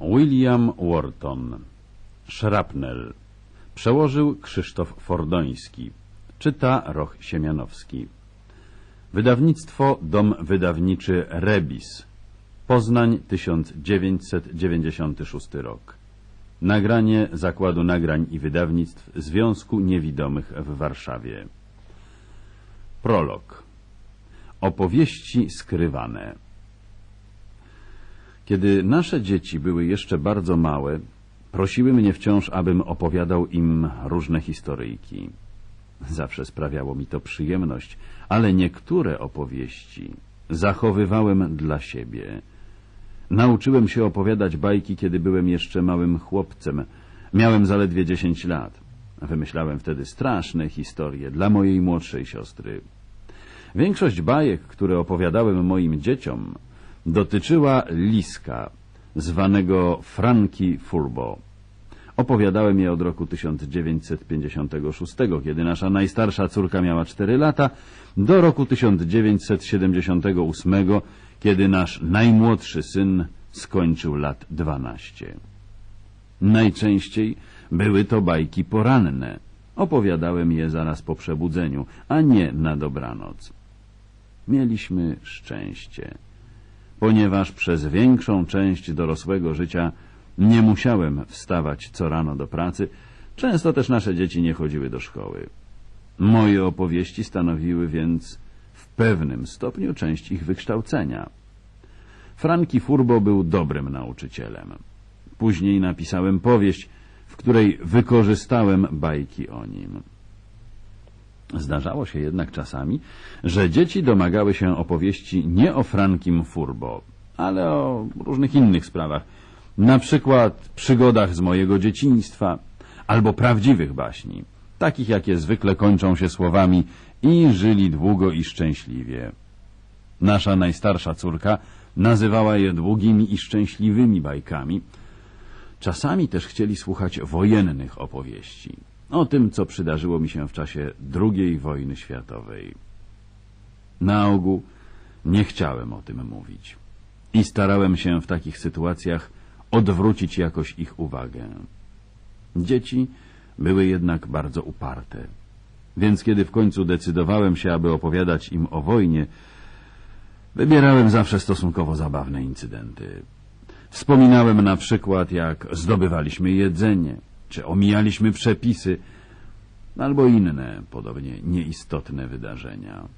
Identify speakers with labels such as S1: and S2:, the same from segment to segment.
S1: William Wharton. Szrapnel Przełożył Krzysztof Fordoński. Czyta Roch Siemianowski. Wydawnictwo Dom Wydawniczy Rebis. Poznań 1996 rok. Nagranie Zakładu Nagrań i Wydawnictw Związku Niewidomych w Warszawie. Prolog. Opowieści skrywane Kiedy nasze dzieci były jeszcze bardzo małe, prosiły mnie wciąż, abym opowiadał im różne historyjki. Zawsze sprawiało mi to przyjemność, ale niektóre opowieści zachowywałem dla siebie. Nauczyłem się opowiadać bajki, kiedy byłem jeszcze małym chłopcem. Miałem zaledwie dziesięć lat. Wymyślałem wtedy straszne historie dla mojej młodszej siostry. Większość bajek, które opowiadałem moim dzieciom, dotyczyła liska, zwanego Franki Furbo. Opowiadałem je od roku 1956, kiedy nasza najstarsza córka miała 4 lata, do roku 1978, kiedy nasz najmłodszy syn skończył lat 12. Najczęściej były to bajki poranne. Opowiadałem je zaraz po przebudzeniu, a nie na dobranoc. Mieliśmy szczęście ponieważ przez większą część dorosłego życia nie musiałem wstawać co rano do pracy, często też nasze dzieci nie chodziły do szkoły. Moje opowieści stanowiły więc w pewnym stopniu część ich wykształcenia. Franki Furbo był dobrym nauczycielem. Później napisałem powieść, w której wykorzystałem bajki o nim. Zdarzało się jednak czasami, że dzieci domagały się opowieści nie o Frankim Furbo, ale o różnych innych sprawach, na przykład przygodach z mojego dzieciństwa albo prawdziwych baśni, takich jakie zwykle kończą się słowami i żyli długo i szczęśliwie. Nasza najstarsza córka nazywała je długimi i szczęśliwymi bajkami. Czasami też chcieli słuchać wojennych opowieści o tym, co przydarzyło mi się w czasie II wojny światowej. Na ogół nie chciałem o tym mówić i starałem się w takich sytuacjach odwrócić jakoś ich uwagę. Dzieci były jednak bardzo uparte, więc kiedy w końcu decydowałem się, aby opowiadać im o wojnie, wybierałem zawsze stosunkowo zabawne incydenty. Wspominałem na przykład, jak zdobywaliśmy jedzenie, czy omijaliśmy przepisy, albo inne, podobnie nieistotne wydarzenia.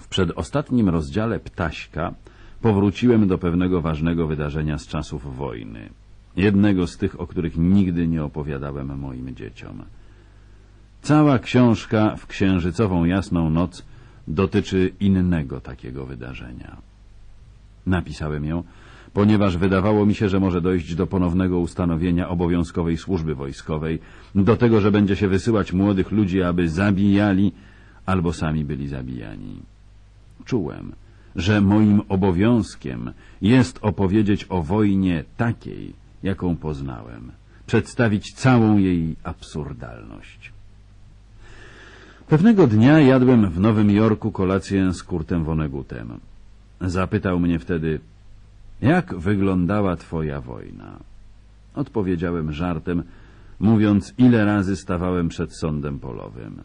S1: W przedostatnim rozdziale Ptaśka powróciłem do pewnego ważnego wydarzenia z czasów wojny. Jednego z tych, o których nigdy nie opowiadałem moim dzieciom. Cała książka w księżycową jasną noc dotyczy innego takiego wydarzenia. Napisałem ją, ponieważ wydawało mi się, że może dojść do ponownego ustanowienia obowiązkowej służby wojskowej, do tego, że będzie się wysyłać młodych ludzi, aby zabijali albo sami byli zabijani. Czułem, że moim obowiązkiem jest opowiedzieć o wojnie takiej, jaką poznałem, przedstawić całą jej absurdalność. Pewnego dnia jadłem w Nowym Jorku kolację z Kurtem Wonegutem. Zapytał mnie wtedy, jak wyglądała twoja wojna? Odpowiedziałem żartem, mówiąc, ile razy stawałem przed sądem polowym.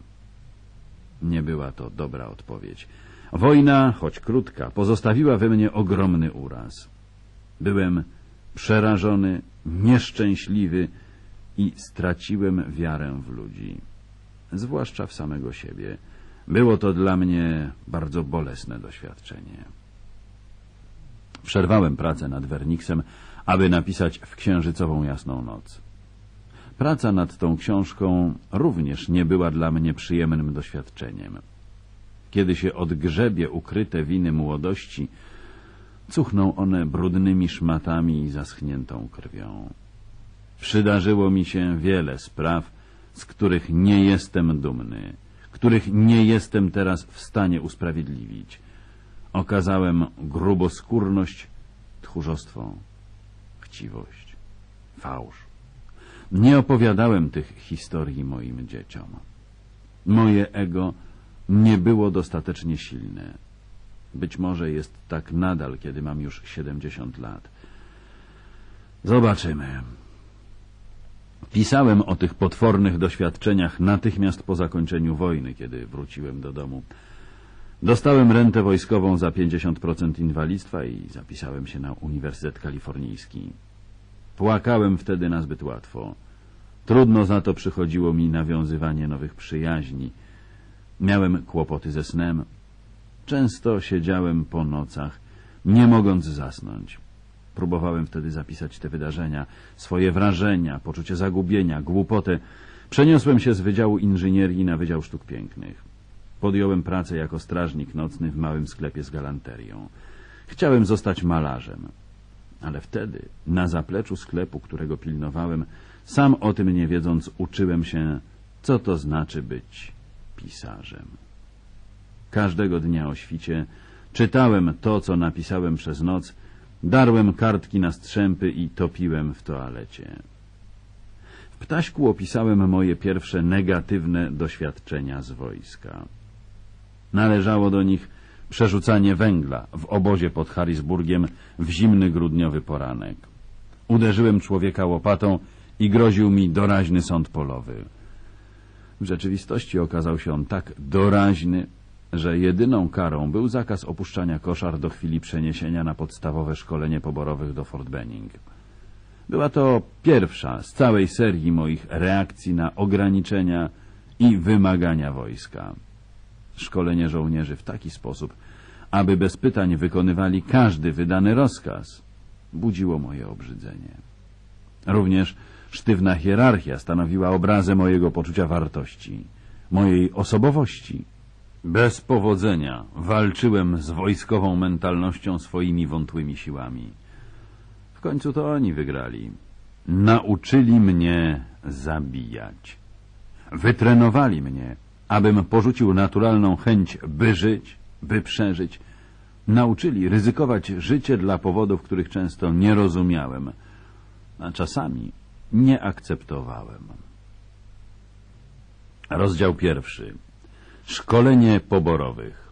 S1: Nie była to dobra odpowiedź. Wojna, choć krótka, pozostawiła we mnie ogromny uraz. Byłem przerażony, nieszczęśliwy i straciłem wiarę w ludzi, zwłaszcza w samego siebie. Było to dla mnie bardzo bolesne doświadczenie. Przerwałem pracę nad Werniksem, aby napisać w księżycową jasną noc. Praca nad tą książką również nie była dla mnie przyjemnym doświadczeniem. Kiedy się odgrzebie ukryte winy młodości, cuchną one brudnymi szmatami i zaschniętą krwią. Przydarzyło mi się wiele spraw, z których nie jestem dumny, których nie jestem teraz w stanie usprawiedliwić. Okazałem gruboskórność, tchórzostwo, chciwość, fałsz. Nie opowiadałem tych historii moim dzieciom. Moje ego nie było dostatecznie silne. Być może jest tak nadal, kiedy mam już siedemdziesiąt lat. Zobaczymy. Pisałem o tych potwornych doświadczeniach natychmiast po zakończeniu wojny, kiedy wróciłem do domu. Dostałem rentę wojskową za 50% inwalidztwa i zapisałem się na Uniwersytet Kalifornijski. Płakałem wtedy nazbyt łatwo. Trudno za to przychodziło mi nawiązywanie nowych przyjaźni. Miałem kłopoty ze snem. Często siedziałem po nocach, nie mogąc zasnąć. Próbowałem wtedy zapisać te wydarzenia, swoje wrażenia, poczucie zagubienia, głupotę. Przeniosłem się z Wydziału Inżynierii na Wydział Sztuk Pięknych. Podjąłem pracę jako strażnik nocny w małym sklepie z galanterią. Chciałem zostać malarzem. Ale wtedy, na zapleczu sklepu, którego pilnowałem, sam o tym nie wiedząc, uczyłem się, co to znaczy być pisarzem. Każdego dnia o świcie czytałem to, co napisałem przez noc, darłem kartki na strzępy i topiłem w toalecie. W ptaśku opisałem moje pierwsze negatywne doświadczenia z wojska. Należało do nich przerzucanie węgla w obozie pod Harrisburgiem w zimny grudniowy poranek. Uderzyłem człowieka łopatą i groził mi doraźny sąd polowy. W rzeczywistości okazał się on tak doraźny, że jedyną karą był zakaz opuszczania koszar do chwili przeniesienia na podstawowe szkolenie poborowych do Fort Benning. Była to pierwsza z całej serii moich reakcji na ograniczenia i wymagania wojska. Szkolenie żołnierzy w taki sposób, aby bez pytań wykonywali każdy wydany rozkaz, budziło moje obrzydzenie. Również sztywna hierarchia stanowiła obrazę mojego poczucia wartości, mojej osobowości. Bez powodzenia walczyłem z wojskową mentalnością swoimi wątłymi siłami. W końcu to oni wygrali. Nauczyli mnie zabijać. Wytrenowali mnie, abym porzucił naturalną chęć, by żyć, by przeżyć. Nauczyli ryzykować życie dla powodów, których często nie rozumiałem, a czasami nie akceptowałem. Rozdział pierwszy. Szkolenie poborowych.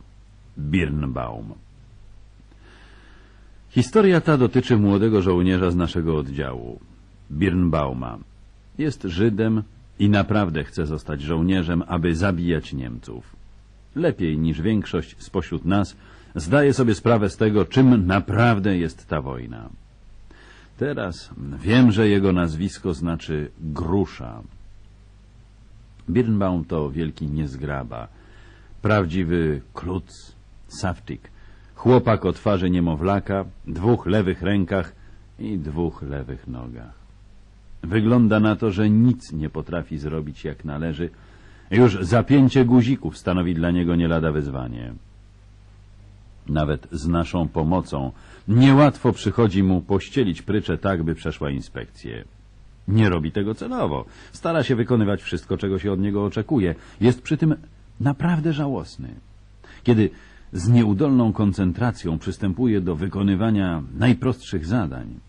S1: Birnbaum. Historia ta dotyczy młodego żołnierza z naszego oddziału, Birnbauma. Jest Żydem i naprawdę chce zostać żołnierzem, aby zabijać Niemców. Lepiej niż większość spośród nas zdaje sobie sprawę z tego, czym naprawdę jest ta wojna. Teraz wiem, że jego nazwisko znaczy grusza. Birnbaum to wielki niezgraba, prawdziwy kluc, saftik, chłopak o twarzy niemowlaka, dwóch lewych rękach i dwóch lewych nogach. Wygląda na to, że nic nie potrafi zrobić jak należy. Już zapięcie guzików stanowi dla niego nie lada wyzwanie. Nawet z naszą pomocą niełatwo przychodzi mu pościelić pryczę tak, by przeszła inspekcję. Nie robi tego celowo. Stara się wykonywać wszystko, czego się od niego oczekuje. Jest przy tym naprawdę żałosny. Kiedy z nieudolną koncentracją przystępuje do wykonywania najprostszych zadań,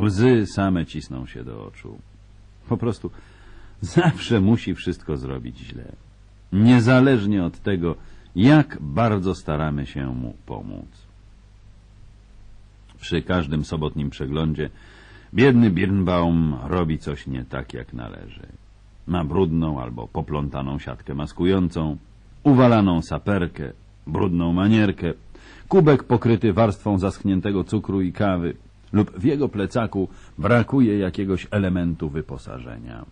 S1: łzy same cisną się do oczu. Po prostu zawsze musi wszystko zrobić źle. Niezależnie od tego, jak bardzo staramy się mu pomóc. Przy każdym sobotnim przeglądzie biedny Birnbaum robi coś nie tak, jak należy. Ma brudną albo poplątaną siatkę maskującą, uwalaną saperkę, brudną manierkę, kubek pokryty warstwą zaschniętego cukru i kawy lub w jego plecaku brakuje jakiegoś elementu wyposażenia.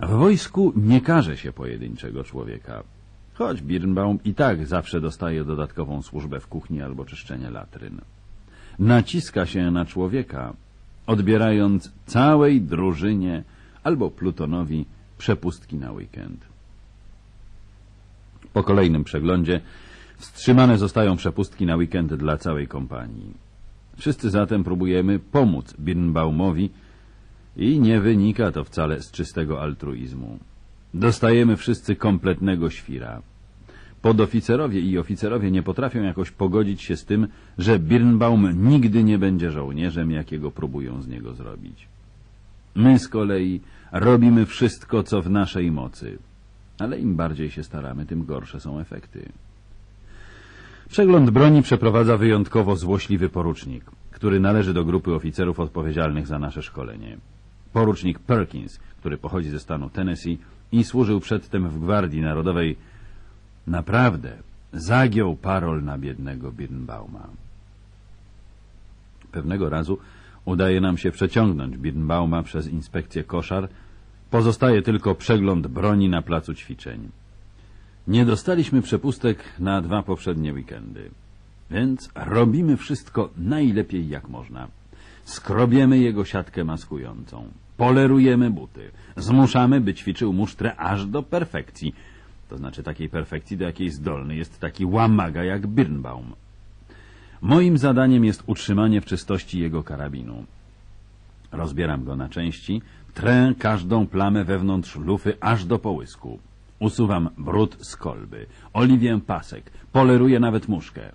S1: W wojsku nie karze się pojedynczego człowieka. Choć Birnbaum i tak zawsze dostaje dodatkową służbę w kuchni albo czyszczenie latryn. Naciska się na człowieka, odbierając całej drużynie albo plutonowi przepustki na weekend. Po kolejnym przeglądzie wstrzymane zostają przepustki na weekend dla całej kompanii. Wszyscy zatem próbujemy pomóc Birnbaumowi i nie wynika to wcale z czystego altruizmu. Dostajemy wszyscy kompletnego świra. Podoficerowie i oficerowie nie potrafią jakoś pogodzić się z tym, że Birnbaum nigdy nie będzie żołnierzem, jakiego próbują z niego zrobić. My z kolei robimy wszystko, co w naszej mocy, ale im bardziej się staramy, tym gorsze są efekty. Przegląd broni przeprowadza wyjątkowo złośliwy porucznik, który należy do grupy oficerów odpowiedzialnych za nasze szkolenie. Porucznik Perkins, który pochodzi ze stanu Tennessee i służył przedtem w Gwardii Narodowej, naprawdę zagiął parol na biednego Birnbauma. Pewnego razu udaje nam się przeciągnąć Birnbauma przez inspekcję koszar. Pozostaje tylko przegląd broni na placu ćwiczeń. Nie dostaliśmy przepustek na dwa poprzednie weekendy, więc robimy wszystko najlepiej jak można. Skrobiemy jego siatkę maskującą, polerujemy buty, zmuszamy, by ćwiczył musztrę aż do perfekcji, to znaczy takiej perfekcji, do jakiej zdolny jest taki łamaga jak Birnbaum. Moim zadaniem jest utrzymanie w czystości jego karabinu. Rozbieram go na części, trę każdą plamę wewnątrz lufy aż do połysku. Usuwam brud z kolby, oliwię pasek, poleruję nawet muszkę.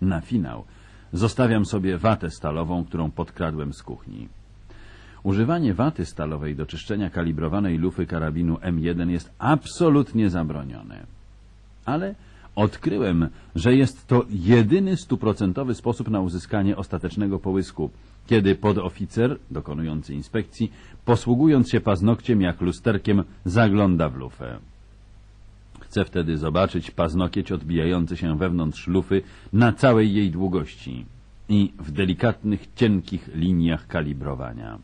S1: Na finał zostawiam sobie watę stalową, którą podkradłem z kuchni. Używanie waty stalowej do czyszczenia kalibrowanej lufy karabinu M1 jest absolutnie zabronione. Ale odkryłem, że jest to jedyny stuprocentowy sposób na uzyskanie ostatecznego połysku, kiedy podoficer, dokonujący inspekcji, posługując się paznokciem jak lusterkiem, zagląda w lufę. Chcę wtedy zobaczyć paznokieć odbijający się wewnątrz lufy na całej jej długości i w delikatnych, cienkich liniach kalibrowania.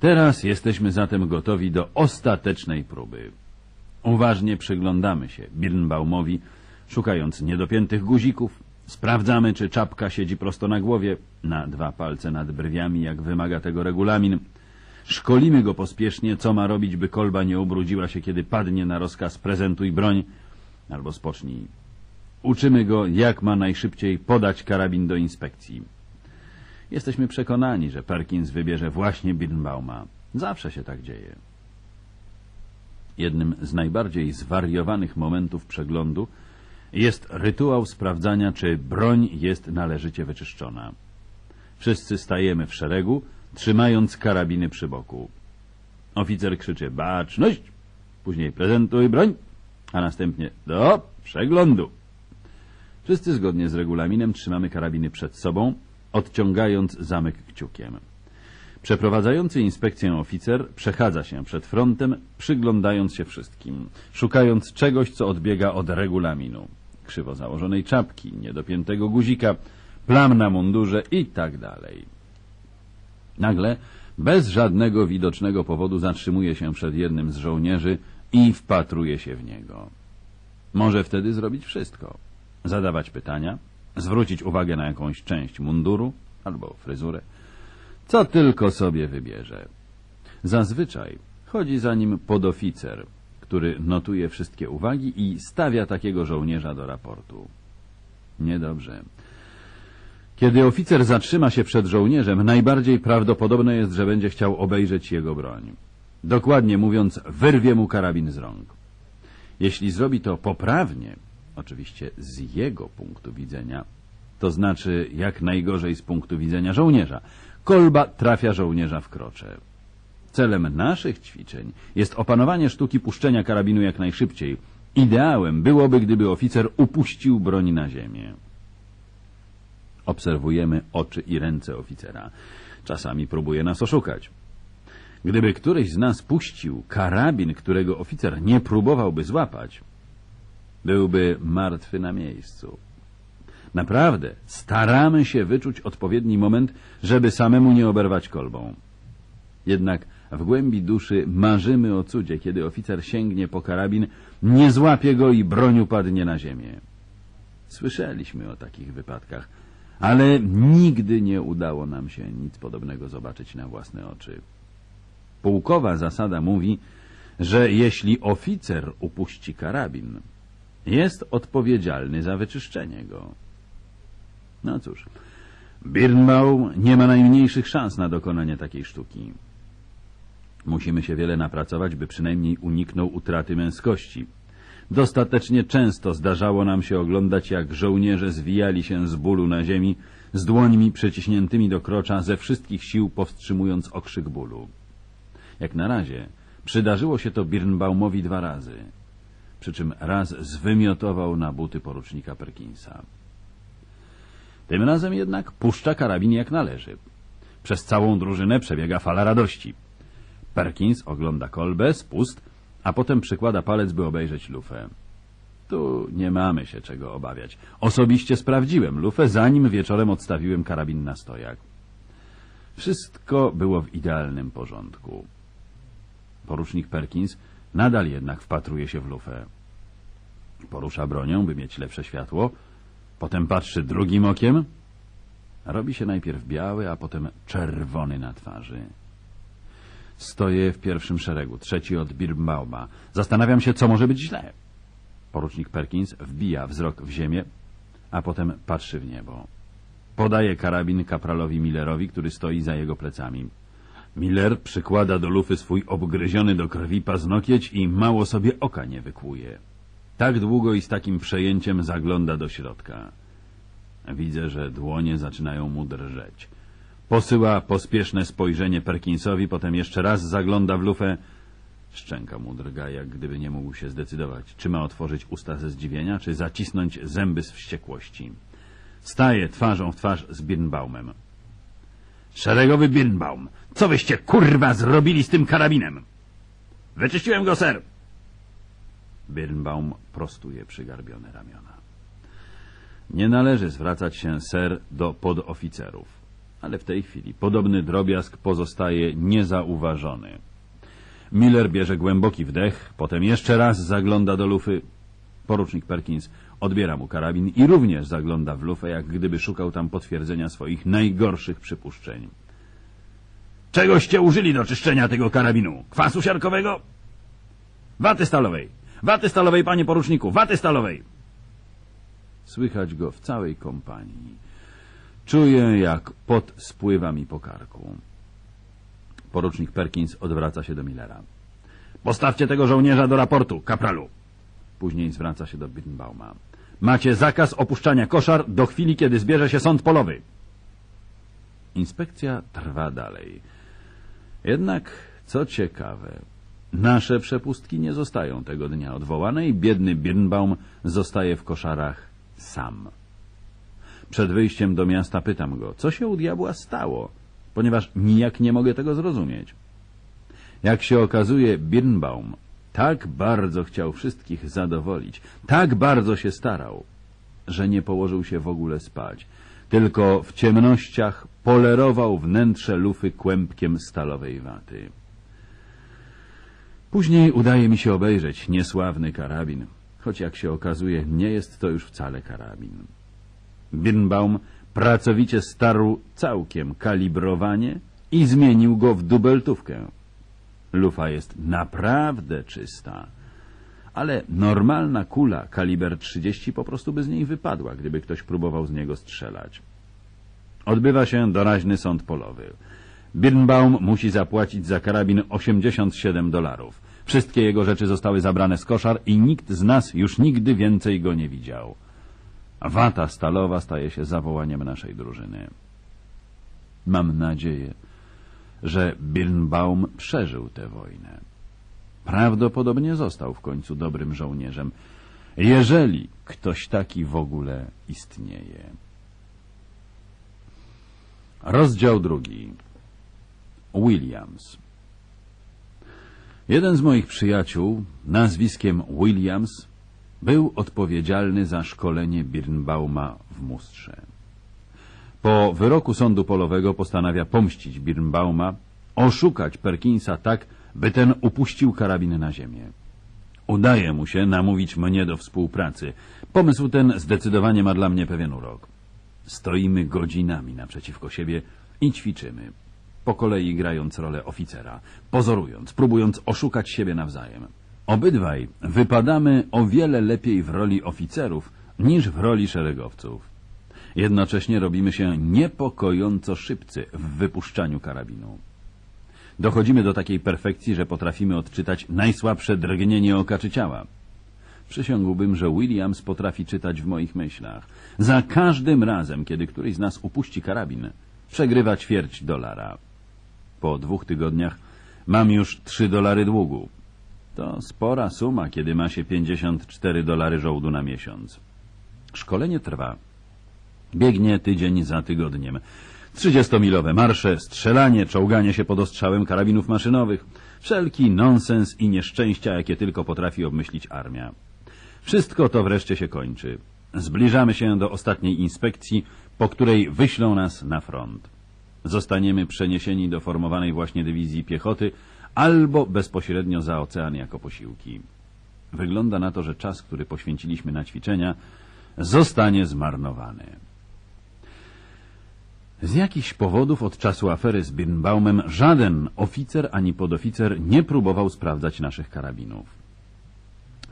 S1: Teraz jesteśmy zatem gotowi do ostatecznej próby. Uważnie przyglądamy się Birnbaumowi, szukając niedopiętych guzików. Sprawdzamy, czy czapka siedzi prosto na głowie, na dwa palce nad brwiami, jak wymaga tego regulamin. Szkolimy go pospiesznie, co ma robić, by kolba nie ubrudziła się, kiedy padnie na rozkaz prezentuj broń albo spocznij. Uczymy go, jak ma najszybciej podać karabin do inspekcji. Jesteśmy przekonani, że Perkins wybierze właśnie Birnbauma. Zawsze się tak dzieje. Jednym z najbardziej zwariowanych momentów przeglądu jest rytuał sprawdzania, czy broń jest należycie wyczyszczona. Wszyscy stajemy w szeregu, trzymając karabiny przy boku. Oficer krzyczy baczność, później prezentuj broń, a następnie do przeglądu. Wszyscy zgodnie z regulaminem trzymamy karabiny przed sobą, odciągając zamek kciukiem. Przeprowadzający inspekcję oficer przechadza się przed frontem, przyglądając się wszystkim, szukając czegoś, co odbiega od regulaminu. Krzywo założonej czapki, niedopiętego guzika, plam na mundurze i tak dalej. Nagle, bez żadnego widocznego powodu, zatrzymuje się przed jednym z żołnierzy i wpatruje się w niego. Może wtedy zrobić wszystko. Zadawać pytania, zwrócić uwagę na jakąś część munduru albo fryzurę, co tylko sobie wybierze. Zazwyczaj chodzi za nim podoficer, który notuje wszystkie uwagi i stawia takiego żołnierza do raportu. Niedobrze. Kiedy oficer zatrzyma się przed żołnierzem, najbardziej prawdopodobne jest, że będzie chciał obejrzeć jego broń. Dokładnie mówiąc, wyrwie mu karabin z rąk. Jeśli zrobi to poprawnie, oczywiście z jego punktu widzenia, to znaczy jak najgorzej z punktu widzenia żołnierza, kolba trafia żołnierza w krocze. Celem naszych ćwiczeń jest opanowanie sztuki puszczenia karabinu jak najszybciej. Ideałem byłoby, gdyby oficer upuścił broń na ziemię. Obserwujemy oczy i ręce oficera. Czasami próbuje nas oszukać. Gdyby któryś z nas puścił karabin, którego oficer nie próbowałby złapać, byłby martwy na miejscu. Naprawdę, staramy się wyczuć odpowiedni moment, żeby samemu nie oberwać kolbą. Jednak w głębi duszy marzymy o cudzie, kiedy oficer sięgnie po karabin, nie złapie go i broń upadnie na ziemię. Słyszeliśmy o takich wypadkach, ale nigdy nie udało nam się nic podobnego zobaczyć na własne oczy. Pułkowa zasada mówi, że jeśli oficer upuści karabin, jest odpowiedzialny za wyczyszczenie go. No cóż, Birnbaum nie ma najmniejszych szans na dokonanie takiej sztuki. Musimy się wiele napracować, by przynajmniej uniknął utraty męskości. Dostatecznie często zdarzało nam się oglądać, jak żołnierze zwijali się z bólu na ziemi, z dłońmi przyciśniętymi do krocza, ze wszystkich sił powstrzymując okrzyk bólu. Jak na razie przydarzyło się to Birnbaumowi dwa razy, przy czym raz zwymiotował na buty porucznika Perkinsa. Tym razem jednak puszcza karabin jak należy. Przez całą drużynę przebiega fala radości. Perkins ogląda kolbę, spust, a potem przykłada palec, by obejrzeć lufę. Tu nie mamy się czego obawiać. Osobiście sprawdziłem lufę, zanim wieczorem odstawiłem karabin na stojak. Wszystko było w idealnym porządku. Porucznik Perkins nadal jednak wpatruje się w lufę. Porusza bronią, by mieć lepsze światło, potem patrzy drugim okiem. Robi się najpierw biały, a potem czerwony na twarzy. Stoję w pierwszym szeregu, trzeci od Birnbauma. Zastanawiam się, co może być źle. Porucznik Perkins wbija wzrok w ziemię, a potem patrzy w niebo. Podaje karabin kapralowi Millerowi, który stoi za jego plecami. Miller przykłada do lufy swój obgryziony do krwi paznokieć i mało sobie oka nie wykłuje. Tak długo i z takim przejęciem zagląda do środka. Widzę, że dłonie zaczynają mu drżeć. Posyła pospieszne spojrzenie Perkinsowi, potem jeszcze raz zagląda w lufę. Szczęka mu drga, jak gdyby nie mógł się zdecydować, czy ma otworzyć usta ze zdziwienia, czy zacisnąć zęby z wściekłości. Staje twarzą w twarz z Birnbaumem. Szeregowy Birnbaum, co wyście kurwa zrobili z tym karabinem? Wyczyściłem go, ser! Birnbaum prostuje przygarbione ramiona. Nie należy zwracać się, ser, do podoficerów, ale w tej chwili podobny drobiazg pozostaje niezauważony. Miller bierze głęboki wdech, potem jeszcze raz zagląda do lufy. Porucznik Perkins odbiera mu karabin i również zagląda w lufę, jak gdyby szukał tam potwierdzenia swoich najgorszych przypuszczeń. Czegoście użyli do czyszczenia tego karabinu? Kwasu siarkowego? Waty stalowej! Waty stalowej, panie poruczniku! Waty stalowej! Słychać go w całej kompanii. Czuję, jak pot spływa mi po karku. Porucznik Perkins odwraca się do Millera. Postawcie tego żołnierza do raportu, kapralu. Później zwraca się do Bittenbauma. Macie zakaz opuszczania koszar do chwili, kiedy zbierze się sąd polowy. Inspekcja trwa dalej. Jednak, co ciekawe, nasze przepustki nie zostają tego dnia odwołane i biedny Birnbaum zostaje w koszarach sam. Przed wyjściem do miasta pytam go, co się u diabła stało, ponieważ nijak nie mogę tego zrozumieć. Jak się okazuje, Birnbaum tak bardzo chciał wszystkich zadowolić, tak bardzo się starał, że nie położył się w ogóle spać, tylko w ciemnościach polerował wnętrze lufy kłębkiem stalowej waty. Później udaje mi się obejrzeć niesławny karabin, choć jak się okazuje, nie jest to już wcale karabin. Birnbaum pracowicie starł całkiem kalibrowanie i zmienił go w dubeltówkę. Lufa jest naprawdę czysta, ale normalna kula kaliber 30 po prostu by z niej wypadła, gdyby ktoś próbował z niego strzelać. Odbywa się doraźny sąd polowy. Birnbaum musi zapłacić za karabin 87 dolarów. Wszystkie jego rzeczy zostały zabrane z koszar i nikt z nas już nigdy więcej go nie widział. Wata stalowa staje się zawołaniem naszej drużyny. Mam nadzieję, że Birnbaum przeżył tę wojnę. Prawdopodobnie został w końcu dobrym żołnierzem, jeżeli ktoś taki w ogóle istnieje. Rozdział drugi. Williams. Jeden z moich przyjaciół, nazwiskiem Williams, był odpowiedzialny za szkolenie Birnbauma w Mustrze. Po wyroku sądu polowego postanawia pomścić Birnbauma, oszukać Perkinsa tak, by ten upuścił karabin na ziemię. Udaje mu się namówić mnie do współpracy. Pomysł ten zdecydowanie ma dla mnie pewien urok. Stoimy godzinami naprzeciwko siebie i ćwiczymy. Po kolei grając rolę oficera, pozorując, próbując oszukać siebie nawzajem. Obydwaj wypadamy o wiele lepiej w roli oficerów niż w roli szeregowców. Jednocześnie robimy się niepokojąco szybcy w wypuszczaniu karabinu. Dochodzimy do takiej perfekcji, że potrafimy odczytać najsłabsze drgnienie oka czy ciała. Przysiągłbym, że Williams potrafi czytać w moich myślach. Za każdym razem, kiedy któryś z nas upuści karabin, przegrywa ćwierć dolara. Po dwóch tygodniach mam już trzy dolary długu. To spora suma, kiedy ma się 54 dolary żołdu na miesiąc. Szkolenie trwa. Biegnie tydzień za tygodniem. Trzydziestomilowe marsze, strzelanie, czołganie się pod ostrzałem karabinów maszynowych. Wszelki nonsens i nieszczęścia, jakie tylko potrafi obmyślić armia. Wszystko to wreszcie się kończy. Zbliżamy się do ostatniej inspekcji, po której wyślą nas na front. Zostaniemy przeniesieni do formowanej właśnie dywizji piechoty albo bezpośrednio za ocean jako posiłki. Wygląda na to, że czas, który poświęciliśmy na ćwiczenia, zostanie zmarnowany. Z jakichś powodów od czasu afery z Birnbaumem żaden oficer ani podoficer nie próbował sprawdzać naszych karabinów.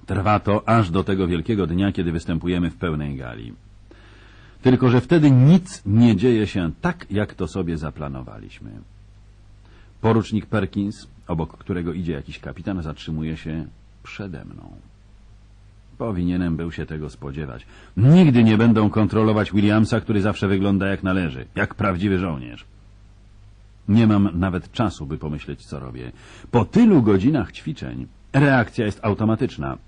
S1: Trwa to aż do tego wielkiego dnia, kiedy występujemy w pełnej gali. Tylko, że wtedy nic nie dzieje się tak, jak to sobie zaplanowaliśmy. Porucznik Perkins, obok którego idzie jakiś kapitan, zatrzymuje się przede mną. Powinienem był się tego spodziewać. Nigdy nie będą kontrolować Williamsa, który zawsze wygląda jak należy, jak prawdziwy żołnierz. Nie mam nawet czasu, by pomyśleć, co robię. Po tylu godzinach ćwiczeń reakcja jest automatyczna.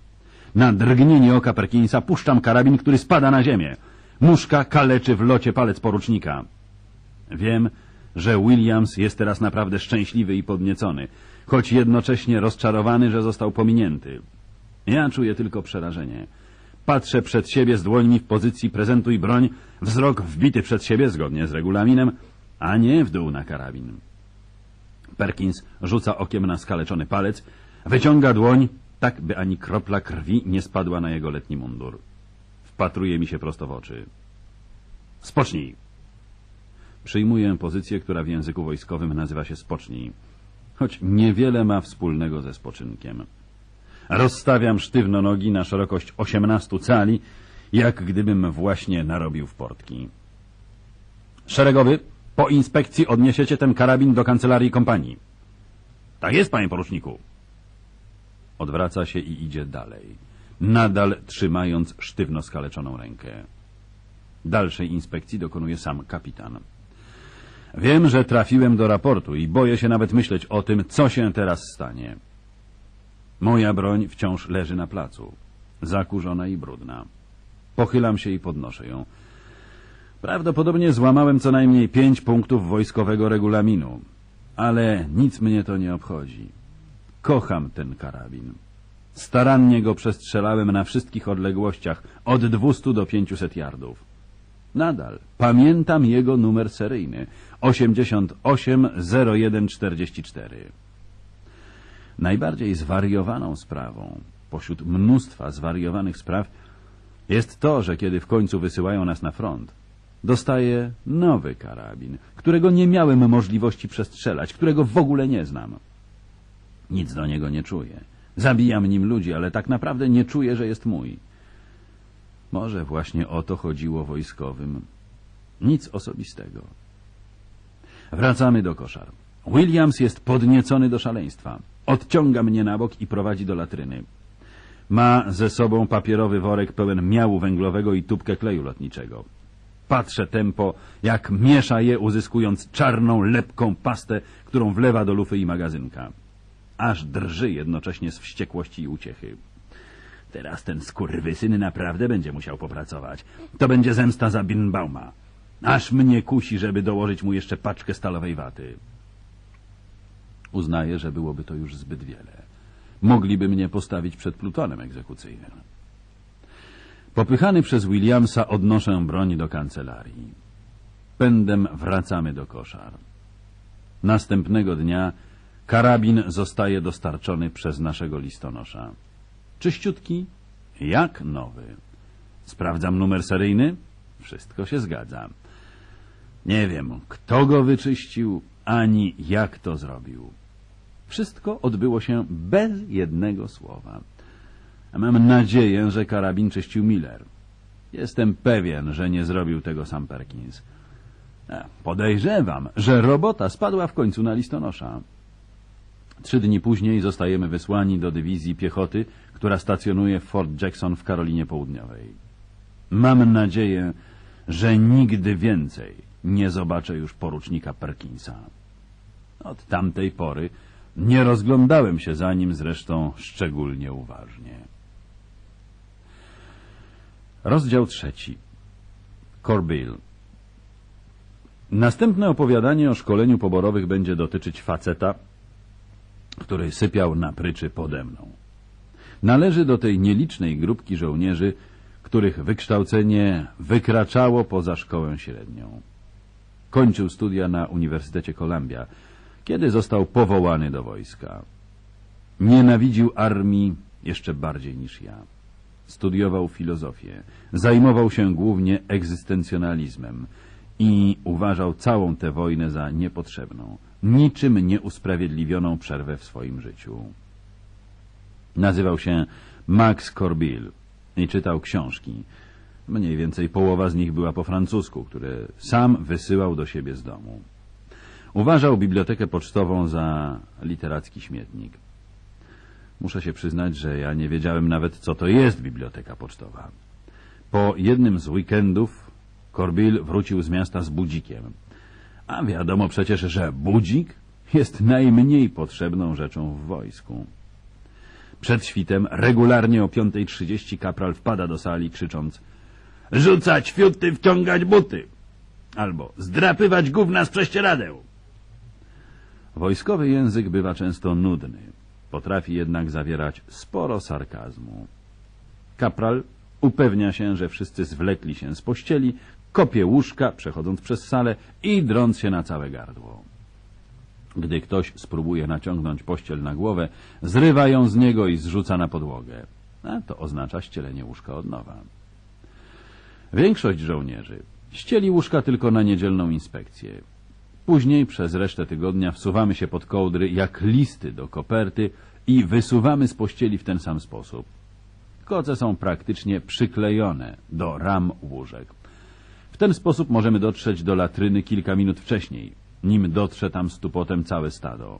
S1: Na drgnienie oka Perkinsa puszczam karabin, który spada na ziemię. Muszka kaleczy w locie palec porucznika. Wiem, że Williams jest teraz naprawdę szczęśliwy i podniecony, choć jednocześnie rozczarowany, że został pominięty. Ja czuję tylko przerażenie. Patrzę przed siebie z dłońmi w pozycji prezentuj broń, wzrok wbity przed siebie zgodnie z regulaminem, a nie w dół na karabin. Perkins rzuca okiem na skaleczony palec, wyciąga dłoń, tak by ani kropla krwi nie spadła na jego letni mundur. Wpatruje mi się prosto w oczy. Spocznij! Przyjmuję pozycję, która w języku wojskowym nazywa się spocznij, choć niewiele ma wspólnego ze spoczynkiem. Rozstawiam sztywno nogi na szerokość 18 cali, jak gdybym właśnie narobił w portki. Szeregowy, po inspekcji odniesiecie ten karabin do kancelarii kompanii. Tak jest, panie poruczniku. Odwraca się i idzie dalej, nadal trzymając sztywno skaleczoną rękę. Dalszej inspekcji dokonuje sam kapitan. Wiem, że trafiłem do raportu i boję się nawet myśleć o tym, co się teraz stanie. Moja broń wciąż leży na placu, zakurzona i brudna. Pochylam się i podnoszę ją. Prawdopodobnie złamałem co najmniej pięć punktów wojskowego regulaminu, ale nic mnie to nie obchodzi. Kocham ten karabin. Starannie go przestrzelałem na wszystkich odległościach, od 200 do 500 yardów. Nadal pamiętam jego numer seryjny 880144. Najbardziej zwariowaną sprawą pośród mnóstwa zwariowanych spraw jest to, że kiedy w końcu wysyłają nas na front, dostaję nowy karabin, którego nie miałem możliwości przestrzelać, którego w ogóle nie znam. Nic do niego nie czuję. Zabijam nim ludzi, ale tak naprawdę nie czuję, że jest mój. Może właśnie o to chodziło wojskowym. Nic osobistego. Wracamy do koszar. Williams jest podniecony do szaleństwa. Odciąga mnie na bok i prowadzi do latryny. Ma ze sobą papierowy worek pełen miału węglowego i tubkę kleju lotniczego. Patrzę tempo, jak miesza je, uzyskując czarną, lepką pastę, którą wlewa do lufy i magazynka. Aż drży jednocześnie z wściekłości i uciechy. Teraz ten skurwysyn naprawdę będzie musiał popracować. To będzie zemsta za Birnbauma. Aż mnie kusi, żeby dołożyć mu jeszcze paczkę stalowej waty. Uznaję, że byłoby to już zbyt wiele. Mogliby mnie postawić przed plutonem egzekucyjnym. Popychany przez Williamsa odnoszę broń do kancelarii. Pędem wracamy do koszar. Następnego dnia karabin zostaje dostarczony przez naszego listonosza. Czyściutki, jak nowy. Sprawdzam numer seryjny. Wszystko się zgadza. Nie wiem, kto go wyczyścił, ani jak to zrobił. Wszystko odbyło się bez jednego słowa. Mam nadzieję, że karabin czyścił Miller. Jestem pewien, że nie zrobił tego sam Perkins. Podejrzewam, że robota spadła w końcu na listonosza. Trzy dni później zostajemy wysłani do dywizji piechoty, która stacjonuje w Fort Jackson w Karolinie Południowej. Mam nadzieję, że nigdy więcej nie zobaczę już porucznika Perkinsa. Od tamtej pory nie rozglądałem się za nim zresztą szczególnie uważnie. Rozdział trzeci. Corbill Następne opowiadanie o szkoleniu poborowych będzie dotyczyć faceta, który sypiał na pryczy pode mną. Należy do tej nielicznej grupki żołnierzy, których wykształcenie wykraczało poza szkołę średnią. Kończył studia na Uniwersytecie Columbia, kiedy został powołany do wojska. Nienawidził armii jeszcze bardziej niż ja. Studiował filozofię, zajmował się głównie egzystencjonalizmem i uważał całą tę wojnę za niepotrzebną, niczym nieusprawiedliwioną przerwę w swoim życiu. Nazywał się Max Corbill i czytał książki. Mniej więcej połowa z nich była po francusku, które sam wysyłał do siebie z domu. Uważał bibliotekę pocztową za literacki śmietnik. Muszę się przyznać, że ja nie wiedziałem nawet, co to jest biblioteka pocztowa. Po jednym z weekendów Corbill wrócił z miasta z budzikiem. A wiadomo przecież, że budzik jest najmniej potrzebną rzeczą w wojsku. Przed świtem regularnie o 5.30 kapral wpada do sali krzycząc Rzucać fiuty, wciągać buty! Albo zdrapywać gówna z prześcieradeł! Wojskowy język bywa często nudny. Potrafi jednak zawierać sporo sarkazmu. Kapral upewnia się, że wszyscy zwlekli się z pościeli, kopie łóżka, przechodząc przez salę i drąc się na całe gardło. Gdy ktoś spróbuje naciągnąć pościel na głowę, zrywa ją z niego i zrzuca na podłogę. A to oznacza ścielenie łóżka od nowa. Większość żołnierzy ścieli łóżka tylko na niedzielną inspekcję. Później przez resztę tygodnia wsuwamy się pod kołdry jak listy do koperty i wysuwamy z pościeli w ten sam sposób. Koce są praktycznie przyklejone do ram łóżek. W ten sposób możemy dotrzeć do latryny kilka minut wcześniej, nim dotrze tam z tupotem całe stado.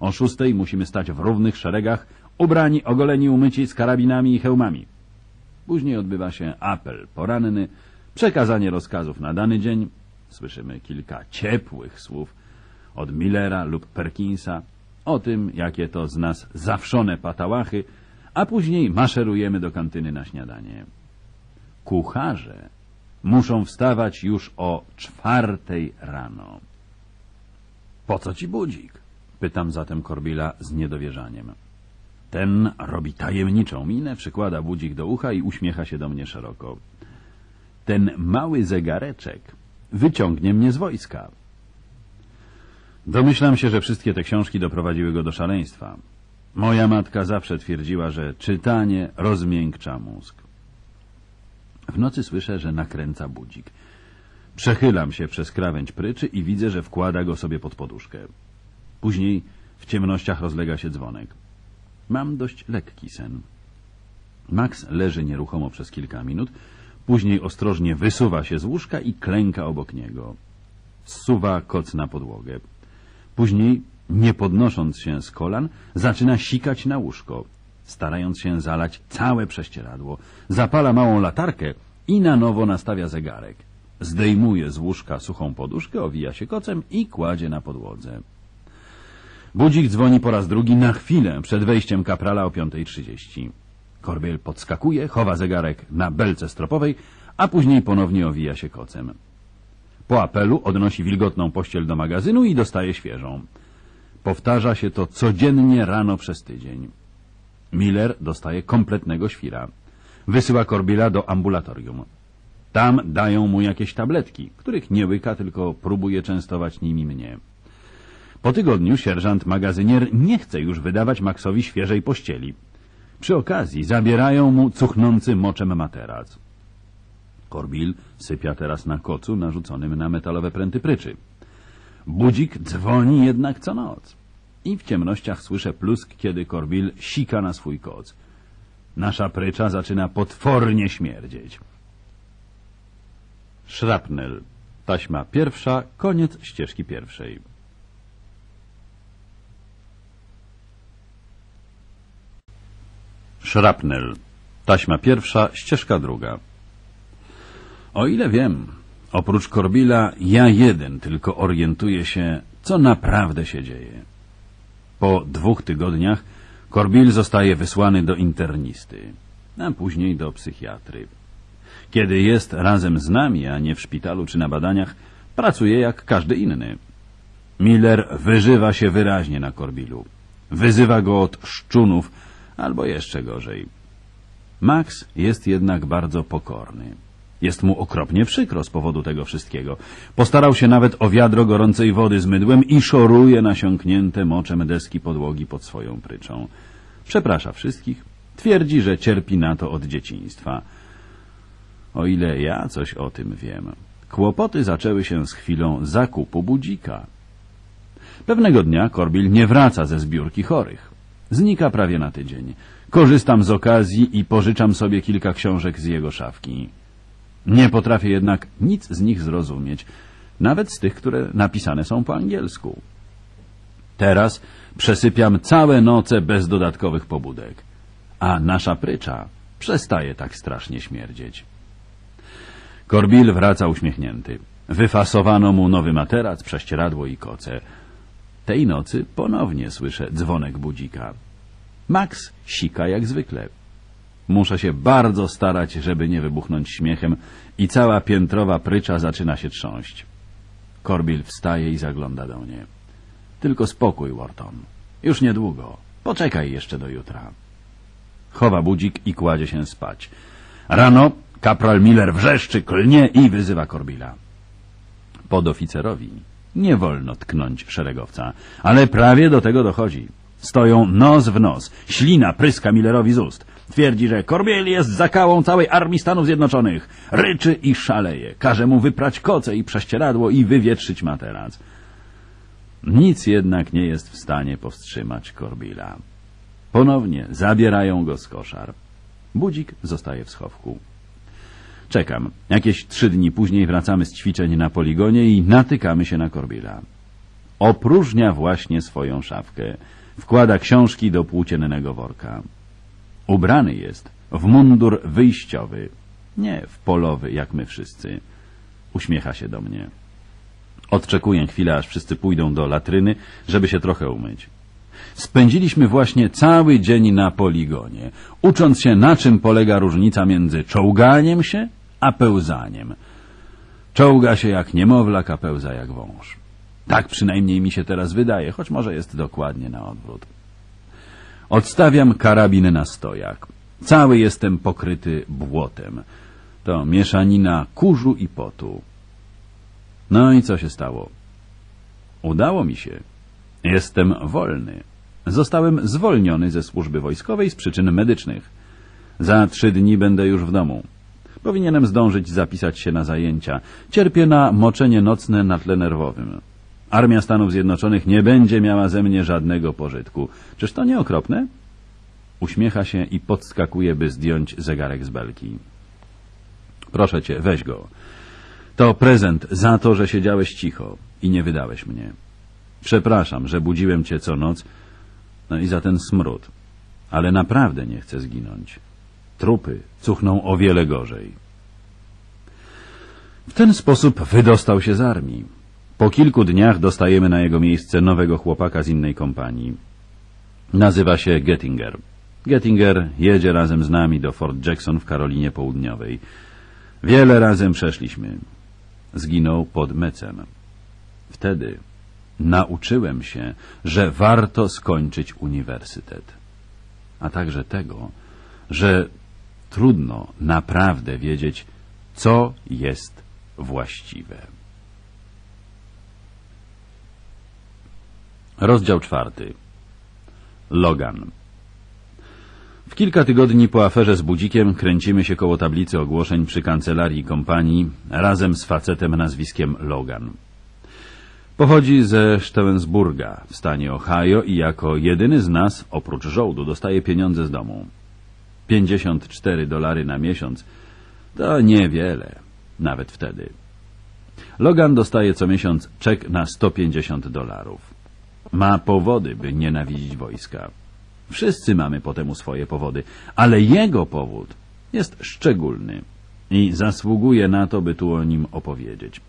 S1: O szóstej musimy stać w równych szeregach, ubrani, ogoleni, umyci, z karabinami i hełmami. Później odbywa się apel poranny, przekazanie rozkazów na dany dzień. Słyszymy kilka ciepłych słów od Millera lub Perkinsa o tym, jakie to z nas zawszone patałachy, a później maszerujemy do kantyny na śniadanie. Kucharze muszą wstawać już o czwartej rano. Po co ci budzik? Pytam zatem Korbila z niedowierzaniem. Ten robi tajemniczą minę, przykłada budzik do ucha i uśmiecha się do mnie szeroko. Ten mały zegareczek wyciągnie mnie z wojska. Domyślam się, że wszystkie te książki doprowadziły go do szaleństwa. Moja matka zawsze twierdziła, że czytanie rozmiękcza mózg. W nocy słyszę, że nakręca budzik. Przechylam się przez krawędź pryczy i widzę, że wkłada go sobie pod poduszkę. Później w ciemnościach rozlega się dzwonek. Mam dość lekki sen. Max leży nieruchomo przez kilka minut, później ostrożnie wysuwa się z łóżka i klęka obok niego. Zsuwa koc na podłogę. Później, nie podnosząc się z kolan, zaczyna sikać na łóżko starając się zalać całe prześcieradło. Zapala małą latarkę i na nowo nastawia zegarek. Zdejmuje z łóżka suchą poduszkę, owija się kocem i kładzie na podłodze. Budzik dzwoni po raz drugi na chwilę przed wejściem kaprala o 5.30. Korbiel podskakuje, chowa zegarek na belce stropowej, a później ponownie owija się kocem. Po apelu odnosi wilgotną pościel do magazynu i dostaje świeżą. Powtarza się to codziennie rano przez tydzień. Miller dostaje kompletnego świra. Wysyła Korbila do ambulatorium. Tam dają mu jakieś tabletki, których nie łyka, tylko próbuje częstować nimi mnie. Po tygodniu sierżant magazynier nie chce już wydawać Maxowi świeżej pościeli. Przy okazji zabierają mu cuchnący moczem materac. Korbil sypia teraz na kocu narzuconym na metalowe pręty pryczy. Budzik dzwoni jednak co noc i w ciemnościach słyszę plusk, kiedy Korbil sika na swój koc. Nasza prycza zaczyna potwornie śmierdzieć. Szrapnel. Taśma pierwsza, koniec ścieżki pierwszej. Szrapnel. Taśma pierwsza, ścieżka druga. O ile wiem, oprócz Korbila ja jeden tylko orientuję się, co naprawdę się dzieje. Po dwóch tygodniach Korbil zostaje wysłany do internisty, a później do psychiatry. Kiedy jest razem z nami, a nie w szpitalu czy na badaniach, pracuje jak każdy inny. Miller wyżywa się wyraźnie na Korbilu. Wyzywa go od szczunów, albo jeszcze gorzej. Max jest jednak bardzo pokorny. Jest mu okropnie przykro z powodu tego wszystkiego. Postarał się nawet o wiadro gorącej wody z mydłem i szoruje nasiąknięte moczem deski podłogi pod swoją pryczą. Przeprasza wszystkich. Twierdzi, że cierpi na to od dzieciństwa. O ile ja coś o tym wiem. Kłopoty zaczęły się z chwilą zakupu budzika. Pewnego dnia Korbil nie wraca ze zbiórki chorych. Znika prawie na tydzień. Korzystam z okazji i pożyczam sobie kilka książek z jego szafki. Nie potrafię jednak nic z nich zrozumieć, nawet z tych, które napisane są po angielsku. Teraz przesypiam całe noce bez dodatkowych pobudek, a nasza prycza przestaje tak strasznie śmierdzieć. Korbil wraca uśmiechnięty. Wyfasowano mu nowy materac, prześcieradło i koce. Tej nocy ponownie słyszę dzwonek budzika. Max sika jak zwykle. Muszę się bardzo starać, żeby nie wybuchnąć śmiechem i cała piętrowa prycza zaczyna się trząść. Korbil wstaje i zagląda do mnie. Tylko spokój, Wharton. Już niedługo. Poczekaj jeszcze do jutra. Chowa budzik i kładzie się spać. Rano kapral Miller wrzeszczy, klnie i wyzywa Korbila. Podoficerowi nie wolno tknąć szeregowca, ale prawie do tego dochodzi. Stoją nos w nos. Ślina pryska Millerowi z ust. Twierdzi, że Korbiel jest zakałą całej armii Stanów Zjednoczonych. Ryczy i szaleje. Każe mu wyprać koce i prześcieradło i wywietrzyć materac. Nic jednak nie jest w stanie powstrzymać Korbila. Ponownie zabierają go z koszar. Budzik zostaje w schowku. Czekam. Jakieś trzy dni później wracamy z ćwiczeń na poligonie i natykamy się na Korbila. Opróżnia właśnie swoją szafkę. Wkłada książki do płóciennego worka. Ubrany jest w mundur wyjściowy, nie w polowy, jak my wszyscy. Uśmiecha się do mnie. Odczekuję chwilę, aż wszyscy pójdą do latryny, żeby się trochę umyć. Spędziliśmy właśnie cały dzień na poligonie, ucząc się, na czym polega różnica między czołganiem się a pełzaniem. Czołga się jak niemowlak, a pełza jak wąż. Tak przynajmniej mi się teraz wydaje, choć może jest dokładnie na odwrót. Odstawiam karabin na stojak. Cały jestem pokryty błotem. To mieszanina kurzu i potu. No i co się stało? Udało mi się. Jestem wolny. Zostałem zwolniony ze służby wojskowej z przyczyn medycznych. Za trzy dni będę już w domu. Powinienem zdążyć zapisać się na zajęcia. Cierpię na moczenie nocne na tle nerwowym. Armia Stanów Zjednoczonych nie będzie miała ze mnie żadnego pożytku. Czyż to nie okropne? Uśmiecha się i podskakuje, by zdjąć zegarek z belki. Proszę cię, weź go. To prezent za to, że siedziałeś cicho i nie wydałeś mnie. Przepraszam, że budziłem cię co noc, no i za ten smród. Ale naprawdę nie chcę zginąć. Trupy cuchną o wiele gorzej. W ten sposób wydostał się z armii. Po kilku dniach dostajemy na jego miejsce nowego chłopaka z innej kompanii. Nazywa się Gettinger. Gettinger jedzie razem z nami do Fort Jackson w Karolinie Południowej. Wiele razem przeszliśmy. Zginął pod Mecem. Wtedy nauczyłem się, że warto skończyć uniwersytet. A także tego, że trudno naprawdę wiedzieć, co jest właściwe. Rozdział czwarty. Logan. W kilka tygodni po aferze z budzikiem kręcimy się koło tablicy ogłoszeń przy kancelarii kompanii razem z facetem nazwiskiem Logan. Pochodzi ze Stevensburga w stanie Ohio i jako jedyny z nas, oprócz żołdu, dostaje pieniądze z domu. 54 dolary na miesiąc to niewiele, nawet wtedy. Logan dostaje co miesiąc czek na 150 dolarów. Ma powody, by nienawidzić wojska. Wszyscy mamy po temu swoje powody, ale jego powód jest szczególny i zasługuje na to, by tu o nim opowiedzieć.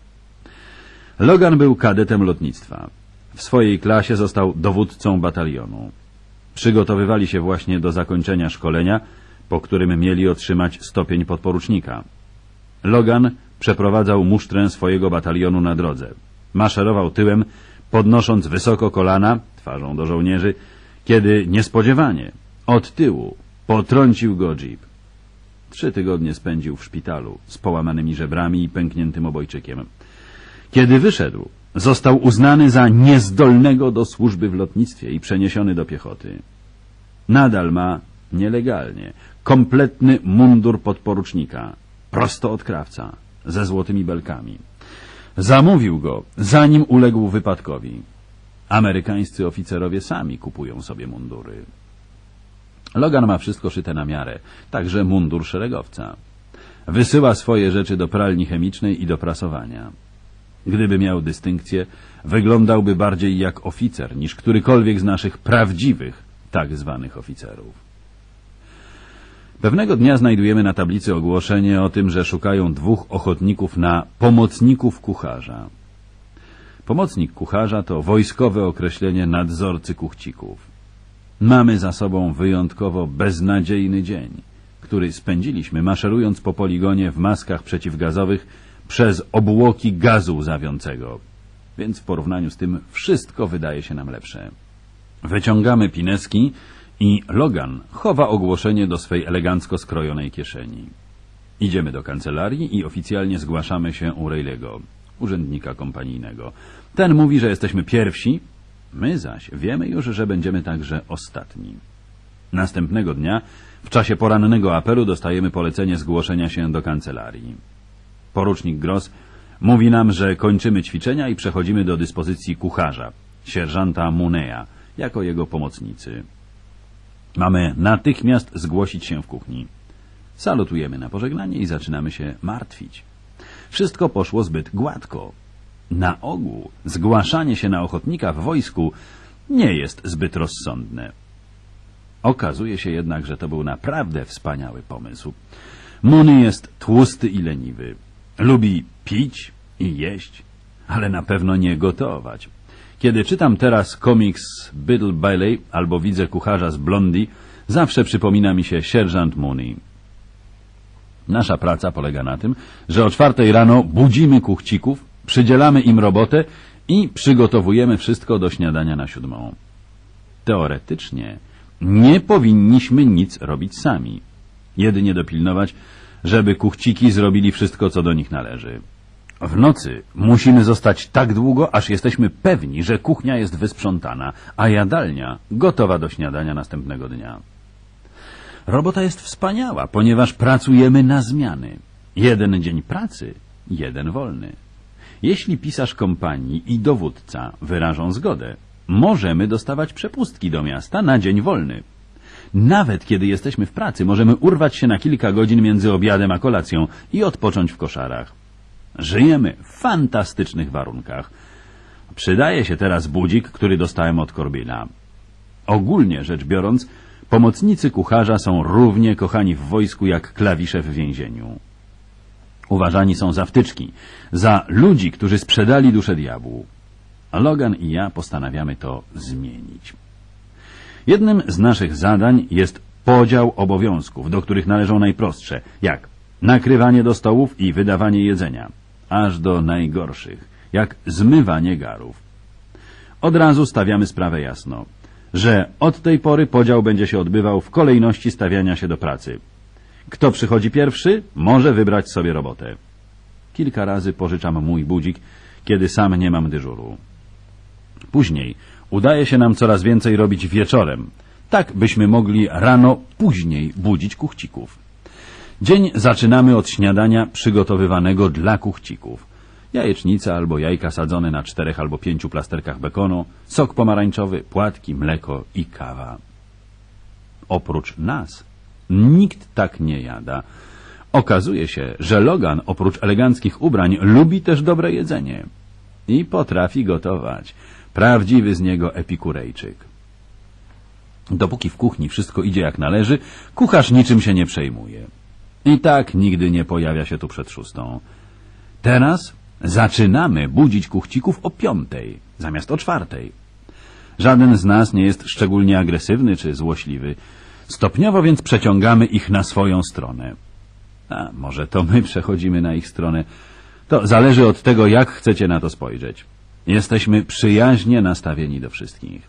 S1: Logan był kadetem lotnictwa. W swojej klasie został dowódcą batalionu. Przygotowywali się właśnie do zakończenia szkolenia, po którym mieli otrzymać stopień podporucznika. Logan przeprowadzał musztrę swojego batalionu na drodze. Maszerował tyłem, podnosząc wysoko kolana, twarzą do żołnierzy, kiedy niespodziewanie, od tyłu, potrącił go jeep. Trzy tygodnie spędził w szpitalu z połamanymi żebrami i pękniętym obojczykiem. Kiedy wyszedł, został uznany za niezdolnego do służby w lotnictwie i przeniesiony do piechoty. Nadal ma nielegalnie kompletny mundur podporucznika, prosto od krawca, ze złotymi belkami. Zamówił go, zanim uległ wypadkowi. Amerykańscy oficerowie sami kupują sobie mundury. Logan ma wszystko szyte na miarę, także mundur szeregowca. Wysyła swoje rzeczy do pralni chemicznej i do prasowania. Gdyby miał dystynkcję, wyglądałby bardziej jak oficer niż którykolwiek z naszych prawdziwych, tak zwanych oficerów. Pewnego dnia znajdujemy na tablicy ogłoszenie o tym, że szukają dwóch ochotników na pomocników kucharza. Pomocnik kucharza to wojskowe określenie nadzorcy kuchcików. Mamy za sobą wyjątkowo beznadziejny dzień, który spędziliśmy maszerując po poligonie w maskach przeciwgazowych przez obłoki gazu łzawiącego. Więc w porównaniu z tym wszystko wydaje się nam lepsze. Wyciągamy pineski i Logan chowa ogłoszenie do swej elegancko skrojonej kieszeni. Idziemy do kancelarii i oficjalnie zgłaszamy się u Rayleigho, urzędnika kompanijnego. Ten mówi, że jesteśmy pierwsi, my zaś wiemy już, że będziemy także ostatni. Następnego dnia, w czasie porannego apelu, dostajemy polecenie zgłoszenia się do kancelarii. Porucznik Gross mówi nam, że kończymy ćwiczenia i przechodzimy do dyspozycji kucharza, sierżanta Munea, jako jego pomocnicy. Mamy natychmiast zgłosić się w kuchni. Salutujemy na pożegnanie i zaczynamy się martwić. Wszystko poszło zbyt gładko. Na ogół zgłaszanie się na ochotnika w wojsku nie jest zbyt rozsądne. Okazuje się jednak, że to był naprawdę wspaniały pomysł. Muny jest tłusty i leniwy. Lubi pić i jeść, ale na pewno nie gotować. Kiedy czytam teraz komiks Biddle Bailey albo widzę kucharza z Blondie, zawsze przypomina mi się sierżant Mooney. Nasza praca polega na tym, że o czwartej rano budzimy kuchcików, przydzielamy im robotę i przygotowujemy wszystko do śniadania na siódmą. Teoretycznie nie powinniśmy nic robić sami. Jedynie dopilnować, żeby kuchciki zrobili wszystko, co do nich należy. W nocy musimy zostać tak długo, aż jesteśmy pewni, że kuchnia jest wysprzątana, a jadalnia gotowa do śniadania następnego dnia. Robota jest wspaniała, ponieważ pracujemy na zmiany. Jeden dzień pracy, jeden wolny. Jeśli pisarz kompanii i dowódca wyrażą zgodę, możemy dostawać przepustki do miasta na dzień wolny. Nawet kiedy jesteśmy w pracy, możemy urwać się na kilka godzin między obiadem a kolacją i odpocząć w koszarach. Żyjemy w fantastycznych warunkach. Przydaje się teraz budzik, który dostałem od Korbina. Ogólnie rzecz biorąc, pomocnicy kucharza są równie kochani w wojsku jak klawisze w więzieniu. Uważani są za wtyczki, za ludzi, którzy sprzedali duszę diabłu. Logan i ja postanawiamy to zmienić. Jednym z naszych zadań jest podział obowiązków, do których należą najprostsze, jak nakrywanie do stołów i wydawanie jedzenia, aż do najgorszych, jak zmywanie garów. Od razu stawiamy sprawę jasno, że od tej pory podział będzie się odbywał w kolejności stawiania się do pracy. Kto przychodzi pierwszy, może wybrać sobie robotę. Kilka razy pożyczam mój budzik, kiedy sam nie mam dyżuru. Później udaje się nam coraz więcej robić wieczorem, tak byśmy mogli rano później budzić kuchcików. Dzień zaczynamy od śniadania przygotowywanego dla kuchcików. Jajecznica albo jajka sadzone na czterech albo pięciu plasterkach bekonu, sok pomarańczowy, płatki, mleko i kawa. Oprócz nas nikt tak nie jada. Okazuje się, że Logan oprócz eleganckich ubrań lubi też dobre jedzenie. I potrafi gotować. Prawdziwy z niego epikurejczyk. Dopóki w kuchni wszystko idzie jak należy, kucharz niczym się nie przejmuje. I tak nigdy nie pojawia się tu przed szóstą. Teraz zaczynamy budzić kuchcików o piątej, zamiast o czwartej. Żaden z nas nie jest szczególnie agresywny czy złośliwy. Stopniowo więc przeciągamy ich na swoją stronę. A może to my przechodzimy na ich stronę. To zależy od tego, jak chcecie na to spojrzeć. Jesteśmy przyjaźnie nastawieni do wszystkich.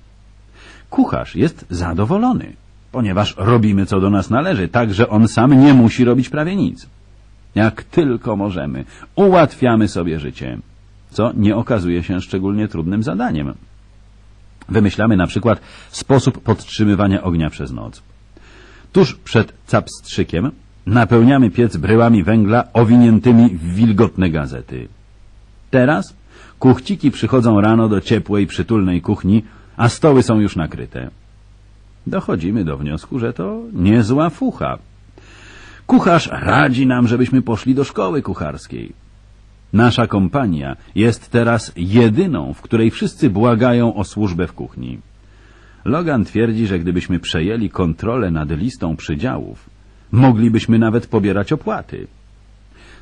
S1: Kucharz jest zadowolony, ponieważ robimy co do nas należy, tak że on sam nie musi robić prawie nic. Jak tylko możemy, ułatwiamy sobie życie, co nie okazuje się szczególnie trudnym zadaniem. Wymyślamy na przykład sposób podtrzymywania ognia przez noc. Tuż przed capstrzykiem napełniamy piec bryłami węgla owiniętymi w wilgotne gazety. Teraz kuchciki przychodzą rano do ciepłej, przytulnej kuchni, a stoły są już nakryte. Dochodzimy do wniosku, że to niezła fucha. Kucharz radzi nam, żebyśmy poszli do szkoły kucharskiej. Nasza kompania jest teraz jedyną, w której wszyscy błagają o służbę w kuchni. Logan twierdzi, że gdybyśmy przejęli kontrolę nad listą przydziałów, moglibyśmy nawet pobierać opłaty.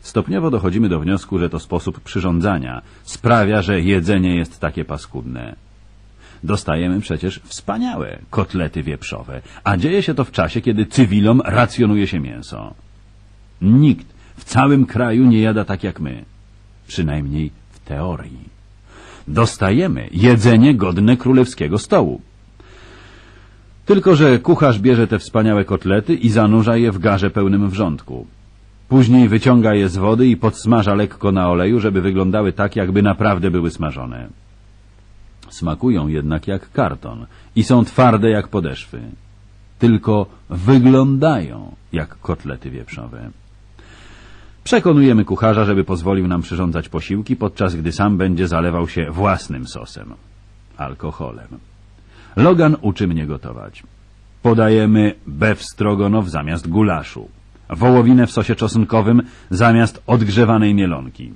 S1: Stopniowo dochodzimy do wniosku, że to sposób przyrządzania sprawia, że jedzenie jest takie paskudne. Dostajemy przecież wspaniałe kotlety wieprzowe, a dzieje się to w czasie, kiedy cywilom racjonuje się mięso. Nikt w całym kraju nie jada tak jak my. Przynajmniej w teorii. Dostajemy jedzenie godne królewskiego stołu. Tylko, że kucharz bierze te wspaniałe kotlety i zanurza je w garze pełnym wrzątku. Później wyciąga je z wody i podsmaża lekko na oleju, żeby wyglądały tak, jakby naprawdę były smażone. Smakują jednak jak karton i są twarde jak podeszwy. Tylko wyglądają jak kotlety wieprzowe. Przekonujemy kucharza, żeby pozwolił nam przyrządzać posiłki, podczas gdy sam będzie zalewał się własnym sosem, alkoholem. Logan uczy mnie gotować. Podajemy beef strogonow zamiast gulaszu, wołowinę w sosie czosnkowym zamiast odgrzewanej mielonki.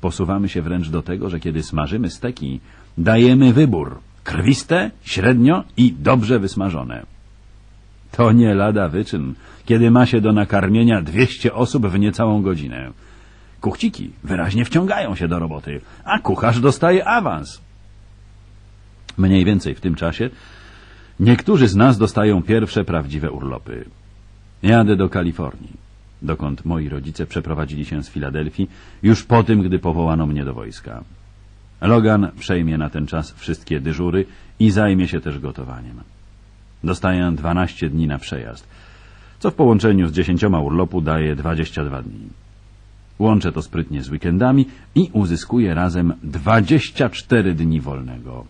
S1: Posuwamy się wręcz do tego, że kiedy smażymy steki, dajemy wybór krwiste, średnio i dobrze wysmażone. To nie lada wyczyn, kiedy ma się do nakarmienia 200 osób w niecałą godzinę. Kuchciki wyraźnie wciągają się do roboty, a kucharz dostaje awans. Mniej więcej w tym czasie niektórzy z nas dostają pierwsze prawdziwe urlopy. Jadę do Kalifornii, dokąd moi rodzice przeprowadzili się z Filadelfii już po tym, gdy powołano mnie do wojska. Logan przejmie na ten czas wszystkie dyżury i zajmie się też gotowaniem. Dostaję 12 dni na przejazd, co w połączeniu z 10 urlopu daje 22 dni. Łączę to sprytnie z weekendami i uzyskuję razem 24 dni wolnego.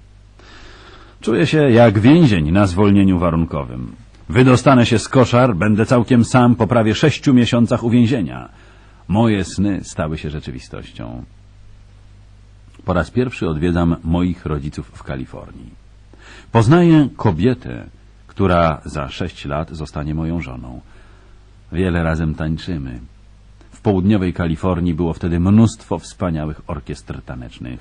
S1: Czuję się jak więzień na zwolnieniu warunkowym. Wydostanę się z koszar, będę całkiem sam po prawie sześciu miesiącach uwięzienia. Moje sny stały się rzeczywistością. Po raz pierwszy odwiedzam moich rodziców w Kalifornii. Poznaję kobietę, która za sześć lat zostanie moją żoną. Wiele razem tańczymy. W południowej Kalifornii było wtedy mnóstwo wspaniałych orkiestr tanecznych.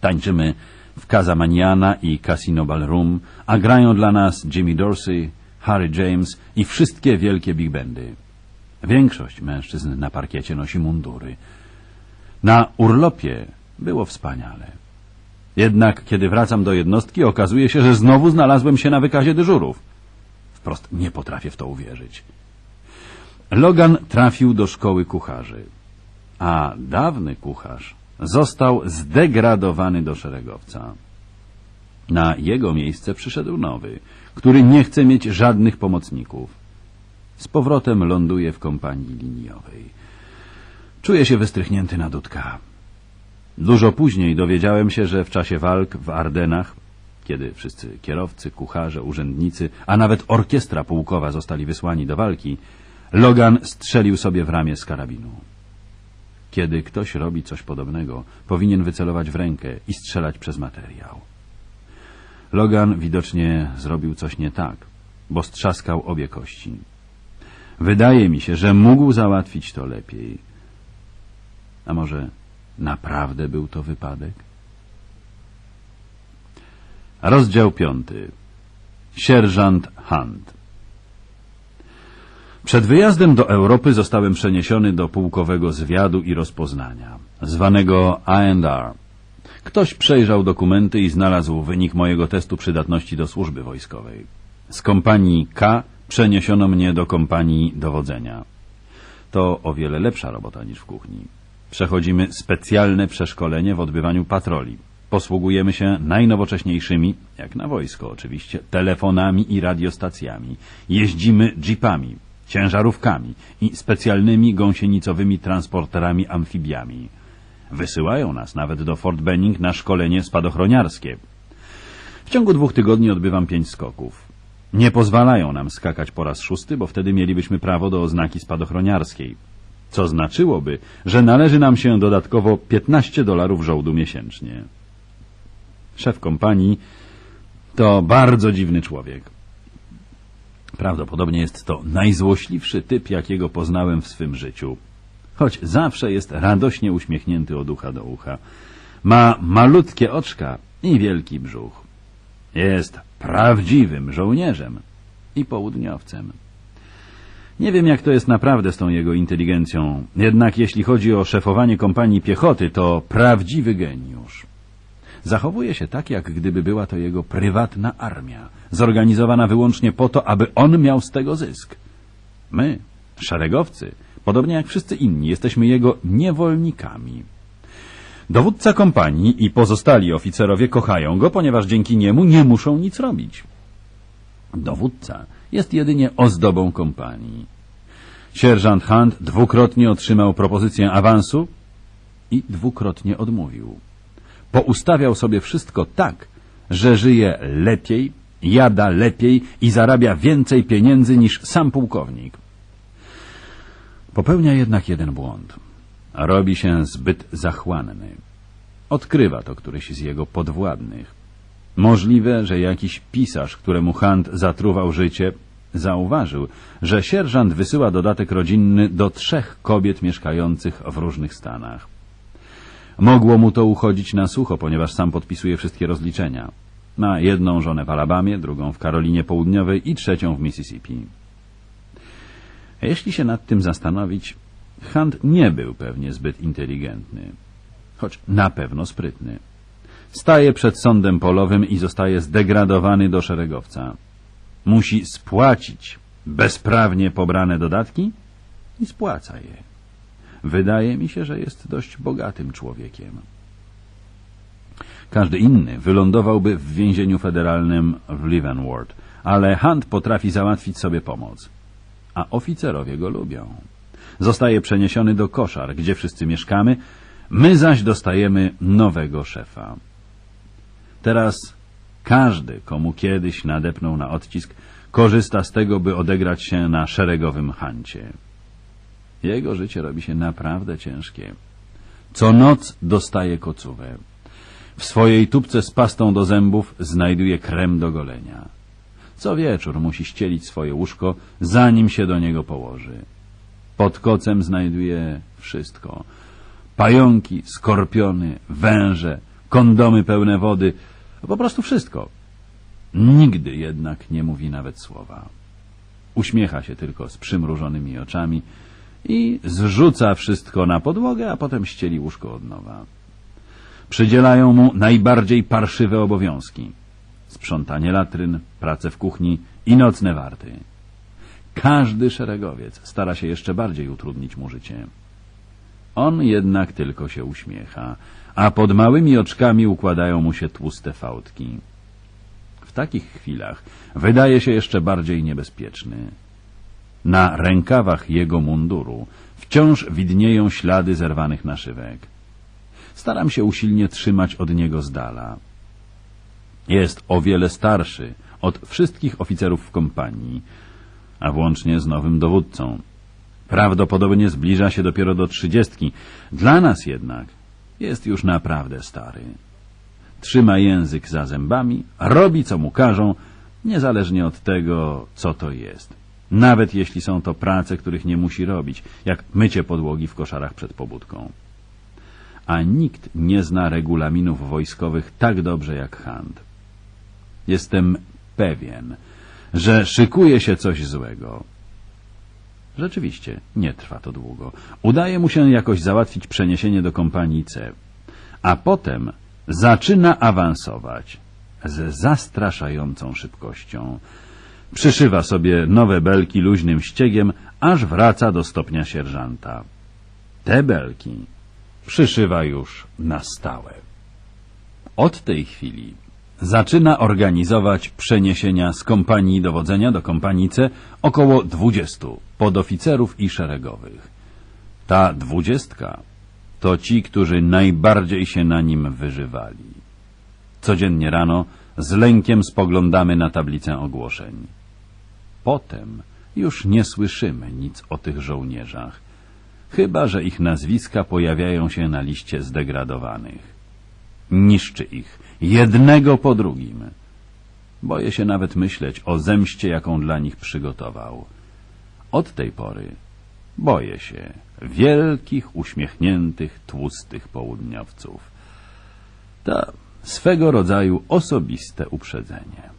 S1: Tańczymy w Casa Maniana i Casino Ballroom, a grają dla nas Jimmy Dorsey, Harry James i wszystkie wielkie big bandy. Większość mężczyzn na parkiecie nosi mundury. Na urlopie było wspaniale. Jednak kiedy wracam do jednostki, okazuje się, że znowu znalazłem się na wykazie dyżurów. Wprost nie potrafię w to uwierzyć. Logan trafił do szkoły kucharzy, a dawny kucharz został zdegradowany do szeregowca. Na jego miejsce przyszedł nowy, który nie chce mieć żadnych pomocników. Z powrotem ląduje w kompanii liniowej. Czuję się wystrychnięty na dudka. Dużo później dowiedziałem się, że w czasie walk w Ardenach, kiedy wszyscy kierowcy, kucharze, urzędnicy, a nawet orkiestra pułkowa zostali wysłani do walki, Logan strzelił sobie w ramię z karabinu. Kiedy ktoś robi coś podobnego, powinien wycelować w rękę i strzelać przez materiał. Logan widocznie zrobił coś nie tak, bo strzaskał obie kości. Wydaje mi się, że mógł załatwić to lepiej. A może naprawdę był to wypadek? Rozdział piąty. Sierżant Hunt przed wyjazdem do Europy zostałem przeniesiony do pułkowego zwiadu i rozpoznania, zwanego A&R. Ktoś przejrzał dokumenty i znalazł wynik mojego testu przydatności do służby wojskowej. Z kompanii K przeniesiono mnie do kompanii dowodzenia. To o wiele lepsza robota niż w kuchni. Przechodzimy specjalne przeszkolenie w odbywaniu patroli. Posługujemy się najnowocześniejszymi, jak na wojsko oczywiście, telefonami i radiostacjami. Jeździmy jeepami, ciężarówkami i specjalnymi gąsienicowymi transporterami amfibiami. Wysyłają nas nawet do Fort Benning na szkolenie spadochroniarskie. W ciągu dwóch tygodni odbywam pięć skoków. Nie pozwalają nam skakać po raz szósty, bo wtedy mielibyśmy prawo do oznaki spadochroniarskiej. Co znaczyłoby, że należy nam się dodatkowo 15 dolarów żołdu miesięcznie. Szef kompanii to bardzo dziwny człowiek. Prawdopodobnie jest to najzłośliwszy typ, jakiego poznałem w swym życiu. Choć zawsze jest radośnie uśmiechnięty od ucha do ucha. Ma malutkie oczka i wielki brzuch. Jest prawdziwym żołnierzem i południowcem. Nie wiem, jak to jest naprawdę z tą jego inteligencją, jednak jeśli chodzi o szefowanie kompanii piechoty, to prawdziwy geniusz. Zachowuje się tak, jak gdyby była to jego prywatna armia, zorganizowana wyłącznie po to, aby on miał z tego zysk. My, szeregowcy, podobnie jak wszyscy inni, jesteśmy jego niewolnikami. Dowódca kompanii i pozostali oficerowie kochają go, ponieważ dzięki niemu nie muszą nic robić. Dowódca jest jedynie ozdobą kompanii. Sierżant Hunt dwukrotnie otrzymał propozycję awansu i dwukrotnie odmówił. Poustawiał sobie wszystko tak, że żyje lepiej, jada lepiej i zarabia więcej pieniędzy niż sam pułkownik. Popełnia jednak jeden błąd. Robi się zbyt zachłanny. Odkrywa to któryś z jego podwładnych. Możliwe, że jakiś pisarz, któremu Hunt zatruwał życie, zauważył, że sierżant wysyła dodatek rodzinny do trzech kobiet mieszkających w różnych stanach. Mogło mu to uchodzić na sucho, ponieważ sam podpisuje wszystkie rozliczenia. Ma jedną żonę w Alabamie, drugą w Karolinie Południowej i trzecią w Mississippi. Jeśli się nad tym zastanowić, Hunt nie był pewnie zbyt inteligentny, choć na pewno sprytny. Staje przed sądem polowym i zostaje zdegradowany do szeregowca. Musi spłacić bezprawnie pobrane dodatki i spłaca je. Wydaje mi się, że jest dość bogatym człowiekiem. Każdy inny wylądowałby w więzieniu federalnym w Leavenworth, ale Hunt potrafi załatwić sobie pomoc. A oficerowie go lubią. Zostaje przeniesiony do koszar, gdzie wszyscy mieszkamy, my zaś dostajemy nowego szefa. Teraz każdy, komu kiedyś nadepnął na odcisk, korzysta z tego, by odegrać się na szeregowym hancie. Jego życie robi się naprawdę ciężkie. Co noc dostaje kocówę. W swojej tubce z pastą do zębów znajduje krem do golenia. Co wieczór musi ścielić swoje łóżko, zanim się do niego położy. Pod kocem znajduje wszystko. Pająki, skorpiony, węże, kondomy pełne wody, po prostu wszystko. Nigdy jednak nie mówi nawet słowa. Uśmiecha się tylko z przymrużonymi oczami i zrzuca wszystko na podłogę, a potem ścieli łóżko od nowa. Przydzielają mu najbardziej parszywe obowiązki. Sprzątanie latryn, pracę w kuchni i nocne warty. Każdy szeregowiec stara się jeszcze bardziej utrudnić mu życie. On jednak tylko się uśmiecha, a pod małymi oczkami układają mu się tłuste fałdki. W takich chwilach wydaje się jeszcze bardziej niebezpieczny. Na rękawach jego munduru wciąż widnieją ślady zerwanych naszywek. Staram się usilnie trzymać od niego z dala. Jest o wiele starszy od wszystkich oficerów w kompanii, a włącznie z nowym dowódcą. Prawdopodobnie zbliża się dopiero do trzydziestki. Dla nas jednak jest już naprawdę stary. Trzyma język za zębami, robi co mu każą, niezależnie od tego, co to jest. Nawet jeśli są to prace, których nie musi robić, jak mycie podłogi w koszarach przed pobudką. A nikt nie zna regulaminów wojskowych tak dobrze jak Hunt. Jestem pewien, że szykuje się coś złego. Rzeczywiście, nie trwa to długo. Udaje mu się jakoś załatwić przeniesienie do kompanii C. A potem zaczyna awansować z zastraszającą szybkością. Przyszywa sobie nowe belki luźnym ściegiem, aż wraca do stopnia sierżanta. Te belki przyszywa już na stałe. Od tej chwili zaczyna organizować przeniesienia z kompanii dowodzenia do kompanii C około dwudziestu podoficerów i szeregowych. Ta dwudziestka to ci, którzy najbardziej się na nim wyżywali. Codziennie rano z lękiem spoglądamy na tablicę ogłoszeń. Potem już nie słyszymy nic o tych żołnierzach, chyba że ich nazwiska pojawiają się na liście zdegradowanych. Niszczy ich, jednego po drugim. Boję się nawet myśleć o zemście, jaką dla nich przygotował. Od tej pory boję się wielkich, uśmiechniętych, tłustych południowców. To swego rodzaju osobiste uprzedzenie.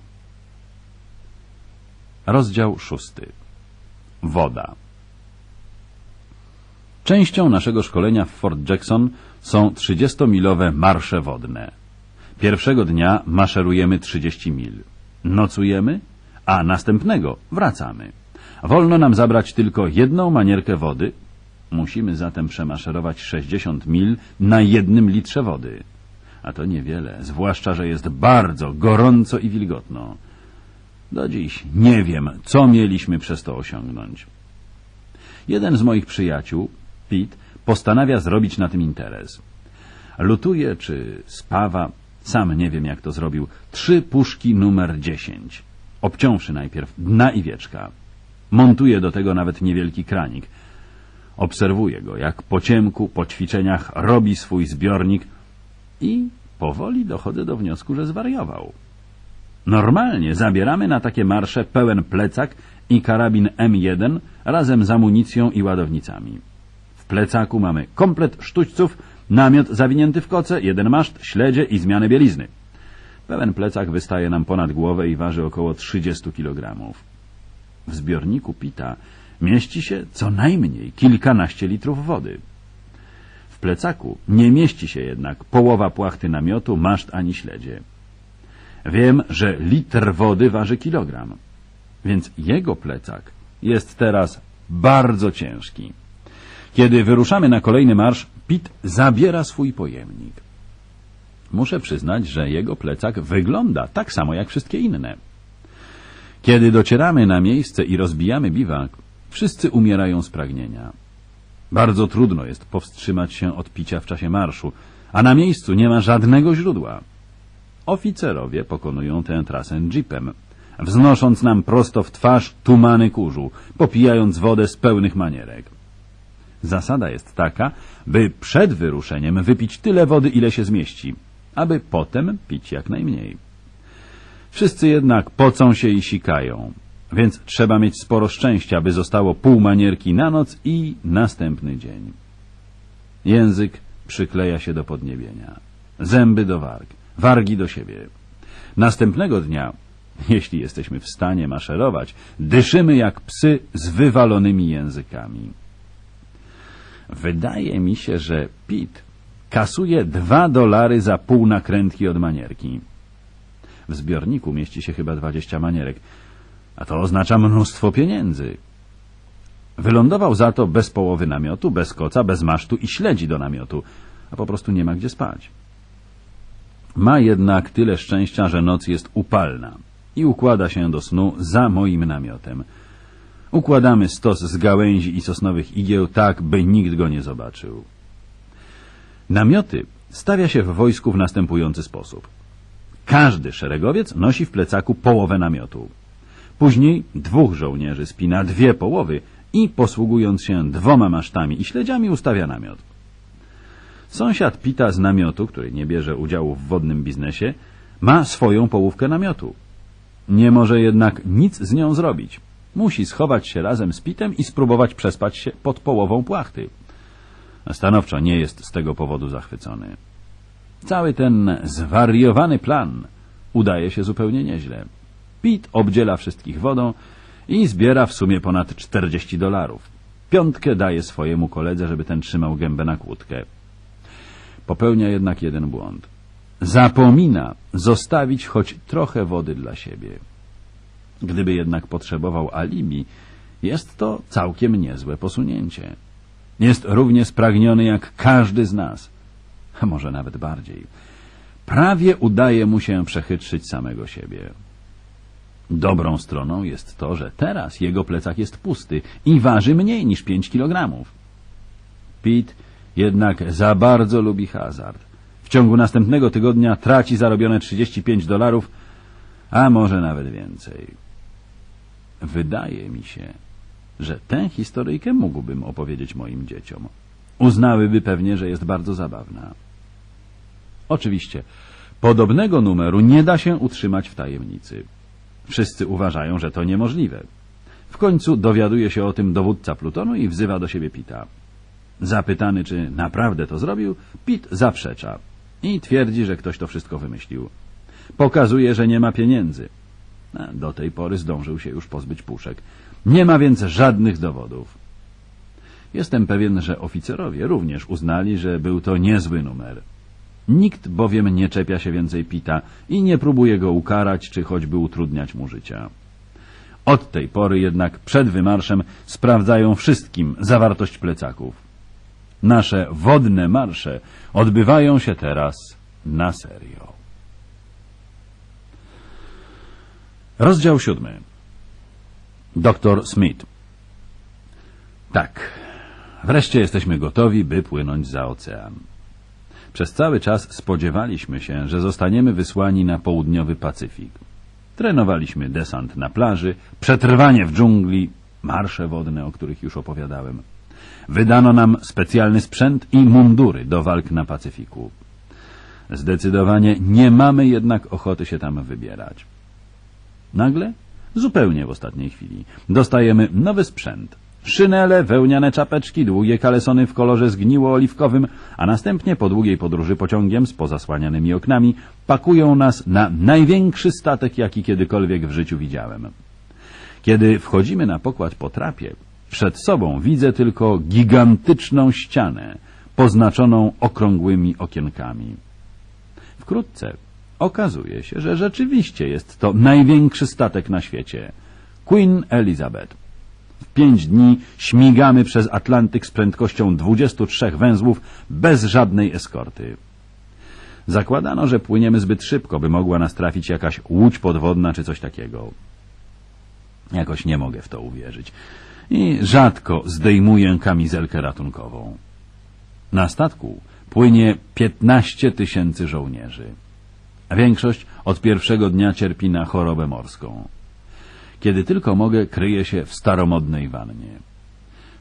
S1: Rozdział szósty. Woda. Częścią naszego szkolenia w Fort Jackson są 30-milowe marsze wodne. Pierwszego dnia maszerujemy 30 mil. Nocujemy, a następnego wracamy. Wolno nam zabrać tylko jedną manierkę wody. Musimy zatem przemaszerować 60 mil na jednym litrze wody. A to niewiele, zwłaszcza, że jest bardzo gorąco i wilgotno. Do dziś nie wiem, co mieliśmy przez to osiągnąć. Jeden z moich przyjaciół, Pete, postanawia zrobić na tym interes. Lutuje czy spawa, sam nie wiem jak to zrobił, trzy puszki numer dziesięć, obciąwszy najpierw dna i wieczka. Montuje do tego nawet niewielki kranik. Obserwuję go, jak po ciemku, po ćwiczeniach robi swój zbiornik i powoli dochodzę do wniosku, że zwariował. Normalnie zabieramy na takie marsze pełen plecak i karabin M1 razem z amunicją i ładownicami. W plecaku mamy komplet sztućców, namiot zawinięty w koce, jeden maszt, śledzie i zmianę bielizny. Pełen plecak wystaje nam ponad głowę i waży około 30 kg. W zbiorniku pita mieści się co najmniej kilkanaście litrów wody. W plecaku nie mieści się jednak połowa płachty namiotu, maszt ani śledzie. Wiem, że litr wody waży kilogram, więc jego plecak jest teraz bardzo ciężki. Kiedy wyruszamy na kolejny marsz, Pit zabiera swój pojemnik. Muszę przyznać, że jego plecak wygląda tak samo jak wszystkie inne. Kiedy docieramy na miejsce i rozbijamy biwak, wszyscy umierają z pragnienia. Bardzo trudno jest powstrzymać się od picia w czasie marszu, a na miejscu nie ma żadnego źródła. Oficerowie pokonują tę trasę jeepem, wznosząc nam prosto w twarz tumany kurzu, popijając wodę z pełnych manierek. Zasada jest taka, by przed wyruszeniem wypić tyle wody, ile się zmieści, aby potem pić jak najmniej. Wszyscy jednak pocą się i sikają, więc trzeba mieć sporo szczęścia, by zostało pół manierki na noc i następny dzień. Język przykleja się do podniebienia, zęby do warg, wargi do siebie. Następnego dnia, jeśli jesteśmy w stanie maszerować, dyszymy jak psy z wywalonymi językami. Wydaje mi się, że Pit kasuje dwa dolary za pół nakrętki od manierki. W zbiorniku mieści się chyba dwadzieścia manierek, a to oznacza mnóstwo pieniędzy. Wylądował za to bez połowy namiotu, bez koca, bez masztu i śledzi do namiotu, a po prostu nie ma gdzie spać. Ma jednak tyle szczęścia, że noc jest upalna i układa się do snu za moim namiotem. Układamy stos z gałęzi i sosnowych igieł tak, by nikt go nie zobaczył. Namioty stawia się w wojsku w następujący sposób. Każdy szeregowiec nosi w plecaku połowę namiotu. Później dwóch żołnierzy spina dwie połowy i posługując się dwoma masztami i śledziami ustawia namiot. Sąsiad Pita z namiotu, który nie bierze udziału w wodnym biznesie, ma swoją połówkę namiotu. Nie może jednak nic z nią zrobić. Musi schować się razem z Pitem i spróbować przespać się pod połową płachty. Stanowczo nie jest z tego powodu zachwycony. Cały ten zwariowany plan udaje się zupełnie nieźle. Pit obdziela wszystkich wodą i zbiera w sumie ponad 40 dolarów. Piątkę daje swojemu koledze, żeby ten trzymał gębę na kłódkę. Popełnia jednak jeden błąd. Zapomina zostawić choć trochę wody dla siebie. Gdyby jednak potrzebował alibi, jest to całkiem niezłe posunięcie. Jest równie spragniony jak każdy z nas, a może nawet bardziej. Prawie udaje mu się przechytrzyć samego siebie. Dobrą stroną jest to, że teraz jego plecak jest pusty i waży mniej niż 5 kilogramów. Pete jednak za bardzo lubi hazard. W ciągu następnego tygodnia traci zarobione 35 dolarów, a może nawet więcej. Wydaje mi się, że tę historyjkę mógłbym opowiedzieć moim dzieciom. Uznałyby pewnie, że jest bardzo zabawna. Oczywiście, podobnego numeru nie da się utrzymać w tajemnicy. Wszyscy uważają, że to niemożliwe. W końcu dowiaduje się o tym dowódca Plutonu i wzywa do siebie Pita. Zapytany, czy naprawdę to zrobił, Pit zaprzecza i twierdzi, że ktoś to wszystko wymyślił. Pokazuje, że nie ma pieniędzy. Do tej pory zdążył się już pozbyć puszek. Nie ma więc żadnych dowodów. Jestem pewien, że oficerowie również uznali, że był to niezły numer. Nikt bowiem nie czepia się więcej Pita i nie próbuje go ukarać, czy choćby utrudniać mu życia. Od tej pory jednak przed wymarszem sprawdzają wszystkim zawartość plecaków. Nasze wodne marsze odbywają się teraz na serio. Rozdział siódmy. Doktor Smith. Tak, wreszcie jesteśmy gotowi, by płynąć za ocean. Przez cały czas spodziewaliśmy się, że zostaniemy wysłani na południowy Pacyfik. Trenowaliśmy desant na plaży, przetrwanie w dżungli, marsze wodne, o których już opowiadałem. Wydano nam specjalny sprzęt i mundury do walk na Pacyfiku. Zdecydowanie nie mamy jednak ochoty się tam wybierać. Nagle, zupełnie w ostatniej chwili, dostajemy nowy sprzęt. Szynele, wełniane czapeczki, długie kalesony w kolorze zgniło-oliwkowym, a następnie po długiej podróży pociągiem z pozasłanianymi oknami pakują nas na największy statek, jaki kiedykolwiek w życiu widziałem. Kiedy wchodzimy na pokład po trapie, przed sobą widzę tylko gigantyczną ścianę, poznaczoną okrągłymi okienkami. Wkrótce okazuje się, że rzeczywiście jest to największy statek na świecie. Queen Elizabeth. W pięć dni śmigamy przez Atlantyk z prędkością 23 węzłów bez żadnej eskorty. Zakładano, że płyniemy zbyt szybko, by mogła nas trafić jakaś łódź podwodna czy coś takiego. Jakoś nie mogę w to uwierzyć i rzadko zdejmuję kamizelkę ratunkową. Na statku płynie 15 tysięcy żołnierzy. Większość od pierwszego dnia cierpi na chorobę morską. Kiedy tylko mogę, kryję się w staromodnej wannie.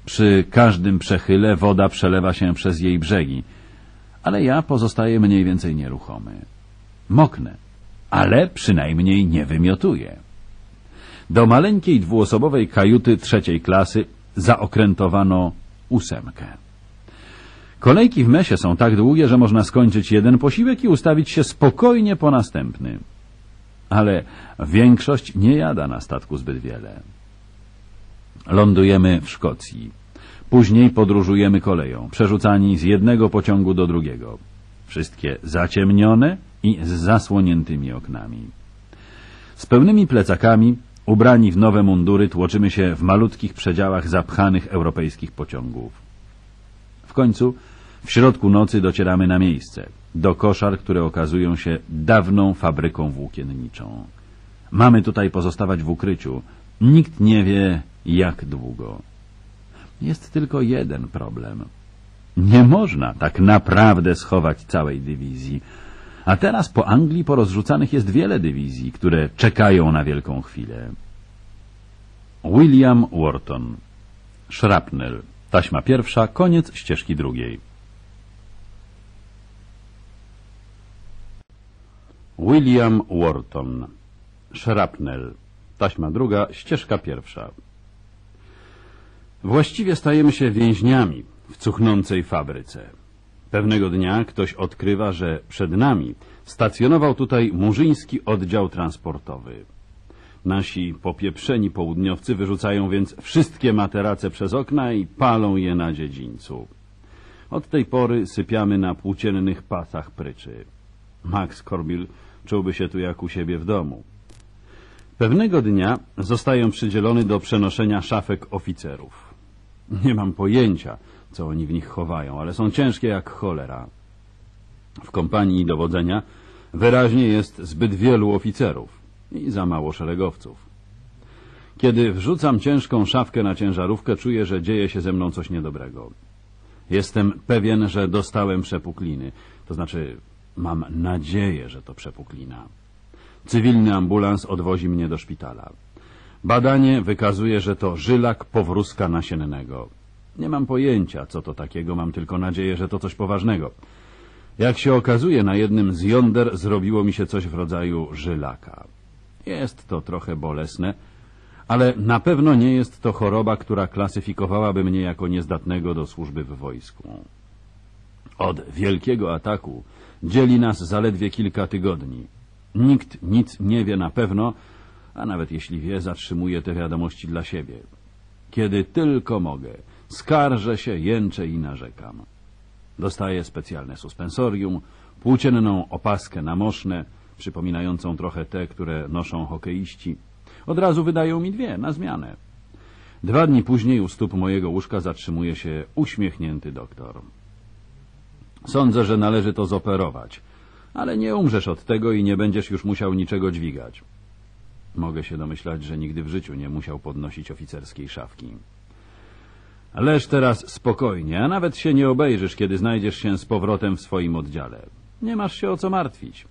S1: Przy każdym przechyle woda przelewa się przez jej brzegi, ale ja pozostaję mniej więcej nieruchomy. Moknę, ale przynajmniej nie wymiotuję. Do maleńkiej dwuosobowej kajuty trzeciej klasy zaokrętowano ósemkę. Kolejki w mesie są tak długie, że można skończyć jeden posiłek i ustawić się spokojnie po następny. Ale większość nie jada na statku zbyt wiele. Lądujemy w Szkocji. Później podróżujemy koleją, przerzucani z jednego pociągu do drugiego. Wszystkie zaciemnione i z zasłoniętymi oknami. Z pełnymi plecakami Ubrani w nowe mundury tłoczymy się w malutkich przedziałach zapchanych europejskich pociągów. W końcu w środku nocy docieramy na miejsce, do koszar, które okazują się dawną fabryką włókienniczą. Mamy tutaj pozostawać w ukryciu. Nikt nie wie, jak długo. Jest tylko jeden problem. Nie można tak naprawdę schować całej dywizji. A teraz po Anglii porozrzucanych jest wiele dywizji, które czekają na wielką chwilę. William Wharton Shrapnel Taśma pierwsza, koniec ścieżki drugiej. William Wharton Shrapnel Taśma druga, ścieżka pierwsza. Właściwie stajemy się więźniami w cuchnącej fabryce. Pewnego dnia ktoś odkrywa, że przed nami stacjonował tutaj murzyński oddział transportowy. Nasi popieprzeni południowcy wyrzucają więc wszystkie materace przez okna i palą je na dziedzińcu. Od tej pory sypiamy na płóciennych pasach pryczy. Max Corbill czułby się tu jak u siebie w domu. Pewnego dnia zostaję przydzielony do przenoszenia szafek oficerów. Nie mam pojęcia, co oni w nich chowają, ale są ciężkie jak cholera. W kompanii dowodzenia wyraźnie jest zbyt wielu oficerów i za mało szeregowców. Kiedy wrzucam ciężką szafkę na ciężarówkę, czuję, że dzieje się ze mną coś niedobrego. Jestem pewien, że dostałem przepukliny. To znaczy, mam nadzieję, że to przepuklina. Cywilny ambulans odwozi mnie do szpitala. Badanie wykazuje, że to żylak powrózka nasiennego. Nie mam pojęcia, co to takiego, mam tylko nadzieję, że to coś poważnego. Jak się okazuje, na jednym z jąder zrobiło mi się coś w rodzaju żylaka. Jest to trochę bolesne, ale na pewno nie jest to choroba, która klasyfikowałaby mnie jako niezdatnego do służby w wojsku. Od wielkiego ataku dzieli nas zaledwie kilka tygodni. Nikt nic nie wie na pewno, a nawet jeśli wie, zatrzymuje te wiadomości dla siebie. Kiedy tylko mogę, skarżę się, jęczę i narzekam. Dostaję specjalne suspensorium, płócienną opaskę na moszne, przypominającą trochę te, które noszą hokeiści. Od razu wydają mi dwie, na zmianę. Dwa dni później u stóp mojego łóżka zatrzymuje się uśmiechnięty doktor. Sądzę, że należy to zoperować, ale nie umrzesz od tego i nie będziesz już musiał niczego dźwigać. Mogę się domyślać, że nigdy w życiu nie musiał podnosić oficerskiej szafki. Leż teraz spokojnie, a nawet się nie obejrzysz, kiedy znajdziesz się z powrotem w swoim oddziale. Nie masz się o co martwić.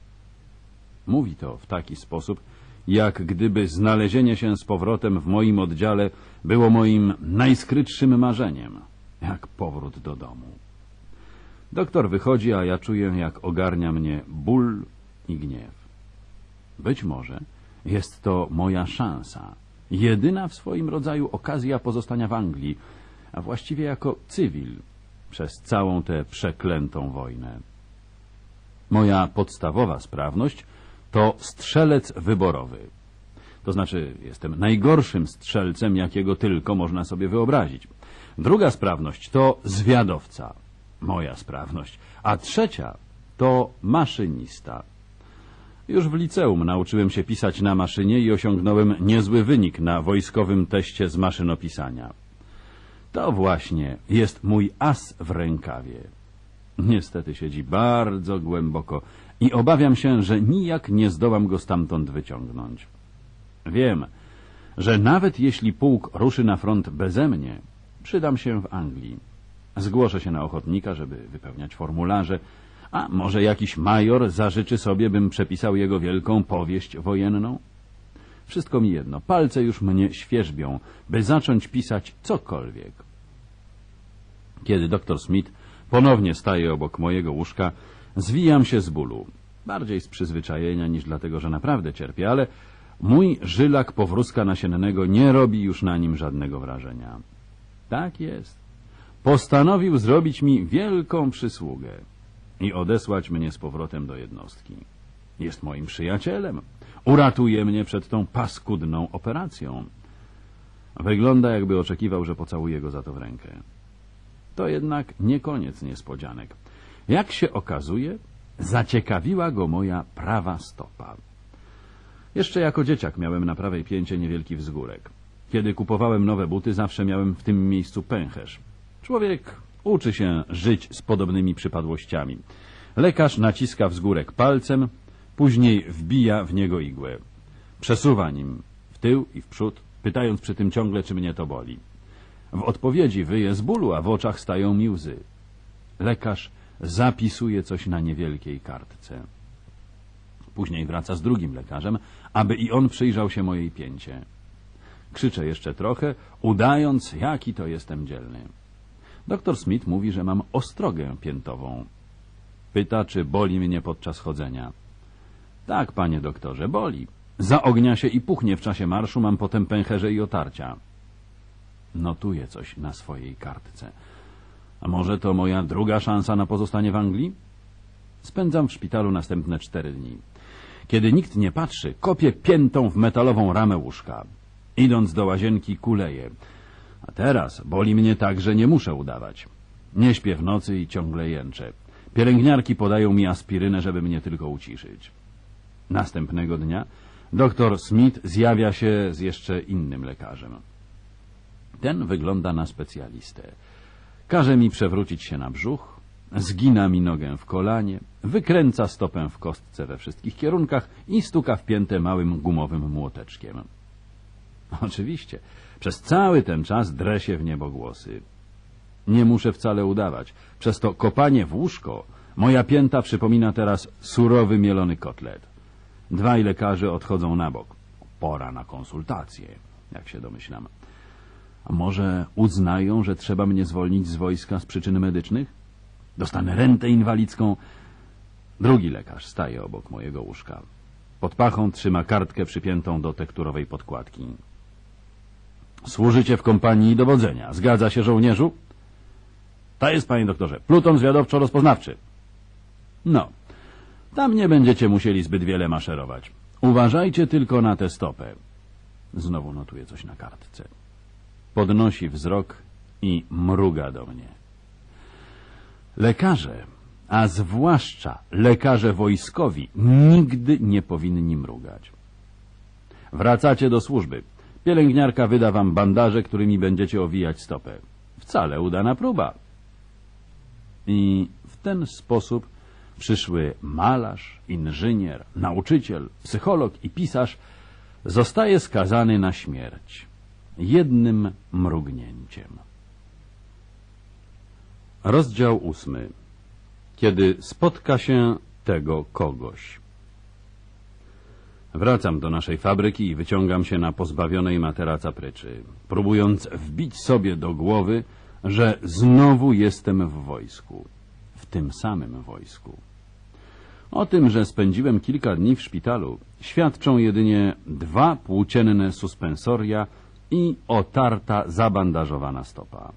S1: Mówi to w taki sposób, jak gdyby znalezienie się z powrotem w moim oddziale było moim najskrytszym marzeniem, jak powrót do domu. Doktor wychodzi, a ja czuję, jak ogarnia mnie ból i gniew. Być może jest to moja szansa, jedyna w swoim rodzaju okazja pozostania w Anglii, a właściwie jako cywil przez całą tę przeklętą wojnę. Moja podstawowa sprawność to strzelec wyborowy. To znaczy, jestem najgorszym strzelcem, jakiego tylko można sobie wyobrazić. Druga sprawność to zwiadowca, moja sprawność, a trzecia to maszynista. Już w liceum nauczyłem się pisać na maszynie i osiągnąłem niezły wynik na wojskowym teście z maszynopisania. To właśnie jest mój as w rękawie. Niestety siedzi bardzo głęboko i obawiam się, że nijak nie zdołam go stamtąd wyciągnąć. Wiem, że nawet jeśli pułk ruszy na front beze mnie, przydam się w Anglii. Zgłoszę się na ochotnika, żeby wypełniać formularze, a może jakiś major zażyczy sobie, bym przepisał jego wielką powieść wojenną? Wszystko mi jedno, palce już mnie świeżbią, by zacząć pisać cokolwiek. Kiedy doktor Smith ponownie staje obok mojego łóżka, zwijam się z bólu. Bardziej z przyzwyczajenia niż dlatego, że naprawdę cierpię, ale mój żylak powrózka nasiennego nie robi już na nim żadnego wrażenia. Tak jest. Postanowił zrobić mi wielką przysługę i odesłać mnie z powrotem do jednostki. Jest moim przyjacielem. Uratuje mnie przed tą paskudną operacją. Wygląda, jakby oczekiwał, że pocałuję go za to w rękę. To jednak nie koniec niespodzianek. Jak się okazuje, zaciekawiła go moja prawa stopa. Jeszcze jako dzieciak miałem na prawej pięcie niewielki wzgórek. Kiedy kupowałem nowe buty, zawsze miałem w tym miejscu pęcherz. Człowiek uczy się żyć z podobnymi przypadłościami. Lekarz naciska wzgórek palcem, później wbija w niego igłę. Przesuwa nim w tył i w przód, pytając przy tym ciągle, czy mnie to boli. W odpowiedzi wyje z bólu, a w oczach stają mi łzy. Lekarz zapisuje coś na niewielkiej kartce. Później wraca z drugim lekarzem, aby i on przyjrzał się mojej pięcie. Krzyczę jeszcze trochę, udając, jaki to jestem dzielny. Doktor Smith mówi, że mam ostrogę piętową. Pyta, czy boli mnie podczas chodzenia. Tak, panie doktorze, boli. Zaognia się i puchnie w czasie marszu, mam potem pęcherze i otarcia. Notuję coś na swojej kartce. A może to moja druga szansa na pozostanie w Anglii? Spędzam w szpitalu następne cztery dni. Kiedy nikt nie patrzy, kopię piętą w metalową ramę łóżka. Idąc do łazienki, kuleję. Teraz boli mnie tak, że nie muszę udawać. Nie śpię w nocy i ciągle jęczę. Pielęgniarki podają mi aspirynę, żeby mnie tylko uciszyć. Następnego dnia Doktor Smith zjawia się z jeszcze innym lekarzem. Ten wygląda na specjalistę. Każe mi przewrócić się na brzuch, zgina mi nogę w kolanie, wykręca stopę w kostce we wszystkich kierunkach i stuka w piętę małym gumowym młoteczkiem. Oczywiście, przez cały ten czas drę się w niebogłosy. Nie muszę wcale udawać. Przez to kopanie w łóżko moja pięta przypomina teraz surowy mielony kotlet. Dwaj lekarze odchodzą na bok. Pora na konsultacje, jak się domyślam. A może uznają, że trzeba mnie zwolnić z wojska z przyczyn medycznych? Dostanę rentę inwalidzką. Drugi lekarz staje obok mojego łóżka. Pod pachą trzyma kartkę przypiętą do tekturowej podkładki. Służycie w kompanii dowodzenia. Zgadza się, żołnierzu? Ta jest, panie doktorze. Pluton zwiadowczo-rozpoznawczy. No, tam nie będziecie musieli zbyt wiele maszerować. Uważajcie tylko na tę stopę. Znowu notuje coś na kartce. Podnosi wzrok i mruga do mnie. Lekarze, a zwłaszcza lekarze wojskowi, nigdy nie powinni mrugać. Wracacie do służby. Pielęgniarka wyda wam bandaże, którymi będziecie owijać stopę. Wcale udana próba. I w ten sposób przyszły malarz, inżynier, nauczyciel, psycholog i pisarz zostaje skazany na śmierć jednym mrugnięciem. Rozdział ósmy. Kiedy spotka się tego kogoś. Wracam do naszej fabryki i wyciągam się na pozbawionej materaca pryczy, próbując wbić sobie do głowy, że znowu jestem w wojsku. W tym samym wojsku. O tym, że spędziłem kilka dni w szpitalu, świadczą jedynie dwa płócienne suspensoria i otarta, zabandażowana stopa.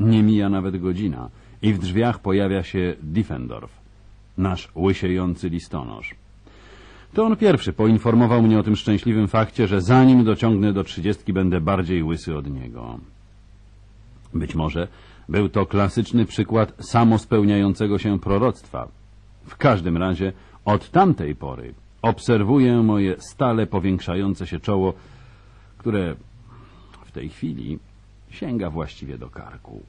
S1: Nie mija nawet godzina i w drzwiach pojawia się Diffendorf, nasz łysiejący listonosz. To on pierwszy poinformował mnie o tym szczęśliwym fakcie, że zanim dociągnę do trzydziestki, będę bardziej łysy od niego. Być może był to klasyczny przykład samospełniającego się proroctwa. W każdym razie od tamtej pory obserwuję moje stale powiększające się czoło, które w tej chwili sięga właściwie do karku.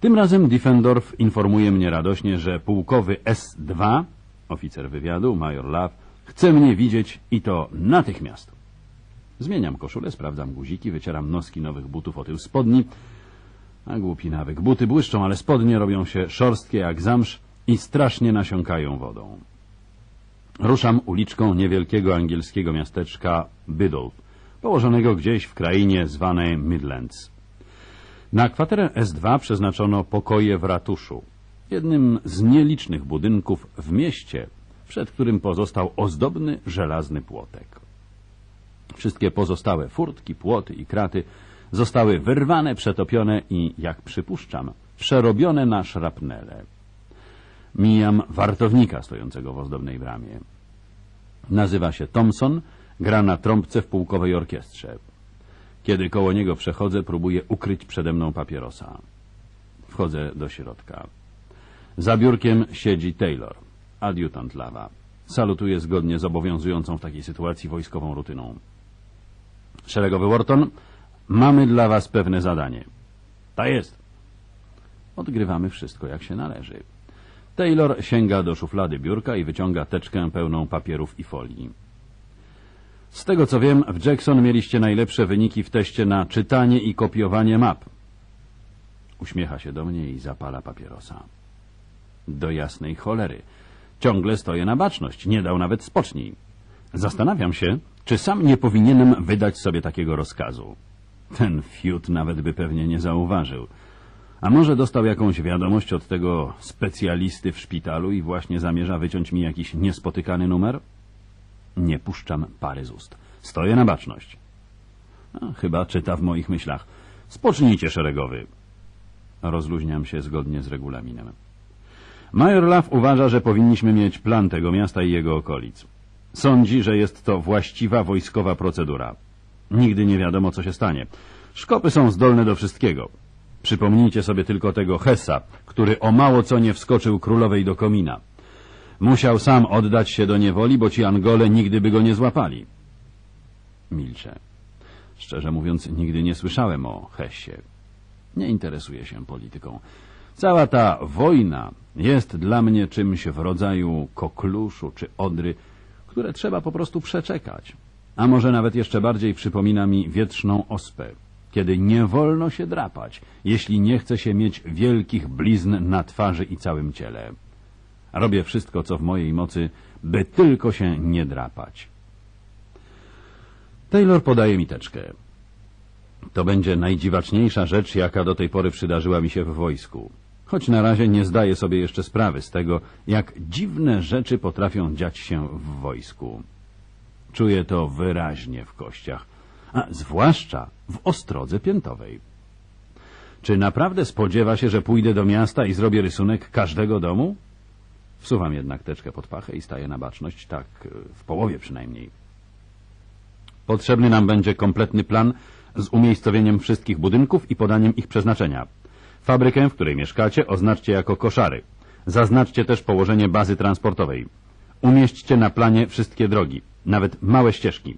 S1: Tym razem Diffendorf informuje mnie radośnie, że pułkowy S-2, oficer wywiadu, major Love, chce mnie widzieć i to natychmiast. Zmieniam koszulę, sprawdzam guziki, wycieram noski nowych butów o tył spodni. A głupi nawyk. Buty błyszczą, ale spodnie robią się szorstkie jak zamsz i strasznie nasiąkają wodą. Ruszam uliczką niewielkiego angielskiego miasteczka Biddulph, położonego gdzieś w krainie zwanej Midlands. Na kwaterę S2 przeznaczono pokoje w ratuszu, jednym z nielicznych budynków w mieście, przed którym pozostał ozdobny żelazny płotek. Wszystkie pozostałe furtki, płoty i kraty zostały wyrwane, przetopione i, jak przypuszczam, przerobione na szrapnele. Mijam wartownika stojącego w ozdobnej bramie. Nazywa się Thompson, gra na trąbce w pułkowej orkiestrze. Kiedy koło niego przechodzę, próbuję ukryć przede mną papierosa. Wchodzę do środka. Za biurkiem siedzi Taylor, adiutant Lawa. Salutuje zgodnie z obowiązującą w takiej sytuacji wojskową rutyną. Szeregowy Wharton, mamy dla was pewne zadanie. Ta jest. Odgrywamy wszystko jak się należy. Taylor sięga do szuflady biurka i wyciąga teczkę pełną papierów i folii. Z tego co wiem, w Jackson mieliście najlepsze wyniki w teście na czytanie i kopiowanie map. Uśmiecha się do mnie i zapala papierosa. Do jasnej cholery. Ciągle stoję na baczność, nie dał nawet spocznij. Zastanawiam się, czy sam nie powinienem wydać sobie takiego rozkazu. Ten fiut nawet by pewnie nie zauważył. A może dostał jakąś wiadomość od tego specjalisty w szpitalu i właśnie zamierza wyciąć mi jakiś niespotykany numer? Nie puszczam pary z ust. Stoję na baczność. A, chyba czyta w moich myślach. Spocznijcie, szeregowy. Rozluźniam się zgodnie z regulaminem. Major Love uważa, że powinniśmy mieć plan tego miasta i jego okolic. Sądzi, że jest to właściwa wojskowa procedura. Nigdy nie wiadomo, co się stanie. Szkopy są zdolne do wszystkiego. Przypomnijcie sobie tylko tego Hessa, który o mało co nie wskoczył królowej do komina. Musiał sam oddać się do niewoli, bo ci Angole nigdy by go nie złapali. Milczę. Szczerze mówiąc, nigdy nie słyszałem o Hessie. Nie interesuję się polityką. Cała ta wojna jest dla mnie czymś w rodzaju kokluszu czy odry, które trzeba po prostu przeczekać. A może nawet jeszcze bardziej przypomina mi wietrzną ospę, kiedy nie wolno się drapać, jeśli nie chce się mieć wielkich blizn na twarzy i całym ciele. Robię wszystko, co w mojej mocy, by tylko się nie drapać. Taylor podaje mi teczkę. To będzie najdziwaczniejsza rzecz, jaka do tej pory przydarzyła mi się w wojsku. Choć na razie nie zdaję sobie jeszcze sprawy z tego, jak dziwne rzeczy potrafią dziać się w wojsku. Czuję to wyraźnie w kościach, a zwłaszcza w ostrodze piętowej. Czy naprawdę spodziewa się, że pójdę do miasta i zrobię rysunek każdego domu? Wsuwam jednak teczkę pod pachę i staję na baczność, tak w połowie przynajmniej. Potrzebny nam będzie kompletny plan z umiejscowieniem wszystkich budynków i podaniem ich przeznaczenia. Fabrykę, w której mieszkacie, oznaczcie jako koszary. Zaznaczcie też położenie bazy transportowej. Umieśćcie na planie wszystkie drogi, nawet małe ścieżki.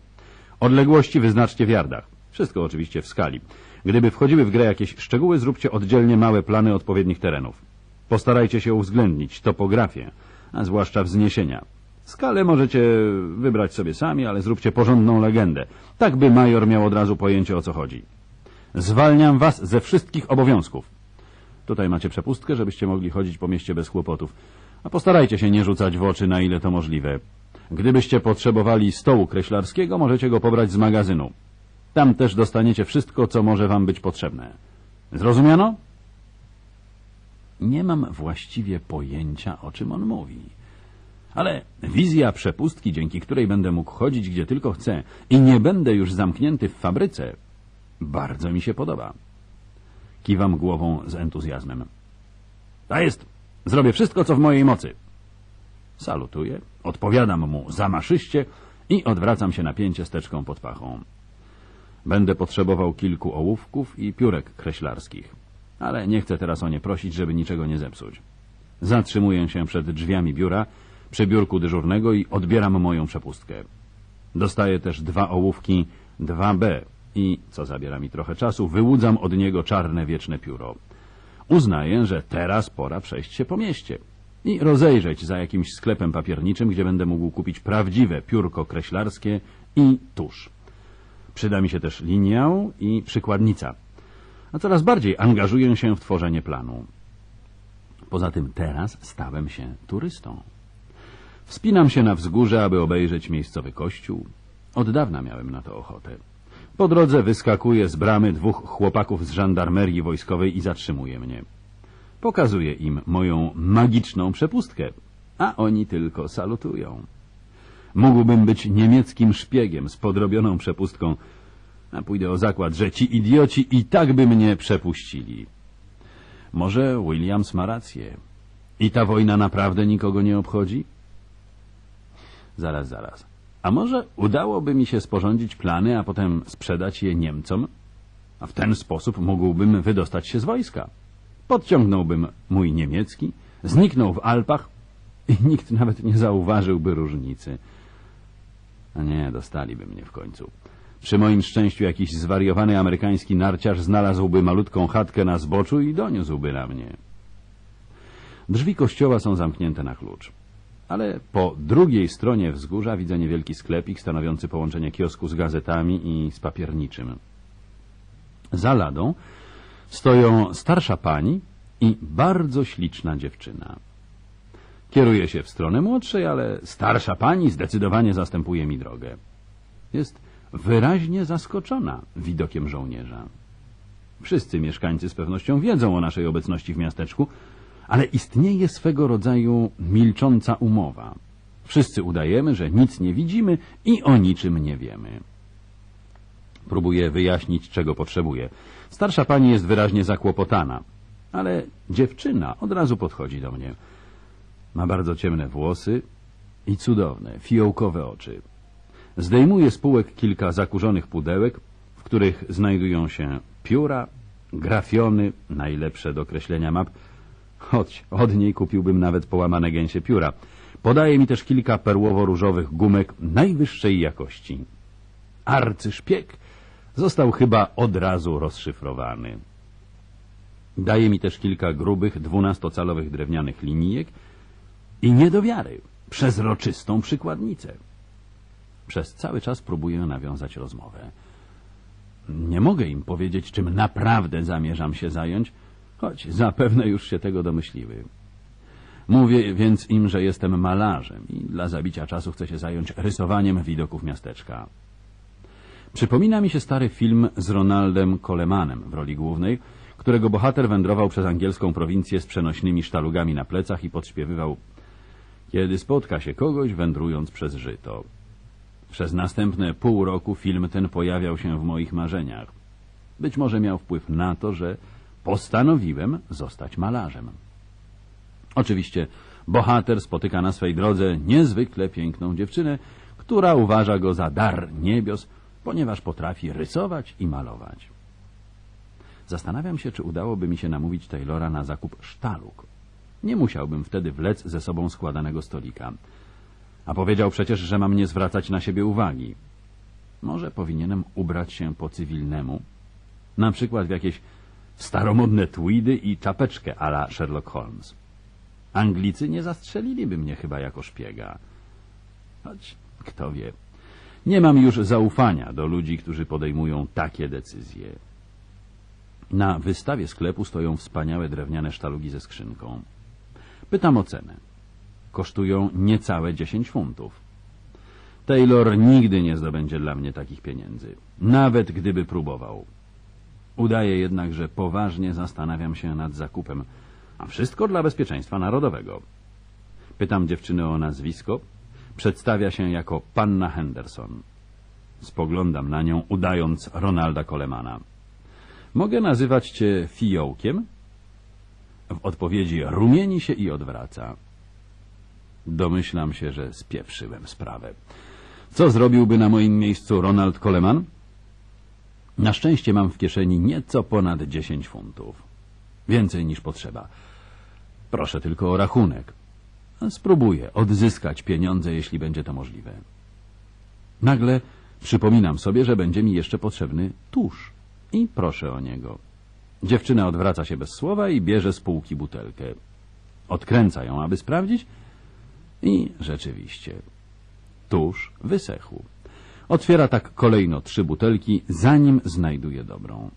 S1: Odległości wyznaczcie w yardach. Wszystko oczywiście w skali. Gdyby wchodziły w grę jakieś szczegóły, zróbcie oddzielnie małe plany odpowiednich terenów. Postarajcie się uwzględnić topografię, a zwłaszcza wzniesienia. Skalę możecie wybrać sobie sami, ale zróbcie porządną legendę, tak by major miał od razu pojęcie o co chodzi. Zwalniam was ze wszystkich obowiązków. Tutaj macie przepustkę, żebyście mogli chodzić po mieście bez kłopotów. A postarajcie się nie rzucać w oczy, na ile to możliwe. Gdybyście potrzebowali stołu kreślarskiego, możecie go pobrać z magazynu. Tam też dostaniecie wszystko, co może wam być potrzebne. Zrozumiano? Nie mam właściwie pojęcia, o czym on mówi. Ale wizja przepustki, dzięki której będę mógł chodzić gdzie tylko chcę i nie będę już zamknięty w fabryce, bardzo mi się podoba. Kiwam głową z entuzjazmem. To jest. Zrobię wszystko, co w mojej mocy. Salutuję, odpowiadam mu zamaszyście i odwracam się napięcie steczką pod pachą. Będę potrzebował kilku ołówków i piórek kreślarskich, ale nie chcę teraz o nie prosić, żeby niczego nie zepsuć. Zatrzymuję się przed drzwiami biura, przy biurku dyżurnego i odbieram moją przepustkę. Dostaję też dwa ołówki 2B i, co zabiera mi trochę czasu, wyłudzam od niego czarne wieczne pióro. Uznaję, że teraz pora przejść się po mieście i rozejrzeć za jakimś sklepem papierniczym, gdzie będę mógł kupić prawdziwe piórko kreślarskie i tusz. Przyda mi się też liniał i przykładnica. A coraz bardziej angażuję się w tworzenie planu. Poza tym teraz stałem się turystą. Wspinam się na wzgórze, aby obejrzeć miejscowy kościół. Od dawna miałem na to ochotę. Po drodze wyskakuje z bramy dwóch chłopaków z żandarmerii wojskowej i zatrzymuje mnie. Pokazuję im moją magiczną przepustkę, a oni tylko salutują. Mógłbym być niemieckim szpiegiem z podrobioną przepustką, a pójdę o zakład, że ci idioci i tak by mnie przepuścili. Może Williams ma rację. I ta wojna naprawdę nikogo nie obchodzi? Zaraz, zaraz. A może udałoby mi się sporządzić plany, a potem sprzedać je Niemcom? A w ten sposób mógłbym wydostać się z wojska. Podciągnąłbym mój niemiecki, zniknął w Alpach i nikt nawet nie zauważyłby różnicy. A nie, dostaliby mnie w końcu. Przy moim szczęściu jakiś zwariowany amerykański narciarz znalazłby malutką chatkę na zboczu i doniósłby na mnie. Drzwi kościoła są zamknięte na klucz. Ale po drugiej stronie wzgórza widzę niewielki sklepik stanowiący połączenie kiosku z gazetami i z papierniczym. Za ladą stoją starsza pani i bardzo śliczna dziewczyna. Kieruję się w stronę młodszej, ale starsza pani zdecydowanie zastępuje mi drogę. Jest wyraźnie zaskoczona widokiem żołnierza. Wszyscy mieszkańcy z pewnością wiedzą o naszej obecności w miasteczku, ale istnieje swego rodzaju milcząca umowa. Wszyscy udajemy, że nic nie widzimy i o niczym nie wiemy. Próbuję wyjaśnić, czego potrzebuję. Starsza pani jest wyraźnie zakłopotana, ale dziewczyna od razu podchodzi do mnie. Ma bardzo ciemne włosy i cudowne, fiołkowe oczy. Zdejmuje z półek kilka zakurzonych pudełek, w których znajdują się pióra, grafiony, najlepsze do kreślenia map, Choć od niej kupiłbym nawet połamane gęsie pióra. Podaje mi też kilka perłowo-różowych gumek najwyższej jakości. Arcyszpieg został chyba od razu rozszyfrowany. Daje mi też kilka grubych, dwunastocalowych drewnianych linijek i nie do wiary, przezroczystą przykładnicę. Przez cały czas próbuję nawiązać rozmowę. Nie mogę im powiedzieć, czym naprawdę zamierzam się zająć, choć zapewne już się tego domyśliły. Mówię więc im, że jestem malarzem i dla zabicia czasu chcę się zająć rysowaniem widoków miasteczka. Przypomina mi się stary film z Ronaldem Colemanem w roli głównej, którego bohater wędrował przez angielską prowincję z przenośnymi sztalugami na plecach i podśpiewywał Kiedy spotka się kogoś wędrując przez żyto. Przez następne pół roku film ten pojawiał się w moich marzeniach. Być może miał wpływ na to, że postanowiłem zostać malarzem. Oczywiście bohater spotyka na swej drodze niezwykle piękną dziewczynę, która uważa go za dar niebios, ponieważ potrafi rysować i malować. Zastanawiam się, czy udałoby mi się namówić Taylora na zakup sztaluk. Nie musiałbym wtedy wlec ze sobą składanego stolika. A powiedział przecież, że mam nie zwracać na siebie uwagi. Może powinienem ubrać się po cywilnemu, na przykład w jakieś staromodne tweedy i czapeczkę ala Sherlock Holmes. Anglicy nie zastrzeliliby mnie chyba jako szpiega. Choć kto wie. Nie mam już zaufania do ludzi, którzy podejmują takie decyzje. Na wystawie sklepu stoją wspaniałe drewniane sztalugi ze skrzynką. Pytam o cenę. Kosztują niecałe 10 funtów. Taylor nigdy nie zdobędzie dla mnie takich pieniędzy, nawet gdyby próbował. Udaje jednak, że poważnie zastanawiam się nad zakupem, a wszystko dla bezpieczeństwa narodowego. Pytam dziewczynę o nazwisko. Przedstawia się jako panna Henderson. Spoglądam na nią, udając Ronalda Colemana. Mogę nazywać cię fiołkiem? W odpowiedzi rumieni się i odwraca. Domyślam się, że spieprzyłem sprawę. Co zrobiłby na moim miejscu Ronald Coleman? Na szczęście mam w kieszeni nieco ponad 10 funtów. Więcej niż potrzeba. Proszę tylko o rachunek. Spróbuję odzyskać pieniądze, jeśli będzie to możliwe. Nagle przypominam sobie, że będzie mi jeszcze potrzebny tusz i proszę o niego. Dziewczyna odwraca się bez słowa i bierze z półki butelkę. Odkręca ją, aby sprawdzić i rzeczywiście tusz wysechł. Otwiera tak kolejno trzy butelki, zanim znajduje dobrą.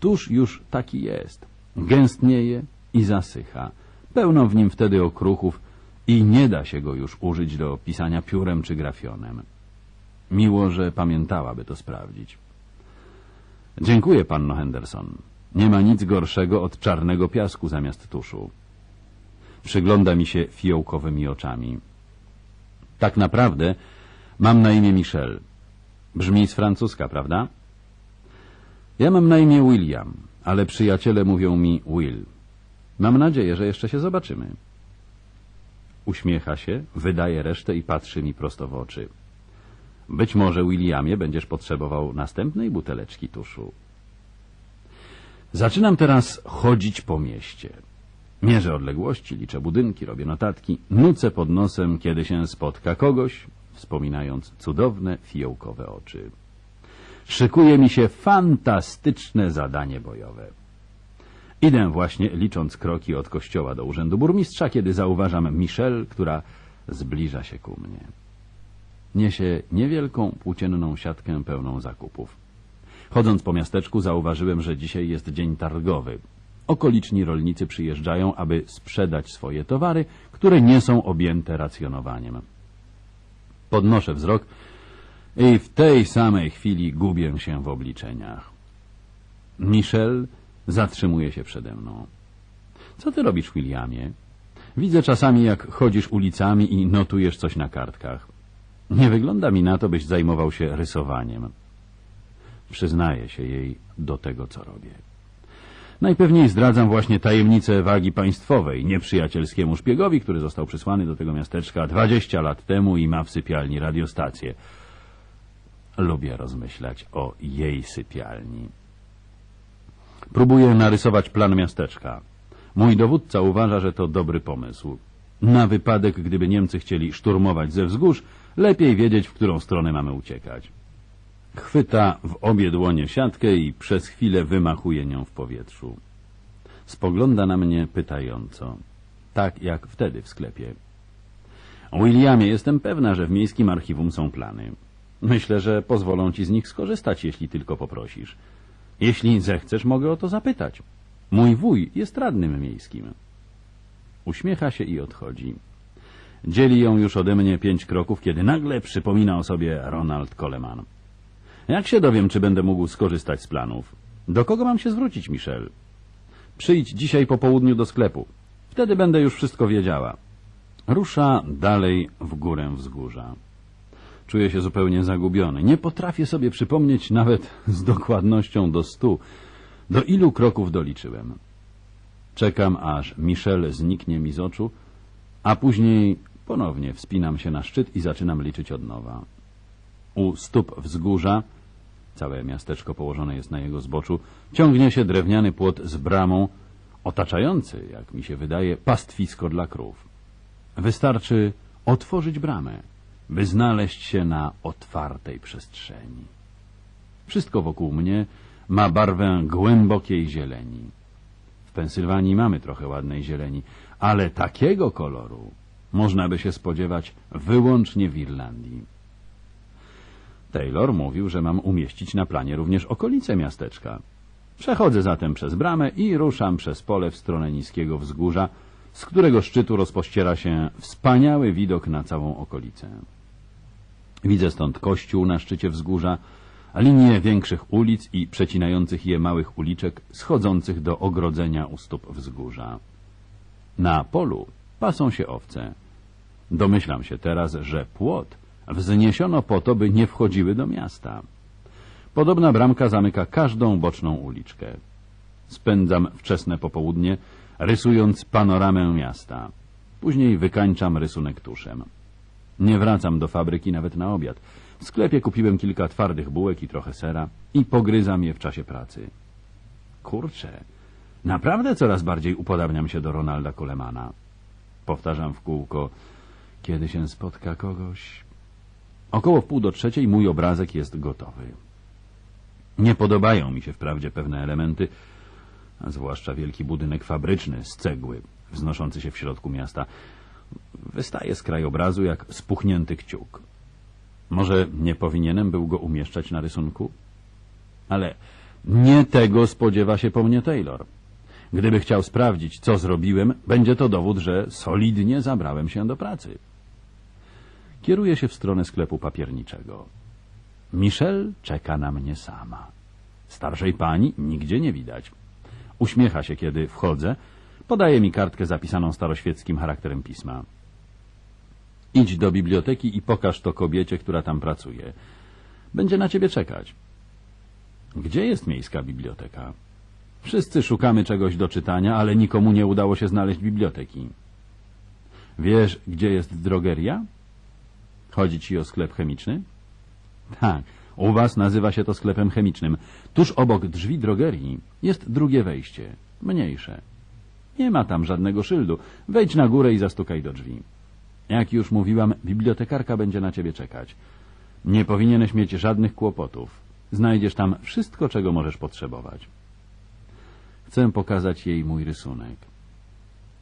S1: Tusz już taki jest. Gęstnieje i zasycha. Pełno w nim wtedy okruchów i nie da się go już użyć do pisania piórem czy grafionem. Miło, że pamiętałaby to sprawdzić. Dziękuję, panno Henderson. Nie ma nic gorszego od czarnego piasku zamiast tuszu. Przygląda mi się fiołkowymi oczami. Tak naprawdę mam na imię Michel. Brzmi z francuska, prawda? Ja mam na imię William, ale przyjaciele mówią mi Will. Mam nadzieję, że jeszcze się zobaczymy. Uśmiecha się, wydaje resztę i patrzy mi prosto w oczy. Być może, Williamie, będziesz potrzebował następnej buteleczki tuszu. Zaczynam teraz chodzić po mieście. Mierzę odległości, liczę budynki, robię notatki, nucę pod nosem, kiedy się spotka kogoś, wspominając cudowne, fiołkowe oczy. Szykuje mi się fantastyczne zadanie bojowe. Idę właśnie, licząc kroki od kościoła do urzędu burmistrza, kiedy zauważam Michelle, która zbliża się ku mnie. Niesie niewielką, płócienną siatkę pełną zakupów. Chodząc po miasteczku zauważyłem, że dzisiaj jest dzień targowy. Okoliczni rolnicy przyjeżdżają, aby sprzedać swoje towary, które nie są objęte racjonowaniem. Podnoszę wzrok i w tej samej chwili gubię się w obliczeniach. Michel zatrzymuje się przede mną. Co ty robisz, Williamie? Widzę czasami, jak chodzisz ulicami i notujesz coś na kartkach. Nie wygląda mi na to, byś zajmował się rysowaniem. Przyznaję się jej do tego, co robię. Najpewniej zdradzam właśnie tajemnicę wagi państwowej nieprzyjacielskiemu szpiegowi, który został przysłany do tego miasteczka 20 lat temu i ma w sypialni radiostację. Lubię rozmyślać o jej sypialni. Próbuję narysować plan miasteczka. Mój dowódca uważa, że to dobry pomysł. Na wypadek, gdyby Niemcy chcieli szturmować ze wzgórz, lepiej wiedzieć, w którą stronę mamy uciekać. Chwyta w obie dłonie siatkę i przez chwilę wymachuje nią w powietrzu. Spogląda na mnie pytająco, tak jak wtedy w sklepie. Williamie, jestem pewna, że w miejskim archiwum są plany. Myślę, że pozwolą ci z nich skorzystać, jeśli tylko poprosisz. Jeśli zechcesz, mogę o to zapytać. Mój wuj jest radnym miejskim. Uśmiecha się i odchodzi. Dzieli ją już ode mnie pięć kroków, kiedy nagle przypomina o sobie Ronald Coleman. Jak się dowiem, czy będę mógł skorzystać z planów? Do kogo mam się zwrócić, Michel? Przyjdź dzisiaj po południu do sklepu. Wtedy będę już wszystko wiedziała. Rusza dalej w górę wzgórza. Czuję się zupełnie zagubiony. Nie potrafię sobie przypomnieć nawet z dokładnością do stu, do ilu kroków doliczyłem. Czekam, aż Michel zniknie mi z oczu, a później ponownie wspinam się na szczyt i zaczynam liczyć od nowa. U stóp wzgórza, całe miasteczko położone jest na jego zboczu, ciągnie się drewniany płot z bramą, otaczający, jak mi się wydaje, pastwisko dla krów. Wystarczy otworzyć bramę, by znaleźć się na otwartej przestrzeni. Wszystko wokół mnie ma barwę głębokiej zieleni. W Pensylwanii mamy trochę ładnej zieleni, ale takiego koloru można by się spodziewać wyłącznie w Irlandii. Taylor mówił, że mam umieścić na planie również okolice miasteczka. Przechodzę zatem przez bramę i ruszam przez pole w stronę niskiego wzgórza, z którego szczytu rozpościera się wspaniały widok na całą okolicę. Widzę stąd kościół na szczycie wzgórza, a linię większych ulic i przecinających je małych uliczek schodzących do ogrodzenia u stóp wzgórza. Na polu pasą się owce. Domyślam się teraz, że płot wzniesiono po to, by nie wchodziły do miasta. Podobna bramka zamyka każdą boczną uliczkę. Spędzam wczesne popołudnie, rysując panoramę miasta. Później wykańczam rysunek tuszem. Nie wracam do fabryki nawet na obiad. W sklepie kupiłem kilka twardych bułek i trochę sera i pogryzam je w czasie pracy. Kurczę, naprawdę coraz bardziej upodabniam się do Ronalda Colemana. Powtarzam w kółko, kiedy się spotka kogoś. Około wpół do trzeciej mój obrazek jest gotowy. Nie podobają mi się wprawdzie pewne elementy, a zwłaszcza wielki budynek fabryczny z cegły, wznoszący się w środku miasta. Wystaje z krajobrazu jak spuchnięty kciuk. Może nie powinienem był go umieszczać na rysunku? Ale nie tego spodziewa się po mnie Taylor. Gdyby chciał sprawdzić, co zrobiłem, będzie to dowód, że solidnie zabrałem się do pracy. Kieruję się w stronę sklepu papierniczego. Michelle czeka na mnie sama. Starszej pani nigdzie nie widać. Uśmiecha się, kiedy wchodzę. Podaje mi kartkę zapisaną staroświeckim charakterem pisma. Idź do biblioteki i pokaż to kobiecie, która tam pracuje. Będzie na ciebie czekać. Gdzie jest miejska biblioteka? Wszyscy szukamy czegoś do czytania, ale nikomu nie udało się znaleźć biblioteki. Wiesz, gdzie jest drogeria? Chodzi ci o sklep chemiczny? Tak, u was nazywa się to sklepem chemicznym. Tuż obok drzwi drogerii jest drugie wejście, mniejsze. Nie ma tam żadnego szyldu. Wejdź na górę i zastukaj do drzwi. Jak już mówiłam, bibliotekarka będzie na ciebie czekać. Nie powinieneś mieć żadnych kłopotów. Znajdziesz tam wszystko, czego możesz potrzebować. Chcę pokazać jej mój rysunek.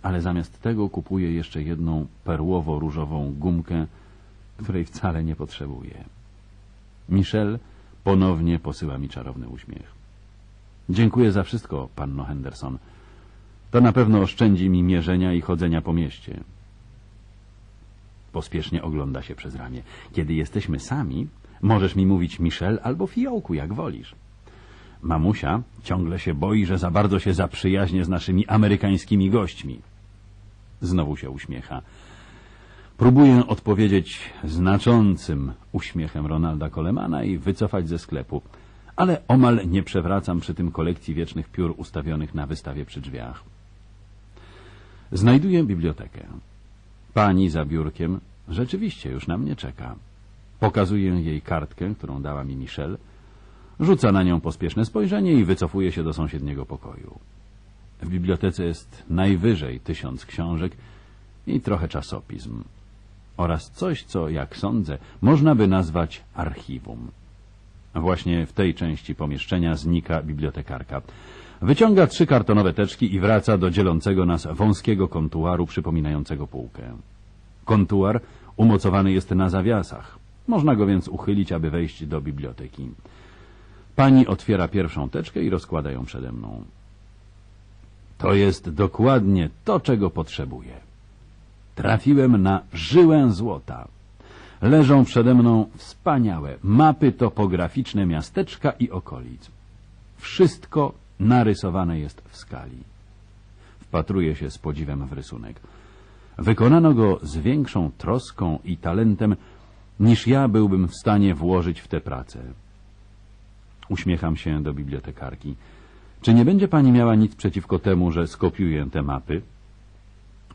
S1: Ale zamiast tego kupuję jeszcze jedną perłowo-różową gumkę, której wcale nie potrzebuję. Michel ponownie posyła mi czarowny uśmiech. Dziękuję za wszystko, panno Henderson. To na pewno oszczędzi mi mierzenia i chodzenia po mieście. Pospiesznie ogląda się przez ramię. Kiedy jesteśmy sami, możesz mi mówić Michel albo fiołku, jak wolisz. Mamusia ciągle się boi, że za bardzo się zaprzyjaźnię z naszymi amerykańskimi gośćmi. Znowu się uśmiecha. Próbuję odpowiedzieć znaczącym uśmiechem Ronalda Colemana i wycofać ze sklepu, ale omal nie przewracam przy tym kolekcji wiecznych piór ustawionych na wystawie przy drzwiach. Znajduję bibliotekę. Pani za biurkiem rzeczywiście już na mnie czeka. Pokazuję jej kartkę, którą dała mi Michelle, rzuca na nią pospieszne spojrzenie i wycofuje się do sąsiedniego pokoju. W bibliotece jest najwyżej tysiąc książek i trochę czasopism. Oraz coś, co, jak sądzę, można by nazwać archiwum. Właśnie w tej części pomieszczenia znika bibliotekarka. Wyciąga trzy kartonowe teczki i wraca do dzielącego nas wąskiego kontuaru przypominającego półkę. Kontuar umocowany jest na zawiasach. Można go więc uchylić, aby wejść do biblioteki. Pani otwiera pierwszą teczkę i rozkłada ją przede mną. To jest dokładnie to, czego potrzebuję. Trafiłem na żyłę złota. Leżą przede mną wspaniałe mapy topograficzne miasteczka i okolic. Wszystko narysowane jest w skali. Wpatruję się z podziwem w rysunek. Wykonano go z większą troską i talentem, niż ja byłbym w stanie włożyć w tę pracę. Uśmiecham się do bibliotekarki. Czy nie będzie pani miała nic przeciwko temu, że skopiuję te mapy?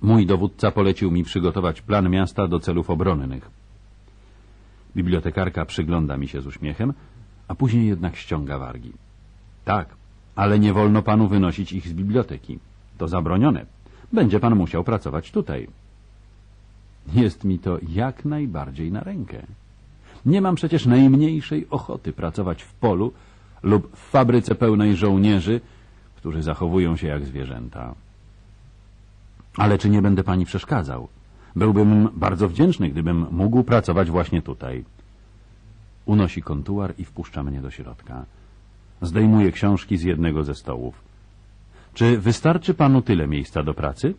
S1: Mój dowódca polecił mi przygotować plan miasta do celów obronnych. Bibliotekarka przygląda mi się z uśmiechem, a później jednak ściąga wargi. Tak, ale nie wolno panu wynosić ich z biblioteki. To zabronione. Będzie pan musiał pracować tutaj. Jest mi to jak najbardziej na rękę. Nie mam przecież najmniejszej ochoty pracować w polu lub w fabryce pełnej żołnierzy, którzy zachowują się jak zwierzęta. Ale czy nie będę pani przeszkadzał? Byłbym bardzo wdzięczny, gdybym mógł pracować właśnie tutaj. Unosi kontuar i wpuszcza mnie do środka. Zdejmuje książki z jednego ze stołów. Czy wystarczy panu tyle miejsca do pracy?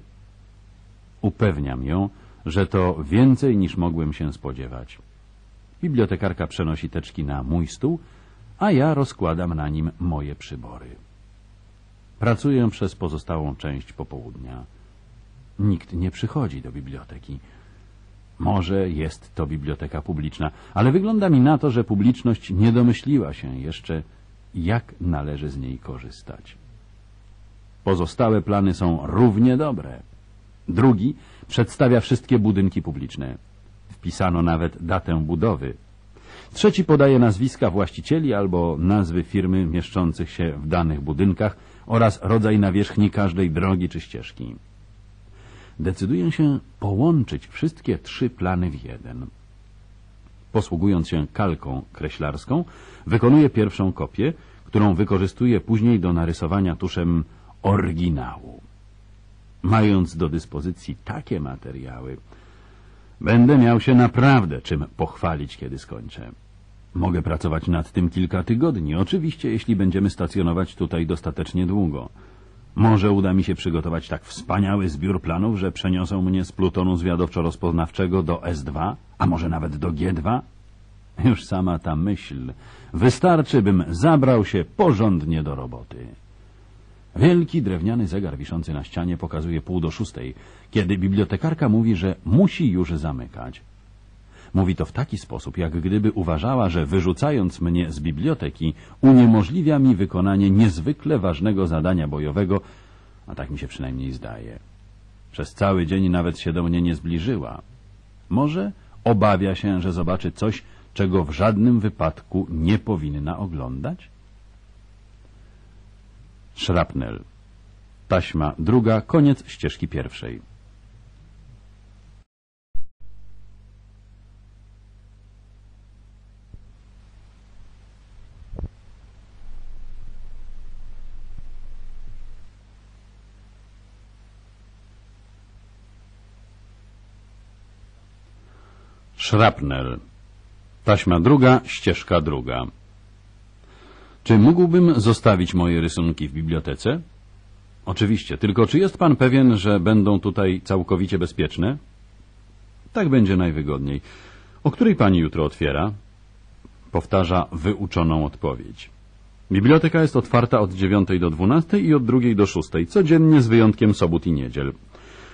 S1: Upewniam ją, że to więcej niż mogłem się spodziewać. Bibliotekarka przenosi teczki na mój stół, a ja rozkładam na nim moje przybory. Pracuję przez pozostałą część popołudnia. Nikt nie przychodzi do biblioteki. Może jest to biblioteka publiczna, ale wygląda mi na to, że publiczność nie domyśliła się jeszcze, jak należy z niej korzystać. Pozostałe plany są równie dobre. Drugi przedstawia wszystkie budynki publiczne. Wpisano nawet datę budowy. Trzeci podaje nazwiska właścicieli albo nazwy firmy mieszczących się w danych budynkach oraz rodzaj nawierzchni każdej drogi czy ścieżki. Decyduję się połączyć wszystkie trzy plany w jeden. Posługując się kalką kreślarską, wykonuję pierwszą kopię, którą wykorzystuję później do narysowania tuszem oryginału. Mając do dyspozycji takie materiały, będę miał się naprawdę czym pochwalić, kiedy skończę. Mogę pracować nad tym kilka tygodni, oczywiście, jeśli będziemy stacjonować tutaj dostatecznie długo. Może uda mi się przygotować tak wspaniały zbiór planów, że przeniosą mnie z plutonu zwiadowczo-rozpoznawczego do S2, a może nawet do G2? Już sama ta myśl. Wystarczy, bym zabrał się porządnie do roboty. Wielki drewniany zegar wiszący na ścianie pokazuje pół do szóstej, kiedy bibliotekarka mówi, że musi już zamykać. Mówi to w taki sposób, jak gdyby uważała, że wyrzucając mnie z biblioteki uniemożliwia mi wykonanie niezwykle ważnego zadania bojowego, a tak mi się przynajmniej zdaje. Przez cały dzień nawet się do mnie nie zbliżyła. Może obawia się, że zobaczy coś, czego w żadnym wypadku nie powinna oglądać? Szrapnel. Taśma druga, koniec ścieżki pierwszej. Szrapnel. Taśma druga, ścieżka druga. Czy mógłbym zostawić moje rysunki w bibliotece? Oczywiście, tylko czy jest pan pewien, że będą tutaj całkowicie bezpieczne? Tak będzie najwygodniej. O której pani jutro otwiera? Powtarza wyuczoną odpowiedź. Biblioteka jest otwarta od 9 do 12 i od 2 do 6, codziennie z wyjątkiem sobot i niedziel.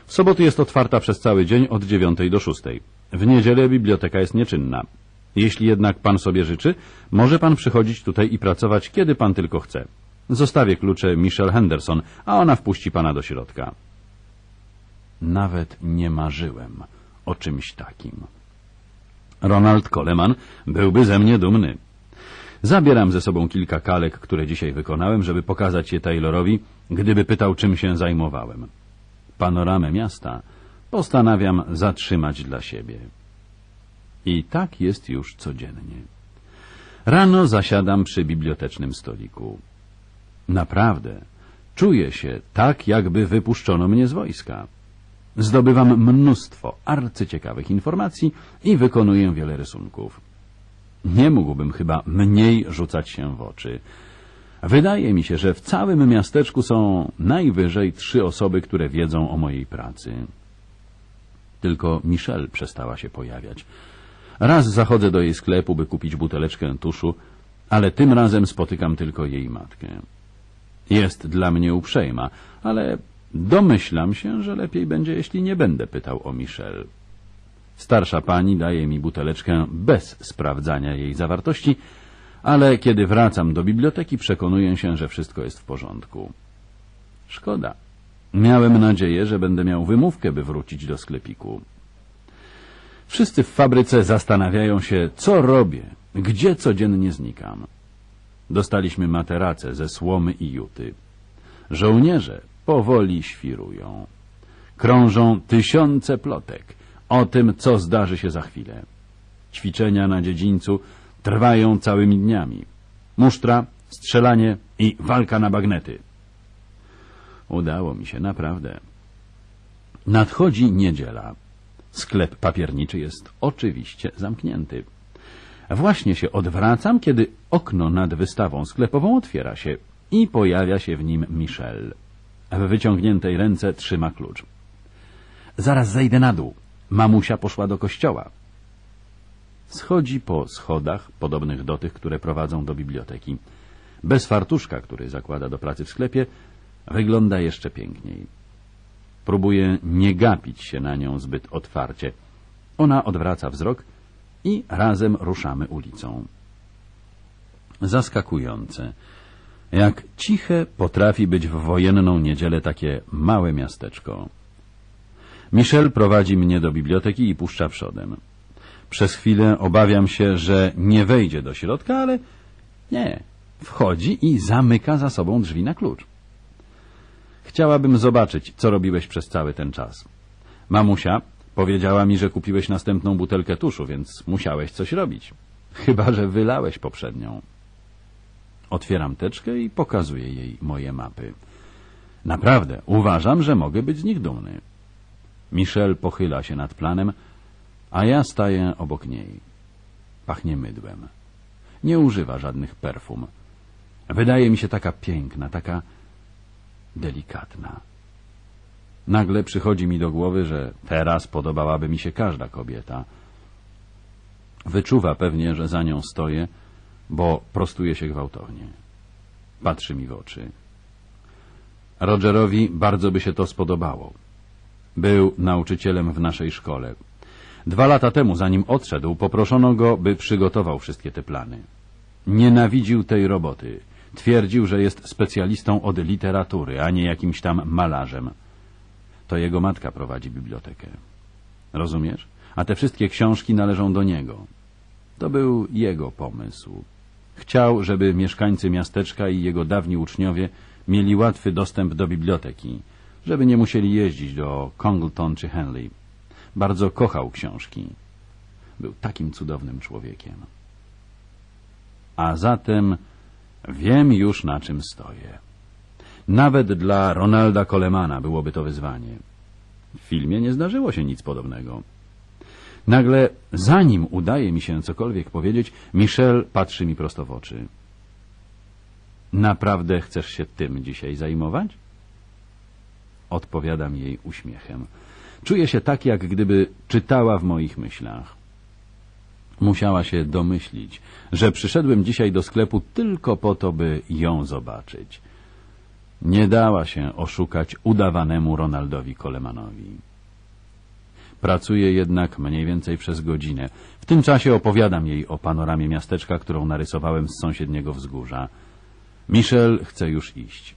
S1: W soboty jest otwarta przez cały dzień od 9 do 6. W niedzielę biblioteka jest nieczynna. Jeśli jednak pan sobie życzy, może pan przychodzić tutaj i pracować, kiedy pan tylko chce. Zostawię klucze Michelle Henderson, a ona wpuści pana do środka. Nawet nie marzyłem o czymś takim. Ronald Coleman byłby ze mnie dumny. Zabieram ze sobą kilka kalek, które dzisiaj wykonałem, żeby pokazać je Taylorowi, gdyby pytał, czym się zajmowałem. Panoramę miasta postanawiam zatrzymać dla siebie. I tak jest już codziennie. Rano zasiadam przy bibliotecznym stoliku. Naprawdę, czuję się tak, jakby wypuszczono mnie z wojska. Zdobywam mnóstwo arcyciekawych informacji i wykonuję wiele rysunków. Nie mógłbym chyba mniej rzucać się w oczy. Wydaje mi się, że w całym miasteczku są najwyżej trzy osoby, które wiedzą o mojej pracy. Tylko Michelle przestała się pojawiać. Raz zachodzę do jej sklepu, by kupić buteleczkę tuszu, ale tym razem spotykam tylko jej matkę. Jest dla mnie uprzejma, ale domyślam się, że lepiej będzie, jeśli nie będę pytał o Michelle. Starsza pani daje mi buteleczkę bez sprawdzania jej zawartości, ale kiedy wracam do biblioteki, przekonuję się, że wszystko jest w porządku. Szkoda. Miałem nadzieję, że będę miał wymówkę, by wrócić do sklepiku. Wszyscy w fabryce zastanawiają się, co robię, gdzie codziennie znikam. Dostaliśmy materace ze słomy i juty. Żołnierze powoli świrują. Krążą tysiące plotek o tym, co zdarzy się za chwilę. Ćwiczenia na dziedzińcu trwają całymi dniami. Musztra, strzelanie i walka na bagnety. Udało mi się, naprawdę. Nadchodzi niedziela. Sklep papierniczy jest oczywiście zamknięty. Właśnie się odwracam, kiedy okno nad wystawą sklepową otwiera się i pojawia się w nim Michel. W wyciągniętej ręce trzyma klucz. Zaraz zejdę na dół. Mamusia poszła do kościoła. Schodzi po schodach, podobnych do tych, które prowadzą do biblioteki. Bez fartuszka, który zakłada do pracy w sklepie, wygląda jeszcze piękniej. Próbuje nie gapić się na nią zbyt otwarcie. Ona odwraca wzrok i razem ruszamy ulicą. Zaskakujące. Jak ciche potrafi być w wojenną niedzielę takie małe miasteczko. Michel prowadzi mnie do biblioteki i puszcza przodem. Przez chwilę obawiam się, że nie wejdzie do środka, ale nie. Wchodzi i zamyka za sobą drzwi na klucz. Chciałabym zobaczyć, co robiłeś przez cały ten czas. Mamusia powiedziała mi, że kupiłeś następną butelkę tuszu, więc musiałeś coś robić. Chyba, że wylałeś poprzednią. Otwieram teczkę i pokazuję jej moje mapy. Naprawdę, uważam, że mogę być z nich dumny. Michel pochyla się nad planem, a ja staję obok niej. Pachnie mydłem. Nie używa żadnych perfum. Wydaje mi się taka piękna, taka delikatna. Nagle przychodzi mi do głowy, że teraz podobałaby mi się każda kobieta. Wyczuwa pewnie, że za nią stoję, bo prostuje się gwałtownie. Patrzy mi w oczy. Rogerowi bardzo by się to spodobało. Był nauczycielem w naszej szkole. Dwa lata temu, zanim odszedł, poproszono go, by przygotował wszystkie te plany. Nienawidził tej roboty. Twierdził, że jest specjalistą od literatury, a nie jakimś tam malarzem. To jego matka prowadzi bibliotekę. Rozumiesz? A te wszystkie książki należą do niego. To był jego pomysł. Chciał, żeby mieszkańcy miasteczka i jego dawni uczniowie mieli łatwy dostęp do biblioteki, żeby nie musieli jeździć do Congleton czy Henley. Bardzo kochał książki. Był takim cudownym człowiekiem. A zatem wiem już na czym stoję. Nawet dla Ronalda Colemana byłoby to wyzwanie. W filmie nie zdarzyło się nic podobnego. Nagle, zanim udaje mi się cokolwiek powiedzieć, Michel patrzy mi prosto w oczy. Naprawdę chcesz się tym dzisiaj zajmować? Odpowiadam jej uśmiechem. Czuję się tak, jak gdyby czytała w moich myślach. Musiała się domyślić, że przyszedłem dzisiaj do sklepu tylko po to, by ją zobaczyć. Nie dała się oszukać udawanemu Ronaldowi Colemanowi. Pracuję jednak mniej więcej przez godzinę. W tym czasie opowiadam jej o panoramie miasteczka, którą narysowałem z sąsiedniego wzgórza. Michel chce już iść.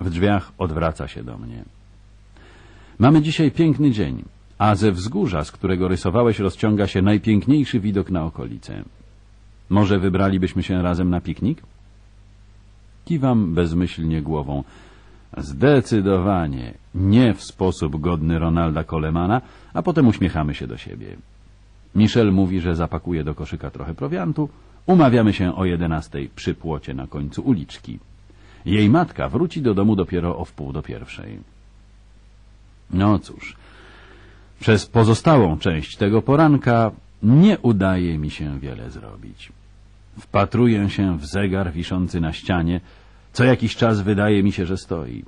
S1: W drzwiach odwraca się do mnie. Mamy dzisiaj piękny dzień, a ze wzgórza, z którego rysowałeś, rozciąga się najpiękniejszy widok na okolice. Może wybralibyśmy się razem na piknik? Kiwam bezmyślnie głową. Zdecydowanie. nie w sposób godny Ronalda Colemana, a potem uśmiechamy się do siebie. Michel mówi, że zapakuje do koszyka trochę prowiantu. Umawiamy się o jedenastej przy płocie na końcu uliczki. Jej matka wróci do domu dopiero o wpół do pierwszej. No cóż, przez pozostałą część tego poranka nie udaje mi się wiele zrobić. Wpatruję się w zegar wiszący na ścianie. Co jakiś czas wydaje mi się, że stoi.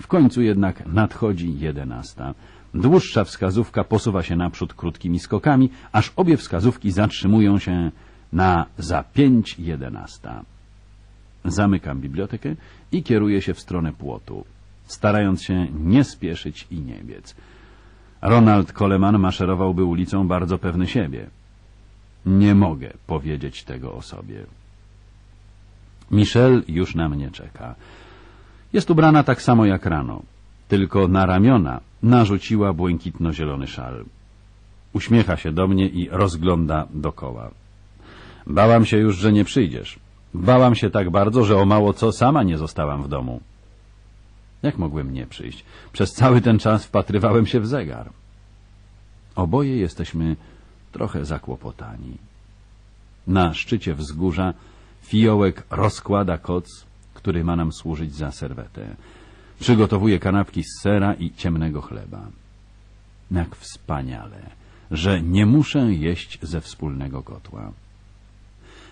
S1: W końcu jednak nadchodzi jedenasta. Dłuższa wskazówka posuwa się naprzód krótkimi skokami, aż obie wskazówki zatrzymują się na za pięć jedenasta. Zamykam bibliotekę i kieruję się w stronę płotu, starając się nie spieszyć i nie biec. Ronald Coleman maszerowałby ulicą bardzo pewny siebie. Nie mogę powiedzieć tego o sobie. Michelle już na mnie czeka. Jest ubrana tak samo jak rano, tylko na ramiona narzuciła błękitno-zielony szal. Uśmiecha się do mnie i rozgląda dokoła. Bałam się już, że nie przyjdziesz. Bałam się tak bardzo, że o mało co sama nie zostałam w domu. Jak mogłem nie przyjść? Przez cały ten czas wpatrywałem się w zegar. Oboje jesteśmy trochę zakłopotani. Na szczycie wzgórza fiołek rozkłada koc, który ma nam służyć za serwetę. Przygotowuje kanapki z sera i ciemnego chleba. Jak wspaniale, że nie muszę jeść ze wspólnego kotła.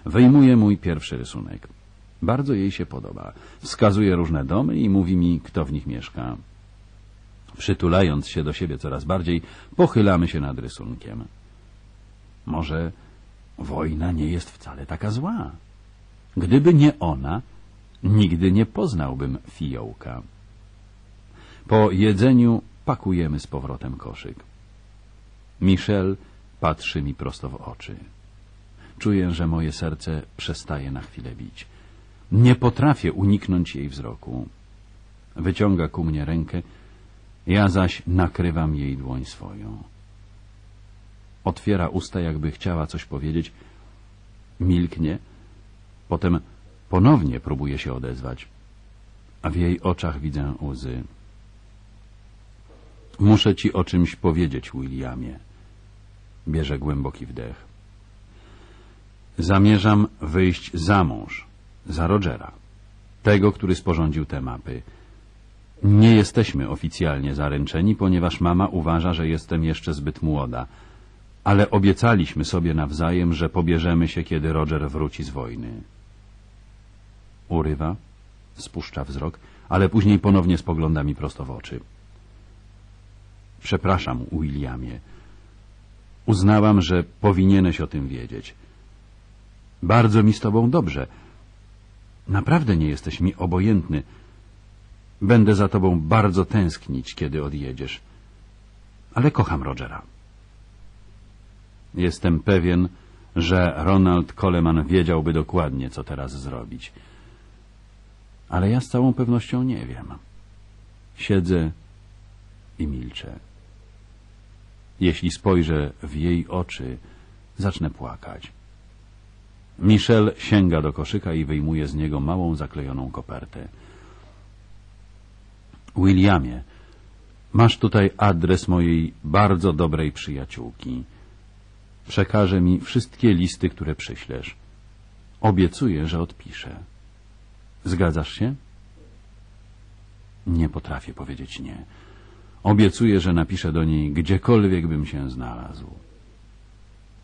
S1: Wyjmuje mój pierwszy rysunek. Bardzo jej się podoba. Wskazuje różne domy i mówi mi, kto w nich mieszka. Przytulając się do siebie coraz bardziej, pochylamy się nad rysunkiem. Może wojna nie jest wcale taka zła. Gdyby nie ona, nigdy nie poznałbym fiołka. Po jedzeniu pakujemy z powrotem koszyk. Michel patrzy mi prosto w oczy. Czuję, że moje serce przestaje na chwilę bić. Nie potrafię uniknąć jej wzroku. Wyciąga ku mnie rękę, ja zaś nakrywam jej dłoń swoją. Otwiera usta, jakby chciała coś powiedzieć. Milknie, potem ponownie próbuje się odezwać, a w jej oczach widzę łzy. Muszę ci o czymś powiedzieć, Williamie. Bierze głęboki wdech. Zamierzam wyjść za mąż, za Rogera, tego, który sporządził te mapy. Nie jesteśmy oficjalnie zaręczeni, ponieważ mama uważa, że jestem jeszcze zbyt młoda, ale obiecaliśmy sobie nawzajem, że pobierzemy się, kiedy Roger wróci z wojny. Urywa, spuszcza wzrok, ale później ponownie spogląda mi prosto w oczy. Przepraszam, Williamie. Uznałam, że powinieneś o tym wiedzieć. Bardzo mi z tobą dobrze. Naprawdę nie jesteś mi obojętny. Będę za tobą bardzo tęsknić, kiedy odjedziesz. Ale kocham Rogera. Jestem pewien, że Ronald Coleman wiedziałby dokładnie, co teraz zrobić. Ale ja z całą pewnością nie wiem. Siedzę i milczę. Jeśli spojrzę w jej oczy, zacznę płakać. Michel sięga do koszyka i wyjmuje z niego małą zaklejoną kopertę. Williamie, masz tutaj adres mojej bardzo dobrej przyjaciółki. Przekaże mi wszystkie listy, które przyślesz. Obiecuję, że odpiszę. Zgadzasz się? Nie potrafię powiedzieć nie. Obiecuję, że napiszę do niej gdziekolwiek bym się znalazł.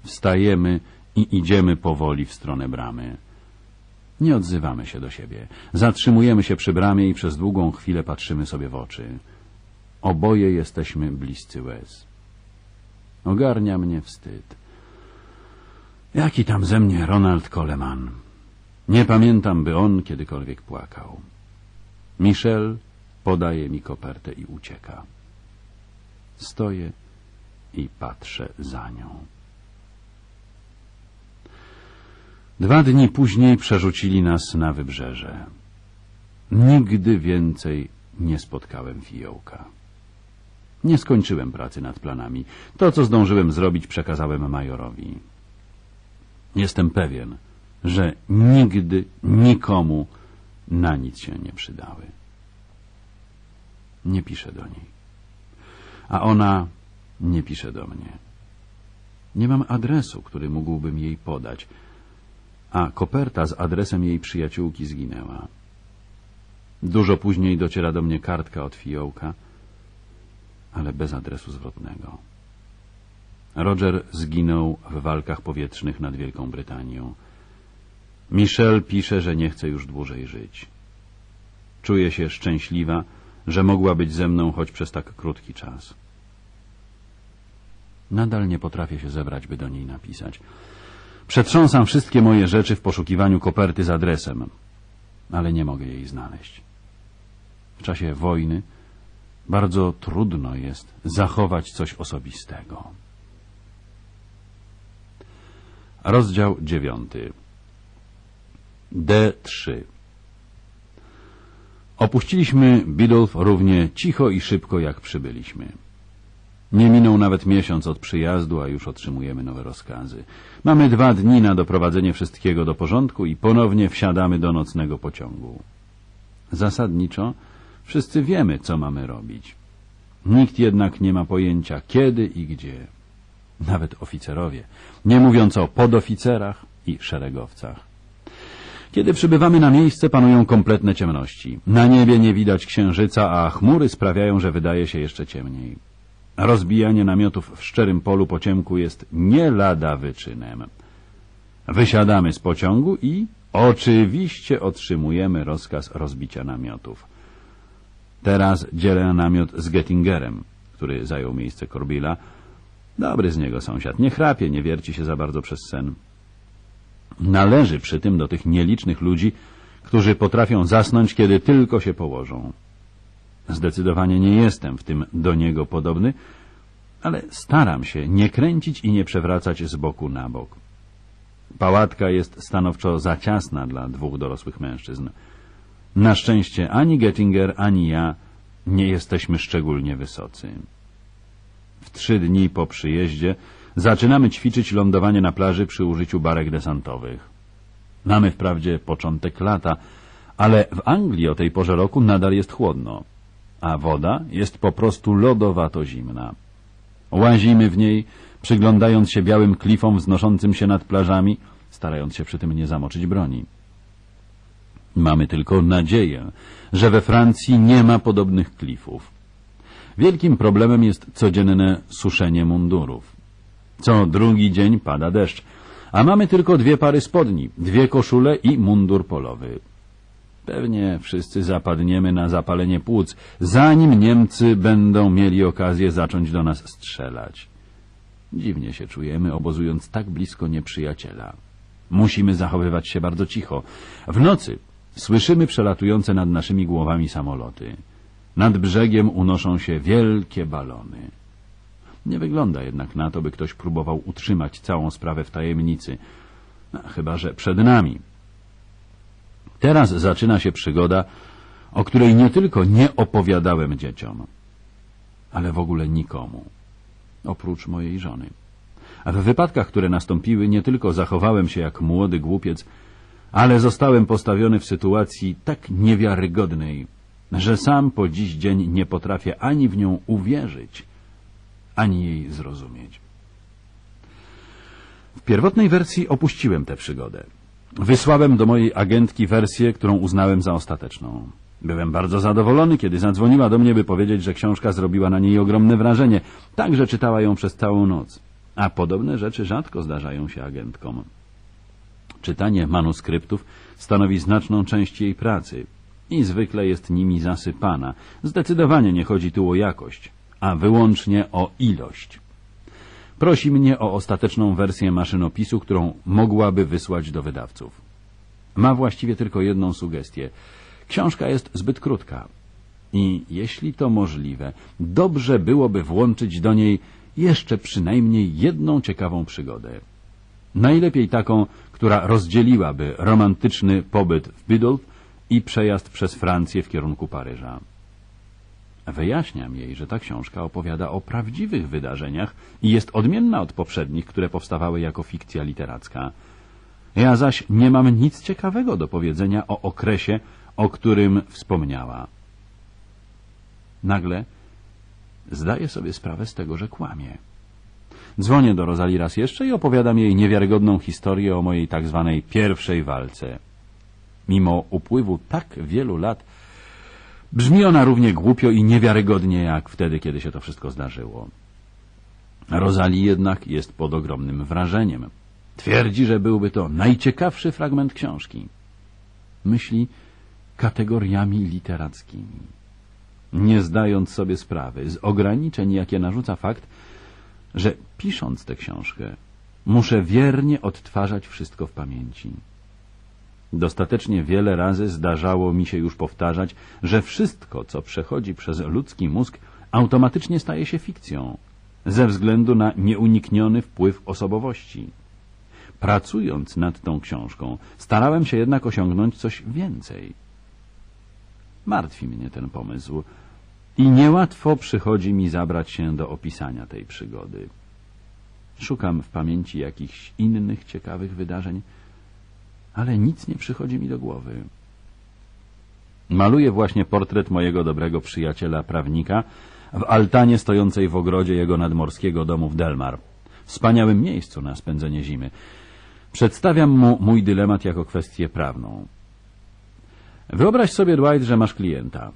S1: Wstajemy i idziemy powoli w stronę bramy. Nie odzywamy się do siebie. Zatrzymujemy się przy bramie i przez długą chwilę patrzymy sobie w oczy. Oboje jesteśmy bliscy łez. Ogarnia mnie wstyd. Jaki tam ze mnie Ronald Coleman? Nie pamiętam, by on kiedykolwiek płakał. Michel podaje mi kopertę i ucieka. Stoję i patrzę za nią. Dwa dni później przerzucili nas na wybrzeże. Nigdy więcej nie spotkałem fiołka. Nie skończyłem pracy nad planami. To, co zdążyłem zrobić, przekazałem majorowi. Jestem pewien, że nigdy nikomu na nic się nie przydały. Nie piszę do niej. A ona nie pisze do mnie. Nie mam adresu, który mógłbym jej podać, a koperta z adresem jej przyjaciółki zginęła. Dużo później dociera do mnie kartka od fiołka, ale bez adresu zwrotnego. Roger zginął w walkach powietrznych nad Wielką Brytanią. Michelle pisze, że nie chce już dłużej żyć. Czuje się szczęśliwa, że mogła być ze mną choć przez tak krótki czas. Nadal nie potrafię się zebrać, by do niej napisać. Przetrząsam wszystkie moje rzeczy w poszukiwaniu koperty z adresem, ale nie mogę jej znaleźć. W czasie wojny bardzo trudno jest zachować coś osobistego. Rozdział dziewiąty D3 Opuściliśmy Bidolf równie cicho i szybko, jak przybyliśmy. Nie minął nawet miesiąc od przyjazdu, a już otrzymujemy nowe rozkazy. Mamy dwa dni na doprowadzenie wszystkiego do porządku i ponownie wsiadamy do nocnego pociągu. Zasadniczo wszyscy wiemy, co mamy robić. Nikt jednak nie ma pojęcia, kiedy i gdzie. Nawet oficerowie, nie mówiąc o podoficerach i szeregowcach. Kiedy przybywamy na miejsce, panują kompletne ciemności. Na niebie nie widać księżyca, a chmury sprawiają, że wydaje się jeszcze ciemniej. Rozbijanie namiotów w szczerym polu po ciemku jest nie lada wyczynem. Wysiadamy z pociągu i oczywiście otrzymujemy rozkaz rozbicia namiotów. Teraz dzielę namiot z Gettingerem, który zajął miejsce Korbila. Dobry z niego sąsiad. Nie chrapie, nie wierci się za bardzo przez sen. Należy przy tym do tych nielicznych ludzi, którzy potrafią zasnąć, kiedy tylko się położą. Zdecydowanie nie jestem w tym do niego podobny, ale staram się nie kręcić i nie przewracać z boku na bok. Pałatka jest stanowczo za ciasna dla dwóch dorosłych mężczyzn. Na szczęście ani Gettinger, ani ja nie jesteśmy szczególnie wysocy. W trzy dni po przyjeździe zaczynamy ćwiczyć lądowanie na plaży przy użyciu barek desantowych. Mamy wprawdzie początek lata, ale w Anglii o tej porze roku nadal jest chłodno a woda jest po prostu lodowato zimna. Łazimy w niej, przyglądając się białym klifom wznoszącym się nad plażami, starając się przy tym nie zamoczyć broni. Mamy tylko nadzieję, że we Francji nie ma podobnych klifów. Wielkim problemem jest codzienne suszenie mundurów. Co drugi dzień pada deszcz, a mamy tylko dwie pary spodni, dwie koszule i mundur polowy. Pewnie wszyscy zapadniemy na zapalenie płuc, zanim Niemcy będą mieli okazję zacząć do nas strzelać. Dziwnie się czujemy, obozując tak blisko nieprzyjaciela. Musimy zachowywać się bardzo cicho. W nocy słyszymy przelatujące nad naszymi głowami samoloty. Nad brzegiem unoszą się wielkie balony. Nie wygląda jednak na to, by ktoś próbował utrzymać całą sprawę w tajemnicy. No, chyba, że przed nami Teraz zaczyna się przygoda, o której nie tylko nie opowiadałem dzieciom, ale w ogóle nikomu, oprócz mojej żony. A w wypadkach, które nastąpiły, nie tylko zachowałem się jak młody głupiec, ale zostałem postawiony w sytuacji tak niewiarygodnej, że sam po dziś dzień nie potrafię ani w nią uwierzyć, ani jej zrozumieć. W pierwotnej wersji opuściłem tę przygodę. Wysłałem do mojej agentki wersję, którą uznałem za ostateczną. Byłem bardzo zadowolony, kiedy zadzwoniła do mnie, by powiedzieć, że książka zrobiła na niej ogromne wrażenie. Także czytała ją przez całą noc. A podobne rzeczy rzadko zdarzają się agentkom. Czytanie manuskryptów stanowi znaczną część jej pracy i zwykle jest nimi zasypana. Zdecydowanie nie chodzi tu o jakość, a wyłącznie o ilość. Prosi mnie o ostateczną wersję maszynopisu, którą mogłaby wysłać do wydawców. Ma właściwie tylko jedną sugestię. Książka jest zbyt krótka. I jeśli to możliwe, dobrze byłoby włączyć do niej jeszcze przynajmniej jedną ciekawą przygodę. Najlepiej taką, która rozdzieliłaby romantyczny pobyt w Biddulph i przejazd przez Francję w kierunku Paryża. Wyjaśniam jej, że ta książka opowiada o prawdziwych wydarzeniach i jest odmienna od poprzednich, które powstawały jako fikcja literacka. Ja zaś nie mam nic ciekawego do powiedzenia o okresie, o którym wspomniała. Nagle zdaję sobie sprawę z tego, że kłamie. Dzwonię do Rozali raz jeszcze i opowiadam jej niewiarygodną historię o mojej tak zwanej pierwszej walce. Mimo upływu tak wielu lat brzmi ona równie głupio i niewiarygodnie jak wtedy, kiedy się to wszystko zdarzyło. Rozali jednak jest pod ogromnym wrażeniem. Twierdzi, że byłby to najciekawszy fragment książki. Myśli kategoriami literackimi. Nie zdając sobie sprawy z ograniczeń, jakie narzuca fakt, że pisząc tę książkę muszę wiernie odtwarzać wszystko w pamięci. Dostatecznie wiele razy zdarzało mi się już powtarzać, że wszystko, co przechodzi przez ludzki mózg, automatycznie staje się fikcją, ze względu na nieunikniony wpływ osobowości. Pracując nad tą książką, starałem się jednak osiągnąć coś więcej. Martwi mnie ten pomysł i niełatwo przychodzi mi zabrać się do opisania tej przygody. Szukam w pamięci jakichś innych ciekawych wydarzeń, ale nic nie przychodzi mi do głowy. Maluję właśnie portret mojego dobrego przyjaciela prawnika w altanie stojącej w ogrodzie jego nadmorskiego domu w Delmar, wspaniałym miejscu na spędzenie zimy. Przedstawiam mu mój dylemat jako kwestię prawną. Wyobraź sobie, Dwight, że masz klienta.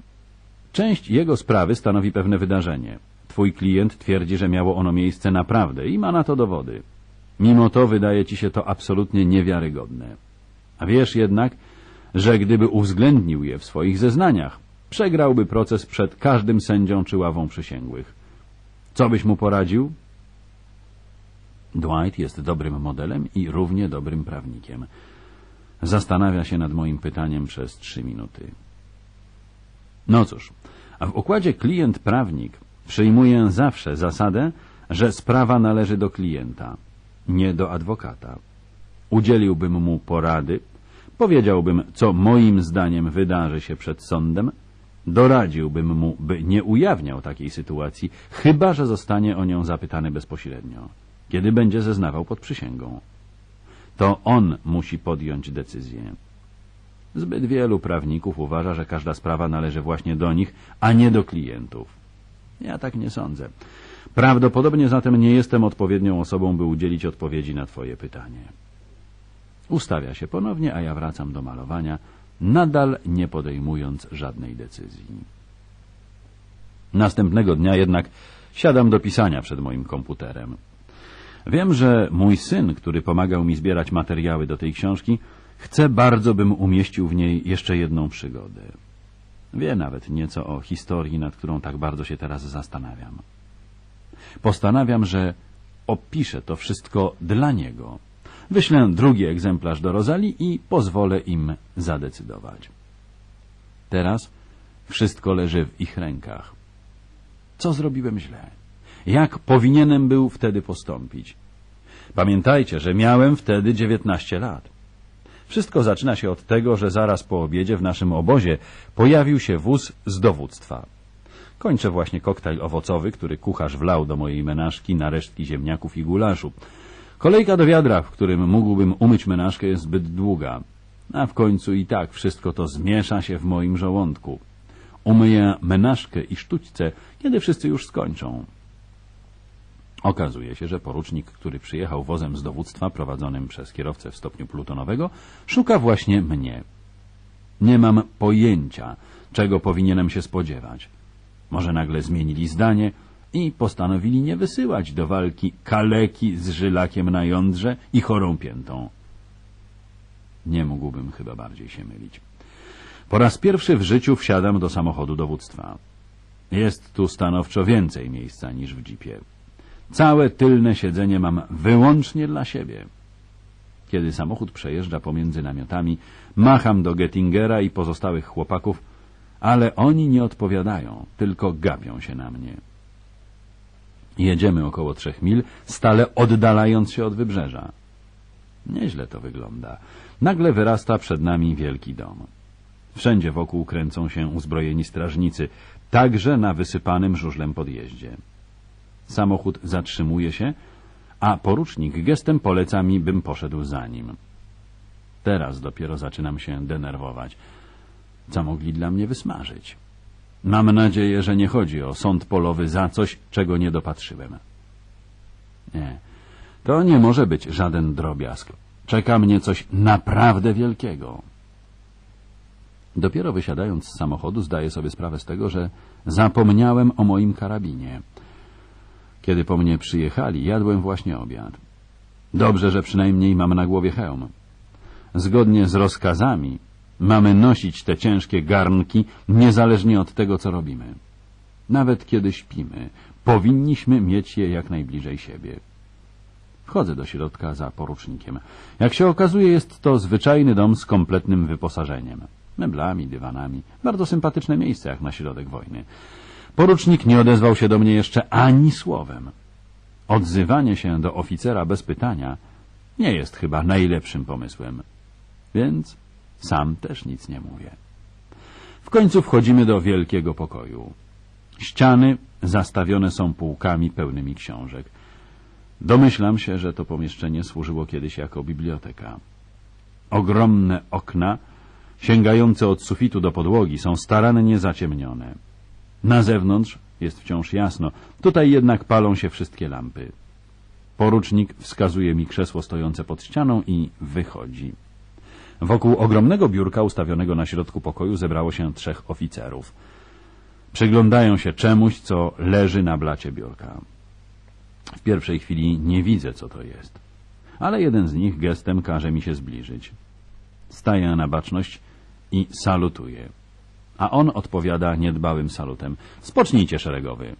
S1: Część jego sprawy stanowi pewne wydarzenie. Twój klient twierdzi, że miało ono miejsce naprawdę i ma na to dowody. Mimo to wydaje ci się to absolutnie niewiarygodne. A wiesz jednak, że gdyby uwzględnił je w swoich zeznaniach, przegrałby proces przed każdym sędzią czy ławą przysięgłych. Co byś mu poradził? Dwight jest dobrym modelem i równie dobrym prawnikiem. Zastanawia się nad moim pytaniem przez trzy minuty. No cóż, a w układzie klient-prawnik przyjmuje zawsze zasadę, że sprawa należy do klienta, nie do adwokata. Udzieliłbym mu porady, powiedziałbym, co moim zdaniem wydarzy się przed sądem, doradziłbym mu, by nie ujawniał takiej sytuacji, chyba że zostanie o nią zapytany bezpośrednio, kiedy będzie zeznawał pod przysięgą. To on musi podjąć decyzję. Zbyt wielu prawników uważa, że każda sprawa należy właśnie do nich, a nie do klientów. Ja tak nie sądzę. Prawdopodobnie zatem nie jestem odpowiednią osobą, by udzielić odpowiedzi na Twoje pytanie. Ustawia się ponownie, a ja wracam do malowania, nadal nie podejmując żadnej decyzji. Następnego dnia jednak siadam do pisania przed moim komputerem. Wiem, że mój syn, który pomagał mi zbierać materiały do tej książki, chce bardzo, bym umieścił w niej jeszcze jedną przygodę. Wie nawet nieco o historii, nad którą tak bardzo się teraz zastanawiam. Postanawiam, że opiszę to wszystko dla niego. Wyślę drugi egzemplarz do Rozali i pozwolę im zadecydować. Teraz wszystko leży w ich rękach. Co zrobiłem źle? Jak powinienem był wtedy postąpić? Pamiętajcie, że miałem wtedy dziewiętnaście lat. Wszystko zaczyna się od tego, że zaraz po obiedzie w naszym obozie pojawił się wóz z dowództwa. Kończę właśnie koktajl owocowy, który kucharz wlał do mojej menażki na resztki ziemniaków i gulaszu. Kolejka do wiadra, w którym mógłbym umyć menażkę, jest zbyt długa. A w końcu i tak wszystko to zmiesza się w moim żołądku. Umyję menażkę i sztućce, kiedy wszyscy już skończą. Okazuje się, że porucznik, który przyjechał wozem z dowództwa prowadzonym przez kierowcę w stopniu plutonowego, szuka właśnie mnie. Nie mam pojęcia, czego powinienem się spodziewać. Może nagle zmienili zdanie i postanowili nie wysyłać do walki kaleki z żylakiem na jądrze i chorą piętą. Nie mógłbym chyba bardziej się mylić. Po raz pierwszy w życiu wsiadam do samochodu dowództwa. Jest tu stanowczo więcej miejsca niż w jeepie. Całe tylne siedzenie mam wyłącznie dla siebie. Kiedy samochód przejeżdża pomiędzy namiotami, macham do Gettingera i pozostałych chłopaków, ale oni nie odpowiadają, tylko gapią się na mnie. Jedziemy około trzech mil, stale oddalając się od wybrzeża. Nieźle to wygląda. Nagle wyrasta przed nami wielki dom. Wszędzie wokół kręcą się uzbrojeni strażnicy, także na wysypanym żużlem podjeździe. Samochód zatrzymuje się, a porucznik gestem poleca mi, bym poszedł za nim. Teraz dopiero zaczynam się denerwować. Co mogli dla mnie wysmażyć? Mam nadzieję, że nie chodzi o sąd polowy za coś, czego nie dopatrzyłem. Nie, to nie może być żaden drobiazg. Czeka mnie coś naprawdę wielkiego. Dopiero wysiadając z samochodu zdaję sobie sprawę z tego, że zapomniałem o moim karabinie. Kiedy po mnie przyjechali, jadłem właśnie obiad. Dobrze, że przynajmniej mam na głowie hełm. Zgodnie z rozkazami mamy nosić te ciężkie garnki niezależnie od tego, co robimy. Nawet kiedy śpimy, powinniśmy mieć je jak najbliżej siebie. Wchodzę do środka za porucznikiem. Jak się okazuje, jest to zwyczajny dom z kompletnym wyposażeniem. Meblami, dywanami. Bardzo sympatyczne miejsce jak na środek wojny. Porucznik nie odezwał się do mnie jeszcze ani słowem. Odzywanie się do oficera bez pytania nie jest chyba najlepszym pomysłem. Więc sam też nic nie mówię. W końcu wchodzimy do wielkiego pokoju. Ściany zastawione są półkami pełnymi książek. Domyślam się, że to pomieszczenie służyło kiedyś jako biblioteka. Ogromne okna, sięgające od sufitu do podłogi, są starannie zaciemnione. Na zewnątrz jest wciąż jasno, tutaj jednak palą się wszystkie lampy. Porucznik wskazuje mi krzesło stojące pod ścianą i wychodzi. Wokół ogromnego biurka ustawionego na środku pokoju zebrało się trzech oficerów. Przyglądają się czemuś, co leży na blacie biurka. W pierwszej chwili nie widzę, co to jest. Ale jeden z nich gestem każe mi się zbliżyć. Staję na baczność i salutuję. A on odpowiada niedbałym salutem. Spocznijcie, szeregowy.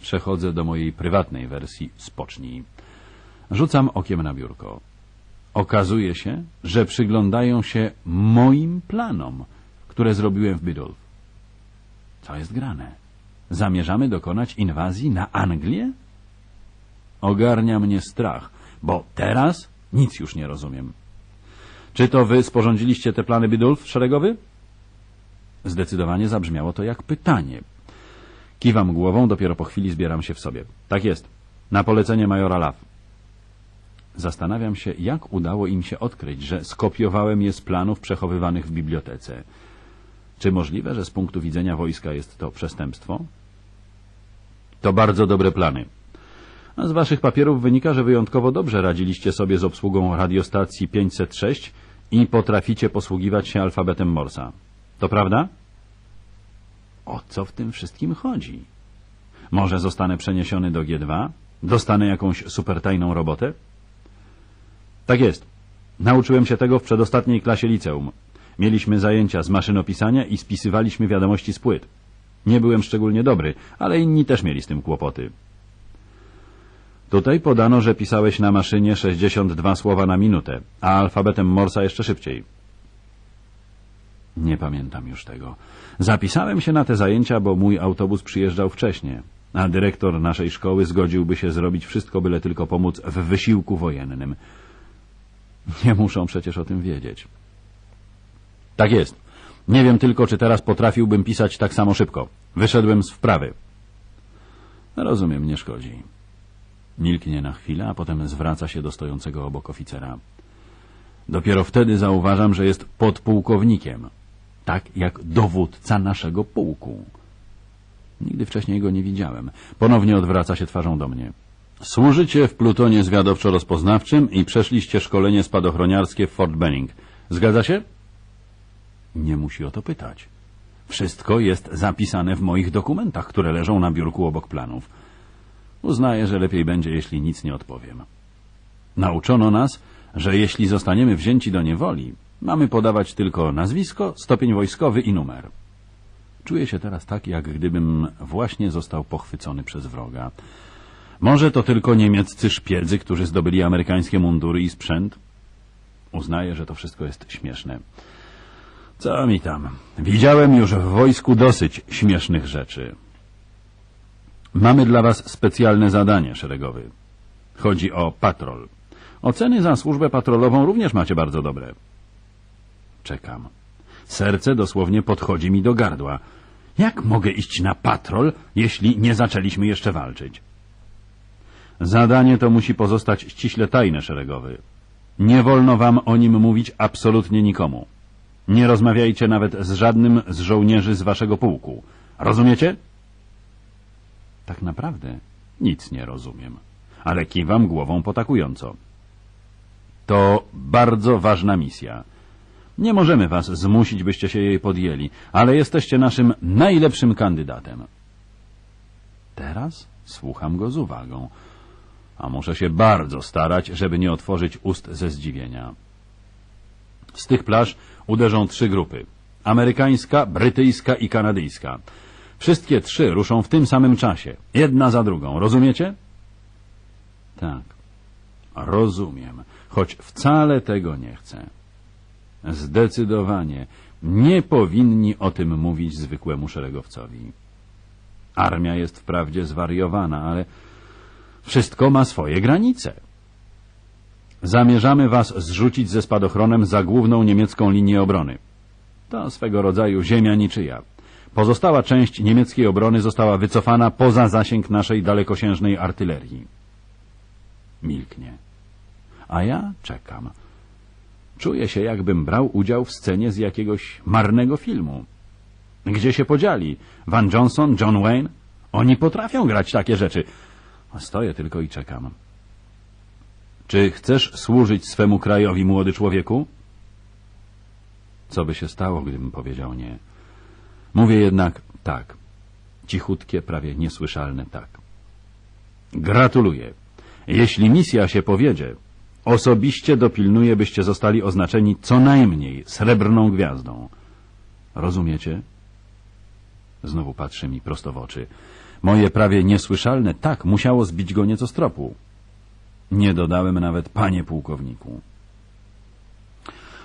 S1: Przechodzę do mojej prywatnej wersji spocznij. Rzucam okiem na biurko. Okazuje się, że przyglądają się moim planom, które zrobiłem w Biddulph. Co jest grane? Zamierzamy dokonać inwazji na Anglię? Ogarnia mnie strach, bo teraz nic już nie rozumiem. Czy to wy sporządziliście te plany Bidulf szeregowy? Zdecydowanie zabrzmiało to jak pytanie. Kiwam głową, dopiero po chwili zbieram się w sobie. Tak jest. Na polecenie majora Law. Zastanawiam się, jak udało im się odkryć, że skopiowałem je z planów przechowywanych w bibliotece. Czy możliwe, że z punktu widzenia wojska jest to przestępstwo? To bardzo dobre plany, a z waszych papierów wynika, że wyjątkowo dobrze radziliście sobie z obsługą radiostacji 506 i potraficie posługiwać się alfabetem Morsa. To prawda? O co w tym wszystkim chodzi? Może zostanę przeniesiony do G2? Dostanę jakąś supertajną robotę? Tak jest. Nauczyłem się tego w przedostatniej klasie liceum. Mieliśmy zajęcia z maszynopisania i spisywaliśmy wiadomości z płyt. Nie byłem szczególnie dobry, ale inni też mieli z tym kłopoty. Tutaj podano, że pisałeś na maszynie 62 słowa na minutę, a alfabetem Morsa jeszcze szybciej. Nie pamiętam już tego. Zapisałem się na te zajęcia, bo mój autobus przyjeżdżał wcześniej, a dyrektor naszej szkoły zgodziłby się zrobić wszystko, byle tylko pomóc w wysiłku wojennym. Nie muszą przecież o tym wiedzieć. Tak jest. Nie wiem tylko, czy teraz potrafiłbym pisać tak samo szybko. Wyszedłem z wprawy. Rozumiem, nie szkodzi. Milknie na chwilę, a potem zwraca się do stojącego obok oficera. Dopiero wtedy zauważam, że jest podpułkownikiem, tak jak dowódca naszego pułku. Nigdy wcześniej go nie widziałem. Ponownie odwraca się twarzą do mnie. Służycie w plutonie zwiadowczo-rozpoznawczym i przeszliście szkolenie spadochroniarskie w Fort Benning. Zgadza się? Nie musi o to pytać. Wszystko jest zapisane w moich dokumentach, które leżą na biurku obok planów. Uznaję, że lepiej będzie, jeśli nic nie odpowiem. Nauczono nas, że jeśli zostaniemy wzięci do niewoli, mamy podawać tylko nazwisko, stopień wojskowy i numer. Czuję się teraz tak, jak gdybym właśnie został pochwycony przez wroga. Może to tylko niemieccy szpiedzy, którzy zdobyli amerykańskie mundury i sprzęt? Uznaję, że to wszystko jest śmieszne. Co mi tam? Widziałem już w wojsku dosyć śmiesznych rzeczy. Mamy dla Was specjalne zadanie szeregowy. Chodzi o patrol. Oceny za służbę patrolową również macie bardzo dobre. Czekam. Serce dosłownie podchodzi mi do gardła. Jak mogę iść na patrol, jeśli nie zaczęliśmy jeszcze walczyć? Zadanie to musi pozostać ściśle tajne, szeregowy. Nie wolno wam o nim mówić absolutnie nikomu. Nie rozmawiajcie nawet z żadnym z żołnierzy z waszego pułku. Rozumiecie? Tak naprawdę nic nie rozumiem, ale kiwam głową potakująco. To bardzo ważna misja. Nie możemy was zmusić, byście się jej podjęli, ale jesteście naszym najlepszym kandydatem. Teraz słucham go z uwagą, a muszę się bardzo starać, żeby nie otworzyć ust ze zdziwienia. Z tych plaż uderzą trzy grupy. Amerykańska, brytyjska i kanadyjska. Wszystkie trzy ruszą w tym samym czasie. Jedna za drugą. Rozumiecie? Tak. Rozumiem. Choć wcale tego nie chcę. Zdecydowanie nie powinni o tym mówić zwykłemu szeregowcowi. Armia jest wprawdzie zwariowana, ale wszystko ma swoje granice. Zamierzamy was zrzucić ze spadochronem za główną niemiecką linię obrony. To swego rodzaju ziemia niczyja. Pozostała część niemieckiej obrony została wycofana poza zasięg naszej dalekosiężnej artylerii. Milknie. A ja czekam. Czuję się, jakbym brał udział w scenie z jakiegoś marnego filmu. Gdzie się podzieli? Van Johnson, John Wayne? Oni potrafią grać takie rzeczy. Stoję tylko i czekam. Czy chcesz służyć swemu krajowi, młody człowieku? Co by się stało, gdybym powiedział nie? Mówię jednak tak. Cichutkie, prawie niesłyszalne tak. Gratuluję. Jeśli misja się powiedzie, osobiście dopilnuję, byście zostali oznaczeni co najmniej srebrną gwiazdą. Rozumiecie? Znowu patrzy mi prosto w oczy. Moje prawie niesłyszalne tak musiało zbić go nieco z tropu. Nie dodałem nawet panie pułkowniku.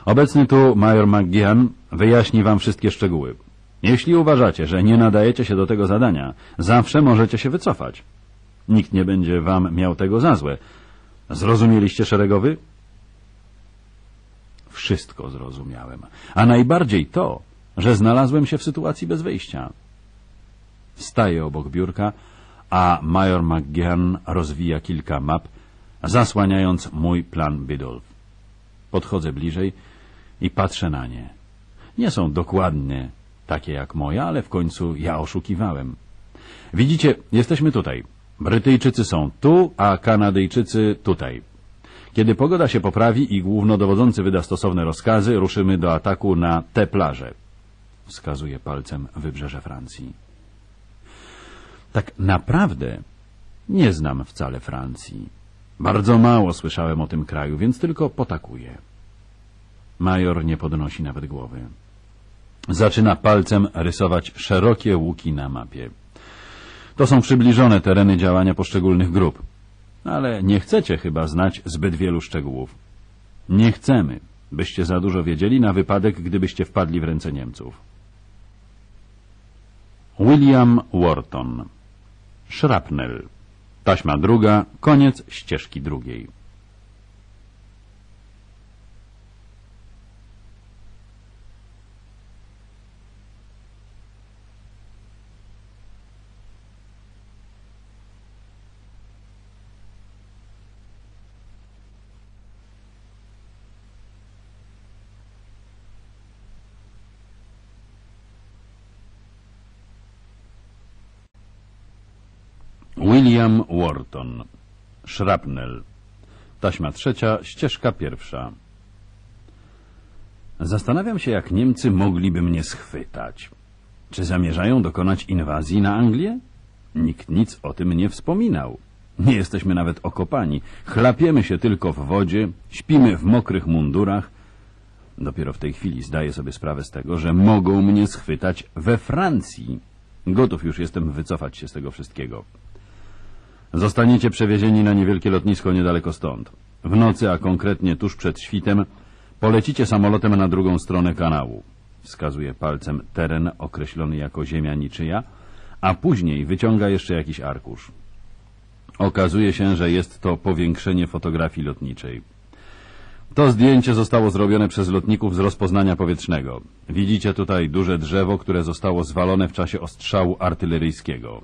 S1: Obecny tu major McGeehan wyjaśni wam wszystkie szczegóły. Jeśli uważacie, że nie nadajecie się do tego zadania, zawsze możecie się wycofać. Nikt nie będzie wam miał tego za złe. Zrozumieliście szeregowy? Wszystko zrozumiałem, a najbardziej to, że znalazłem się w sytuacji bez wyjścia. Staję obok biurka, a major McGeehan rozwija kilka map, zasłaniając mój plan Biddulph. Podchodzę bliżej i patrzę na nie. Nie są dokładnie takie jak moja, ale w końcu ja oszukiwałem. Widzicie, jesteśmy tutaj. Brytyjczycy są tu, a Kanadyjczycy tutaj. Kiedy pogoda się poprawi i głównodowodzący wyda stosowne rozkazy, ruszymy do ataku na te plaże. Wskazuje palcem wybrzeże Francji. Tak naprawdę nie znam wcale Francji. Bardzo mało słyszałem o tym kraju, więc tylko potakuję. Major nie podnosi nawet głowy. Zaczyna palcem rysować szerokie łuki na mapie. To są przybliżone tereny działania poszczególnych grup. Ale nie chcecie chyba znać zbyt wielu szczegółów. Nie chcemy, byście za dużo wiedzieli na wypadek, gdybyście wpadli w ręce Niemców. William Wharton Szrapnel Taśma druga, koniec ścieżki drugiej. William Wharton Szrapnel Taśma trzecia, ścieżka pierwsza Zastanawiam się, jak Niemcy mogliby mnie schwytać. Czy zamierzają dokonać inwazji na Anglię? Nikt nic o tym nie wspominał. Nie jesteśmy nawet okopani. Chlapiemy się tylko w wodzie, śpimy w mokrych mundurach. Dopiero w tej chwili zdaję sobie sprawę z tego, że mogą mnie schwytać we Francji. Gotów już jestem wycofać się z tego wszystkiego. Zostaniecie przewiezieni na niewielkie lotnisko niedaleko stąd. W nocy, a konkretnie tuż przed świtem, polecicie samolotem na drugą stronę kanału. Wskazuje palcem teren określony jako ziemia niczyja, a później wyciąga jeszcze jakiś arkusz. Okazuje się, że jest to powiększenie fotografii lotniczej. To zdjęcie zostało zrobione przez lotników z rozpoznania powietrznego. Widzicie tutaj duże drzewo, które zostało zwalone w czasie ostrzału artyleryjskiego.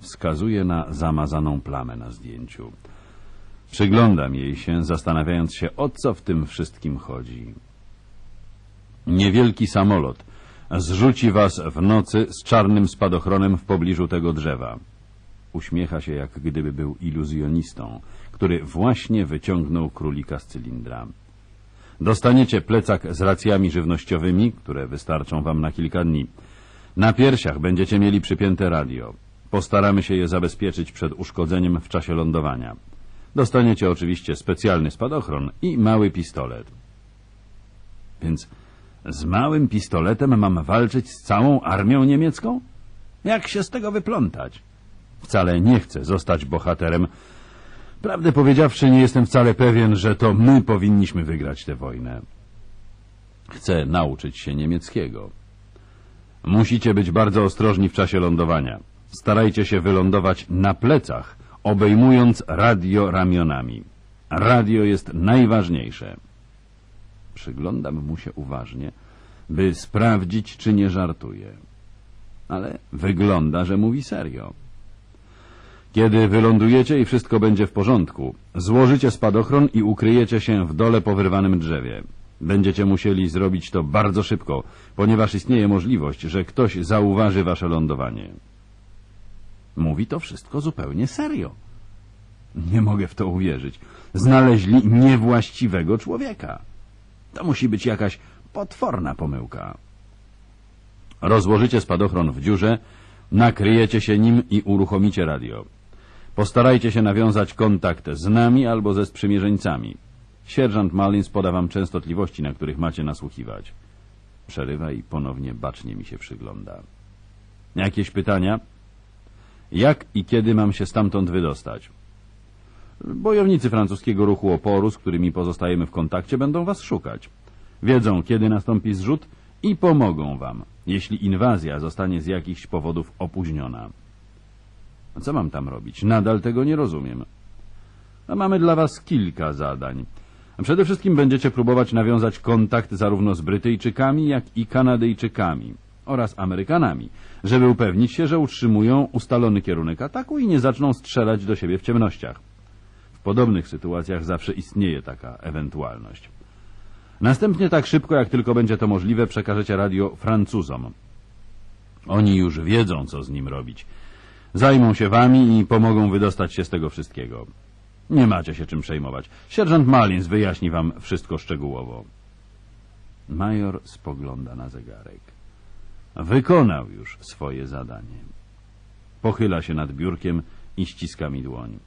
S1: Wskazuje na zamazaną plamę na zdjęciu. Przyglądam jej się, zastanawiając się, o co w tym wszystkim chodzi. Niewielki samolot zrzuci was w nocy z czarnym spadochronem w pobliżu tego drzewa. Uśmiecha się, jak gdyby był iluzjonistą, który właśnie wyciągnął królika z cylindra. Dostaniecie plecak z racjami żywnościowymi, które wystarczą wam na kilka dni. Na piersiach będziecie mieli przypięte radio. Postaramy się je zabezpieczyć przed uszkodzeniem w czasie lądowania. Dostaniecie oczywiście specjalny spadochron i mały pistolet. Więc z małym pistoletem mam walczyć z całą armią niemiecką? Jak się z tego wyplątać? Wcale nie chcę zostać bohaterem. Prawdę powiedziawszy, nie jestem wcale pewien, że to my powinniśmy wygrać tę wojnę. Chcę nauczyć się niemieckiego. Musicie być bardzo ostrożni w czasie lądowania. Starajcie się wylądować na plecach, obejmując radio ramionami. Radio jest najważniejsze. Przyglądam mu się uważnie, by sprawdzić, czy nie żartuje. Ale wygląda, że mówi serio. Kiedy wylądujecie i wszystko będzie w porządku, złożycie spadochron i ukryjecie się w dole po wyrwanym drzewie. Będziecie musieli zrobić to bardzo szybko, ponieważ istnieje możliwość, że ktoś zauważy wasze lądowanie. Mówi to wszystko zupełnie serio. Nie mogę w to uwierzyć. Znaleźli niewłaściwego człowieka. To musi być jakaś potworna pomyłka. Rozłożycie spadochron w dziurze, nakryjecie się nim i uruchomicie radio. Postarajcie się nawiązać kontakt z nami albo ze sprzymierzeńcami. Sierżant Malins poda wam częstotliwości, na których macie nasłuchiwać. Przerywa i ponownie bacznie mi się przygląda. Jakieś pytania? Jak i kiedy mam się stamtąd wydostać? Bojownicy francuskiego ruchu oporu, z którymi pozostajemy w kontakcie, będą was szukać. Wiedzą, kiedy nastąpi zrzut i pomogą wam, jeśli inwazja zostanie z jakichś powodów opóźniona. Co mam tam robić? Nadal tego nie rozumiem. A mamy dla was kilka zadań. Przede wszystkim będziecie próbować nawiązać kontakt zarówno z Brytyjczykami, jak i Kanadyjczykami oraz Amerykanami, żeby upewnić się, że utrzymują ustalony kierunek ataku i nie zaczną strzelać do siebie w ciemnościach. W podobnych sytuacjach zawsze istnieje taka ewentualność. Następnie tak szybko, jak tylko będzie to możliwe, przekażecie radio Francuzom. Oni już wiedzą, co z nim robić. Zajmą się wami i pomogą wydostać się z tego wszystkiego. Nie macie się czym przejmować. Sierżant Malins wyjaśni wam wszystko szczegółowo. Major spogląda na zegarek. Wykonał już swoje zadanie. Pochyla się nad biurkiem i ściska mi dłoń.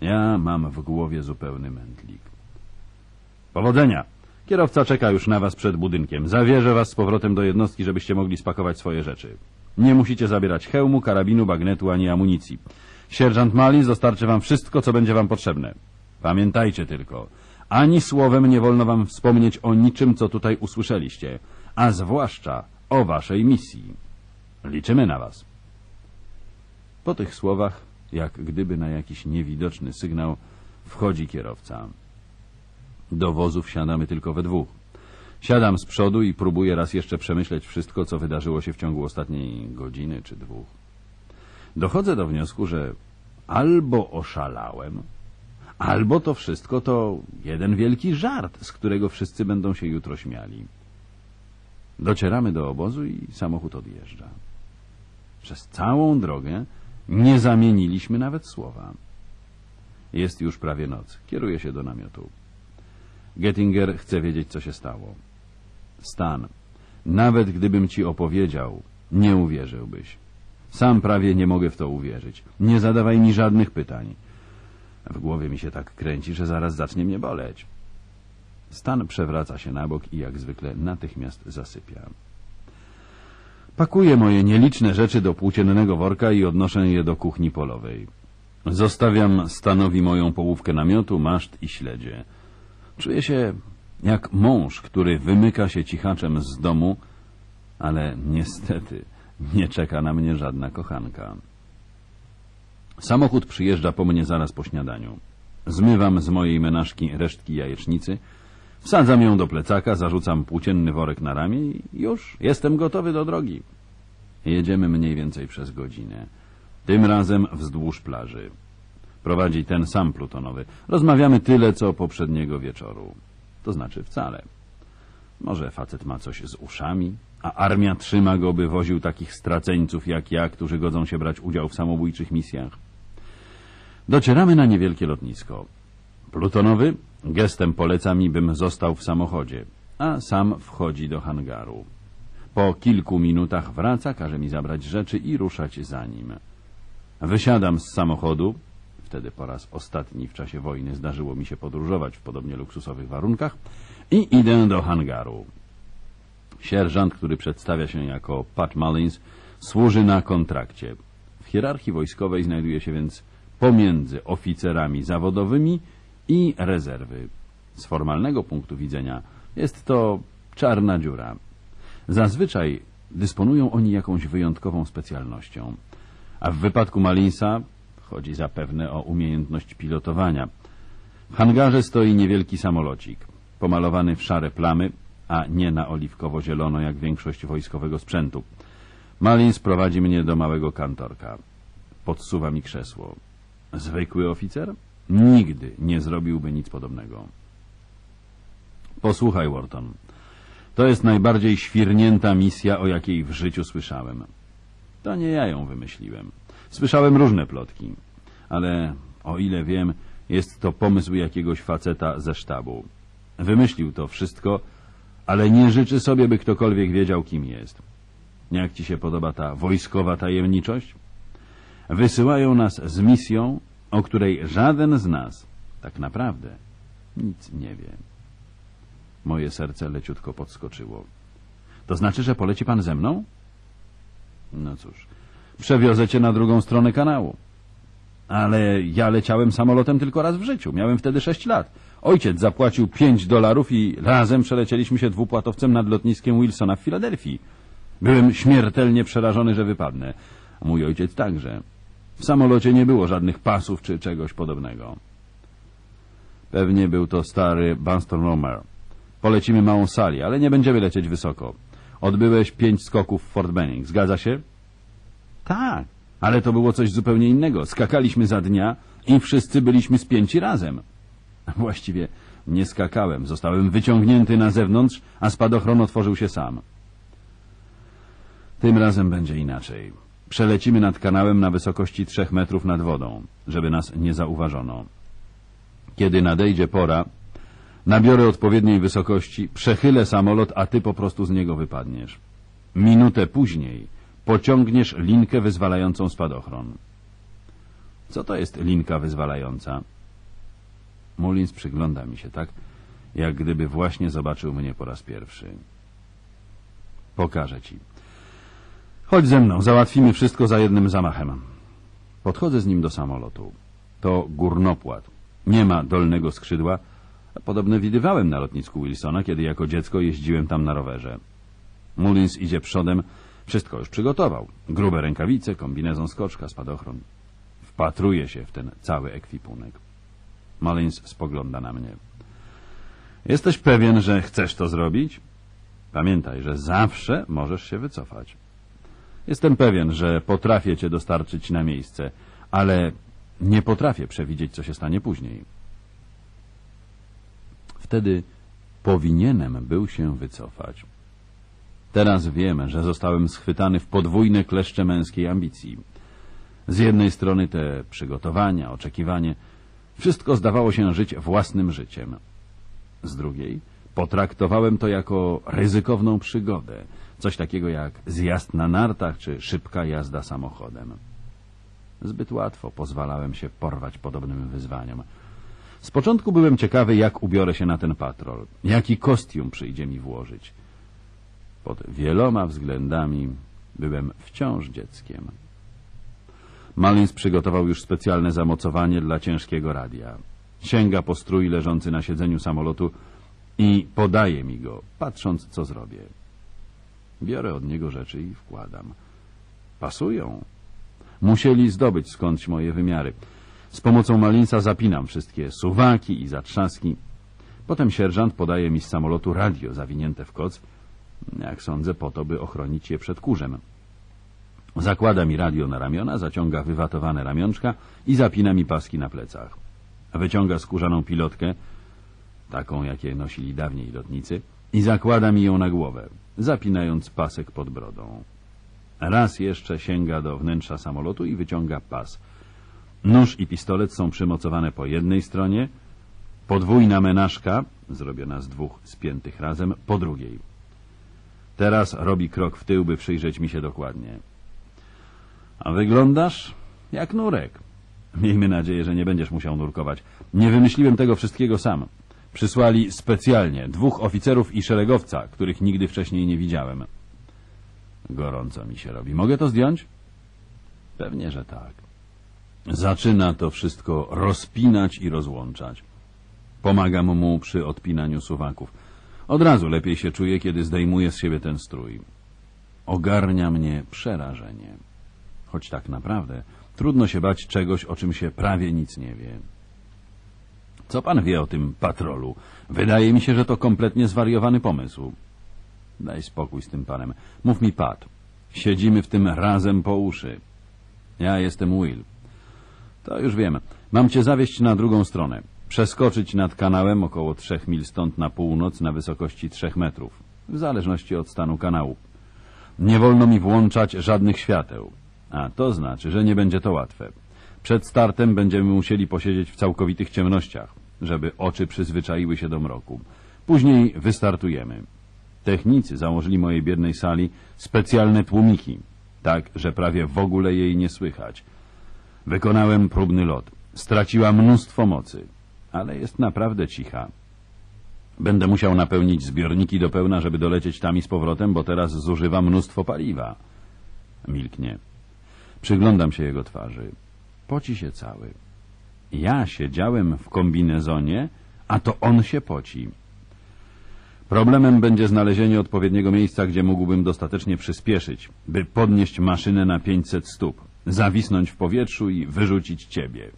S1: Ja mam w głowie zupełny mętlik. Powodzenia! Kierowca czeka już na was przed budynkiem. Zawierzę was z powrotem do jednostki, żebyście mogli spakować swoje rzeczy. Nie musicie zabierać hełmu, karabinu, bagnetu ani amunicji. Sierżant Malins dostarczy wam wszystko, co będzie wam potrzebne. Pamiętajcie tylko, ani słowem nie wolno wam wspomnieć o niczym, co tutaj usłyszeliście, a zwłaszcza o waszej misji. Liczymy na was. Po tych słowach, jak gdyby na jakiś niewidoczny sygnał, wchodzi kierowca. Do wozu wsiadamy tylko we dwóch. Siadam z przodu i próbuję raz jeszcze przemyśleć wszystko, co wydarzyło się w ciągu ostatniej godziny czy dwóch. Dochodzę do wniosku, że albo oszalałem, albo to wszystko to jeden wielki żart, z którego wszyscy będą się jutro śmiali. Docieramy do obozu i samochód odjeżdża. Przez całą drogę nie zamieniliśmy nawet słowa. Jest już prawie noc. Kieruję się do namiotu. Gettinger chce wiedzieć, co się stało. Stan. Nawet gdybym ci opowiedział, nie uwierzyłbyś. Sam prawie nie mogę w to uwierzyć. Nie zadawaj mi żadnych pytań. W głowie mi się tak kręci, że zaraz zacznie mnie boleć. Stan przewraca się na bok i jak zwykle natychmiast zasypia. Pakuję moje nieliczne rzeczy do płóciennego worka i odnoszę je do kuchni polowej. Zostawiam Stanowi moją połówkę namiotu, maszt i śledzie. Czuję się jak mąż, który wymyka się cichaczem z domu, ale niestety nie czeka na mnie żadna kochanka. Samochód przyjeżdża po mnie zaraz po śniadaniu. Zmywam z mojej menażki resztki jajecznicy, wsadzam ją do plecaka, zarzucam płócienny worek na ramię i już jestem gotowy do drogi. Jedziemy mniej więcej przez godzinę. Tym razem wzdłuż plaży. Prowadzi ten sam plutonowy. Rozmawiamy tyle, co poprzedniego wieczoru. To znaczy wcale. Może facet ma coś z uszami, a armia trzyma go, by woził takich straceńców jak ja, którzy godzą się brać udział w samobójczych misjach. Docieramy na niewielkie lotnisko. Plutonowy gestem poleca mi, bym został w samochodzie, a sam wchodzi do hangaru. Po kilku minutach wraca, każe mi zabrać rzeczy i ruszać za nim. Wysiadam z samochodu, wtedy po raz ostatni w czasie wojny zdarzyło mi się podróżować w podobnie luksusowych warunkach, i idę do hangaru. Sierżant, który przedstawia się jako Pat Mullins, służy na kontrakcie. W hierarchii wojskowej znajduje się więc pomiędzy oficerami zawodowymi i rezerwy. Z formalnego punktu widzenia jest to czarna dziura. Zazwyczaj dysponują oni jakąś wyjątkową specjalnością. A w wypadku Malinsa chodzi zapewne o umiejętność pilotowania. W hangarze stoi niewielki samolocik, pomalowany w szare plamy, a nie na oliwkowo-zielono jak większość wojskowego sprzętu. Malins prowadzi mnie do małego kantorka. Podsuwa mi krzesło. Zwykły oficer? Nigdy nie zrobiłby nic podobnego. Posłuchaj, Wharton. To jest najbardziej świrnięta misja, o jakiej w życiu słyszałem. To nie ja ją wymyśliłem. Słyszałem różne plotki, ale o ile wiem, jest to pomysł jakiegoś faceta ze sztabu. Wymyślił to wszystko, ale nie życzy sobie, by ktokolwiek wiedział, kim jest. Jak ci się podoba ta wojskowa tajemniczość? Wysyłają nas z misją, o której żaden z nas tak naprawdę nic nie wie. Moje serce leciutko podskoczyło. To znaczy, że poleci pan ze mną? No cóż, przewiozę cię na drugą stronę kanału. Ale ja leciałem samolotem tylko raz w życiu. Miałem wtedy sześć lat. Ojciec zapłacił pięć dolarów i razem przelecieliśmy się dwupłatowcem nad lotniskiem Wilsona w Filadelfii. Byłem śmiertelnie przerażony, że wypadnę. Mój ojciec także. W samolocie nie było żadnych pasów czy czegoś podobnego. Pewnie był to stary Bunston Romer. Polecimy małą sali, ale nie będziemy lecieć wysoko. Odbyłeś pięć skoków w Fort Benning. Zgadza się? Tak, ale to było coś zupełnie innego. Skakaliśmy za dnia i wszyscy byliśmy spięci razem. Właściwie nie skakałem. Zostałem wyciągnięty na zewnątrz, a spadochron otworzył się sam. Tym razem będzie inaczej. Przelecimy nad kanałem na wysokości trzech metrów nad wodą, żeby nas nie zauważono. Kiedy nadejdzie pora, nabiorę odpowiedniej wysokości, przechylę samolot, a ty po prostu z niego wypadniesz. Minutę później pociągniesz linkę wyzwalającą spadochron. Co to jest linka wyzwalająca? Mullins przygląda mi się tak, jak gdyby właśnie zobaczył mnie po raz pierwszy. Pokażę ci. Chodź ze mną, załatwimy wszystko za jednym zamachem. Podchodzę z nim do samolotu. To górnopłat. Nie ma dolnego skrzydła. Podobne widywałem na lotnisku Wilsona, kiedy jako dziecko jeździłem tam na rowerze. Mullins idzie przodem. Wszystko już przygotował. Grube rękawice, kombinezon skoczka, spadochron. Wpatruje się w ten cały ekwipunek. Mullins spogląda na mnie. Jesteś pewien, że chcesz to zrobić? Pamiętaj, że zawsze możesz się wycofać. Jestem pewien, że potrafię cię dostarczyć na miejsce, ale nie potrafię przewidzieć, co się stanie później. Wtedy powinienem był się wycofać. Teraz wiem, że zostałem schwytany w podwójne kleszcze męskiej ambicji. Z jednej strony te przygotowania, oczekiwanie, wszystko zdawało się żyć własnym życiem. Z drugiej potraktowałem to jako ryzykowną przygodę, coś takiego jak zjazd na nartach czy szybka jazda samochodem. Zbyt łatwo pozwalałem się porwać podobnym wyzwaniom. Z początku byłem ciekawy, jak ubiorę się na ten patrol, jaki kostium przyjdzie mi włożyć. Pod wieloma względami byłem wciąż dzieckiem. Malins przygotował już specjalne zamocowanie dla ciężkiego radia. Sięga po strój leżący na siedzeniu samolotu i podaje mi go, patrząc, co zrobię. Biorę od niego rzeczy i wkładam. Pasują. Musieli zdobyć skądś moje wymiary. Z pomocą Malinsa zapinam wszystkie suwaki i zatrzaski. Potem sierżant podaje mi z samolotu radio zawinięte w koc, jak sądzę, po to, by ochronić je przed kurzem. Zakłada mi radio na ramiona, zaciąga wywatowane ramionczka i zapina mi paski na plecach. Wyciąga skórzaną pilotkę, taką, jakie nosili dawniej lotnicy, i zakłada mi ją na głowę, zapinając pasek pod brodą. Raz jeszcze sięga do wnętrza samolotu i wyciąga pas. Nóż i pistolet są przymocowane po jednej stronie, podwójna menażka, zrobiona z dwóch spiętych razem, po drugiej. Teraz robi krok w tył, by przyjrzeć mi się dokładnie. A wyglądasz jak nurek. Miejmy nadzieję, że nie będziesz musiał nurkować. Nie wymyśliłem tego wszystkiego sam. Przysłali specjalnie dwóch oficerów i szeregowca, których nigdy wcześniej nie widziałem. Gorąco mi się robi. Mogę to zdjąć? Pewnie, że tak. Zaczyna to wszystko rozpinać i rozłączać. Pomagam mu przy odpinaniu suwaków. Od razu lepiej się czuję, kiedy zdejmuję z siebie ten strój. Ogarnia mnie przerażenie. Choć tak naprawdę trudno się bać czegoś, o czym się prawie nic nie wie. Co pan wie o tym patrolu? Wydaje mi się, że to kompletnie zwariowany pomysł. Daj spokój z tym panem. Mów mi, Pat. Siedzimy w tym razem po uszy. Ja jestem Will. To już wiem. Mam cię zawieźć na drugą stronę. Przeskoczyć nad kanałem około trzech mil stąd na północ na wysokości trzech metrów. W zależności od stanu kanału. Nie wolno mi włączać żadnych świateł. A to znaczy, że nie będzie to łatwe. Przed startem będziemy musieli posiedzieć w całkowitych ciemnościach, żeby oczy przyzwyczaiły się do mroku. Później wystartujemy. Technicy założyli mojej biednej sali specjalne tłumiki, tak, że prawie w ogóle jej nie słychać. Wykonałem próbny lot. Straciła mnóstwo mocy, ale jest naprawdę cicha. Będę musiał napełnić zbiorniki do pełna, żeby dolecieć tam i z powrotem, bo teraz zużywa mnóstwo paliwa. Milknie. Przyglądam się jego twarzy. Poci się cały. Ja siedziałem w kombinezonie, a to on się poci. Problemem będzie znalezienie odpowiedniego miejsca, gdzie mógłbym dostatecznie przyspieszyć, by podnieść maszynę na 500 stóp, zawisnąć w powietrzu i wyrzucić ciebie.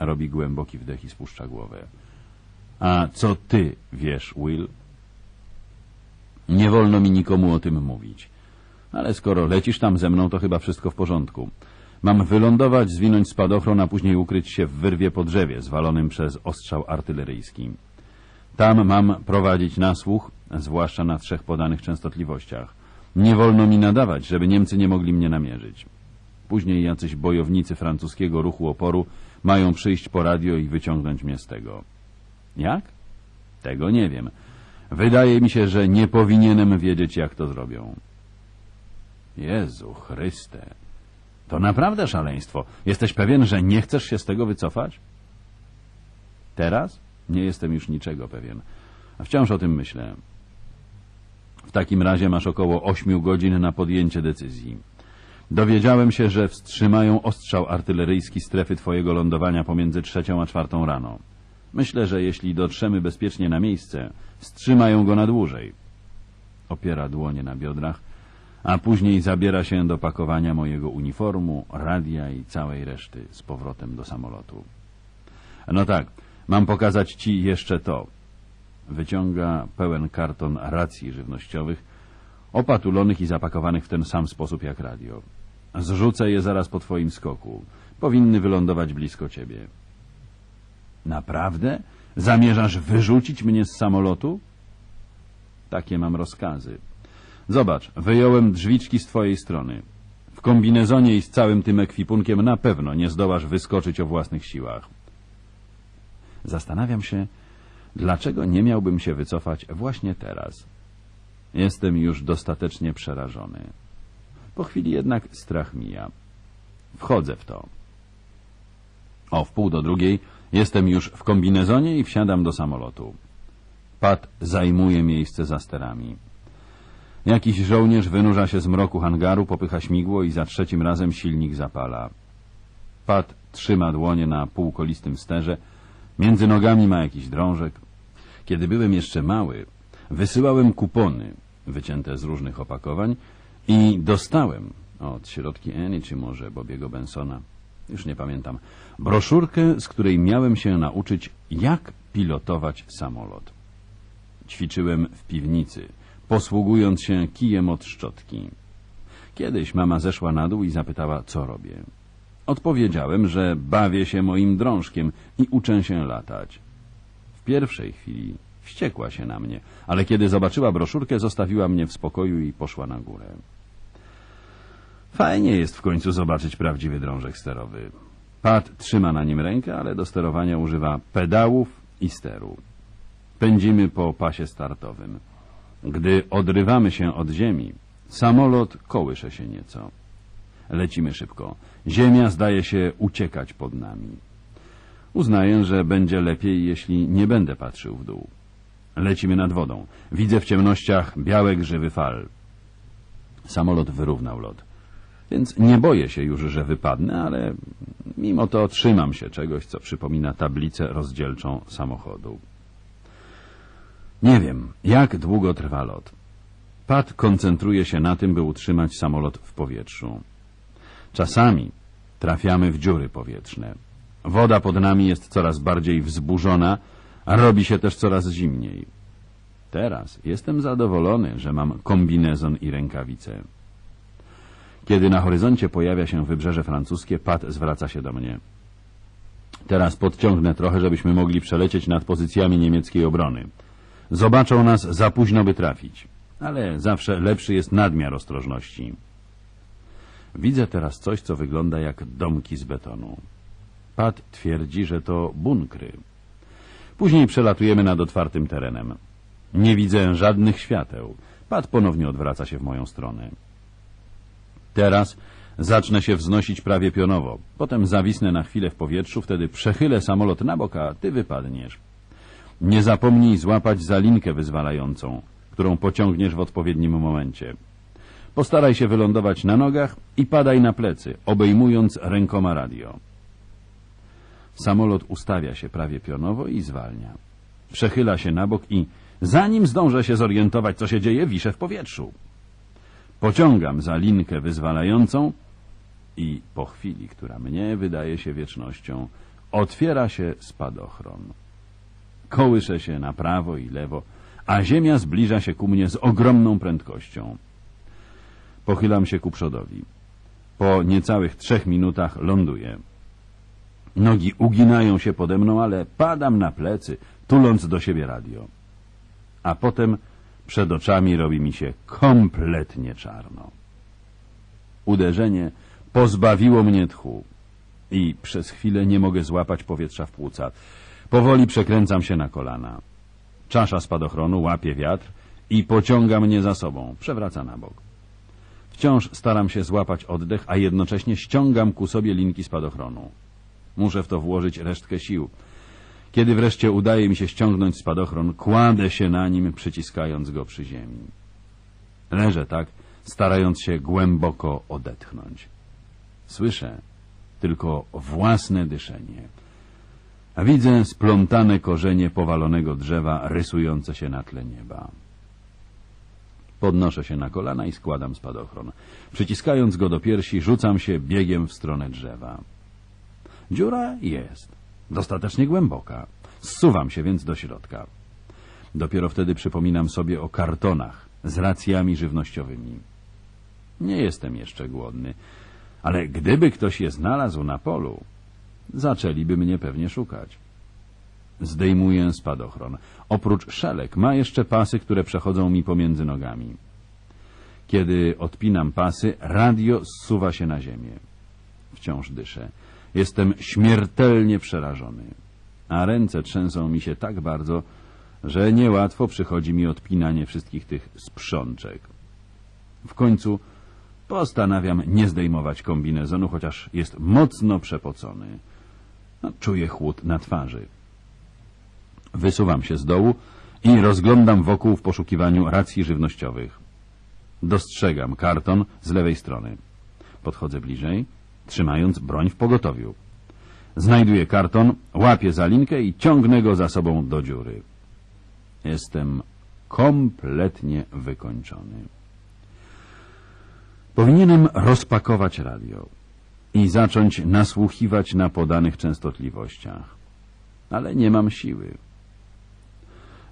S1: Robi głęboki wdech i spuszcza głowę. A co ty wiesz, Will? Nie wolno mi nikomu o tym mówić. Ale skoro lecisz tam ze mną, to chyba wszystko w porządku. Mam wylądować, zwinąć spadochron, a później ukryć się w wyrwie po drzewie, zwalonym przez ostrzał artyleryjski. Tam mam prowadzić nasłuch, zwłaszcza na trzech podanych częstotliwościach. Nie wolno mi nadawać, żeby Niemcy nie mogli mnie namierzyć. Później jacyś bojownicy francuskiego ruchu oporu mają przyjść po radio i wyciągnąć mnie z tego. Jak? Tego nie wiem. Wydaje mi się, że nie powinienem wiedzieć, jak to zrobią. Jezu Chryste, to naprawdę szaleństwo. Jesteś pewien, że nie chcesz się z tego wycofać? Teraz? Nie jestem już niczego pewien. A wciąż o tym myślę. W takim razie masz około ośmiu godzin na podjęcie decyzji. Dowiedziałem się, że wstrzymają ostrzał artyleryjski strefy twojego lądowania pomiędzy trzecią a czwartą rano. Myślę, że jeśli dotrzemy bezpiecznie na miejsce, wstrzymają go na dłużej. Opiera dłonie na biodrach, a później zabiera się do pakowania mojego uniformu, radia i całej reszty z powrotem do samolotu. No tak, mam pokazać ci jeszcze to. Wyciąga pełen karton racji żywnościowych, opatulonych i zapakowanych w ten sam sposób jak radio. Zrzucę je zaraz po twoim skoku. Powinny wylądować blisko ciebie. Naprawdę? Zamierzasz wyrzucić mnie z samolotu? Takie mam rozkazy. Zobacz, wyjąłem drzwiczki z twojej strony. W kombinezonie i z całym tym ekwipunkiem na pewno nie zdołasz wyskoczyć o własnych siłach. Zastanawiam się, dlaczego nie miałbym się wycofać właśnie teraz. Jestem już dostatecznie przerażony. Po chwili jednak strach mija. Wchodzę w to. O wpół do drugiej jestem już w kombinezonie i wsiadam do samolotu. Pat zajmuje miejsce za sterami. Jakiś żołnierz wynurza się z mroku hangaru, popycha śmigło i za trzecim razem silnik zapala. Pat trzyma dłonie na półkolistym sterze, między nogami ma jakiś drążek. Kiedy byłem jeszcze mały, wysyłałem kupony, wycięte z różnych opakowań i dostałem od środki Annie, czy może Bobiego Bensona, już nie pamiętam, broszurkę, z której miałem się nauczyć, jak pilotować samolot. Ćwiczyłem w piwnicy, posługując się kijem od szczotki. Kiedyś mama zeszła na dół i zapytała, co robię. Odpowiedziałem, że bawię się moim drążkiem i uczę się latać. W pierwszej chwili Wściekła się na mnie, ale kiedy zobaczyła broszurkę, zostawiła mnie w spokoju i poszła na górę. Fajnie jest w końcu zobaczyć prawdziwy drążek sterowy. Pat trzyma na nim rękę, ale do sterowania używa pedałów i steru. Pędzimy po pasie startowym. Gdy odrywamy się od ziemi, samolot kołysze się nieco. Lecimy szybko. Ziemia zdaje się uciekać pod nami. Uznaję, że będzie lepiej, jeśli nie będę patrzył w dół. Lecimy nad wodą. Widzę w ciemnościach białe grzywy fal. Samolot wyrównał lot. Więc nie boję się już, że wypadnę, ale mimo to trzymam się czegoś, co przypomina tablicę rozdzielczą samochodu. Nie wiem, jak długo trwa lot. Pat koncentruje się na tym, by utrzymać samolot w powietrzu. Czasami trafiamy w dziury powietrzne. Woda pod nami jest coraz bardziej wzburzona, a robi się też coraz zimniej. Teraz jestem zadowolony, że mam kombinezon i rękawice. Kiedy na horyzoncie pojawia się wybrzeże francuskie, Pat zwraca się do mnie. Teraz podciągnę trochę, żebyśmy mogli przelecieć nad pozycjami niemieckiej obrony. Zobaczą nas za późno, by trafić. Ale zawsze lepszy jest nadmiar ostrożności. Widzę teraz coś, co wygląda jak domki z betonu. Pat twierdzi, że to bunkry. Później przelatujemy nad otwartym terenem. Nie widzę żadnych świateł. Pat ponownie odwraca się w moją stronę. Teraz zacznę się wznosić prawie pionowo. Potem zawisnę na chwilę w powietrzu, wtedy przechylę samolot na bok, a ty wypadniesz. Nie zapomnij złapać za linkę wyzwalającą, którą pociągniesz w odpowiednim momencie. Postaraj się wylądować na nogach i padaj na plecy, obejmując rękoma radio. Samolot ustawia się prawie pionowo i zwalnia. Przechyla się na bok i, zanim zdążę się zorientować, co się dzieje, wiszę w powietrzu. Pociągam za linkę wyzwalającą i po chwili, która mnie wydaje się wiecznością, otwiera się spadochron. Kołyszę się na prawo i lewo, a ziemia zbliża się ku mnie z ogromną prędkością. Pochylam się ku przodowi. Po niecałych trzech minutach ląduję. Nogi uginają się pode mną, ale padam na plecy, tuląc do siebie radio. A potem przed oczami robi mi się kompletnie czarno. Uderzenie pozbawiło mnie tchu i przez chwilę nie mogę złapać powietrza w płuca. Powoli przekręcam się na kolana. Czasza spadochronu łapie wiatr i pociąga mnie za sobą, przewraca na bok. Wciąż staram się złapać oddech, a jednocześnie ściągam ku sobie linki spadochronu. Muszę w to włożyć resztkę sił. Kiedy wreszcie udaje mi się ściągnąć spadochron, kładę się na nim, przyciskając go przy ziemi. Leżę tak, starając się głęboko odetchnąć. Słyszę tylko własne dyszenie. A widzę splątane korzenie powalonego drzewa rysujące się na tle nieba. Podnoszę się na kolana i składam spadochron. Przyciskając go do piersi, rzucam się biegiem w stronę drzewa. Dziura jest. Dostatecznie głęboka. Zsuwam się więc do środka. Dopiero wtedy przypominam sobie o kartonach z racjami żywnościowymi. Nie jestem jeszcze głodny, ale gdyby ktoś je znalazł na polu, zaczęliby mnie pewnie szukać. Zdejmuję spadochron. Oprócz szelek ma jeszcze pasy, które przechodzą mi pomiędzy nogami. Kiedy odpinam pasy, radio zsuwa się na ziemię. Wciąż dyszę. Jestem śmiertelnie przerażony, a ręce trzęsą mi się tak bardzo, że niełatwo przychodzi mi odpinanie wszystkich tych sprzączek. W końcu postanawiam nie zdejmować kombinezonu, chociaż jest mocno przepocony. No, czuję chłód na twarzy. Wysuwam się z dołu i rozglądam wokół w poszukiwaniu racji żywnościowych. Dostrzegam karton z lewej strony. Podchodzę bliżej trzymając broń w pogotowiu. Znajduję karton, łapię za linkę i ciągnę go za sobą do dziury. Jestem kompletnie wykończony. Powinienem rozpakować radio i zacząć nasłuchiwać na podanych częstotliwościach. Ale nie mam siły.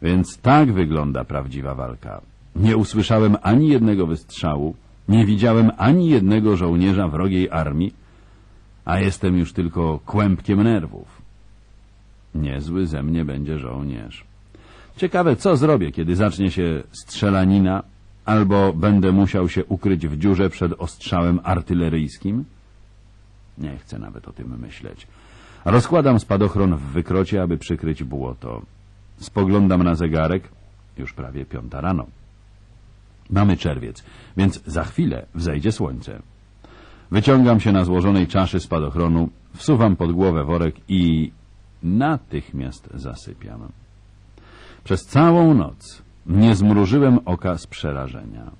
S1: Więc tak wygląda prawdziwa walka. Nie usłyszałem ani jednego wystrzału, nie widziałem ani jednego żołnierza wrogiej armii, a jestem już tylko kłębkiem nerwów. Niezły ze mnie będzie żołnierz. Ciekawe, co zrobię, kiedy zacznie się strzelanina, albo będę musiał się ukryć w dziurze przed ostrzałem artyleryjskim? Nie chcę nawet o tym myśleć. Rozkładam spadochron w wykrocie, aby przykryć błoto. Spoglądam na zegarek. Już prawie piąta rano. Mamy czerwiec, więc za chwilę wzejdzie słońce. Wyciągam się na złożonej czaszy spadochronu, wsuwam pod głowę worek i natychmiast zasypiam. Przez całą noc nie zmrużyłem oka z przerażenia.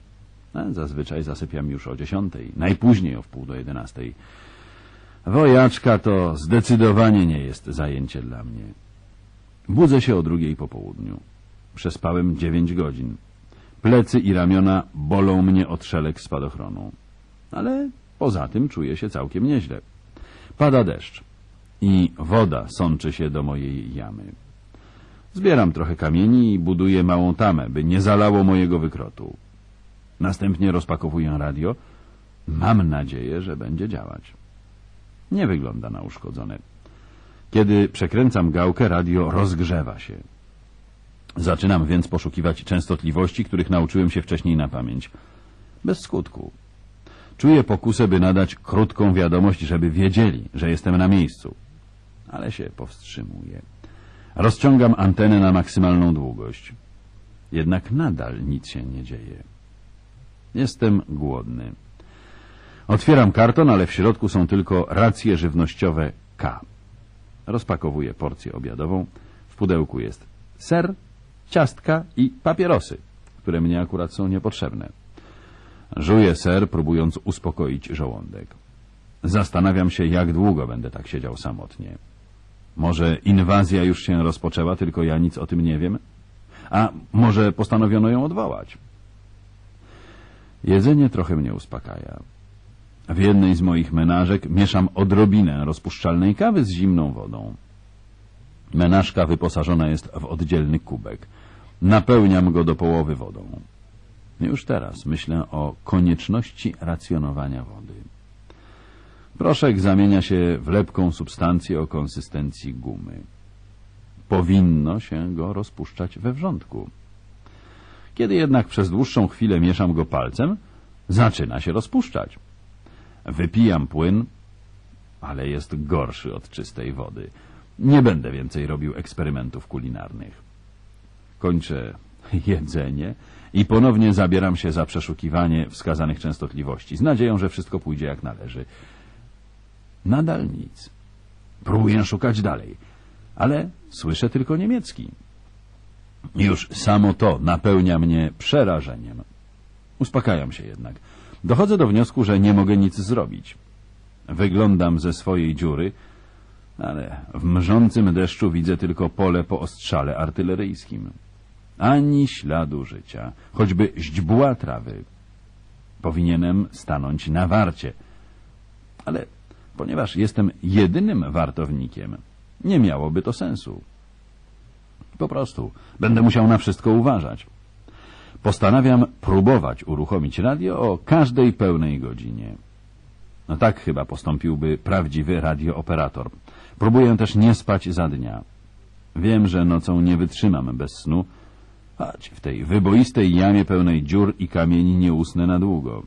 S1: Zazwyczaj zasypiam już o dziesiątej, najpóźniej o wpół do jedenastej. Wojaczka to zdecydowanie nie jest zajęcie dla mnie. Budzę się o drugiej po południu. Przespałem dziewięć godzin. Plecy i ramiona bolą mnie od szelek spadochronu. Ale poza tym czuję się całkiem nieźle. Pada deszcz i woda sączy się do mojej jamy. Zbieram trochę kamieni i buduję małą tamę, by nie zalało mojego wykrotu. Następnie rozpakowuję radio. Mam nadzieję, że będzie działać. Nie wygląda na uszkodzone. Kiedy przekręcam gałkę, radio rozgrzewa się. Zaczynam więc poszukiwać częstotliwości, których nauczyłem się wcześniej na pamięć. Bez skutku. Czuję pokusę, by nadać krótką wiadomość, żeby wiedzieli, że jestem na miejscu. Ale się powstrzymuję. Rozciągam antenę na maksymalną długość. Jednak nadal nic się nie dzieje. Jestem głodny. Otwieram karton, ale w środku są tylko racje żywnościowe K. Rozpakowuję porcję obiadową. W pudełku jest ser, ciastka i papierosy, które mnie akurat są niepotrzebne. Żuję ser, próbując uspokoić żołądek. Zastanawiam się, jak długo będę tak siedział samotnie. Może inwazja już się rozpoczęła, tylko ja nic o tym nie wiem? A może postanowiono ją odwołać? Jedzenie trochę mnie uspokaja. W jednej z moich menażek mieszam odrobinę rozpuszczalnej kawy z zimną wodą. Menażka wyposażona jest w oddzielny kubek. Napełniam go do połowy wodą. Już teraz myślę o konieczności racjonowania wody. Proszek zamienia się w lepką substancję o konsystencji gumy. Powinno się go rozpuszczać we wrzątku. Kiedy jednak przez dłuższą chwilę mieszam go palcem, zaczyna się rozpuszczać. Wypijam płyn, ale jest gorszy od czystej wody. Nie będę więcej robił eksperymentów kulinarnych. Kończę jedzenie i ponownie zabieram się za przeszukiwanie wskazanych częstotliwości, z nadzieją, że wszystko pójdzie jak należy. Nadal nic. Próbuję szukać dalej, ale słyszę tylko niemiecki. Już samo to napełnia mnie przerażeniem. Uspokajam się jednak. Dochodzę do wniosku, że nie mogę nic zrobić. Wyglądam ze swojej dziury, ale w mrzącym deszczu widzę tylko pole po ostrzale artyleryjskim. Ani śladu życia, choćby źdźbła trawy. Powinienem stanąć na warcie. Ale ponieważ jestem jedynym wartownikiem, nie miałoby to sensu. Po prostu będę musiał na wszystko uważać. Postanawiam próbować uruchomić radio o każdej pełnej godzinie. No tak chyba postąpiłby prawdziwy radiooperator. Próbuję też nie spać za dnia. Wiem, że nocą nie wytrzymam bez snu, choć w tej wyboistej jamie pełnej dziur i kamieni nie usnę na długo.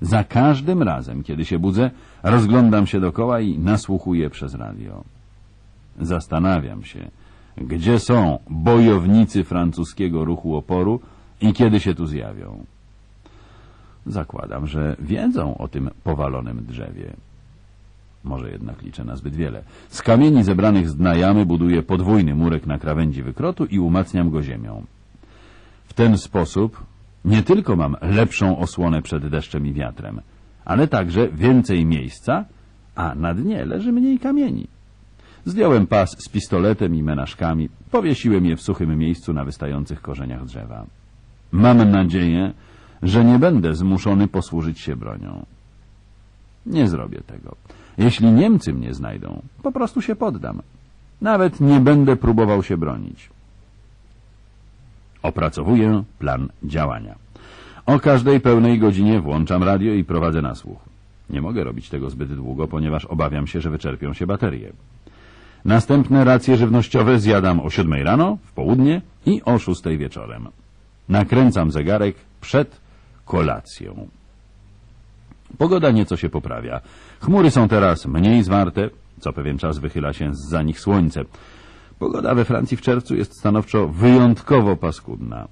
S1: Za każdym razem, kiedy się budzę, rozglądam się dokoła i nasłuchuję przez radio. Zastanawiam się, gdzie są bojownicy francuskiego ruchu oporu i kiedy się tu zjawią. Zakładam, że wiedzą o tym powalonym drzewie. Może jednak liczę na zbyt wiele. Z kamieni zebranych z dna jamy buduję podwójny murek na krawędzi wykrotu i umacniam go ziemią. W ten sposób nie tylko mam lepszą osłonę przed deszczem i wiatrem, ale także więcej miejsca, a na dnie leży mniej kamieni. Zdjąłem pas z pistoletem i menażkami, powiesiłem je w suchym miejscu na wystających korzeniach drzewa. Mam nadzieję, że nie będę zmuszony posłużyć się bronią. Nie zrobię tego. Jeśli Niemcy mnie znajdą, po prostu się poddam. Nawet nie będę próbował się bronić. Opracowuję plan działania. O każdej pełnej godzinie włączam radio i prowadzę na słuch. Nie mogę robić tego zbyt długo, ponieważ obawiam się, że wyczerpią się baterie. Następne racje żywnościowe zjadam o siódmej rano, w południe i o szóstej wieczorem. Nakręcam zegarek przed kolacją. Pogoda nieco się poprawia. Chmury są teraz mniej zwarte, co pewien czas wychyla się za nich słońce. Pogoda we Francji w czerwcu jest stanowczo wyjątkowo paskudna.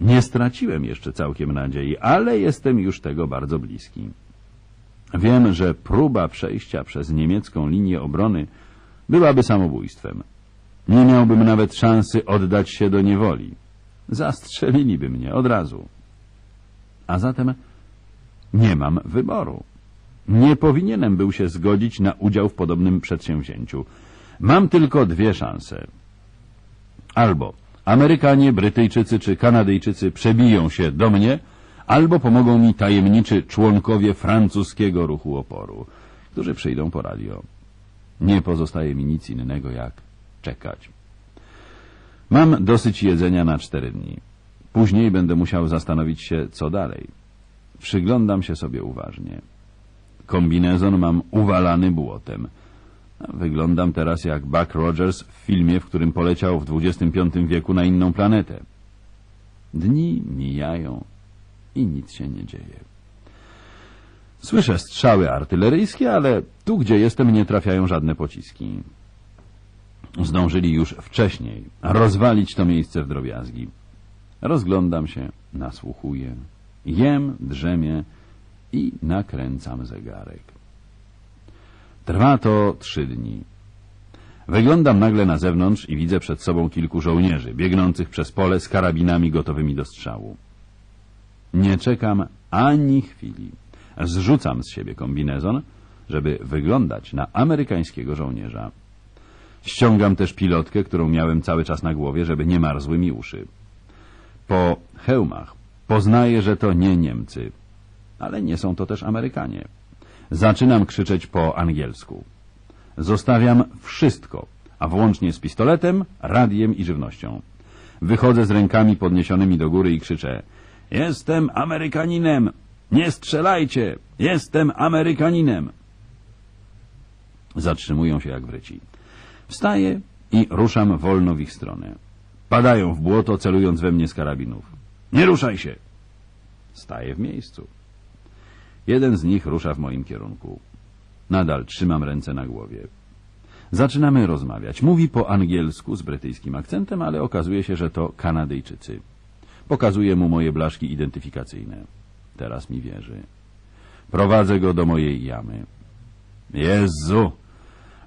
S1: Nie straciłem jeszcze całkiem nadziei, ale jestem już tego bardzo bliski. Wiem, że próba przejścia przez niemiecką linię obrony byłaby samobójstwem. Nie miałbym nawet szansy oddać się do niewoli. Zastrzeliliby mnie od razu. A zatem nie mam wyboru. Nie powinienem był się zgodzić na udział w podobnym przedsięwzięciu. Mam tylko dwie szanse. Albo Amerykanie, Brytyjczycy czy Kanadyjczycy przebiją się do mnie, albo pomogą mi tajemniczy członkowie francuskiego ruchu oporu, którzy przyjdą po radio. Nie pozostaje mi nic innego jak czekać. Mam dosyć jedzenia na cztery dni. Później będę musiał zastanowić się, co dalej. Przyglądam się sobie uważnie. Kombinezon mam uwalany błotem. Wyglądam teraz jak Buck Rogers w filmie, w którym poleciał w XXV wieku na inną planetę. Dni mijają i nic się nie dzieje. Słyszę strzały artyleryjskie, ale tu, gdzie jestem, nie trafiają żadne pociski. Zdążyli już wcześniej rozwalić to miejsce w drobiazgi. Rozglądam się, nasłuchuję, jem, drzemię i nakręcam zegarek. Trwa to trzy dni. Wyglądam nagle na zewnątrz i widzę przed sobą kilku żołnierzy, biegnących przez pole z karabinami gotowymi do strzału. Nie czekam ani chwili. Zrzucam z siebie kombinezon, żeby wyglądać na amerykańskiego żołnierza. Ściągam też pilotkę, którą miałem cały czas na głowie, żeby nie marzły mi uszy. Po hełmach poznaję, że to nie Niemcy, ale nie są to też Amerykanie. Zaczynam krzyczeć po angielsku. Zostawiam wszystko, a włącznie z pistoletem, radiem i żywnością. Wychodzę z rękami podniesionymi do góry i krzyczę Jestem Amerykaninem! Nie strzelajcie! Jestem Amerykaninem! Zatrzymują się jak wryci. Wstaję i ruszam wolno w ich stronę. Padają w błoto, celując we mnie z karabinów. Nie ruszaj się! Staję w miejscu. Jeden z nich rusza w moim kierunku. Nadal trzymam ręce na głowie. Zaczynamy rozmawiać. Mówi po angielsku z brytyjskim akcentem, ale okazuje się, że to Kanadyjczycy. Pokazuję mu moje blaszki identyfikacyjne. Teraz mi wierzy. Prowadzę go do mojej jamy. Jezu!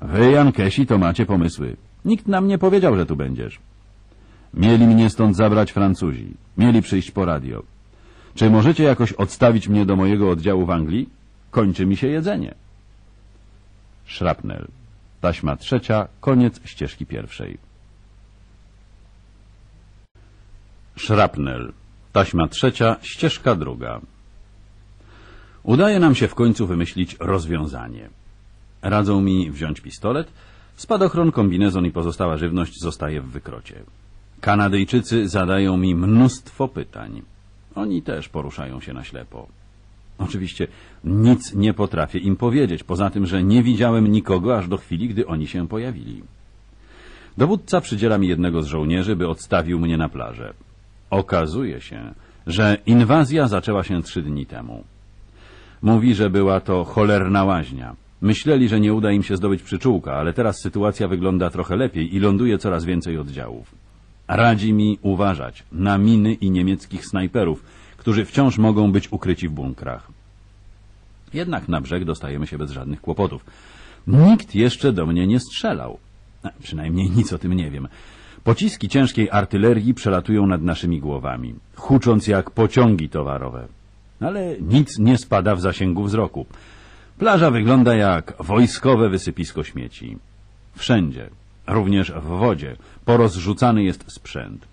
S1: Wy, Jankesi, to macie pomysły. Nikt nam nie powiedział, że tu będziesz. Mieli mnie stąd zabrać Francuzi. Mieli przyjść po radio. Czy możecie jakoś odstawić mnie do mojego oddziału w Anglii? Kończy mi się jedzenie. Szrapnel. Taśma trzecia, koniec ścieżki pierwszej. Szrapnel. Taśma trzecia, ścieżka druga. Udaje nam się w końcu wymyślić rozwiązanie. Radzą mi wziąć pistolet, spadochron, kombinezon i pozostała żywność zostaje w wykrocie. Kanadyjczycy zadają mi mnóstwo pytań. Oni też poruszają się na ślepo. Oczywiście nic nie potrafię im powiedzieć, poza tym, że nie widziałem nikogo aż do chwili, gdy oni się pojawili. Dowódca przydziela mi jednego z żołnierzy, by odstawił mnie na plażę. Okazuje się, że inwazja zaczęła się trzy dni temu. Mówi, że była to cholerna łaźnia. Myśleli, że nie uda im się zdobyć przyczółka, ale teraz sytuacja wygląda trochę lepiej i ląduje coraz więcej oddziałów. Radzi mi uważać na miny i niemieckich snajperów, którzy wciąż mogą być ukryci w bunkrach. Jednak na brzeg dostajemy się bez żadnych kłopotów. Nikt jeszcze do mnie nie strzelał. Przynajmniej nic o tym nie wiem. Pociski ciężkiej artylerii przelatują nad naszymi głowami, hucząc jak pociągi towarowe. Ale nic nie spada w zasięgu wzroku. Plaża wygląda jak wojskowe wysypisko śmieci. Wszędzie, również w wodzie, porozrzucany jest sprzęt.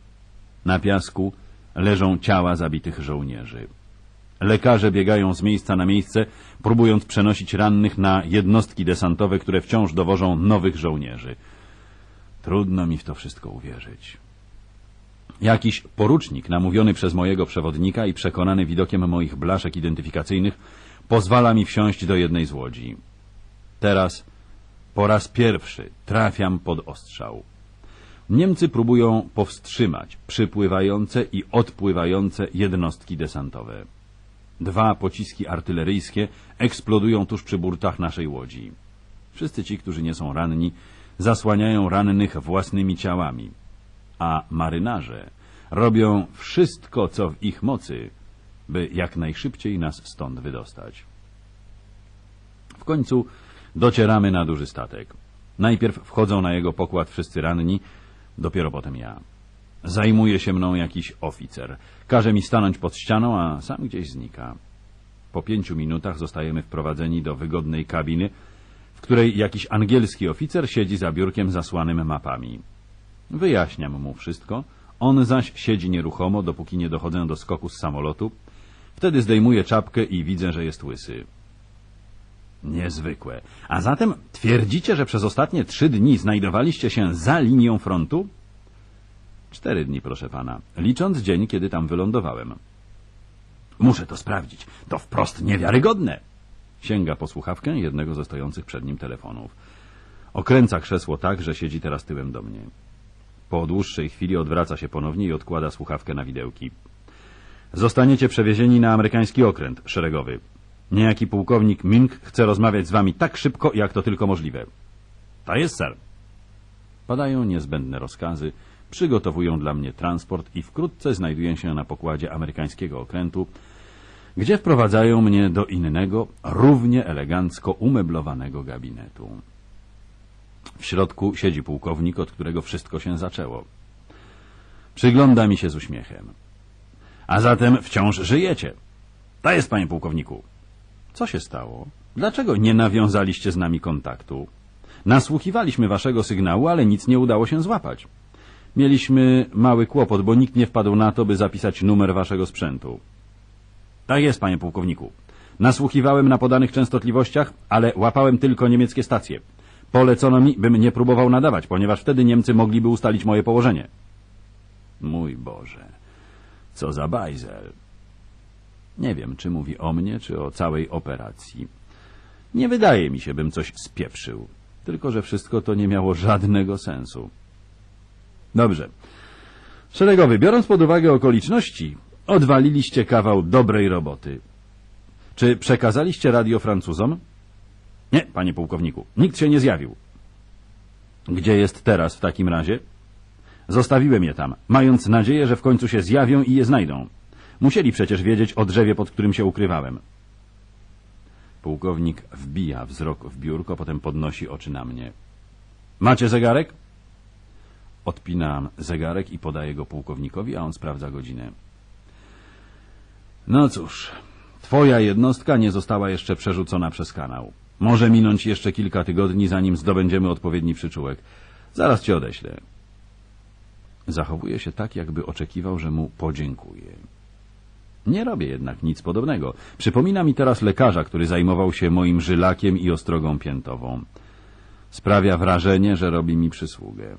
S1: Na piasku leżą ciała zabitych żołnierzy. Lekarze biegają z miejsca na miejsce, próbując przenosić rannych na jednostki desantowe, które wciąż dowożą nowych żołnierzy. Trudno mi w to wszystko uwierzyć. Jakiś porucznik, namówiony przez mojego przewodnika i przekonany widokiem moich blaszek identyfikacyjnych, pozwala mi wsiąść do jednej z łodzi. Teraz Po raz pierwszy trafiam pod ostrzał. Niemcy próbują powstrzymać przypływające i odpływające jednostki desantowe. Dwa pociski artyleryjskie eksplodują tuż przy burtach naszej łodzi. Wszyscy ci, którzy nie są ranni, zasłaniają rannych własnymi ciałami, a marynarze robią wszystko, co w ich mocy, by jak najszybciej nas stąd wydostać. W końcu docieramy na duży statek. Najpierw wchodzą na jego pokład wszyscy ranni, dopiero potem ja. Zajmuje się mną jakiś oficer. Każe mi stanąć pod ścianą, a sam gdzieś znika. Po pięciu minutach zostajemy wprowadzeni do wygodnej kabiny, w której jakiś angielski oficer siedzi za biurkiem zasłanym mapami. Wyjaśniam mu wszystko, on zaś siedzi nieruchomo, dopóki nie dochodzę do skoku z samolotu. Wtedy zdejmuję czapkę i widzę, że jest łysy. Niezwykłe. A zatem twierdzicie, że przez ostatnie trzy dni znajdowaliście się za linią frontu? Cztery dni, proszę pana, licząc dzień, kiedy tam wylądowałem. Muszę to sprawdzić. To wprost niewiarygodne. Sięga po słuchawkę jednego ze stojących przed nim telefonów. Okręca krzesło tak, że siedzi teraz tyłem do mnie. Po dłuższej chwili odwraca się ponownie i odkłada słuchawkę na widełki. Zostaniecie przewiezieni na amerykański okręt szeregowy. Niejaki pułkownik Mink chce rozmawiać z wami tak szybko, jak to tylko możliwe. To jest, ser. Padają niezbędne rozkazy, przygotowują dla mnie transport i wkrótce znajduję się na pokładzie amerykańskiego okrętu, gdzie wprowadzają mnie do innego, równie elegancko umeblowanego gabinetu. W środku siedzi pułkownik, od którego wszystko się zaczęło. Przygląda mi się z uśmiechem. A zatem wciąż żyjecie. To jest, panie pułkowniku. Co się stało? Dlaczego nie nawiązaliście z nami kontaktu? Nasłuchiwaliśmy waszego sygnału, ale nic nie udało się złapać. Mieliśmy mały kłopot, bo nikt nie wpadł na to, by zapisać numer waszego sprzętu. Tak jest, panie pułkowniku. Nasłuchiwałem na podanych częstotliwościach, ale łapałem tylko niemieckie stacje. Polecono mi, bym nie próbował nadawać, ponieważ wtedy Niemcy mogliby ustalić moje położenie. Mój Boże, co za bajzel. Nie wiem, czy mówi o mnie, czy o całej operacji. Nie wydaje mi się, bym coś spieprzył. Tylko, że wszystko to nie miało żadnego sensu. Dobrze. Szeregowy, biorąc pod uwagę okoliczności, odwaliliście kawał dobrej roboty. Czy przekazaliście radio Francuzom? Nie, panie pułkowniku, nikt się nie zjawił. Gdzie jest teraz w takim razie? Zostawiłem je tam, mając nadzieję, że w końcu się zjawią i je znajdą. Musieli przecież wiedzieć o drzewie, pod którym się ukrywałem. Pułkownik wbija wzrok w biurko, potem podnosi oczy na mnie. Macie zegarek? Odpinam zegarek i podaję go pułkownikowi, a on sprawdza godzinę. No cóż, twoja jednostka nie została jeszcze przerzucona przez kanał. Może minąć jeszcze kilka tygodni, zanim zdobędziemy odpowiedni przyczółek. Zaraz cię odeślę. Zachowuje się tak, jakby oczekiwał, że mu podziękuję. Nie robię jednak nic podobnego. Przypomina mi teraz lekarza, który zajmował się moim żylakiem i ostrogą piętową. Sprawia wrażenie, że robi mi przysługę.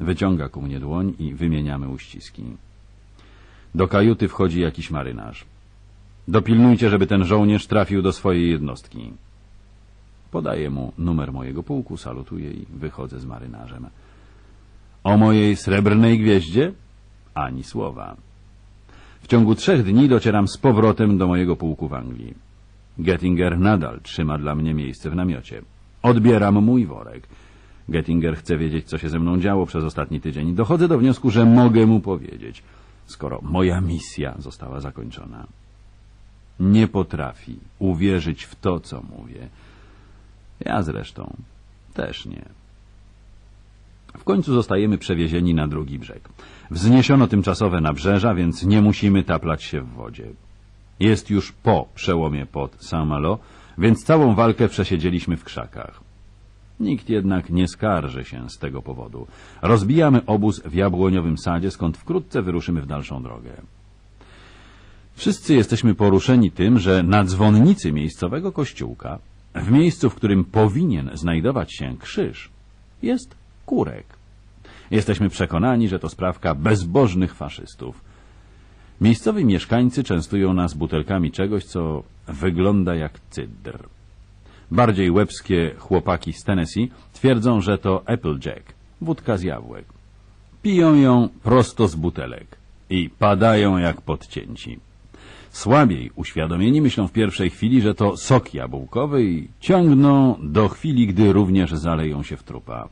S1: Wyciąga ku mnie dłoń i wymieniamy uściski. Do kajuty wchodzi jakiś marynarz. Dopilnujcie, żeby ten żołnierz trafił do swojej jednostki. Podaję mu numer mojego pułku, salutuję i wychodzę z marynarzem. O mojej srebrnej gwieździe? Ani słowa. W ciągu trzech dni docieram z powrotem do mojego pułku w Anglii. Gettinger nadal trzyma dla mnie miejsce w namiocie. Odbieram mój worek. Gettinger chce wiedzieć, co się ze mną działo przez ostatni tydzień. Dochodzę do wniosku, że mogę mu powiedzieć, skoro moja misja została zakończona. Nie potrafi uwierzyć w to, co mówię. Ja zresztą też nie. W końcu zostajemy przewiezieni na drugi brzeg. Wzniesiono tymczasowe nabrzeża, więc nie musimy taplać się w wodzie. Jest już po przełomie pod Saint-Malo, więc całą walkę przesiedzieliśmy w krzakach. Nikt jednak nie skarży się z tego powodu. Rozbijamy obóz w jabłoniowym sadzie, skąd wkrótce wyruszymy w dalszą drogę. Wszyscy jesteśmy poruszeni tym, że na dzwonnicy miejscowego kościółka, w miejscu, w którym powinien znajdować się krzyż, jest kurek. Jesteśmy przekonani, że to sprawka bezbożnych faszystów. Miejscowi mieszkańcy częstują nas butelkami czegoś, co wygląda jak cydr. Bardziej łebskie chłopaki z Tennessee twierdzą, że to Applejack, wódka z jabłek. Piją ją prosto z butelek i padają jak podcięci. Słabiej uświadomieni myślą w pierwszej chwili, że to sok jabłkowy i ciągną do chwili, gdy również zaleją się w trupa.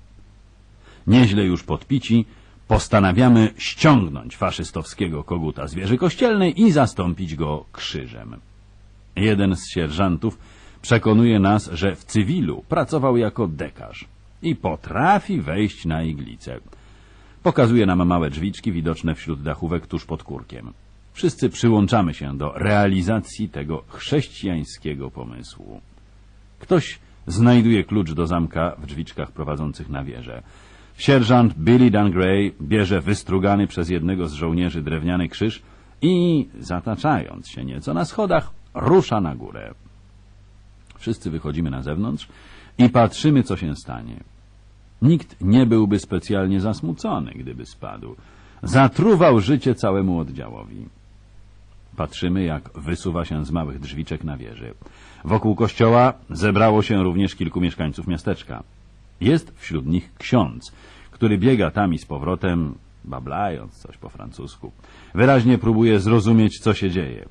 S1: Nieźle już podpici, postanawiamy ściągnąć faszystowskiego koguta z wieży kościelnej i zastąpić go krzyżem. Jeden z sierżantów przekonuje nas, że w cywilu pracował jako dekarz i potrafi wejść na iglicę. Pokazuje nam małe drzwiczki widoczne wśród dachówek tuż pod kurkiem. Wszyscy przyłączamy się do realizacji tego chrześcijańskiego pomysłu. Ktoś znajduje klucz do zamka w drzwiczkach prowadzących na wieżę. Sierżant Billy Dungray bierze wystrugany przez jednego z żołnierzy drewniany krzyż i, zataczając się nieco na schodach, rusza na górę. Wszyscy wychodzimy na zewnątrz i patrzymy, co się stanie. Nikt nie byłby specjalnie zasmucony, gdyby spadł. Zatruwał życie całemu oddziałowi. Patrzymy, jak wysuwa się z małych drzwiczek na wieży. Wokół kościoła zebrało się również kilku mieszkańców miasteczka. Jest wśród nich ksiądz, który biega tam i z powrotem, bablając coś po francusku. Wyraźnie próbuje zrozumieć, co się dzieje.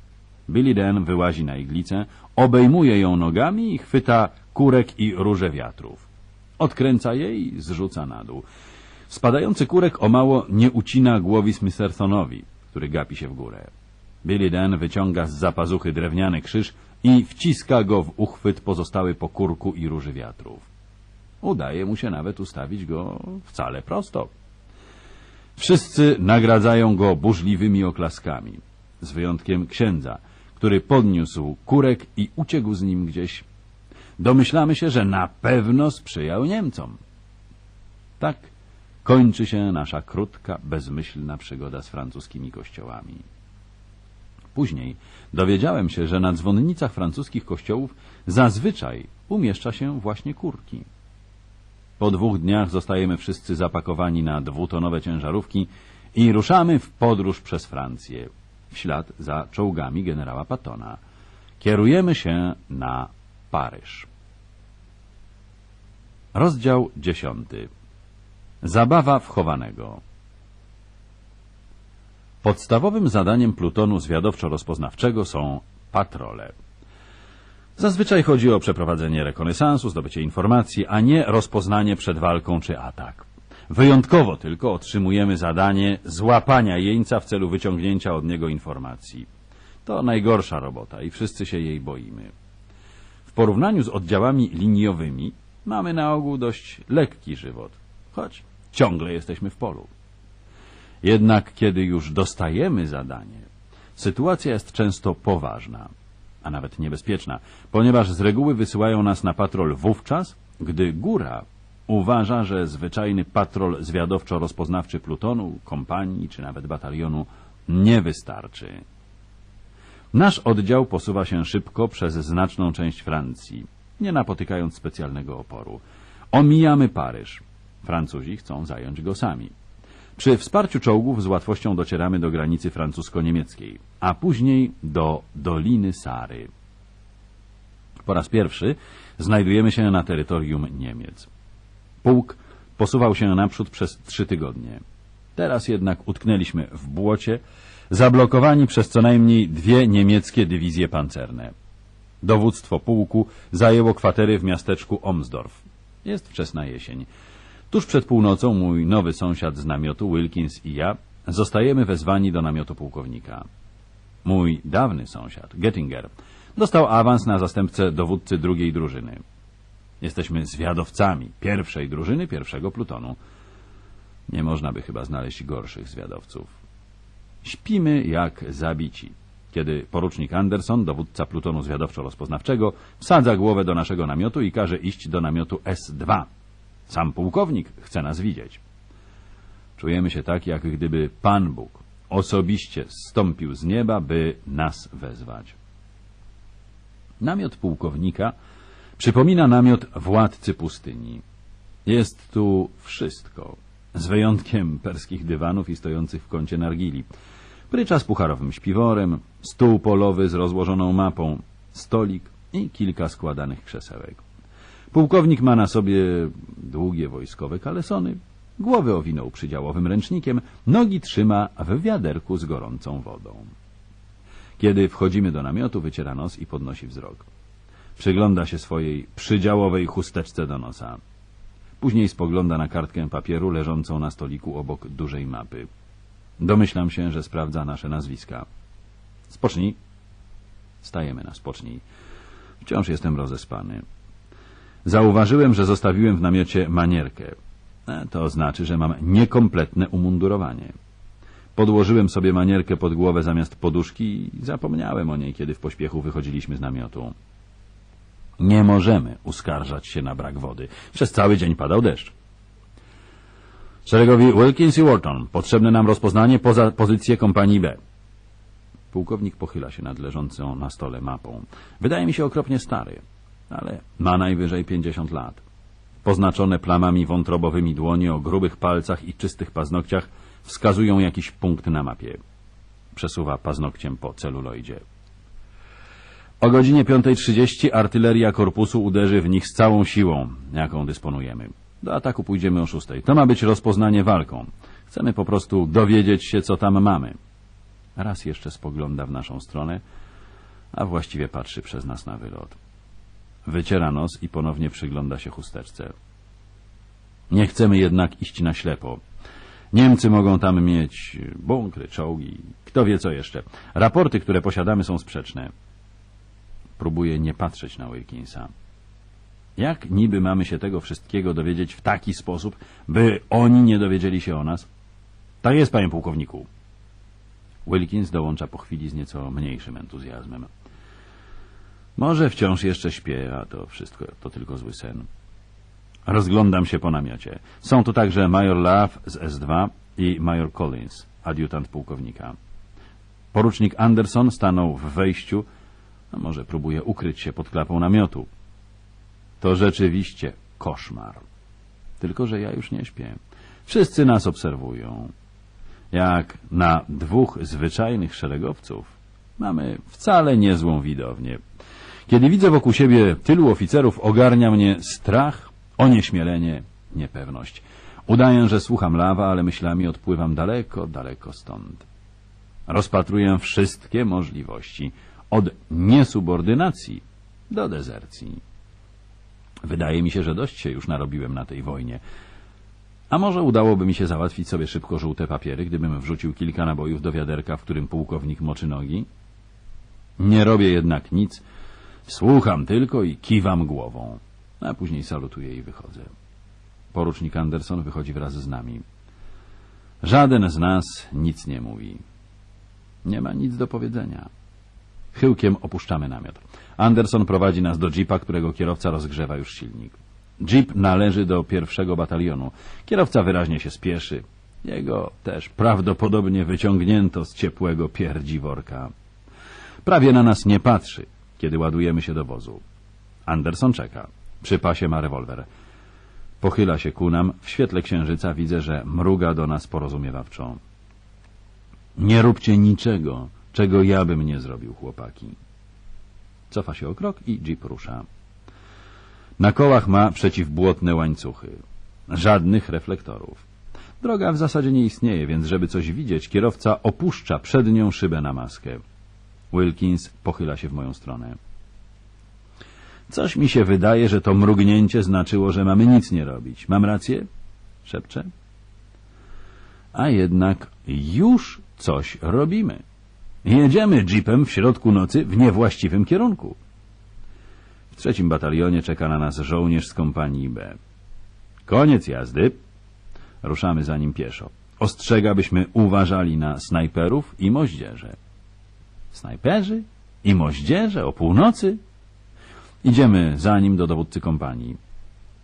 S1: Billy Den wyłazi na iglicę, obejmuje ją nogami i chwyta kurek i róże wiatrów. Odkręca je i zrzuca na dół. Spadający kurek o mało nie ucina głowi Smithersonowi, który gapi się w górę. Billy Den wyciąga z zapazuchy drewniany krzyż i wciska go w uchwyt pozostały po kurku i róży wiatrów. Udaje mu się nawet ustawić go wcale prosto. Wszyscy nagradzają go burzliwymi oklaskami, z wyjątkiem księdza, który podniósł kurek i uciekł z nim gdzieś. Domyślamy się, że na pewno sprzyjał Niemcom. Tak kończy się nasza krótka, bezmyślna przygoda z francuskimi kościołami. Później dowiedziałem się, że na dzwonnicach francuskich kościołów zazwyczaj umieszcza się właśnie kurki. Po dwóch dniach zostajemy wszyscy zapakowani na dwutonowe ciężarówki i ruszamy w podróż przez Francję, w ślad za czołgami generała Pattona. Kierujemy się na Paryż. Rozdział dziesiąty. Zabawa wchowanego. Podstawowym zadaniem plutonu zwiadowczo-rozpoznawczego są patrole. Zazwyczaj chodzi o przeprowadzenie rekonesansu, zdobycie informacji, a nie rozpoznanie przed walką czy atak. Wyjątkowo tylko otrzymujemy zadanie złapania jeńca w celu wyciągnięcia od niego informacji. To najgorsza robota i wszyscy się jej boimy. W porównaniu z oddziałami liniowymi mamy na ogół dość lekki żywot, choć ciągle jesteśmy w polu. Jednak kiedy już dostajemy zadanie, sytuacja jest często poważna, a nawet niebezpieczna, ponieważ z reguły wysyłają nas na patrol wówczas, gdy góra uważa, że zwyczajny patrol zwiadowczo-rozpoznawczy plutonu, kompanii czy nawet batalionu nie wystarczy. Nasz oddział posuwa się szybko przez znaczną część Francji, nie napotykając specjalnego oporu. Omijamy Paryż. Francuzi chcą zająć go sami. Przy wsparciu czołgów z łatwością docieramy do granicy francusko-niemieckiej, a później do Doliny Sary. Po raz pierwszy znajdujemy się na terytorium Niemiec. Pułk posuwał się naprzód przez trzy tygodnie. Teraz jednak utknęliśmy w błocie, zablokowani przez co najmniej dwie niemieckie dywizje pancerne. Dowództwo pułku zajęło kwatery w miasteczku Omsdorf. Jest wczesna jesień. Tuż przed północą mój nowy sąsiad z namiotu, Wilkins i ja, zostajemy wezwani do namiotu pułkownika. Mój dawny sąsiad, Gettinger, dostał awans na zastępcę dowódcy drugiej drużyny. Jesteśmy zwiadowcami pierwszej drużyny, pierwszego plutonu. Nie można by chyba znaleźć gorszych zwiadowców. Śpimy jak zabici. Kiedy porucznik Anderson, dowódca plutonu zwiadowczo-rozpoznawczego, wsadza głowę do naszego namiotu i każe iść do namiotu S2. Sam pułkownik chce nas widzieć. Czujemy się tak, jak gdyby Pan Bóg osobiście zstąpił z nieba, by nas wezwać. Namiot pułkownika przypomina namiot władcy pustyni. Jest tu wszystko, z wyjątkiem perskich dywanów i stojących w kącie nargili. Prycza z pucharowym śpiworem, stół polowy z rozłożoną mapą, stolik i kilka składanych krzesełek. Pułkownik ma na sobie długie wojskowe kalesony, głowę owinął przydziałowym ręcznikiem, nogi trzyma w wiaderku z gorącą wodą. Kiedy wchodzimy do namiotu, wyciera nos i podnosi wzrok. Przygląda się swojej przydziałowej chusteczce do nosa. Później spogląda na kartkę papieru leżącą na stoliku obok dużej mapy. Domyślam się, że sprawdza nasze nazwiska. Spocznij. Stajemy na spocznij. Wciąż jestem rozespany. Zauważyłem, że zostawiłem w namiocie manierkę. E, To znaczy, że mam niekompletne umundurowanie. Podłożyłem sobie manierkę pod głowę zamiast poduszki i zapomniałem o niej, kiedy w pośpiechu wychodziliśmy z namiotu. Nie możemy uskarżać się na brak wody. Przez cały dzień padał deszcz. Szeregowi Wilkins i Wharton. Potrzebne nam rozpoznanie poza pozycję kompanii B. Pułkownik pochyla się nad leżącą na stole mapą. Wydaje mi się okropnie stary, ale ma najwyżej 50 lat. Poznaczone plamami wątrobowymi dłonie o grubych palcach i czystych paznokciach wskazują jakiś punkt na mapie. Przesuwa paznokciem po celuloidzie. O godzinie 5.30 artyleria korpusu uderzy w nich z całą siłą, jaką dysponujemy. Do ataku pójdziemy o 6. To ma być rozpoznanie walką. Chcemy po prostu dowiedzieć się, co tam mamy. Raz jeszcze spogląda w naszą stronę, a właściwie patrzy przez nas na wylot. Wyciera nos i ponownie przygląda się chusteczce. Nie chcemy jednak iść na ślepo. Niemcy mogą tam mieć bunkry, czołgi, kto wie co jeszcze. Raporty, które posiadamy są sprzeczne. Próbuje nie patrzeć na Wilkinsa. Jak niby mamy się tego wszystkiego dowiedzieć w taki sposób, by oni nie dowiedzieli się o nas? Tak jest, panie pułkowniku. Wilkins dołącza po chwili z nieco mniejszym entuzjazmem. Może wciąż jeszcze śpię, a to wszystko to tylko zły sen. Rozglądam się po namiocie. Są tu także major Love z S2 i major Collins, adiutant pułkownika. Porucznik Anderson stanął w wejściu, może próbuje ukryć się pod klapą namiotu. To rzeczywiście koszmar. Tylko, że ja już nie śpię. Wszyscy nas obserwują. Jak na dwóch zwyczajnych szeregowców mamy wcale niezłą widownię. Kiedy widzę wokół siebie tylu oficerów, ogarnia mnie strach, onieśmielenie, niepewność. Udaję, że słucham lawa, ale myślami odpływam daleko, daleko stąd. Rozpatruję wszystkie możliwości, od niesubordynacji do dezercji. Wydaje mi się, że dość się już narobiłem na tej wojnie. A może udałoby mi się załatwić sobie szybko żółte papiery, gdybym wrzucił kilka nabojów do wiaderka, w którym pułkownik moczy nogi? Nie robię jednak nic. Słucham tylko i kiwam głową. A później salutuję i wychodzę. Porucznik Anderson wychodzi wraz z nami. Żaden z nas nic nie mówi. Nie ma nic do powiedzenia. Chyłkiem opuszczamy namiot. Anderson prowadzi nas do jeepa, którego kierowca rozgrzewa już silnik. Jeep należy do pierwszego batalionu. Kierowca wyraźnie się spieszy. Jego też prawdopodobnie wyciągnięto z ciepłego pierdziworka. Prawie na nas nie patrzy, kiedy ładujemy się do wozu. Anderson czeka. Przy pasie ma rewolwer. Pochyla się ku nam. W świetle księżyca widzę, że mruga do nas porozumiewawczo. Nie róbcie niczego, czego ja bym nie zrobił, chłopaki. Cofa się o krok i jeep rusza. Na kołach ma przeciwbłotne łańcuchy. Żadnych reflektorów. Droga w zasadzie nie istnieje, więc żeby coś widzieć, kierowca opuszcza przednią szybę na maskę. Wilkins pochyla się w moją stronę. Coś mi się wydaje, że to mrugnięcie znaczyło, że mamy nic nie robić. Mam rację? Szepcze. A jednak już coś robimy. Jedziemy jeepem w środku nocy w niewłaściwym kierunku. W trzecim batalionie czeka na nas żołnierz z kompanii B. Koniec jazdy. Ruszamy za nim pieszo. Ostrzega, byśmy uważali na snajperów i moździerze. Snajperzy i moździerze o północy? Idziemy za nim do dowódcy kompanii.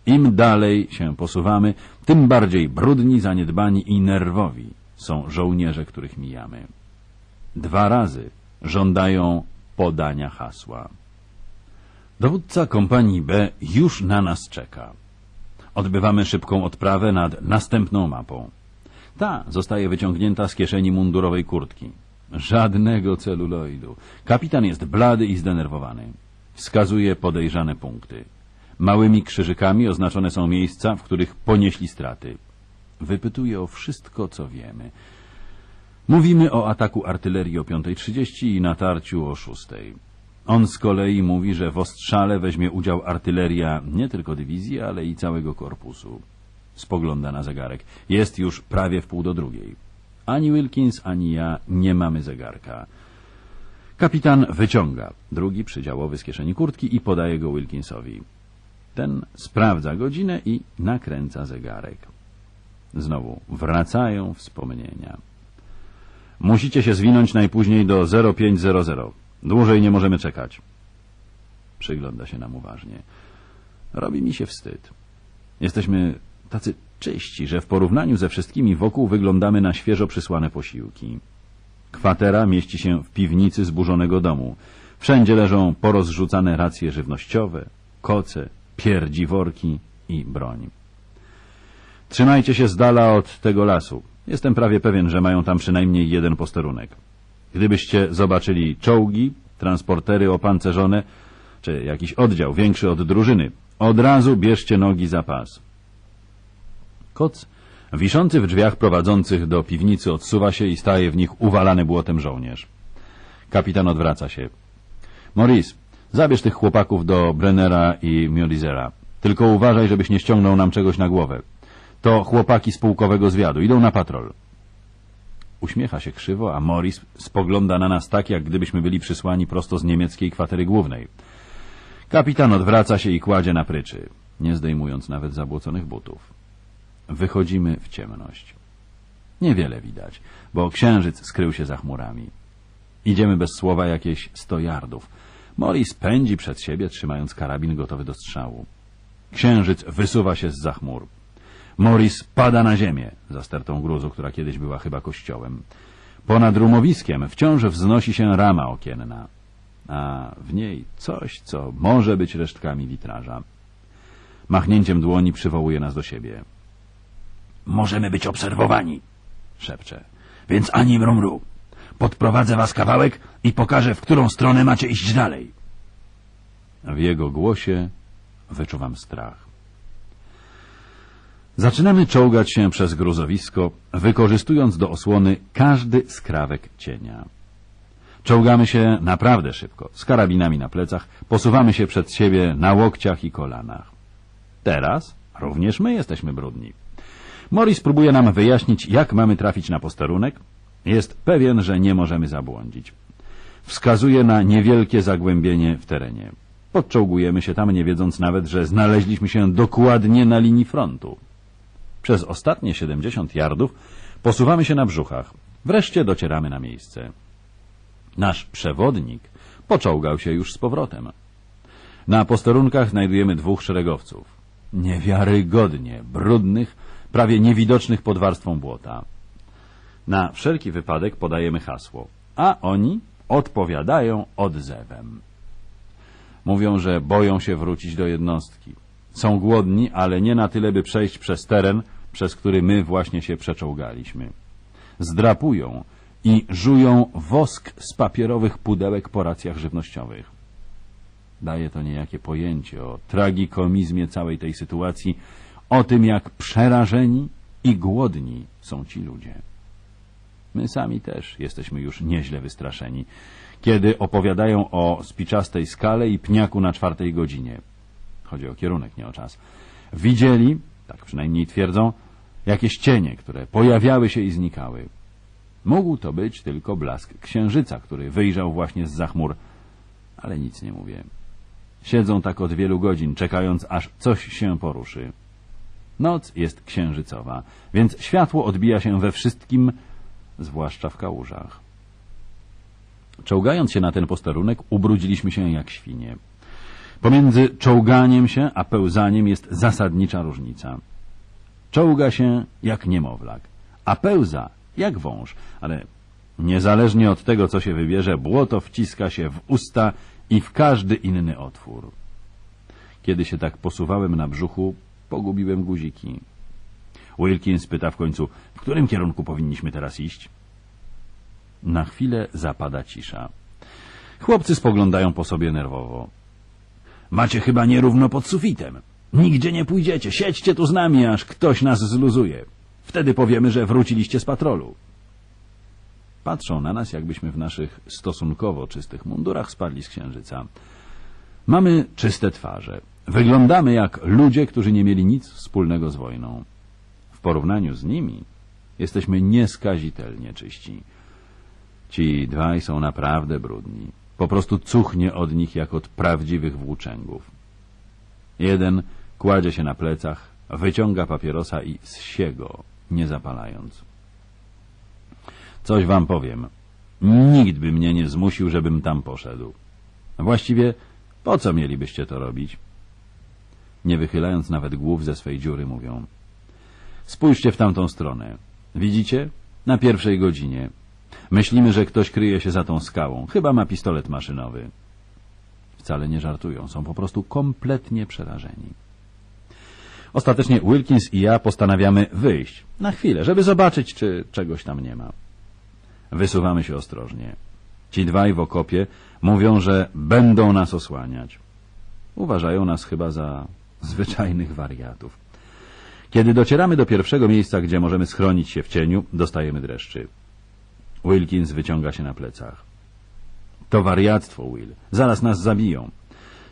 S1: Im dalej się posuwamy, tym bardziej brudni, zaniedbani i nerwowi są żołnierze, których mijamy. Dwa razy żądają podania hasła. Dowódca kompanii B już na nas czeka. Odbywamy szybką odprawę nad następną mapą. Ta zostaje wyciągnięta z kieszeni mundurowej kurtki. Żadnego celuloidu. Kapitan jest blady i zdenerwowany. Wskazuje podejrzane punkty. Małymi krzyżykami oznaczone są miejsca, w których ponieśli straty. Wypytuje o wszystko, co wiemy. Mówimy o ataku artylerii o 5.30 i natarciu o 6.00. On z kolei mówi, że w ostrzale weźmie udział artyleria nie tylko dywizji, ale i całego korpusu. Spogląda na zegarek. Jest już prawie w pół do drugiej. Ani Wilkins, ani ja nie mamy zegarka. Kapitan wyciąga drugi przydziałowy z kieszeni kurtki i podaje go Wilkinsowi. Ten sprawdza godzinę i nakręca zegarek. Znowu wracają wspomnienia. Musicie się zwinąć najpóźniej do 0500. Dłużej nie możemy czekać. Przygląda się nam uważnie. Robi mi się wstyd. Jesteśmy tacy czyści, że w porównaniu ze wszystkimi wokół wyglądamy na świeżo przysłane posiłki. Kwatera mieści się w piwnicy zburzonego domu. Wszędzie leżą porozrzucane racje żywnościowe, koce, pierdzi worki i broń. Trzymajcie się z dala od tego lasu. Jestem prawie pewien, że mają tam przynajmniej jeden posterunek. Gdybyście zobaczyli czołgi, transportery opancerzone, czy jakiś oddział większy od drużyny, od razu bierzcie nogi za pas. Koc, wiszący w drzwiach prowadzących do piwnicy, odsuwa się i staje w nich uwalany błotem żołnierz. Kapitan odwraca się. Maurice, zabierz tych chłopaków do Brennera i Miolizera. Tylko uważaj, żebyś nie ściągnął nam czegoś na głowę. To chłopaki z pułkowego zwiadu. Idą na patrol. Uśmiecha się krzywo, a Morris spogląda na nas tak, jak gdybyśmy byli przysłani prosto z niemieckiej kwatery głównej. Kapitan odwraca się i kładzie na pryczy, nie zdejmując nawet zabłoconych butów. Wychodzimy w ciemność. Niewiele widać, bo księżyc skrył się za chmurami. Idziemy bez słowa jakieś sto yardów. Morris pędzi przed siebie, trzymając karabin gotowy do strzału. Księżyc wysuwa się z za chmur. Morris pada na ziemię za stertą gruzu, która kiedyś była chyba kościołem. Ponad rumowiskiem wciąż wznosi się rama okienna, a w niej coś, co może być resztkami witraża. Machnięciem dłoni przywołuje nas do siebie.
S2: Możemy być obserwowani,
S1: Szepcze.
S2: więc ani mrumru. Podprowadzę was kawałek i pokażę, w którą stronę macie iść dalej.
S1: W jego głosie wyczuwam strach. Zaczynamy czołgać się przez gruzowisko, wykorzystując do osłony każdy skrawek cienia. Czołgamy się naprawdę szybko, z karabinami na plecach, posuwamy się przed siebie na łokciach i kolanach. Teraz również my jesteśmy brudni. Morris próbuje nam wyjaśnić, jak mamy trafić na posterunek. Jest pewien, że nie możemy zabłądzić. Wskazuje na niewielkie zagłębienie w terenie. Podczołgujemy się tam, nie wiedząc nawet, że znaleźliśmy się dokładnie na linii frontu. Przez ostatnie 70 yardów posuwamy się na brzuchach. Wreszcie docieramy na miejsce. Nasz przewodnik poczołgał się już z powrotem. Na posterunkach znajdujemy dwóch szeregowców. Niewiarygodnie brudnych, prawie niewidocznych pod warstwą błota. Na wszelki wypadek podajemy hasło, a oni odpowiadają odzewem. Mówią, że boją się wrócić do jednostki. Są głodni, ale nie na tyle, by przejść przez teren, przez który my właśnie się przeczołgaliśmy. Zdrapują i żują wosk z papierowych pudełek po racjach żywnościowych. Daje to niejakie pojęcie o tragikomizmie całej tej sytuacji, o tym, jak przerażeni i głodni są ci ludzie. My sami też jesteśmy już nieźle wystraszeni, kiedy opowiadają o spiczastej skale i pniaku na czwartej godzinie. Chodzi o kierunek, nie o czas. Widzieli, tak przynajmniej twierdzą, jakieś cienie, które pojawiały się i znikały. Mógł to być tylko blask księżyca, który wyjrzał właśnie z zachmur, ale nic nie mówię. Siedzą tak od wielu godzin, czekając, aż coś się poruszy. Noc jest księżycowa, więc światło odbija się we wszystkim, zwłaszcza w kałużach. Czołgając się na ten posterunek, ubrudziliśmy się jak świnie. Pomiędzy czołganiem się a pełzaniem jest zasadnicza różnica. Czołga się jak niemowlak, a pełza jak wąż, ale niezależnie od tego, co się wybierze, błoto wciska się w usta i w każdy inny otwór. Kiedy się tak posuwałem na brzuchu, pogubiłem guziki. Wilkins pyta w końcu, w którym kierunku powinniśmy teraz iść? Na chwilę zapada cisza. Chłopcy spoglądają po sobie nerwowo.
S2: Macie chyba nierówno pod sufitem. Nigdzie nie pójdziecie, siedźcie tu z nami, aż ktoś nas zluzuje. Wtedy powiemy, że wróciliście z patrolu.
S1: Patrzą na nas, jakbyśmy w naszych stosunkowo czystych mundurach spadli z księżyca. Mamy czyste twarze. Wyglądamy jak ludzie, którzy nie mieli nic wspólnego z wojną. W porównaniu z nimi jesteśmy nieskazitelnie czyści. Ci dwaj są naprawdę brudni. Po prostu cuchnie od nich jak od prawdziwych włóczęgów. Jeden kładzie się na plecach, wyciąga papierosa i zsie go, nie zapalając. Coś wam powiem. Nikt by mnie nie zmusił, żebym tam poszedł. Właściwie po co mielibyście to robić? Nie wychylając nawet głów ze swej dziury mówią. Spójrzcie w tamtą stronę. Widzicie? Na pierwszej godzinie. Myślimy, że ktoś kryje się za tą skałą. Chyba ma pistolet maszynowy. Wcale nie żartują. Są po prostu kompletnie przerażeni. Ostatecznie Wilkins i ja postanawiamy wyjść. Na chwilę, żeby zobaczyć, czy czegoś tam nie ma. Wysuwamy się ostrożnie. Ci dwaj w okopie mówią, że będą nas osłaniać. Uważają nas chyba za zwyczajnych wariatów. Kiedy docieramy do pierwszego miejsca, gdzie możemy schronić się w cieniu, dostajemy dreszczy. Wilkins wyciąga się na plecach. To wariactwo, Will. Zaraz nas zabiją.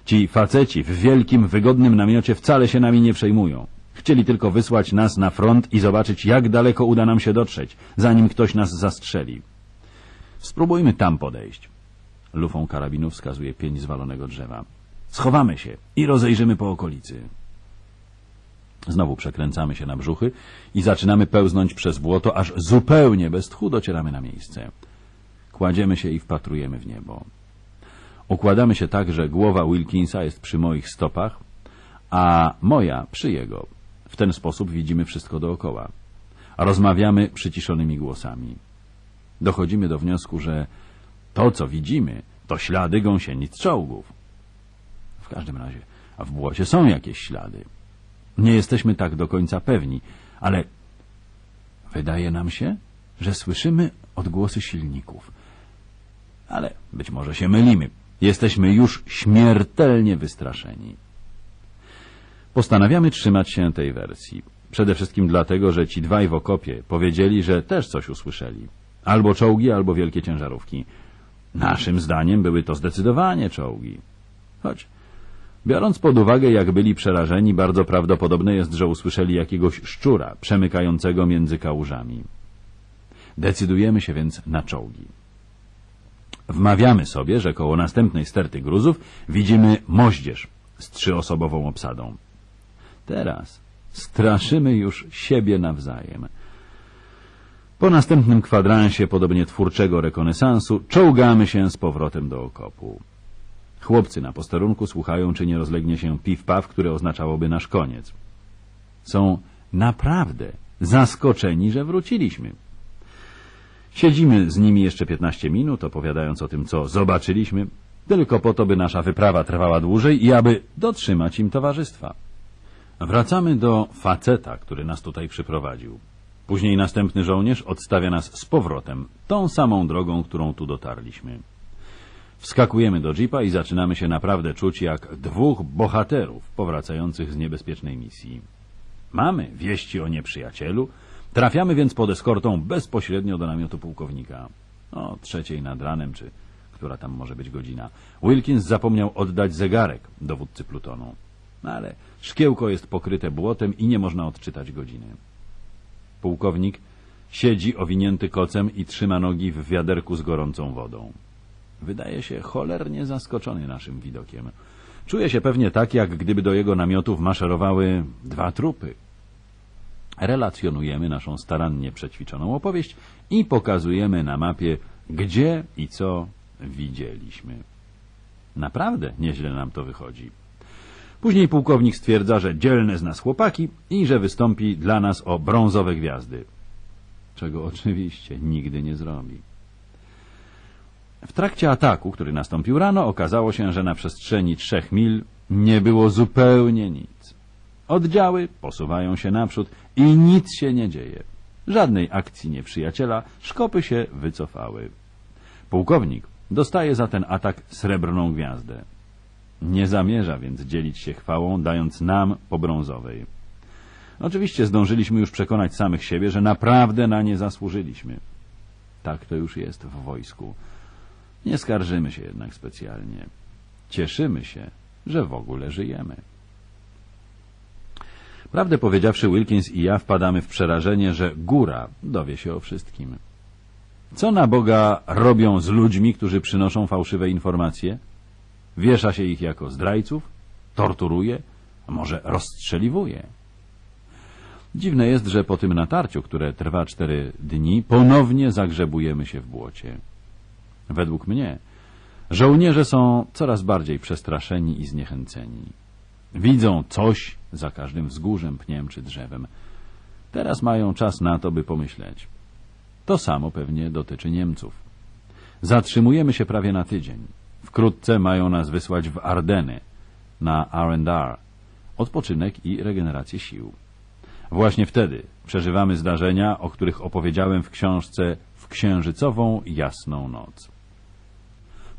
S1: Ci faceci w wielkim, wygodnym namiocie wcale się nami nie przejmują. Chcieli tylko wysłać nas na front i zobaczyć, jak daleko uda nam się dotrzeć, zanim ktoś nas zastrzeli. Spróbujmy tam podejść. Lufą karabinu wskazuje pień zwalonego drzewa. Schowamy się i rozejrzymy po okolicy. Znowu przekręcamy się na brzuchy i zaczynamy pełznąć przez błoto, aż zupełnie bez tchu docieramy na miejsce. Kładziemy się i wpatrujemy w niebo. Układamy się tak, że głowa Wilkinsa jest przy moich stopach, a moja przy jego. W ten sposób widzimy wszystko dookoła. Rozmawiamy przyciszonymi głosami. Dochodzimy do wniosku, że to, co widzimy, to ślady gąsienic czołgów. W każdym razie, a w błocie są jakieś ślady. Nie jesteśmy tak do końca pewni, ale wydaje nam się, że słyszymy odgłosy silników. Ale być może się mylimy. Jesteśmy już śmiertelnie wystraszeni. Postanawiamy trzymać się tej wersji. Przede wszystkim dlatego, że ci dwaj w okopie powiedzieli, że też coś usłyszeli. Albo czołgi, albo wielkie ciężarówki. Naszym zdaniem były to zdecydowanie czołgi. Choć, biorąc pod uwagę, jak byli przerażeni, bardzo prawdopodobne jest, że usłyszeli jakiegoś szczura przemykającego między kałużami. Decydujemy się więc na czołgi. Wmawiamy sobie, że koło następnej sterty gruzów widzimy moździerz z trzyosobową obsadą. Teraz straszymy już siebie nawzajem. Po następnym kwadransie, podobnie twórczego rekonesansu, czołgamy się z powrotem do okopu. Chłopcy na posterunku słuchają, czy nie rozlegnie się piw-paw, które oznaczałoby nasz koniec. Są naprawdę zaskoczeni, że wróciliśmy. Siedzimy z nimi jeszcze 15 minut, opowiadając o tym, co zobaczyliśmy, tylko po to, by nasza wyprawa trwała dłużej i aby dotrzymać im towarzystwa. Wracamy do faceta, który nas tutaj przyprowadził. Później następny żołnierz odstawia nas z powrotem, tą samą drogą, którą tu dotarliśmy. Wskakujemy do jeepa i zaczynamy się naprawdę czuć jak dwóch bohaterów powracających z niebezpiecznej misji. Mamy wieści o nieprzyjacielu, trafiamy więc pod eskortą bezpośrednio do namiotu pułkownika. O trzeciej nad ranem, czy która tam może być godzina. Wilkins zapomniał oddać zegarek dowódcy plutonu. Ale szkiełko jest pokryte błotem i nie można odczytać godziny. Pułkownik siedzi owinięty kocem i trzyma nogi w wiaderku z gorącą wodą. Wydaje się cholernie zaskoczony naszym widokiem. Czuje się pewnie tak, jak gdyby do jego namiotów maszerowały dwa trupy. Relacjonujemy naszą starannie przećwiczoną opowieść i pokazujemy na mapie, gdzie i co widzieliśmy. Naprawdę nieźle nam to wychodzi. Później pułkownik stwierdza, że dzielne z nas chłopaki i że wystąpi dla nas o brązowe gwiazdy. Czego oczywiście nigdy nie zrobi. W trakcie ataku, który nastąpił rano, okazało się, że na przestrzeni trzech mil nie było zupełnie nic. Oddziały posuwają się naprzód i nic się nie dzieje. Żadnej akcji nieprzyjaciela, szkopy się wycofały. Pułkownik dostaje za ten atak srebrną gwiazdę. Nie zamierza więc dzielić się chwałą, dając nam po brązowej. Oczywiście zdążyliśmy już przekonać samych siebie, że naprawdę na nie zasłużyliśmy. Tak to już jest w wojsku. Nie skarżymy się jednak specjalnie. Cieszymy się, że w ogóle żyjemy. Prawdę powiedziawszy, Wilkins i ja wpadamy w przerażenie, że góra dowie się o wszystkim. Co na Boga robią z ludźmi, którzy przynoszą fałszywe informacje? Wiesza się ich jako zdrajców? Torturuje? A może rozstrzeliwuje? Dziwne jest, że po tym natarciu, które trwa cztery dni, ponownie zagrzebujemy się w błocie. Według mnie żołnierze są coraz bardziej przestraszeni i zniechęceni. Widzą coś za każdym wzgórzem, pniem czy drzewem. Teraz mają czas na to, by pomyśleć. To samo pewnie dotyczy Niemców. Zatrzymujemy się prawie na tydzień. Wkrótce mają nas wysłać w Ardeny, na R&R, odpoczynek i regenerację sił. Właśnie wtedy przeżywamy zdarzenia, o których opowiedziałem w książce W księżycową jasną noc.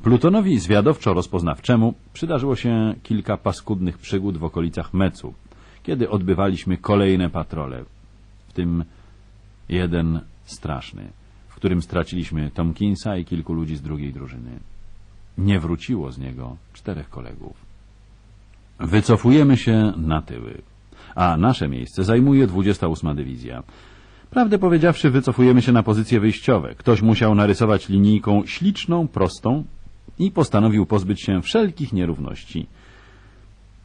S1: Plutonowi zwiadowczo-rozpoznawczemu przydarzyło się kilka paskudnych przygód w okolicach Mecu, kiedy odbywaliśmy kolejne patrole, w tym jeden straszny, w którym straciliśmy Tomkinsa i kilku ludzi z drugiej drużyny. Nie wróciło z niego czterech kolegów. Wycofujemy się na tyły, a nasze miejsce zajmuje 28 Dywizja. Prawdę powiedziawszy, wycofujemy się na pozycje wyjściowe. Ktoś musiał narysować linijką śliczną, prostą i postanowił pozbyć się wszelkich nierówności.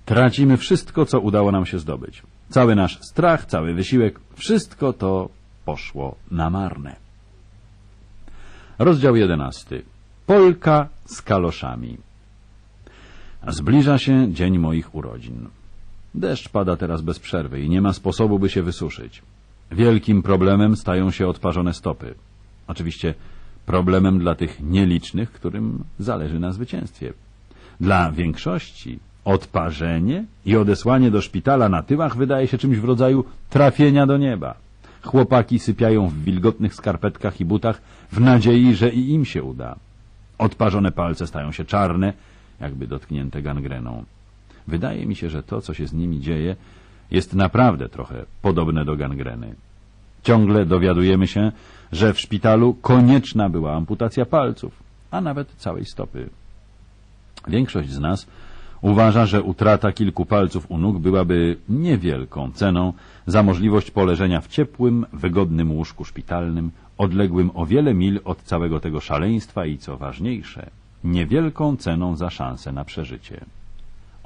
S1: Tracimy wszystko, co udało nam się zdobyć. Cały nasz strach, cały wysiłek, wszystko to poszło na marne. Rozdział jedenasty. Polka z kaloszami. Zbliża się dzień moich urodzin. Deszcz pada teraz bez przerwy i nie ma sposobu, by się wysuszyć. Wielkim problemem stają się odparzone stopy. Oczywiście problemem dla tych nielicznych, którym zależy na zwycięstwie. Dla większości odparzenie i odesłanie do szpitala na tyłach wydaje się czymś w rodzaju trafienia do nieba. Chłopaki sypiają w wilgotnych skarpetkach i butach w nadziei, że i im się uda. Odparzone palce stają się czarne, jakby dotknięte gangreną. Wydaje mi się, że to, co się z nimi dzieje, jest naprawdę trochę podobne do gangreny. Ciągle dowiadujemy się, że w szpitalu konieczna była amputacja palców, a nawet całej stopy. Większość z nas uważa, że utrata kilku palców u nóg byłaby niewielką ceną za możliwość poleżenia w ciepłym, wygodnym łóżku szpitalnym, odległym o wiele mil od całego tego szaleństwa i, co ważniejsze, niewielką ceną za szansę na przeżycie.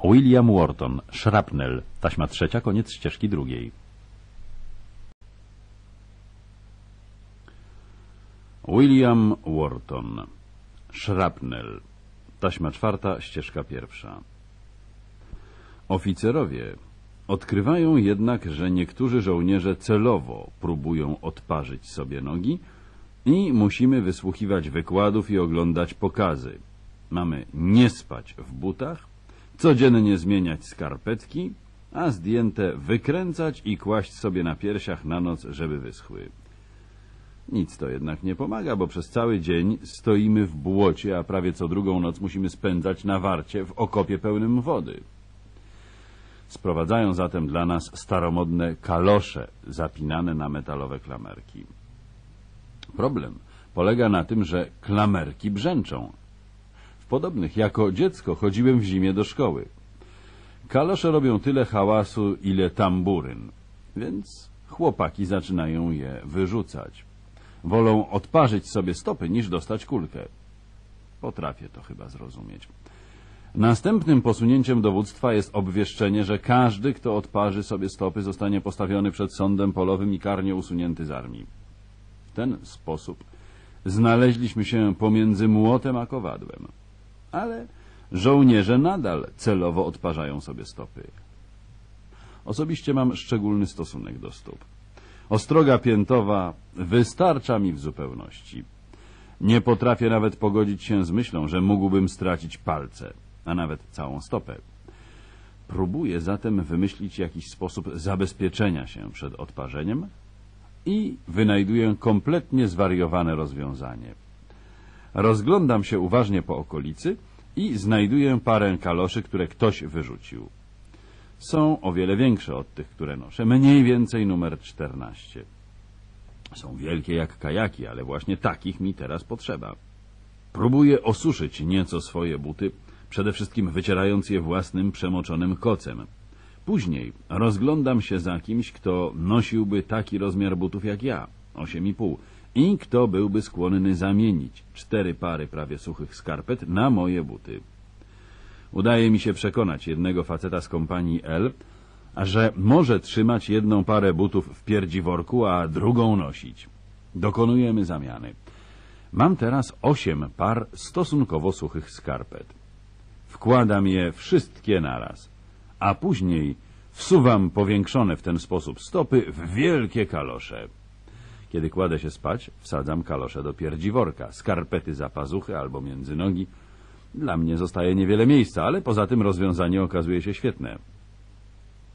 S1: William Wharton, Shrapnel, taśma trzecia, koniec ścieżki drugiej. William Wharton, Shrapnel, taśma czwarta, ścieżka pierwsza. Oficerowie odkrywają jednak, że niektórzy żołnierze celowo próbują odparzyć sobie nogi i musimy wysłuchiwać wykładów i oglądać pokazy. Mamy nie spać w butach, codziennie zmieniać skarpetki, a zdjęte wykręcać i kłaść sobie na piersiach na noc, żeby wyschły. Nic to jednak nie pomaga, bo przez cały dzień stoimy w błocie, a prawie co drugą noc musimy spędzać na warcie w okopie pełnym wody. Sprowadzają zatem dla nas staromodne kalosze zapinane na metalowe klamerki. Problem polega na tym, że klamerki brzęczą. W podobnych jako dziecko chodziłem w zimie do szkoły. Kalosze robią tyle hałasu, ile tamburyn, więc chłopaki zaczynają je wyrzucać. Wolą odparzyć sobie stopy, niż dostać kulkę. Potrafię to chyba zrozumieć. Następnym posunięciem dowództwa jest obwieszczenie, że każdy, kto odparzy sobie stopy, zostanie postawiony przed sądem polowym i karnie usunięty z armii. W ten sposób znaleźliśmy się pomiędzy młotem a kowadłem. Ale żołnierze nadal celowo odparzają sobie stopy. Osobiście mam szczególny stosunek do stóp. Ostroga piętowa wystarcza mi w zupełności. Nie potrafię nawet pogodzić się z myślą, że mógłbym stracić palce, a nawet całą stopę. Próbuję zatem wymyślić jakiś sposób zabezpieczenia się przed odparzeniem i wynajduję kompletnie zwariowane rozwiązanie. Rozglądam się uważnie po okolicy i znajduję parę kaloszy, które ktoś wyrzucił. Są o wiele większe od tych, które noszę, mniej więcej numer 14. Są wielkie jak kajaki, ale właśnie takich mi teraz potrzeba. Próbuję osuszyć nieco swoje buty, przede wszystkim wycierając je własnym przemoczonym kocem. Później rozglądam się za kimś, kto nosiłby taki rozmiar butów jak ja, 8,5, i kto byłby skłonny zamienić cztery pary prawie suchych skarpet na moje buty. Udaje mi się przekonać jednego faceta z kompanii L, że może trzymać jedną parę butów w pierdzi worku, a drugą nosić. Dokonujemy zamiany. Mam teraz osiem par stosunkowo suchych skarpet. Wkładam je wszystkie naraz, a później wsuwam powiększone w ten sposób stopy w wielkie kalosze. Kiedy kładę się spać, wsadzam kalosze do pierdzi worka, skarpety za pazuchy albo między nogi. Dla mnie zostaje niewiele miejsca, ale poza tym rozwiązanie okazuje się świetne.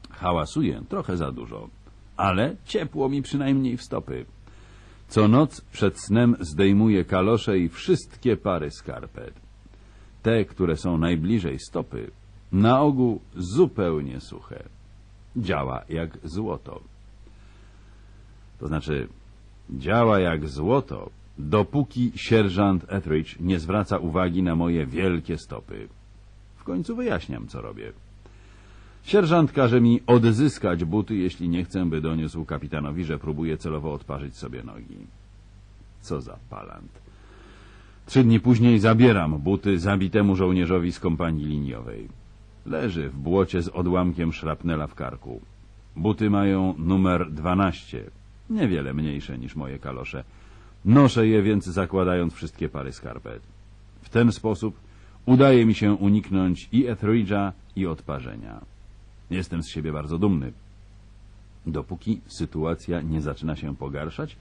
S1: Hałasuję trochę za dużo, ale ciepło mi przynajmniej w stopy. Co noc przed snem zdejmuję kalosze i wszystkie pary skarpet. Te, które są najbliżej stopy, na ogół zupełnie suche. Działa jak złoto. To znaczy, działa jak złoto, dopóki sierżant Etheridge nie zwraca uwagi na moje wielkie stopy. W końcu wyjaśniam, co robię. Sierżant każe mi odzyskać buty, jeśli nie chcę, by doniósł kapitanowi, że próbuje celowo odparzyć sobie nogi. Co za palant. Trzy dni później zabieram buty zabitemu żołnierzowi z kompanii liniowej. Leży w błocie z odłamkiem szrapnela w karku. Buty mają numer 12, niewiele mniejsze niż moje kalosze. Noszę je więc zakładając wszystkie pary skarpet. W ten sposób udaje mi się uniknąć i Etheridge'a, i odparzenia. Jestem z siebie bardzo dumny. Dopóki sytuacja nie zaczyna się pogarszać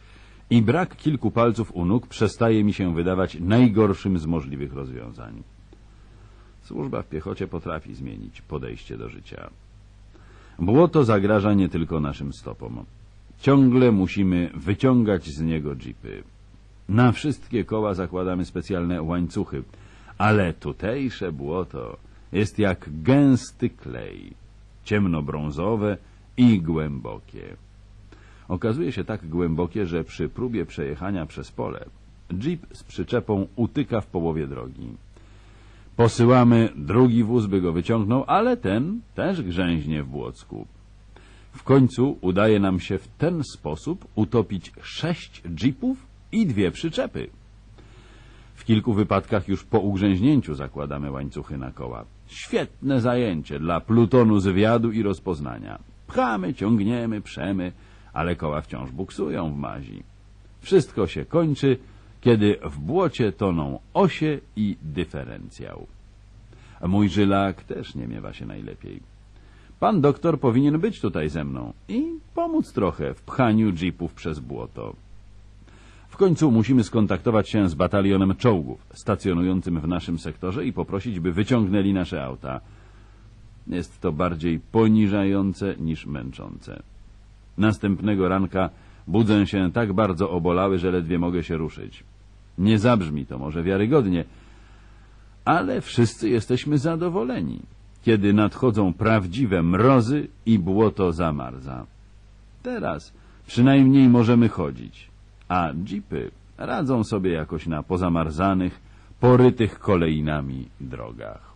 S1: i brak kilku palców u nóg przestaje mi się wydawać najgorszym z możliwych rozwiązań. Służba w piechocie potrafi zmienić podejście do życia. Błoto zagraża nie tylko naszym stopom. Ciągle musimy wyciągać z niego jeepy. Na wszystkie koła zakładamy specjalne łańcuchy, ale tutejsze błoto jest jak gęsty klej, ciemnobrązowe i głębokie. Okazuje się tak głębokie, że przy próbie przejechania przez pole jeep z przyczepą utyka w połowie drogi. Posyłamy drugi wóz, by go wyciągnął, ale ten też grzęźnie w błocku. W końcu udaje nam się w ten sposób utopić sześć jeepów i dwie przyczepy. W kilku wypadkach już po ugrzęźnięciu zakładamy łańcuchy na koła. Świetne zajęcie dla plutonu zwiadu i rozpoznania. Pchamy, ciągniemy, przemy, ale koła wciąż buksują w mazi. Wszystko się kończy, kiedy w błocie toną osie i dyferencjał. Mój żylak też nie miewa się najlepiej. Pan doktor powinien być tutaj ze mną i pomóc trochę w pchaniu jeepów przez błoto. W końcu musimy skontaktować się z batalionem czołgów stacjonującym w naszym sektorze i poprosić, by wyciągnęli nasze auta. Jest to bardziej poniżające niż męczące. Następnego ranka budzę się tak bardzo obolały, że ledwie mogę się ruszyć. Nie zabrzmi to może wiarygodnie, ale wszyscy jesteśmy zadowoleni, kiedy nadchodzą prawdziwe mrozy i błoto zamarza. Teraz przynajmniej możemy chodzić, a jeepy radzą sobie jakoś na pozamarzanych, porytych kolejnami drogach.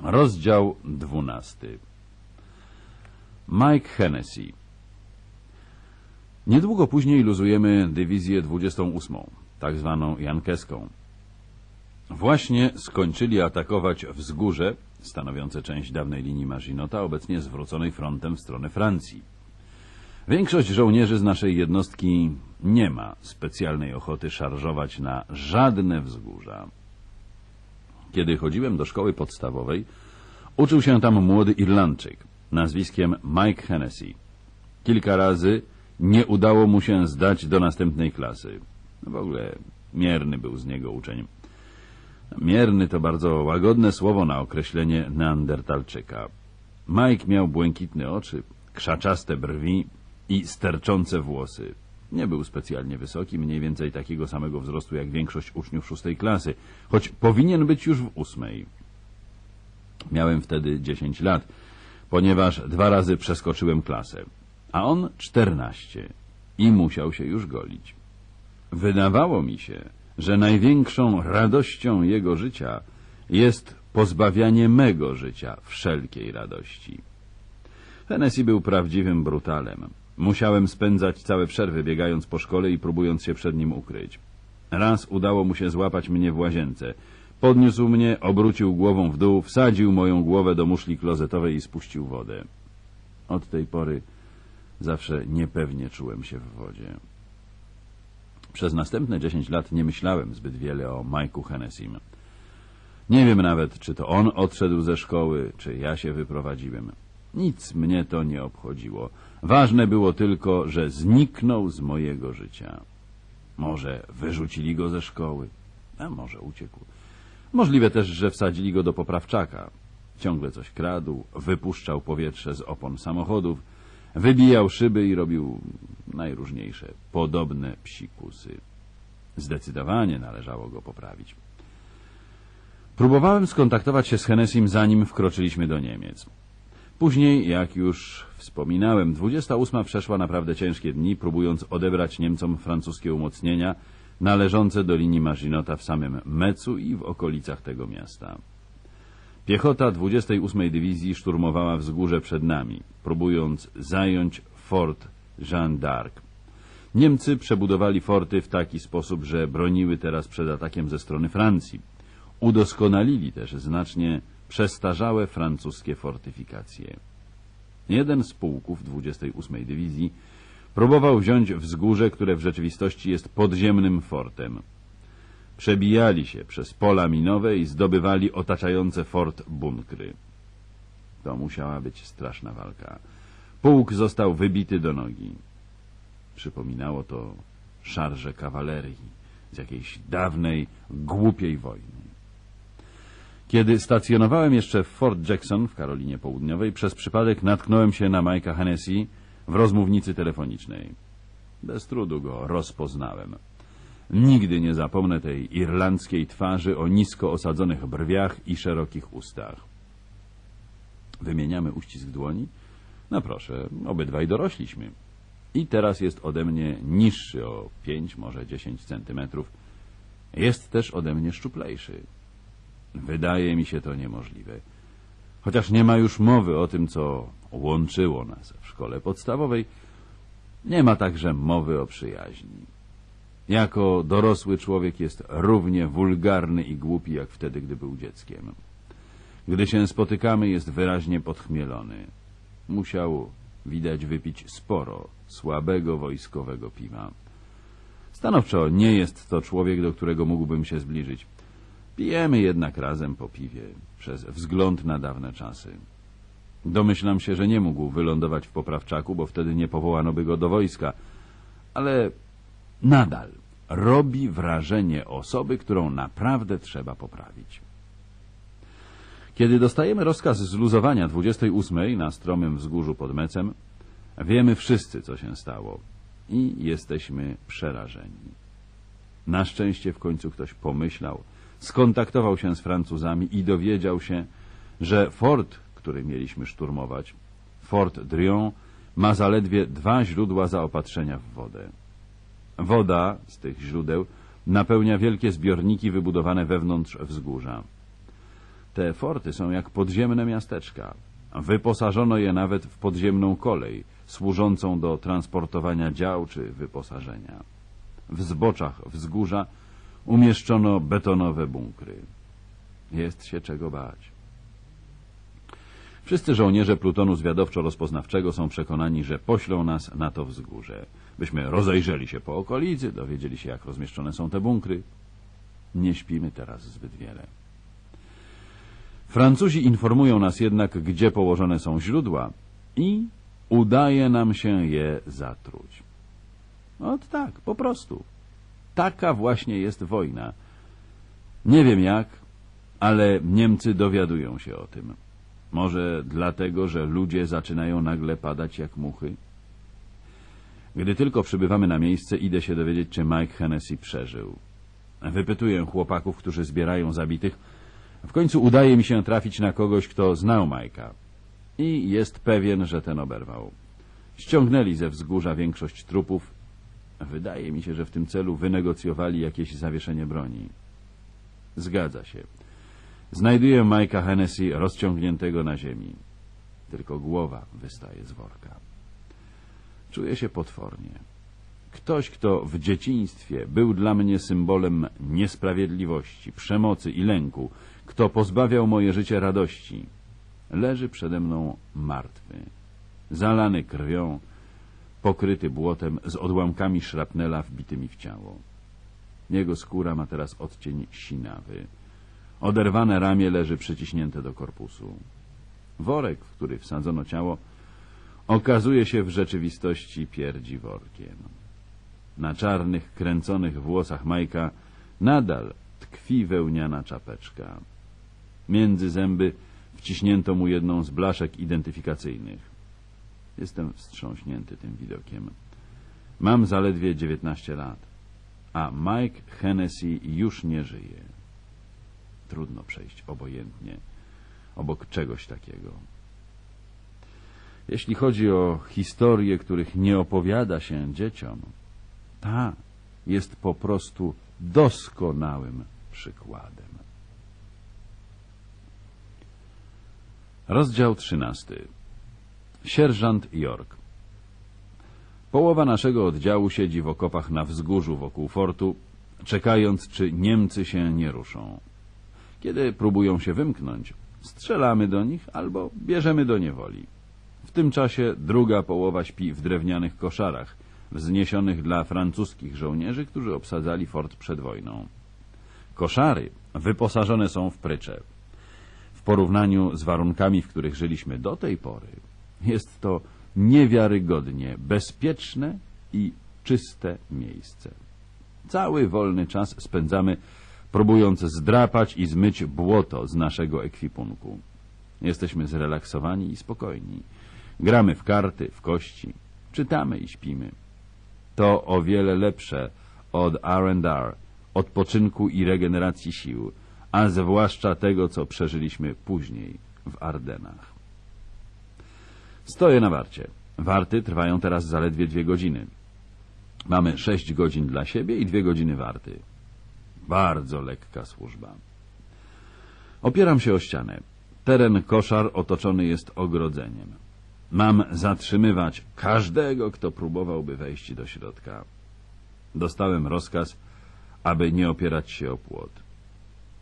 S1: Rozdział dwunasty Mike Hennessy Niedługo później luzujemy dywizję 28, tak zwaną jankeską. Właśnie skończyli atakować wzgórze, stanowiące część dawnej linii Maginota, obecnie zwróconej frontem w stronę Francji. Większość żołnierzy z naszej jednostki nie ma specjalnej ochoty szarżować na żadne wzgórza. Kiedy chodziłem do szkoły podstawowej, uczył się tam młody Irlandczyk nazwiskiem Mike Hennessy. Kilka razy nie udało mu się zdać do następnej klasy. W ogóle mierny był z niego uczeń. Mierny to bardzo łagodne słowo na określenie neandertalczyka. Mike miał błękitne oczy, krzaczaste brwi i sterczące włosy. Nie był specjalnie wysoki, mniej więcej takiego samego wzrostu jak większość uczniów szóstej klasy, choć powinien być już w ósmej. Miałem wtedy 10 lat, ponieważ dwa razy przeskoczyłem klasę, a on 14 i musiał się już golić. Wydawało mi się, że największą radością jego życia jest pozbawianie mego życia wszelkiej radości. Hennessy był prawdziwym brutalem. Musiałem spędzać całe przerwy biegając po szkole i próbując się przed nim ukryć. Raz udało mu się złapać mnie w łazience. Podniósł mnie, obrócił głową w dół, wsadził moją głowę do muszli klozetowej i spuścił wodę. Od tej pory zawsze niepewnie czułem się w wodzie. Przez następne dziesięć lat nie myślałem zbyt wiele o Mike'u Hennessim. Nie wiem nawet, czy to on odszedł ze szkoły, czy ja się wyprowadziłem. Nic mnie to nie obchodziło. Ważne było tylko, że zniknął z mojego życia. Może wyrzucili go ze szkoły, a może uciekł. Możliwe też, że wsadzili go do poprawczaka. Ciągle coś kradł, wypuszczał powietrze z opon samochodów, wybijał szyby i robił najróżniejsze, podobne psikusy. Zdecydowanie należało go poprawić. Próbowałem skontaktować się z Hennessim, zanim wkroczyliśmy do Niemiec. Później, jak już wspominałem, 28 przeszła naprawdę ciężkie dni, próbując odebrać Niemcom francuskie umocnienia należące do linii Marzinota w samym Mecu i w okolicach tego miasta. Piechota 28 Dywizji szturmowała wzgórze przed nami, próbując zająć fort Jeanne d'Arc. Niemcy przebudowali forty w taki sposób, że broniły teraz przed atakiem ze strony Francji. Udoskonalili też znacznie przestarzałe francuskie fortyfikacje. Jeden z pułków 28 Dywizji próbował wziąć wzgórze, które w rzeczywistości jest podziemnym fortem. Przebijali się przez pola minowe i zdobywali otaczające fort bunkry. To musiała być straszna walka. Pułk został wybity do nogi. Przypominało to szarże kawalerii z jakiejś dawnej, głupiej wojny. Kiedy stacjonowałem jeszcze w Fort Jackson w Karolinie Południowej, przez przypadek natknąłem się na Mike'a Hennessy w rozmównicy telefonicznej. Bez trudu go rozpoznałem. Nigdy nie zapomnę tej irlandzkiej twarzy o nisko osadzonych brwiach i szerokich ustach. Wymieniamy uścisk dłoni? No proszę, obydwaj dorośliśmy. I teraz jest ode mnie niższy o pięć, może dziesięć centymetrów. Jest też ode mnie szczuplejszy. Wydaje mi się to niemożliwe. Chociaż nie ma już mowy o tym, co łączyło nas w szkole podstawowej, nie ma także mowy o przyjaźni. Jako dorosły człowiek jest równie wulgarny i głupi, jak wtedy, gdy był dzieckiem. Gdy się spotykamy, jest wyraźnie podchmielony. Musiał, widać, wypić sporo słabego wojskowego piwa. Stanowczo nie jest to człowiek, do którego mógłbym się zbliżyć. Pijemy jednak razem po piwie, przez wzgląd na dawne czasy. Domyślam się, że nie mógł wylądować w poprawczaku, bo wtedy nie powołano by go do wojska, ale nadal robi wrażenie osoby, którą naprawdę trzeba poprawić. Kiedy dostajemy rozkaz zluzowania 28 na stromym wzgórzu pod Mecem, wiemy wszyscy, co się stało i jesteśmy przerażeni. Na szczęście w końcu ktoś pomyślał, skontaktował się z Francuzami i dowiedział się, że fort, który mieliśmy szturmować, Fort Drion, ma zaledwie dwa źródła zaopatrzenia w wodę. Woda z tych źródeł napełnia wielkie zbiorniki wybudowane wewnątrz wzgórza. Te forty są jak podziemne miasteczka. Wyposażono je nawet w podziemną kolej, służącą do transportowania dział czy wyposażenia. W zboczach wzgórza umieszczono betonowe bunkry. Jest się czego bać. Wszyscy żołnierze plutonu zwiadowczo-rozpoznawczego są przekonani, że poślą nas na to wzgórze. Byśmy rozejrzeli się po okolicy, dowiedzieli się, jak rozmieszczone są te bunkry. Nie śpimy teraz zbyt wiele. Francuzi informują nas jednak, gdzie położone są źródła i udaje nam się je zatruć. Ot tak, po prostu. Taka właśnie jest wojna. Nie wiem jak, ale Niemcy dowiadują się o tym. Może dlatego, że ludzie zaczynają nagle padać jak muchy? Gdy tylko przybywamy na miejsce, idę się dowiedzieć, czy Mike Hennessy przeżył. Wypytuję chłopaków, którzy zbierają zabitych. W końcu udaje mi się trafić na kogoś, kto znał Majka. I jest pewien, że ten oberwał. Ściągnęli ze wzgórza większość trupów. Wydaje mi się, że w tym celu wynegocjowali jakieś zawieszenie broni. Zgadza się. Znajduję Majka Hennessy rozciągniętego na ziemi. Tylko głowa wystaje z worka. Czuję się potwornie. Ktoś, kto w dzieciństwie był dla mnie symbolem niesprawiedliwości, przemocy i lęku, kto pozbawiał moje życie radości, leży przede mną martwy, zalany krwią, pokryty błotem z odłamkami szrapnela wbitymi w ciało. Jego skóra ma teraz odcień sinawy. Oderwane ramię leży przyciśnięte do korpusu. Worek, w który wsadzono ciało, okazuje się w rzeczywistości pierdzi workiem. Na czarnych, kręconych włosach Majka nadal tkwi wełniana czapeczka. Między zęby wciśnięto mu jedną z blaszek identyfikacyjnych. Jestem wstrząśnięty tym widokiem. Mam zaledwie 19 lat, a Mike Hennessy już nie żyje. Trudno przejść obojętnie obok czegoś takiego. Jeśli chodzi o historie, których nie opowiada się dzieciom, ta jest po prostu doskonałym przykładem. Rozdział 13. Sierżant York. Połowa naszego oddziału siedzi w okopach na wzgórzu wokół fortu, czekając, czy Niemcy się nie ruszą. Kiedy próbują się wymknąć, strzelamy do nich albo bierzemy do niewoli. W tym czasie druga połowa śpi w drewnianych koszarach, wzniesionych dla francuskich żołnierzy, którzy obsadzali fort przed wojną. Koszary wyposażone są w prycze. W porównaniu z warunkami, w których żyliśmy do tej pory, jest to niewiarygodnie bezpieczne i czyste miejsce. Cały wolny czas spędzamy próbując zdrapać i zmyć błoto z naszego ekwipunku. Jesteśmy zrelaksowani i spokojni. Gramy w karty, w kości, czytamy i śpimy. To o wiele lepsze od R&R, odpoczynku i regeneracji sił, a zwłaszcza tego, co przeżyliśmy później w Ardenach. Stoję na warcie. Warty trwają teraz zaledwie dwie godziny. Mamy sześć godzin dla siebie i dwie godziny warty. Bardzo lekka służba. Opieram się o ścianę. Teren koszar otoczony jest ogrodzeniem. Mam zatrzymywać każdego, kto próbowałby wejść do środka. Dostałem rozkaz, aby nie opierać się o płot.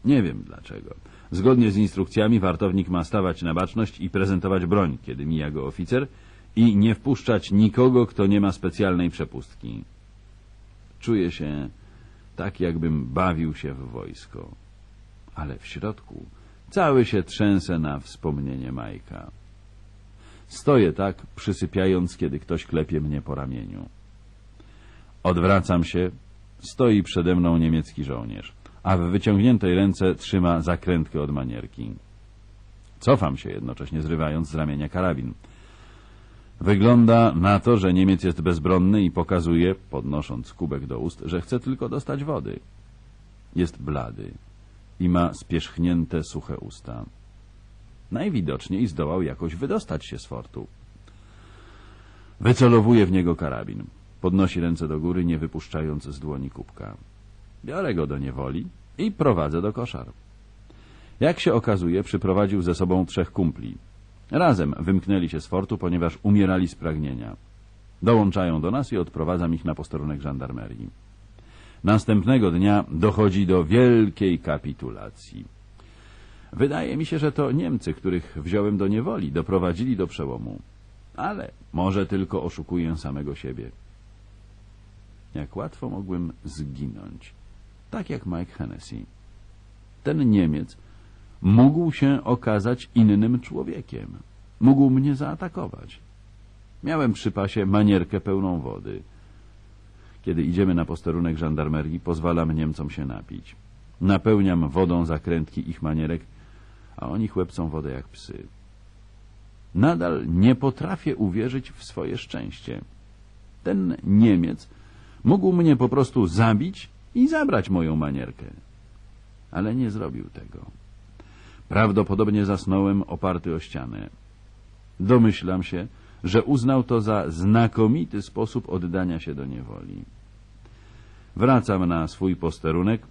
S1: Nie wiem dlaczego. Zgodnie z instrukcjami wartownik ma stawać na baczność i prezentować broń, kiedy mija go oficer i nie wpuszczać nikogo, kto nie ma specjalnej przepustki. Czuję się tak jakbym bawił się w wojsko. Ale w środku cały się trzęsę na wspomnienie Majka. Stoję tak, przysypiając, kiedy ktoś klepie mnie po ramieniu. Odwracam się, stoi przede mną niemiecki żołnierz, a w wyciągniętej ręce trzyma zakrętkę od manierki. Cofam się, jednocześnie zrywając z ramienia karabin. Wygląda na to, że Niemiec jest bezbronny i pokazuje, podnosząc kubek do ust, że chce tylko dostać wody. Jest blady i ma spierzchnięte, suche usta. Najwidoczniej zdołał jakoś wydostać się z fortu. Wycelowuje w niego karabin. Podnosi ręce do góry, nie wypuszczając z dłoni kubka. Biorę go do niewoli i prowadzę do koszar. Jak się okazuje, przyprowadził ze sobą trzech kumpli. Razem wymknęli się z fortu, ponieważ umierali z pragnienia. Dołączają do nas i odprowadzam ich na posterunek żandarmerii. Następnego dnia dochodzi do wielkiej kapitulacji. Wydaje mi się, że to Niemcy, których wziąłem do niewoli, doprowadzili do przełomu. Ale może tylko oszukuję samego siebie. Jak łatwo mogłem zginąć. Tak jak Mike Hennessy. Ten Niemiec mógł się okazać innym człowiekiem. Mógł mnie zaatakować. Miałem przy pasie manierkę pełną wody. Kiedy idziemy na posterunek żandarmerii, pozwalam Niemcom się napić. Napełniam wodą zakrętki ich manierek, a oni chłepcą wodę jak psy. Nadal nie potrafię uwierzyć w swoje szczęście. Ten Niemiec mógł mnie po prostu zabić i zabrać moją manierkę. Ale nie zrobił tego. Prawdopodobnie zasnąłem oparty o ścianę. Domyślam się, że uznał to za znakomity sposób oddania się do niewoli. Wracam na swój posterunek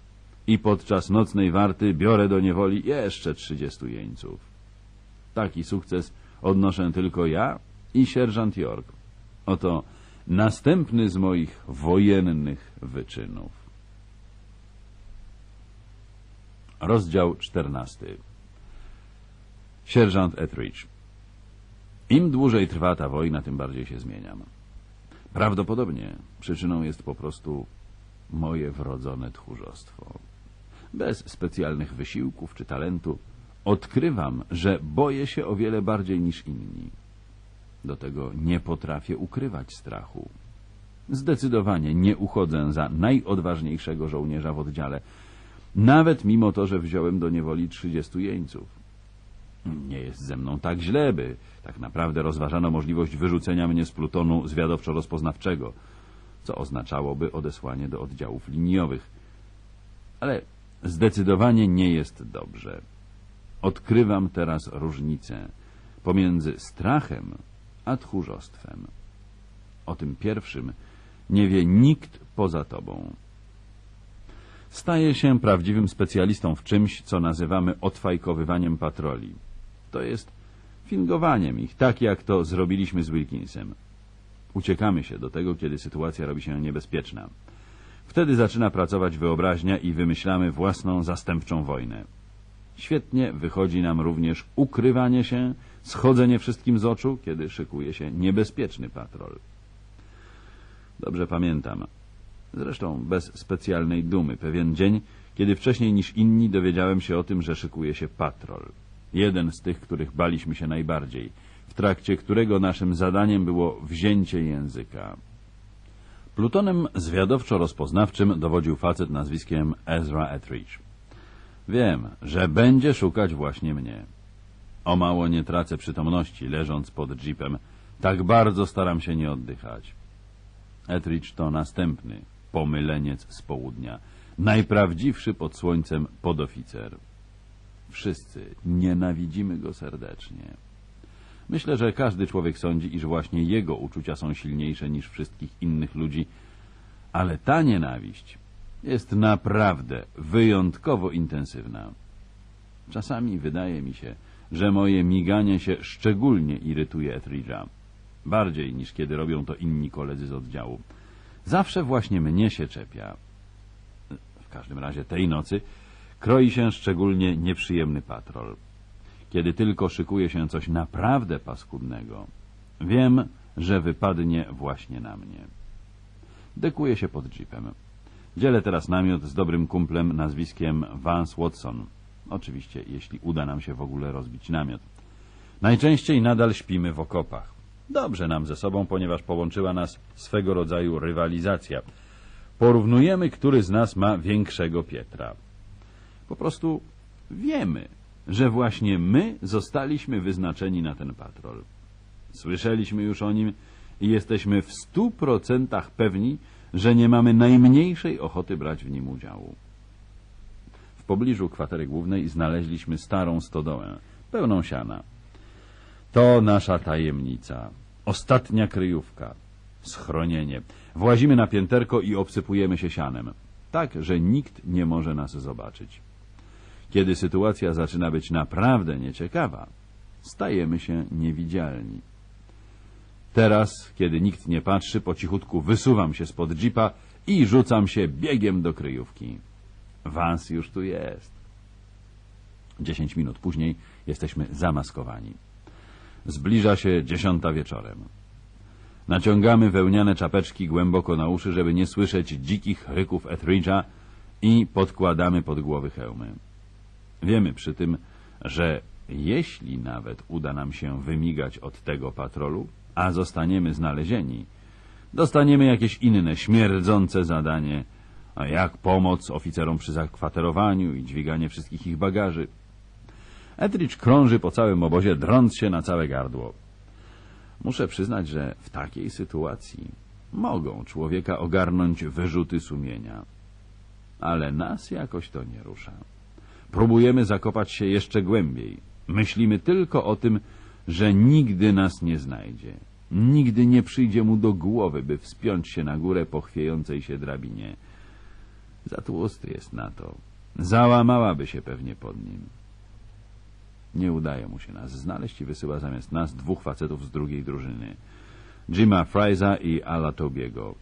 S1: i podczas nocnej warty biorę do niewoli jeszcze 30 jeńców. Taki sukces odnoszę tylko ja i sierżant York. Oto następny z moich wojennych wyczynów. Rozdział 14 Sierżant Etheridge Im dłużej trwa ta wojna, tym bardziej się zmieniam. Prawdopodobnie przyczyną jest po prostu moje wrodzone tchórzostwo. Bez specjalnych wysiłków czy talentu odkrywam, że boję się o wiele bardziej niż inni. Do tego nie potrafię ukrywać strachu. Zdecydowanie nie uchodzę za najodważniejszego żołnierza w oddziale, nawet mimo to, że wziąłem do niewoli 30 jeńców. Nie jest ze mną tak źle, by tak naprawdę rozważano możliwość wyrzucenia mnie z plutonu zwiadowczo-rozpoznawczego, co oznaczałoby odesłanie do oddziałów liniowych. Ale zdecydowanie nie jest dobrze. Odkrywam teraz różnicę pomiędzy strachem a tchórzostwem. O tym pierwszym nie wie nikt poza tobą. Staje się prawdziwym specjalistą w czymś, co nazywamy odfajkowywaniem patroli. To jest fingowaniem ich, tak jak to zrobiliśmy z Wilkinsem. Uciekamy się do tego, kiedy sytuacja robi się niebezpieczna. Wtedy zaczyna pracować wyobraźnia i wymyślamy własną zastępczą wojnę. Świetnie wychodzi nam również ukrywanie się, schodzenie wszystkim z oczu, kiedy szykuje się niebezpieczny patrol. Dobrze pamiętam, zresztą bez specjalnej dumy, pewien dzień, kiedy wcześniej niż inni dowiedziałem się o tym, że szykuje się patrol. Jeden z tych, których baliśmy się najbardziej, w trakcie którego naszym zadaniem było wzięcie języka. Plutonem zwiadowczo-rozpoznawczym dowodził facet nazwiskiem Ezra Etheridge. Wiem, że będzie szukać właśnie mnie. O mało nie tracę przytomności, leżąc pod jeepem. Tak bardzo staram się nie oddychać. Etheridge to następny pomyleniec z południa. Najprawdziwszy pod słońcem podoficer. Wszyscy nienawidzimy go serdecznie. Myślę, że każdy człowiek sądzi, iż właśnie jego uczucia są silniejsze niż wszystkich innych ludzi, ale ta nienawiść jest naprawdę wyjątkowo intensywna. Czasami wydaje mi się, że moje miganie się szczególnie irytuje Etheridge'a. Bardziej niż kiedy robią to inni koledzy z oddziału. Zawsze właśnie mnie się czepia. W każdym razie tej nocy kroi się szczególnie nieprzyjemny patrol. Kiedy tylko szykuje się coś naprawdę paskudnego, wiem, że wypadnie właśnie na mnie. Dekuję się pod jeepem. Dzielę teraz namiot z dobrym kumplem nazwiskiem Vance Watson. Oczywiście, jeśli uda nam się w ogóle rozbić namiot. Najczęściej nadal śpimy w okopach. Dobrze nam ze sobą, ponieważ połączyła nas swego rodzaju rywalizacja. Porównujemy, który z nas ma większego Pietra. Po prostu wiemy, że właśnie my zostaliśmy wyznaczeni na ten patrol. Słyszeliśmy już o nim i jesteśmy w stu procentach pewni, że nie mamy najmniejszej ochoty brać w nim udziału. W pobliżu kwatery głównej znaleźliśmy starą stodołę, pełną siana. To nasza tajemnica. Ostatnia kryjówka. Schronienie. Włazimy na pięterko i obsypujemy się sianem. Tak, że nikt nie może nas zobaczyć. Kiedy sytuacja zaczyna być naprawdę nieciekawa, stajemy się niewidzialni. Teraz, kiedy nikt nie patrzy, po cichutku wysuwam się spod jeepa i rzucam się biegiem do kryjówki. Wans już tu jest. Dziesięć minut później jesteśmy zamaskowani. Zbliża się dziesiąta wieczorem. Naciągamy wełniane czapeczki głęboko na uszy, żeby nie słyszeć dzikich ryków Etheridge'a i podkładamy pod głowy hełmy. Wiemy przy tym, że jeśli nawet uda nam się wymigać od tego patrolu, a zostaniemy znalezieni, dostaniemy jakieś inne, śmierdzące zadanie, jak pomoc oficerom przy zakwaterowaniu i dźwiganie wszystkich ich bagaży. Etheridge krąży po całym obozie, drąc się na całe gardło. Muszę przyznać, że w takiej sytuacji mogą człowieka ogarnąć wyrzuty sumienia. Ale nas jakoś to nie rusza. Próbujemy zakopać się jeszcze głębiej. Myślimy tylko o tym, że nigdy nas nie znajdzie. Nigdy nie przyjdzie mu do głowy, by wspiąć się na górę po chwiejącej się drabinie. Za tłusty jest na to. Załamałaby się pewnie pod nim. Nie udaje mu się nas znaleźć i wysyła zamiast nas dwóch facetów z drugiej drużyny. Jima Fryza i Ala Tobiego.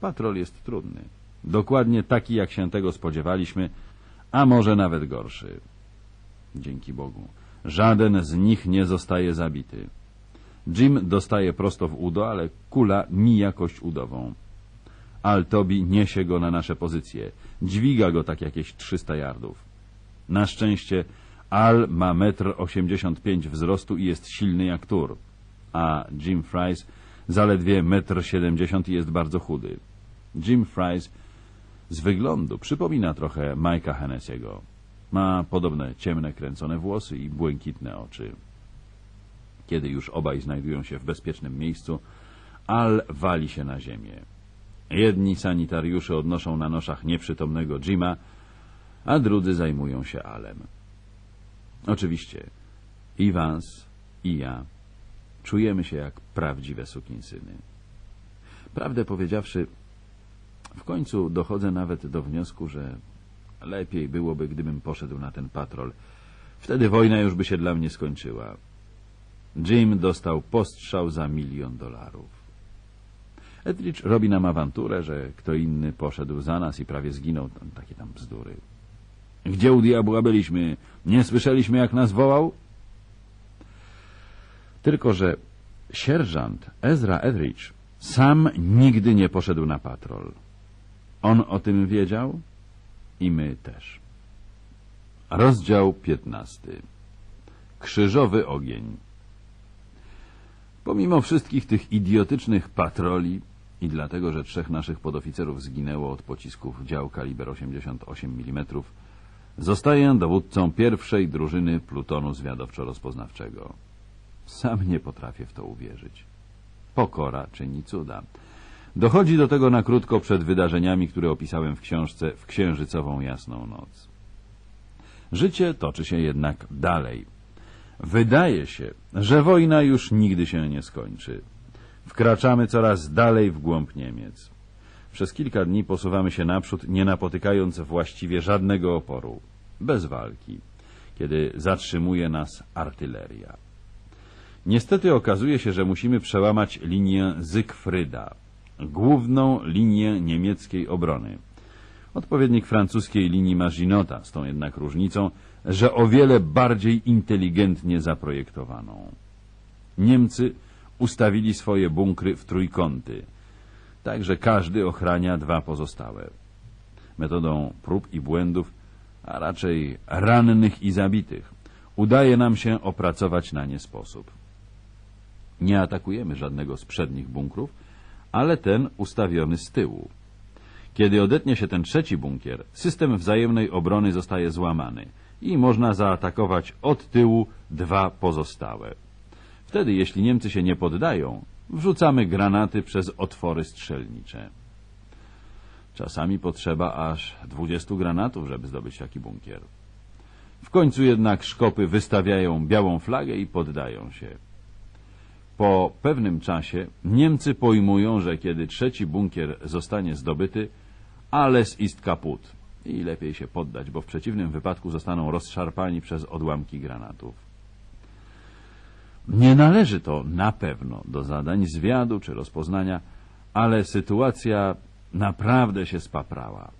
S1: Patrol jest trudny. Dokładnie taki, jak się tego spodziewaliśmy, a może nawet gorszy. Dzięki Bogu. Żaden z nich nie zostaje zabity. Jim dostaje prosto w udo, ale kula mija kość udową. Al Tobi niesie go na nasze pozycje. Dźwiga go tak jakieś 300 yardów. Na szczęście Al ma 1,85 m wzrostu i jest silny jak tur, a Jim Fries zaledwie 1,70 m i jest bardzo chudy. Jim Fries z wyglądu przypomina trochę Mike'a Hennessy'ego. Ma podobne ciemne, kręcone włosy i błękitne oczy. Kiedy już obaj znajdują się w bezpiecznym miejscu, Al wali się na ziemię. Jedni sanitariusze odnoszą na noszach nieprzytomnego Jima, a drudzy zajmują się Alem. Oczywiście i Vance, i ja czujemy się jak prawdziwe sukinsyny. Prawdę powiedziawszy, w końcu dochodzę nawet do wniosku, że lepiej byłoby, gdybym poszedł na ten patrol. Wtedy wojna już by się dla mnie skończyła. Jim dostał postrzał za milion dolarów. Edrich robi nam awanturę, że kto inny poszedł za nas i prawie zginął. Takie tam bzdury. Gdzie u diabła byliśmy? Nie słyszeliśmy, jak nas wołał? Tylko, że sierżant Ezra Edrich sam nigdy nie poszedł na patrol. On o tym wiedział i my też. Rozdział 15. Krzyżowy ogień. Pomimo wszystkich tych idiotycznych patroli i dlatego, że trzech naszych podoficerów zginęło od pocisków dział kaliber 88 mm, zostaję dowódcą pierwszej drużyny plutonu zwiadowczo-rozpoznawczego. Sam nie potrafię w to uwierzyć. Pokora czyni cuda. Dochodzi do tego na krótko przed wydarzeniami, które opisałem w książce w księżycową jasną noc. Życie toczy się jednak dalej. Wydaje się, że wojna już nigdy się nie skończy. Wkraczamy coraz dalej w głąb Niemiec. Przez kilka dni posuwamy się naprzód, nie napotykając właściwie żadnego oporu. Bez walki, kiedy zatrzymuje nas artyleria. Niestety okazuje się, że musimy przełamać linię Zygfryda, główną linię niemieckiej obrony. Odpowiednik francuskiej linii Maginota, z tą jednak różnicą, że o wiele bardziej inteligentnie zaprojektowaną. Niemcy ustawili swoje bunkry w trójkąty, tak że każdy ochrania dwa pozostałe. Metodą prób i błędów, a raczej rannych i zabitych, udaje nam się opracować na nie sposób. Nie atakujemy żadnego z przednich bunkrów, ale ten ustawiony z tyłu. Kiedy odetnie się ten trzeci bunkier, system wzajemnej obrony zostaje złamany i można zaatakować od tyłu dwa pozostałe. Wtedy, jeśli Niemcy się nie poddają, wrzucamy granaty przez otwory strzelnicze. Czasami potrzeba aż 20 granatów, żeby zdobyć taki bunkier. W końcu jednak szkopy wystawiają białą flagę i poddają się. Po pewnym czasie Niemcy pojmują, że kiedy trzeci bunkier zostanie zdobyty, alles ist kaput i lepiej się poddać, bo w przeciwnym wypadku zostaną rozszarpani przez odłamki granatów. Nie należy to na pewno do zadań zwiadu czy rozpoznania, ale sytuacja naprawdę się spaprała,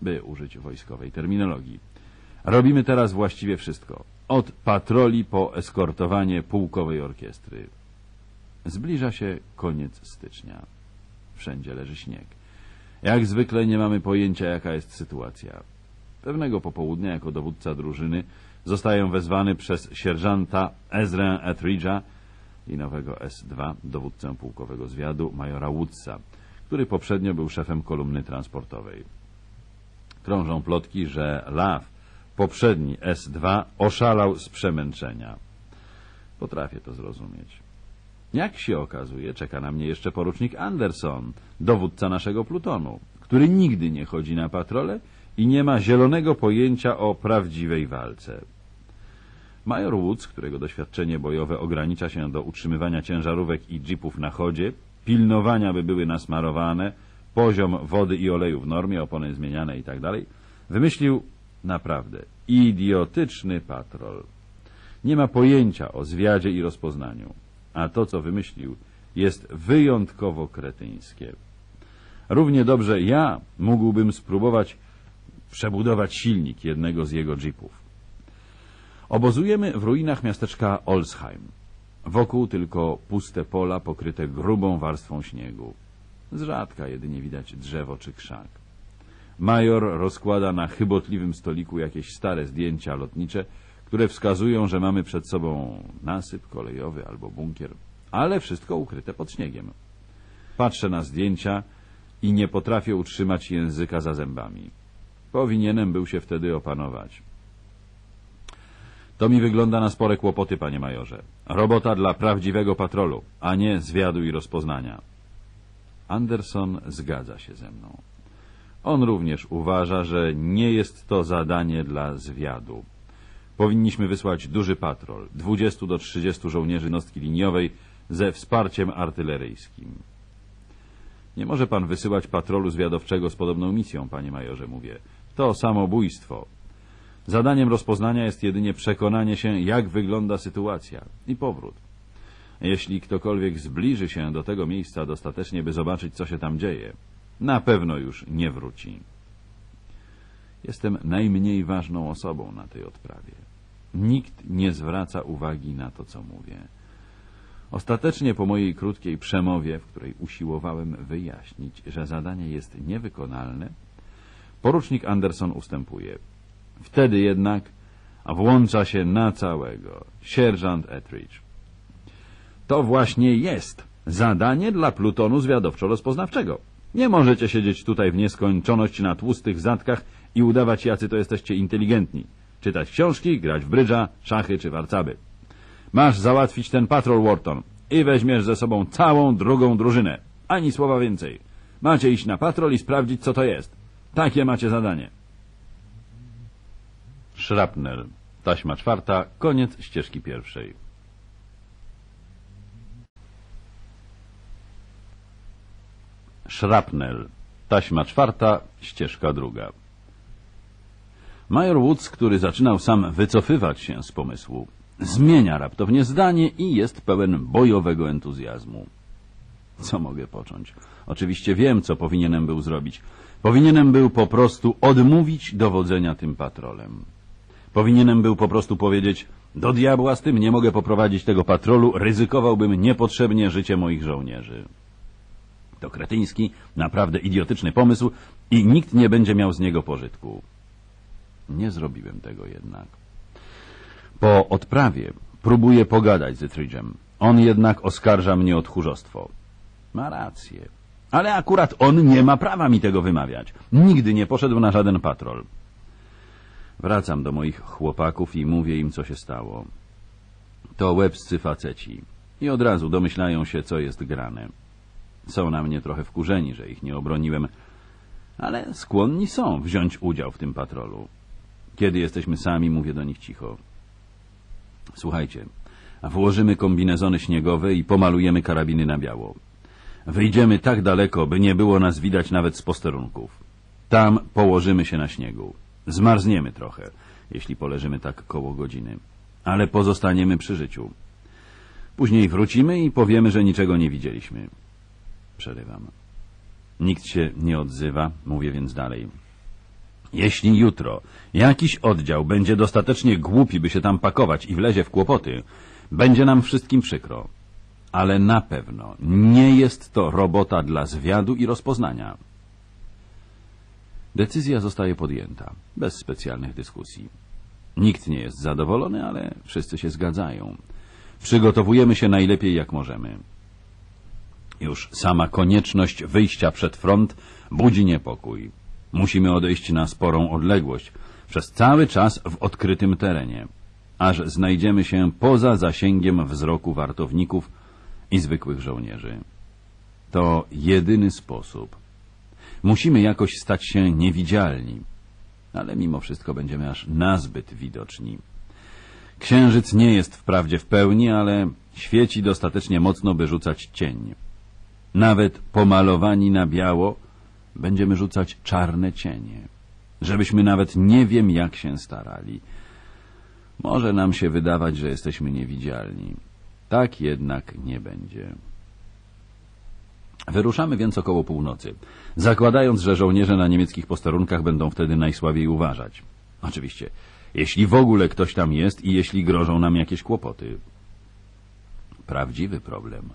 S1: by użyć wojskowej terminologii. Robimy teraz właściwie wszystko. Od patroli po eskortowanie pułkowej orkiestry. Zbliża się koniec stycznia. Wszędzie leży śnieg. Jak zwykle nie mamy pojęcia, jaka jest sytuacja. Pewnego popołudnia, jako dowódca drużyny, zostaję wezwany przez sierżanta Ezra Etheridge'a i nowego S2, dowódcę pułkowego zwiadu, majora Woodsa, który poprzednio był szefem kolumny transportowej. Krążą plotki, że Love, poprzedni S2, oszalał z przemęczenia. Potrafię to zrozumieć. Jak się okazuje, czeka na mnie jeszcze porucznik Anderson, dowódca naszego plutonu, który nigdy nie chodzi na patrole i nie ma zielonego pojęcia o prawdziwej walce. Major Woods, którego doświadczenie bojowe ogranicza się do utrzymywania ciężarówek i jeepów na chodzie, pilnowania, by były nasmarowane, poziom wody i oleju w normie, opony zmieniane itd., wymyślił naprawdę idiotyczny patrol. Nie ma pojęcia o zwiadzie i rozpoznaniu, a to, co wymyślił, jest wyjątkowo kretyńskie. Równie dobrze ja mógłbym spróbować przebudować silnik jednego z jego jeepów. Obozujemy w ruinach miasteczka Olsheim. Wokół tylko puste pola pokryte grubą warstwą śniegu. Z rzadka jedynie widać drzewo czy krzak. Major rozkłada na chybotliwym stoliku jakieś stare zdjęcia lotnicze, które wskazują, że mamy przed sobą nasyp kolejowy albo bunkier, ale wszystko ukryte pod śniegiem. Patrzę na zdjęcia i nie potrafię utrzymać języka za zębami. Powinienem był się wtedy opanować. To mi wygląda na spore kłopoty, panie majorze. Robota dla prawdziwego patrolu, a nie zwiadu i rozpoznania. Anderson zgadza się ze mną. On również uważa, że nie jest to zadanie dla zwiadu. Powinniśmy wysłać duży patrol, 20 do 30 żołnierzy jednostki liniowej ze wsparciem artyleryjskim. Nie może pan wysyłać patrolu zwiadowczego z podobną misją, panie majorze, mówię. To samobójstwo. Zadaniem rozpoznania jest jedynie przekonanie się, jak wygląda sytuacja i powrót. Jeśli ktokolwiek zbliży się do tego miejsca dostatecznie, by zobaczyć, co się tam dzieje, na pewno już nie wróci. Jestem najmniej ważną osobą na tej odprawie. Nikt nie zwraca uwagi na to, co mówię. Ostatecznie po mojej krótkiej przemowie, w której usiłowałem wyjaśnić, że zadanie jest niewykonalne, porucznik Anderson ustępuje. Wtedy jednak włącza się na całego sierżant Etridge. To właśnie jest zadanie dla plutonu zwiadowczo-rozpoznawczego. Nie możecie siedzieć tutaj w nieskończoność na tłustych zatkach i udawać, jacy to jesteście inteligentni. Czytać książki, grać w brydża, szachy czy warcaby. Masz załatwić ten patrol, Wharton, i weźmiesz ze sobą całą drugą drużynę. Ani słowa więcej. Macie iść na patrol i sprawdzić, co to jest. Takie macie zadanie. Szrapnel. Taśma czwarta. Koniec ścieżki pierwszej. Szrapnel. Taśma czwarta. Ścieżka druga. Major Woods, który zaczynał sam wycofywać się z pomysłu, zmienia raptownie zdanie i jest pełen bojowego entuzjazmu. Co mogę począć? Oczywiście wiem, co powinienem był zrobić. Powinienem był po prostu odmówić dowodzenia tym patrolem. Powinienem był po prostu powiedzieć, do diabła z tym nie mogę poprowadzić tego patrolu, ryzykowałbym niepotrzebnie życie moich żołnierzy. To kretyński, naprawdę idiotyczny pomysł i nikt nie będzie miał z niego pożytku. Nie zrobiłem tego jednak. Po odprawie próbuję pogadać z Etridge'em. On jednak oskarża mnie o tchórzostwo. Ma rację. Ale akurat on nie ma prawa mi tego wymawiać. Nigdy nie poszedł na żaden patrol. Wracam do moich chłopaków i mówię im, co się stało. To łebscy faceci. I od razu domyślają się, co jest grane. Są na mnie trochę wkurzeni, że ich nie obroniłem, ale skłonni są wziąć udział w tym patrolu. Kiedy jesteśmy sami, mówię do nich cicho. Słuchajcie, włożymy kombinezony śniegowe i pomalujemy karabiny na biało. Wyjdziemy tak daleko, by nie było nas widać nawet z posterunków. Tam położymy się na śniegu. Zmarzniemy trochę, jeśli poleżymy tak koło godziny, ale pozostaniemy przy życiu. Później wrócimy i powiemy, że niczego nie widzieliśmy. Przerywam. Nikt się nie odzywa, mówię więc dalej. Jeśli jutro jakiś oddział będzie dostatecznie głupi, by się tam pakować i wlezie w kłopoty, będzie nam wszystkim przykro. Ale na pewno nie jest to robota dla zwiadu i rozpoznania. Decyzja zostaje podjęta, bez specjalnych dyskusji. Nikt nie jest zadowolony, ale wszyscy się zgadzają. Przygotowujemy się najlepiej jak możemy. Już sama konieczność wyjścia przed front budzi niepokój. Musimy odejść na sporą odległość, przez cały czas w odkrytym terenie, aż znajdziemy się poza zasięgiem wzroku wartowników i zwykłych żołnierzy. To jedyny sposób. Musimy jakoś stać się niewidzialni, ale mimo wszystko będziemy aż nazbyt widoczni. Księżyc nie jest wprawdzie w pełni, ale świeci dostatecznie mocno, by rzucać cień. Nawet pomalowani na biało będziemy rzucać czarne cienie, żebyśmy nawet nie wiem jak się starali. Może nam się wydawać, że jesteśmy niewidzialni. Tak jednak nie będzie. Wyruszamy więc około północy, zakładając, że żołnierze na niemieckich posterunkach będą wtedy najsłabiej uważać. Oczywiście, jeśli w ogóle ktoś tam jest i jeśli grożą nam jakieś kłopoty. Prawdziwy problem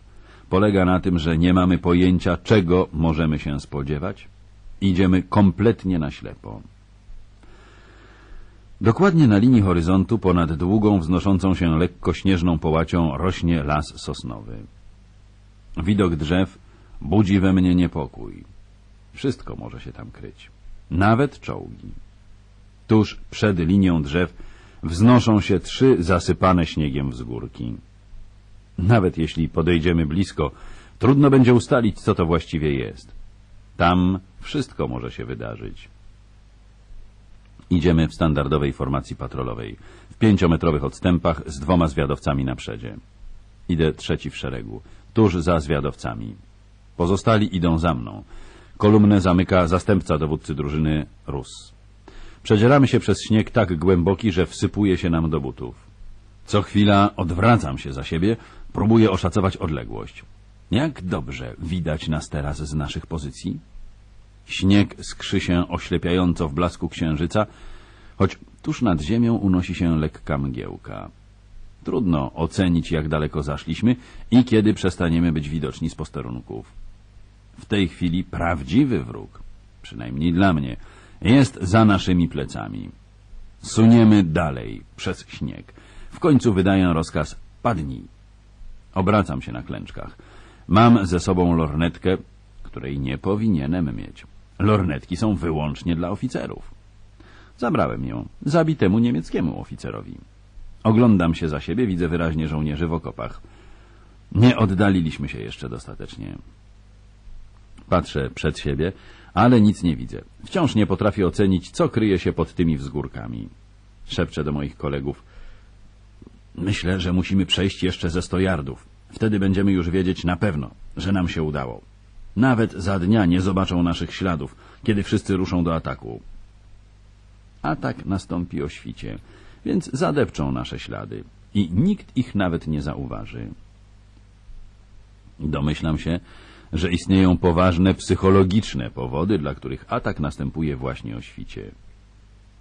S1: polega na tym, że nie mamy pojęcia, czego możemy się spodziewać. Idziemy kompletnie na ślepo. Dokładnie na linii horyzontu, ponad długą, wznoszącą się lekko śnieżną połacią, rośnie las sosnowy. Widok drzew budzi we mnie niepokój. Wszystko może się tam kryć. Nawet czołgi. Tuż przed linią drzew wznoszą się trzy zasypane śniegiem wzgórki. Nawet jeśli podejdziemy blisko, trudno będzie ustalić, co to właściwie jest. Tam wszystko może się wydarzyć. Idziemy w standardowej formacji patrolowej, w pięciometrowych odstępach z dwoma zwiadowcami na przedzie. Idę trzeci w szeregu, tuż za zwiadowcami. Pozostali idą za mną. Kolumnę zamyka zastępca dowódcy drużyny Rus. Przedzieramy się przez śnieg tak głęboki, że wsypuje się nam do butów. Co chwila odwracam się za siebie, próbuję oszacować odległość. Jak dobrze widać nas teraz z naszych pozycji? Śnieg skrzy się oślepiająco w blasku księżyca, choć tuż nad ziemią unosi się lekka mgiełka. Trudno ocenić, jak daleko zaszliśmy i kiedy przestaniemy być widoczni z posterunków. W tej chwili prawdziwy wróg, przynajmniej dla mnie, jest za naszymi plecami. Suniemy dalej, przez śnieg. W końcu wydaję rozkaz padnij. Obracam się na klęczkach. Mam ze sobą lornetkę, której nie powinienem mieć. Lornetki są wyłącznie dla oficerów. Zabrałem ją zabitemu niemieckiemu oficerowi. Oglądam się za siebie, widzę wyraźnie żołnierzy w okopach. Nie oddaliliśmy się jeszcze dostatecznie. Patrzę przed siebie, ale nic nie widzę. Wciąż nie potrafię ocenić, co kryje się pod tymi wzgórkami. Szepczę do moich kolegów. Myślę, że musimy przejść jeszcze ze sto yardów. Wtedy będziemy już wiedzieć na pewno, że nam się udało. Nawet za dnia nie zobaczą naszych śladów, kiedy wszyscy ruszą do ataku. Atak nastąpi o świcie, więc zadepczą nasze ślady i nikt ich nawet nie zauważy. Domyślam się, że istnieją poważne psychologiczne powody, dla których atak następuje właśnie o świcie.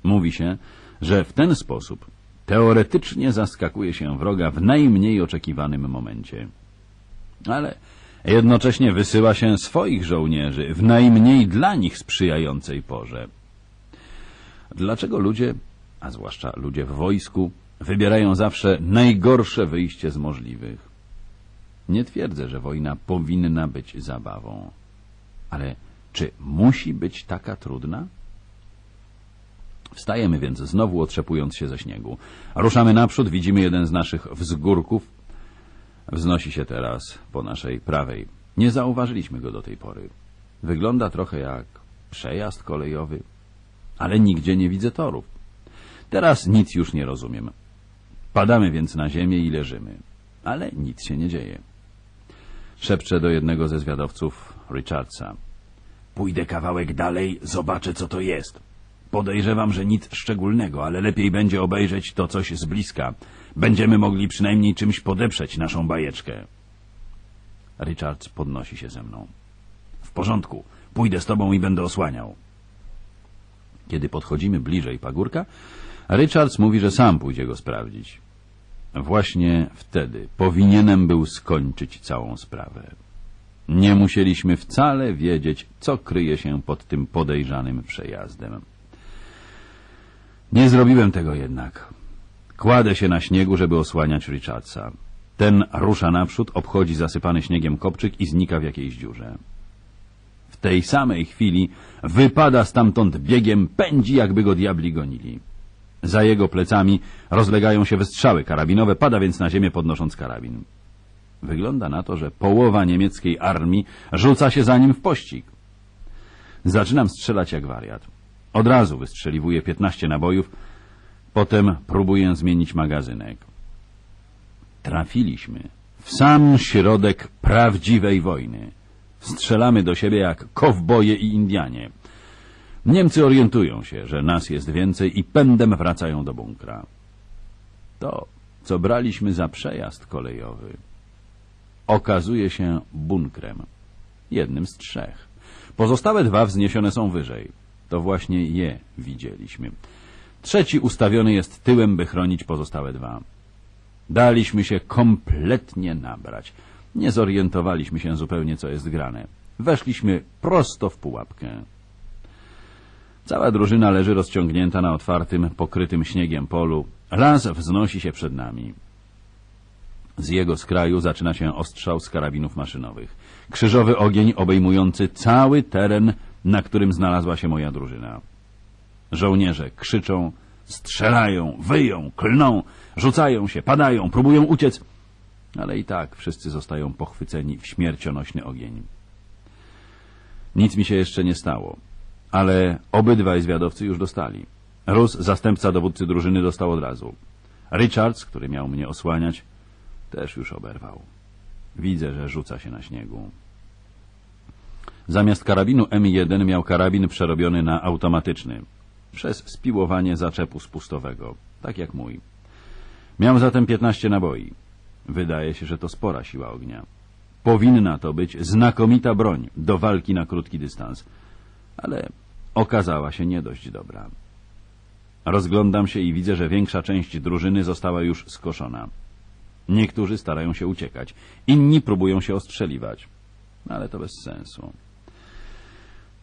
S1: Mówi się, że w ten sposób teoretycznie zaskakuje się wroga w najmniej oczekiwanym momencie. Ale jednocześnie wysyła się swoich żołnierzy w najmniej dla nich sprzyjającej porze. Dlaczego ludzie, a zwłaszcza ludzie w wojsku, wybierają zawsze najgorsze wyjście z możliwych? Nie twierdzę, że wojna powinna być zabawą. Ale czy musi być taka trudna? Wstajemy więc znowu otrzepując się ze śniegu. Ruszamy naprzód, widzimy jeden z naszych wzgórków. Wznosi się teraz po naszej prawej. Nie zauważyliśmy go do tej pory. Wygląda trochę jak przejazd kolejowy, ale nigdzie nie widzę torów. Teraz nic już nie rozumiem. Padamy więc na ziemię i leżymy, ale nic się nie dzieje. Szepczę do jednego ze zwiadowców, Richardsa. Pójdę kawałek dalej, zobaczę co to jest. Podejrzewam, że nic szczególnego, ale lepiej będzie obejrzeć to coś z bliska. Będziemy mogli przynajmniej czymś podeprzeć naszą bajeczkę. Richards podnosi się ze mną. W porządku, pójdę z tobą i będę osłaniał. Kiedy podchodzimy bliżej pagórka, Richards mówi, że sam pójdzie go sprawdzić. Właśnie wtedy powinienem był skończyć całą sprawę. Nie musieliśmy wcale wiedzieć, co kryje się pod tym podejrzanym przejazdem. Nie zrobiłem tego jednak. Kładę się na śniegu, żeby osłaniać Richardsa. Ten rusza naprzód, obchodzi zasypany śniegiem kopczyk i znika w jakiejś dziurze. W tej samej chwili wypada stamtąd biegiem, pędzi, jakby go diabli gonili. Za jego plecami rozlegają się wystrzały karabinowe, pada więc na ziemię podnosząc karabin. Wygląda na to, że połowa niemieckiej armii rzuca się za nim w pościg. Zaczynam strzelać jak wariat. Od razu wystrzeliwuję 15 nabojów, potem próbuję zmienić magazynek. Trafiliśmy w sam środek prawdziwej wojny. Strzelamy do siebie jak kowboje i Indianie. Niemcy orientują się, że nas jest więcej i pędem wracają do bunkra. To, co braliśmy za przejazd kolejowy, okazuje się bunkrem. Jednym z trzech. Pozostałe dwa wzniesione są wyżej. To właśnie je widzieliśmy. Trzeci ustawiony jest tyłem, by chronić pozostałe dwa. Daliśmy się kompletnie nabrać. Nie zorientowaliśmy się zupełnie, co jest grane. Weszliśmy prosto w pułapkę. Cała drużyna leży rozciągnięta na otwartym, pokrytym śniegiem polu. Las wznosi się przed nami. Z jego skraju zaczyna się ostrzał z karabinów maszynowych. Krzyżowy ogień obejmujący cały teren, na którym znalazła się moja drużyna. Żołnierze krzyczą, strzelają, wyją, klną, rzucają się, padają, próbują uciec, ale i tak wszyscy zostają pochwyceni w śmiercionośny ogień. Nic mi się jeszcze nie stało, ale obydwaj zwiadowcy już dostali. Rus, zastępca dowódcy drużyny, dostał od razu. Richards, który miał mnie osłaniać, też już oberwał. Widzę, że rzuca się na śniegu. Zamiast karabinu M1 miał karabin przerobiony na automatyczny przez spiłowanie zaczepu spustowego, tak jak mój. Miał zatem 15 naboi. Wydaje się, że to spora siła ognia. Powinna to być znakomita broń do walki na krótki dystans, ale okazała się nie dość dobra. Rozglądam się i widzę, że większa część drużyny została już skoszona. Niektórzy starają się uciekać, inni próbują się ostrzeliwać, ale to bez sensu.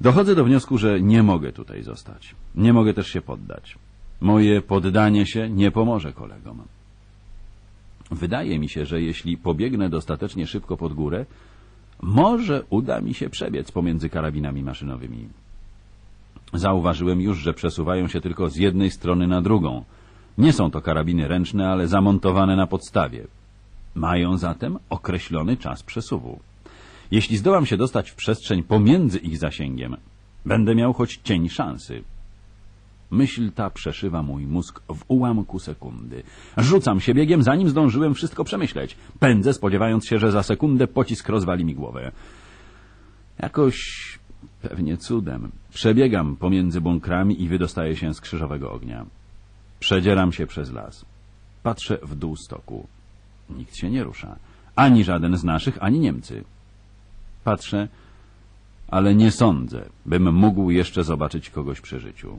S1: Dochodzę do wniosku, że nie mogę tutaj zostać. Nie mogę też się poddać. Moje poddanie się nie pomoże kolegom. Wydaje mi się, że jeśli pobiegnę dostatecznie szybko pod górę, może uda mi się przebiec pomiędzy karabinami maszynowymi. Zauważyłem już, że przesuwają się tylko z jednej strony na drugą. Nie są to karabiny ręczne, ale zamontowane na podstawie. Mają zatem określony czas przesuwu. Jeśli zdołam się dostać w przestrzeń pomiędzy ich zasięgiem, będę miał choć cień szansy. Myśl ta przeszywa mój mózg w ułamku sekundy. Rzucam się biegiem, zanim zdążyłem wszystko przemyśleć. Pędzę, spodziewając się, że za sekundę pocisk rozwali mi głowę. Jakoś, pewnie cudem, przebiegam pomiędzy bunkrami i wydostaję się z krzyżowego ognia. Przedzieram się przez las. Patrzę w dół stoku. Nikt się nie rusza. Ani żaden z naszych, ani Niemcy. Patrzę, ale nie sądzę, bym mógł jeszcze zobaczyć kogoś przy życiu.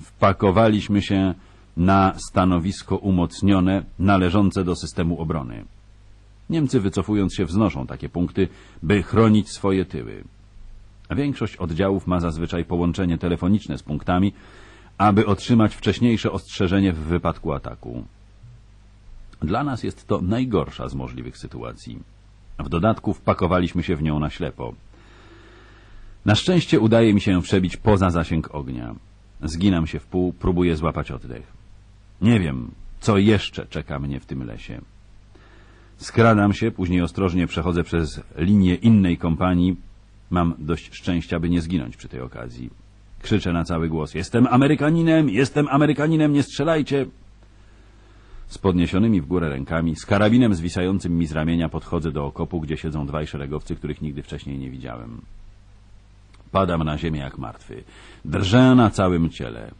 S1: Wpakowaliśmy się na stanowisko umocnione, należące do systemu obrony. Niemcy wycofując się wznoszą takie punkty, by chronić swoje tyły. Większość oddziałów ma zazwyczaj połączenie telefoniczne z punktami, aby otrzymać wcześniejsze ostrzeżenie w wypadku ataku. Dla nas jest to najgorsza z możliwych sytuacji. W dodatku wpakowaliśmy się w nią na ślepo. Na szczęście udaje mi się przebić poza zasięg ognia. Zginam się w pół, próbuję złapać oddech. Nie wiem, co jeszcze czeka mnie w tym lesie. Skradam się, później ostrożnie przechodzę przez linię innej kompanii. Mam dość szczęścia, by nie zginąć przy tej okazji. Krzyczę na cały głos. Jestem Amerykaninem! Jestem Amerykaninem! Nie strzelajcie! Z podniesionymi w górę rękami, z karabinem zwisającym mi z ramienia podchodzę do okopu, gdzie siedzą dwaj szeregowcy, których nigdy wcześniej nie widziałem. Padam na ziemię jak martwy. Drżę na całym ciele.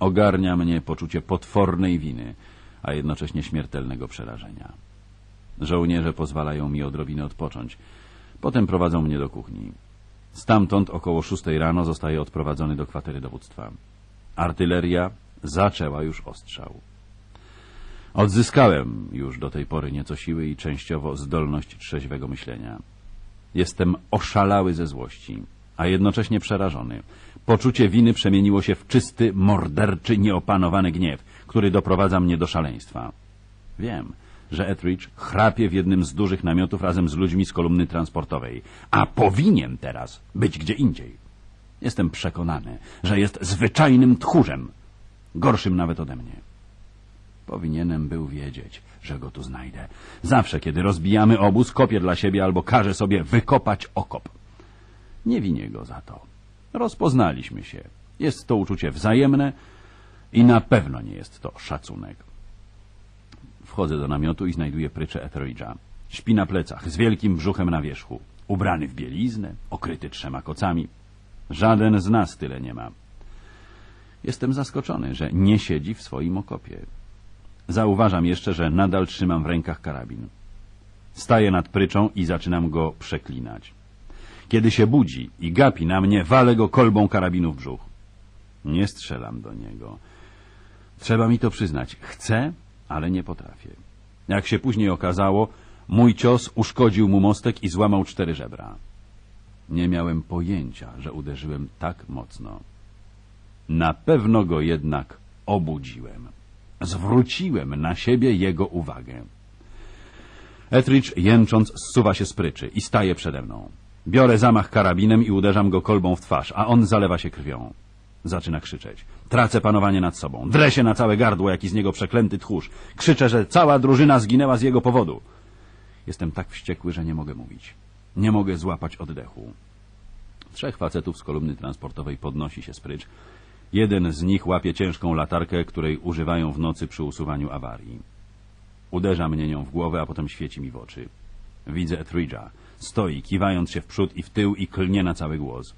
S1: Ogarnia mnie poczucie potwornej winy, a jednocześnie śmiertelnego przerażenia. Żołnierze pozwalają mi odrobinę odpocząć. Potem prowadzą mnie do kuchni. Stamtąd około szóstej rano zostaje odprowadzony do kwatery dowództwa. Artyleria zaczęła już ostrzał. Odzyskałem już do tej pory nieco siły i częściowo zdolność trzeźwego myślenia. Jestem oszalały ze złości, a jednocześnie przerażony. Poczucie winy przemieniło się w czysty, morderczy, nieopanowany gniew, który doprowadza mnie do szaleństwa. Wiem, że Etheridge chrapie w jednym z dużych namiotów razem z ludźmi z kolumny transportowej, a powinien teraz być gdzie indziej. Jestem przekonany, że jest zwyczajnym tchórzem, gorszym nawet ode mnie.
S2: Powinienem był wiedzieć, że go tu znajdę. Zawsze, kiedy rozbijamy obóz, kopię dla siebie albo każę sobie wykopać okop. Nie winię go za to. Rozpoznaliśmy się. Jest to uczucie wzajemne i na pewno nie jest to szacunek. Wchodzę do namiotu i znajduję pryczę Etheridge'a. Śpi na plecach, z wielkim brzuchem na wierzchu. Ubrany w bieliznę, okryty trzema kocami. Żaden z nas tyle nie ma. Jestem zaskoczony, że nie siedzi w swoim okopie. Zauważam jeszcze, że nadal trzymam w rękach karabin. Staję nad pryczą i zaczynam go przeklinać. Kiedy się budzi i gapi na mnie, walę go kolbą karabinu w brzuch. Nie strzelam do niego. Trzeba mi to przyznać. Chcę, ale nie potrafię. Jak się później okazało, mój cios uszkodził mu mostek i złamał cztery żebra. Nie miałem pojęcia, że uderzyłem tak mocno. Na pewno go jednak obudziłem. Zwróciłem na siebie jego uwagę. Etridge jęcząc zsuwa się z pryczy i staje przede mną. Biorę zamach karabinem i uderzam go kolbą w twarz, a on zalewa się krwią. Zaczyna krzyczeć. Tracę panowanie nad sobą. Drę się na całe gardło, jaki z niego przeklęty tchórz. Krzyczę, że cała drużyna zginęła z jego powodu. Jestem tak wściekły, że nie mogę mówić. Nie mogę złapać oddechu. Trzech facetów z kolumny transportowej podnosi się z prycz. Jeden z nich łapie ciężką latarkę, której używają w nocy przy usuwaniu awarii. Uderza mnie nią w głowę, a potem świeci mi w oczy. Widzę Etheridge'a. Stoi, kiwając się w przód i w tył i klnie na cały głos.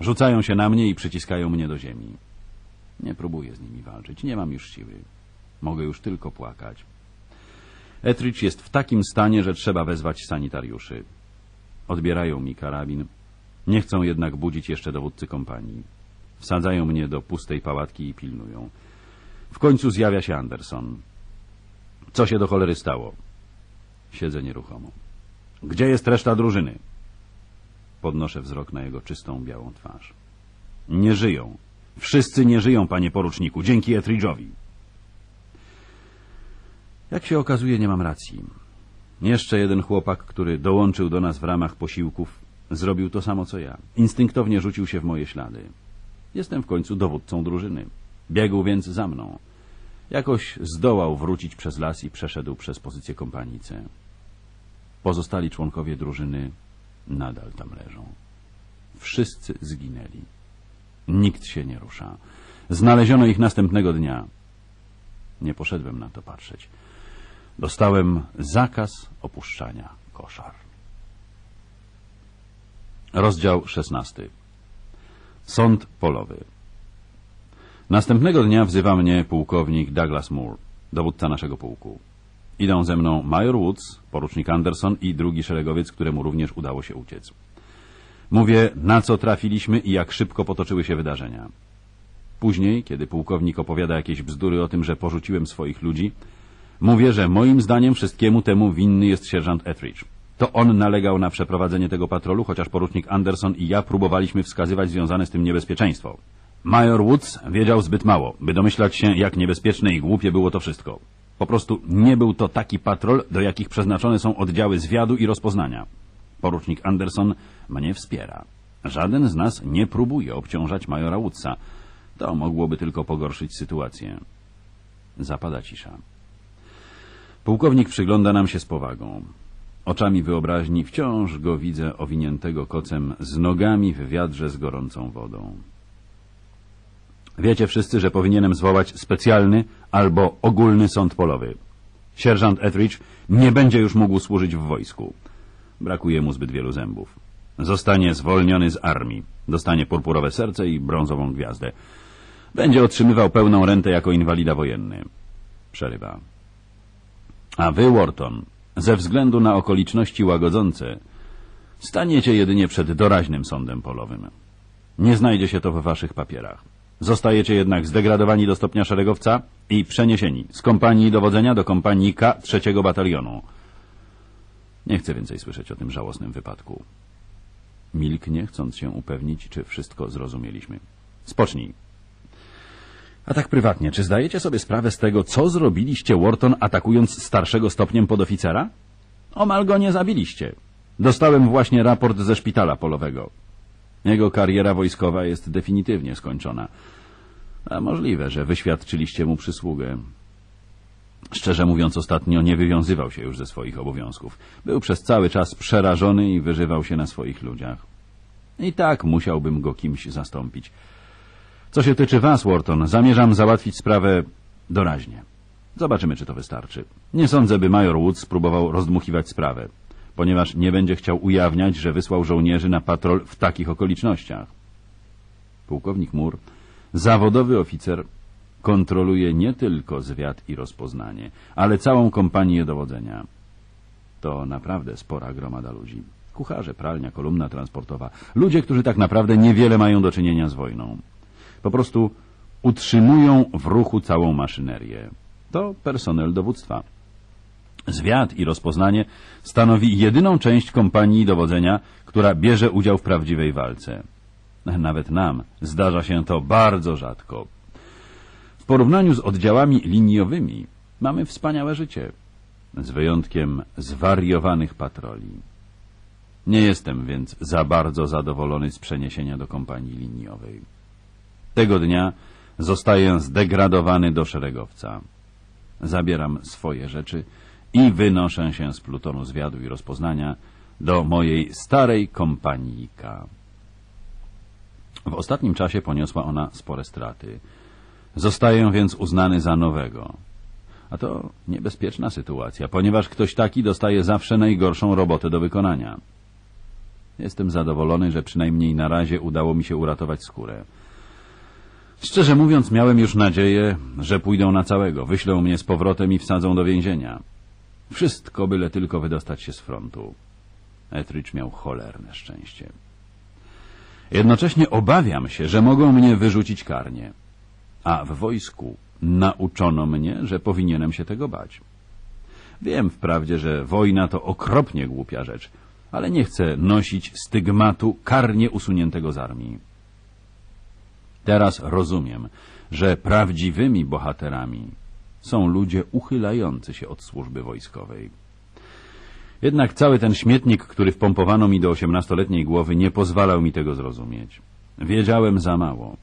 S2: Rzucają się na mnie i przyciskają mnie do ziemi. Nie próbuję z nimi walczyć, nie mam już siły. Mogę już tylko płakać. Etheridge jest w takim stanie, że trzeba wezwać sanitariuszy. Odbierają mi karabin. Nie chcą jednak budzić jeszcze dowódcy kompanii. Wsadzają mnie do pustej pałatki i pilnują. W końcu zjawia się Anderson. Co się do cholery stało? Siedzę nieruchomo. Gdzie jest reszta drużyny? Podnoszę wzrok na jego czystą, białą twarz. Nie żyją. Wszyscy nie żyją, panie poruczniku, dzięki Etheridge'owi. Jak się okazuje, nie mam racji. Jeszcze jeden chłopak, który dołączył do nas w ramach posiłków, zrobił to samo co ja. Instynktownie rzucił się w moje ślady. Jestem w końcu dowódcą drużyny. Biegł więc za mną. Jakoś zdołał wrócić przez las i przeszedł przez pozycję kompanicy. Pozostali członkowie drużyny nadal tam leżą. Wszyscy zginęli. Nikt się nie rusza. Znaleziono ich następnego dnia. Nie poszedłem na to patrzeć. Dostałem zakaz opuszczania koszar. Rozdział szesnasty. Sąd polowy. Następnego dnia wzywa mnie pułkownik Douglas Moore, dowódca naszego pułku. Idą ze mną Major Woods, porucznik Anderson i drugi szeregowiec, któremu również udało się uciec. Mówię, na co trafiliśmy i jak szybko potoczyły się wydarzenia. Później, kiedy pułkownik opowiada jakieś bzdury o tym, że porzuciłem swoich ludzi, mówię, że moim zdaniem wszystkiemu temu winny jest sierżant Etheridge. To on nalegał na przeprowadzenie tego patrolu, chociaż porucznik Anderson i ja próbowaliśmy wskazywać związane z tym niebezpieczeństwo. Major Woods wiedział zbyt mało, by domyślać się, jak niebezpieczne i głupie było to wszystko. Po prostu nie był to taki patrol, do jakich przeznaczone są oddziały zwiadu i rozpoznania. Porucznik Anderson mnie wspiera. Żaden z nas nie próbuje obciążać majora Woodsa. To mogłoby tylko pogorszyć sytuację. Zapada cisza. Pułkownik przygląda nam się z powagą. Oczami wyobraźni wciąż go widzę owiniętego kocem z nogami w wiadrze z gorącą wodą. Wiecie wszyscy, że powinienem zwołać specjalny albo ogólny sąd polowy. Sierżant Etheridge nie będzie już mógł służyć w wojsku. Brakuje mu zbyt wielu zębów. Zostanie zwolniony z armii. Dostanie purpurowe serce i brązową gwiazdę. Będzie otrzymywał pełną rentę jako inwalida wojenny. Przerywa. A wy, Wharton, ze względu na okoliczności łagodzące, staniecie jedynie przed doraźnym sądem polowym. Nie znajdzie się to w waszych papierach. Zostajecie jednak zdegradowani do stopnia szeregowca i przeniesieni z kompanii dowodzenia do kompanii K trzeciego batalionu. Nie chcę więcej słyszeć o tym żałosnym wypadku. Milknie, chcąc się upewnić, czy wszystko zrozumieliśmy. Spocznij. A tak prywatnie, czy zdajecie sobie sprawę z tego, co zrobiliście Wharton atakując starszego stopniem podoficera? Omal go nie zabiliście. Dostałem właśnie raport ze szpitala polowego. Jego kariera wojskowa jest definitywnie skończona. A możliwe, że wyświadczyliście mu przysługę. Szczerze mówiąc, ostatnio nie wywiązywał się już ze swoich obowiązków. Był przez cały czas przerażony i wyżywał się na swoich ludziach. I tak musiałbym go kimś zastąpić. Co się tyczy was, Wharton, zamierzam załatwić sprawę doraźnie. Zobaczymy, czy to wystarczy. Nie sądzę, by major Woods spróbował rozdmuchiwać sprawę, ponieważ nie będzie chciał ujawniać, że wysłał żołnierzy na patrol w takich okolicznościach. Pułkownik Mur, zawodowy oficer, kontroluje nie tylko zwiat i rozpoznanie, ale całą kompanię dowodzenia. To naprawdę spora gromada ludzi. Kucharze, pralnia, kolumna transportowa. Ludzie, którzy tak naprawdę niewiele mają do czynienia z wojną. Po prostu utrzymują w ruchu całą maszynerię. To personel dowództwa. Zwiat i rozpoznanie stanowi jedyną część kompanii dowodzenia, która bierze udział w prawdziwej walce. Nawet nam zdarza się to bardzo rzadko. W porównaniu z oddziałami liniowymi mamy wspaniałe życie, z wyjątkiem zwariowanych patroli. Nie jestem więc za bardzo zadowolony z przeniesienia do kompanii liniowej. Tego dnia zostaję zdegradowany do szeregowca. Zabieram swoje rzeczy i wynoszę się z plutonu zwiadu i rozpoznania do mojej starej kompanii K. W ostatnim czasie poniosła ona spore straty. Zostaję więc uznany za nowego. A to niebezpieczna sytuacja, ponieważ ktoś taki dostaje zawsze najgorszą robotę do wykonania. Jestem zadowolony, że przynajmniej na razie udało mi się uratować skórę. Szczerze mówiąc, miałem już nadzieję, że pójdą na całego, wyślą mnie z powrotem i wsadzą do więzienia. Wszystko byle tylko wydostać się z frontu. Etrich miał cholerne szczęście. Jednocześnie obawiam się, że mogą mnie wyrzucić karnie. A w wojsku nauczono mnie, że powinienem się tego bać. Wiem wprawdzie, że wojna to okropnie głupia rzecz, ale nie chcę nosić stygmatu karnie usuniętego z armii. Teraz rozumiem, że prawdziwymi bohaterami są ludzie uchylający się od służby wojskowej. Jednak cały ten śmietnik, który wpompowano mi do osiemnastoletniej głowy, nie pozwalał mi tego zrozumieć. Wiedziałem za mało.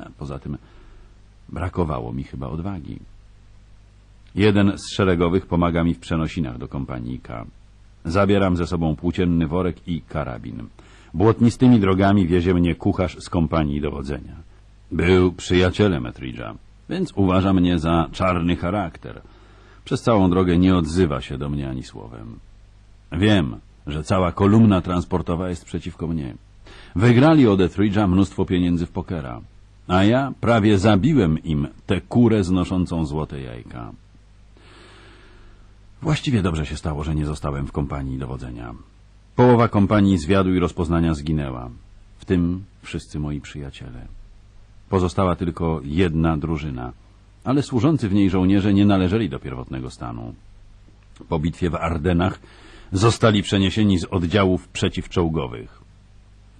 S2: A poza tym brakowało mi chyba odwagi. Jeden z szeregowych pomaga mi w przenosinach do kompanika. Zabieram ze sobą płócienny worek i karabin. Błotnistymi drogami wiezie mnie kucharz z kompanii dowodzenia. Był przyjacielem Etridge'a, więc uważa mnie za czarny charakter. Przez całą drogę nie odzywa się do mnie ani słowem. Wiem, że cała kolumna transportowa jest przeciwko mnie. Wygrali od Etheridge'a mnóstwo pieniędzy w pokera, a ja prawie zabiłem im tę kurę znoszącą złote jajka. Właściwie dobrze się stało, że nie zostałem w kompanii dowodzenia. Połowa kompanii zwiadu i rozpoznania zginęła, w tym wszyscy moi przyjaciele. Pozostała tylko jedna drużyna, ale służący w niej żołnierze nie należeli do pierwotnego stanu. Po bitwie w Ardenach zostali przeniesieni z oddziałów przeciwczołgowych.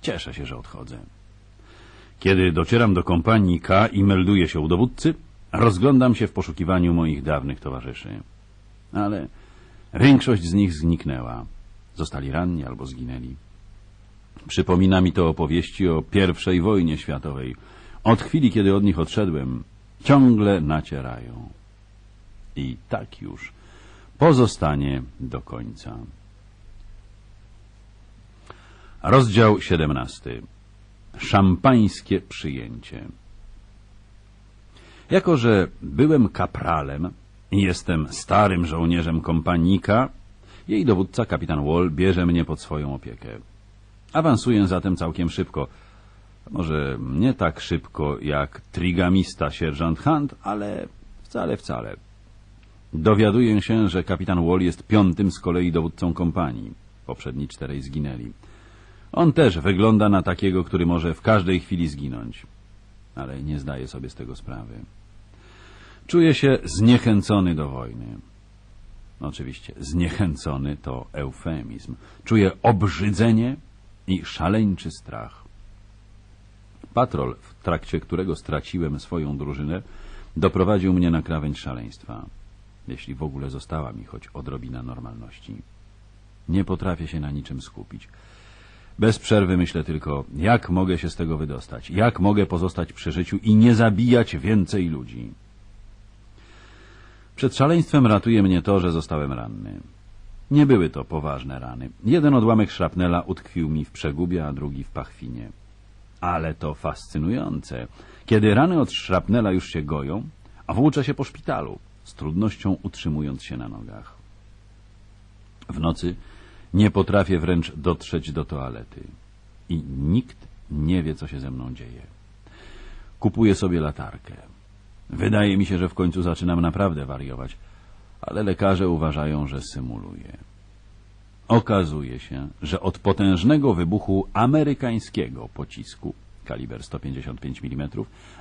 S2: Cieszę się, że odchodzę. Kiedy docieram do kompanii K i melduję się u dowódcy, rozglądam się w poszukiwaniu moich dawnych towarzyszy. Ale większość z nich zniknęła. Zostali ranni albo zginęli. Przypomina mi to opowieści o pierwszej wojnie światowej. Od chwili, kiedy od nich odszedłem, ciągle nacierają. I tak już pozostanie do końca. Rozdział 17. Szampańskie przyjęcie. Jako, że byłem kapralem i jestem starym żołnierzem kompanika, jej dowódca, kapitan Wall, bierze mnie pod swoją opiekę. Awansuję zatem całkiem szybko. Może nie tak szybko jak trigamista sierżant Hunt, ale wcale, wcale. Dowiaduję się, że kapitan Wall jest piątym z kolei dowódcą kompanii. Poprzedni czterej zginęli. On też wygląda na takiego, który może w każdej chwili zginąć. Ale nie zdaje sobie z tego sprawy. Czuję się zniechęcony do wojny. Oczywiście, zniechęcony to eufemizm. Czuję obrzydzenie i szaleńczy strach. Patrol, w trakcie którego straciłem swoją drużynę, doprowadził mnie na krawędź szaleństwa, jeśli w ogóle została mi choć odrobina normalności. Nie potrafię się na niczym skupić. Bez przerwy myślę tylko, jak mogę się z tego wydostać, jak mogę pozostać przy życiu i nie zabijać więcej ludzi. Przed szaleństwem ratuje mnie to, że zostałem ranny. Nie były to poważne rany. Jeden odłamek szrapnela utkwił mi w przegubie, a drugi w pachwinie. Ale to fascynujące. Kiedy rany od szrapnela już się goją, a włóczę się po szpitalu, z trudnością utrzymując się na nogach. W nocy nie potrafię wręcz dotrzeć do toalety. I nikt nie wie, co się ze mną dzieje. Kupuję sobie latarkę. Wydaje mi się, że w końcu zaczynam naprawdę wariować, ale lekarze uważają, że symuluję. Okazuje się, że od potężnego wybuchu amerykańskiego pocisku, kaliber 155 mm,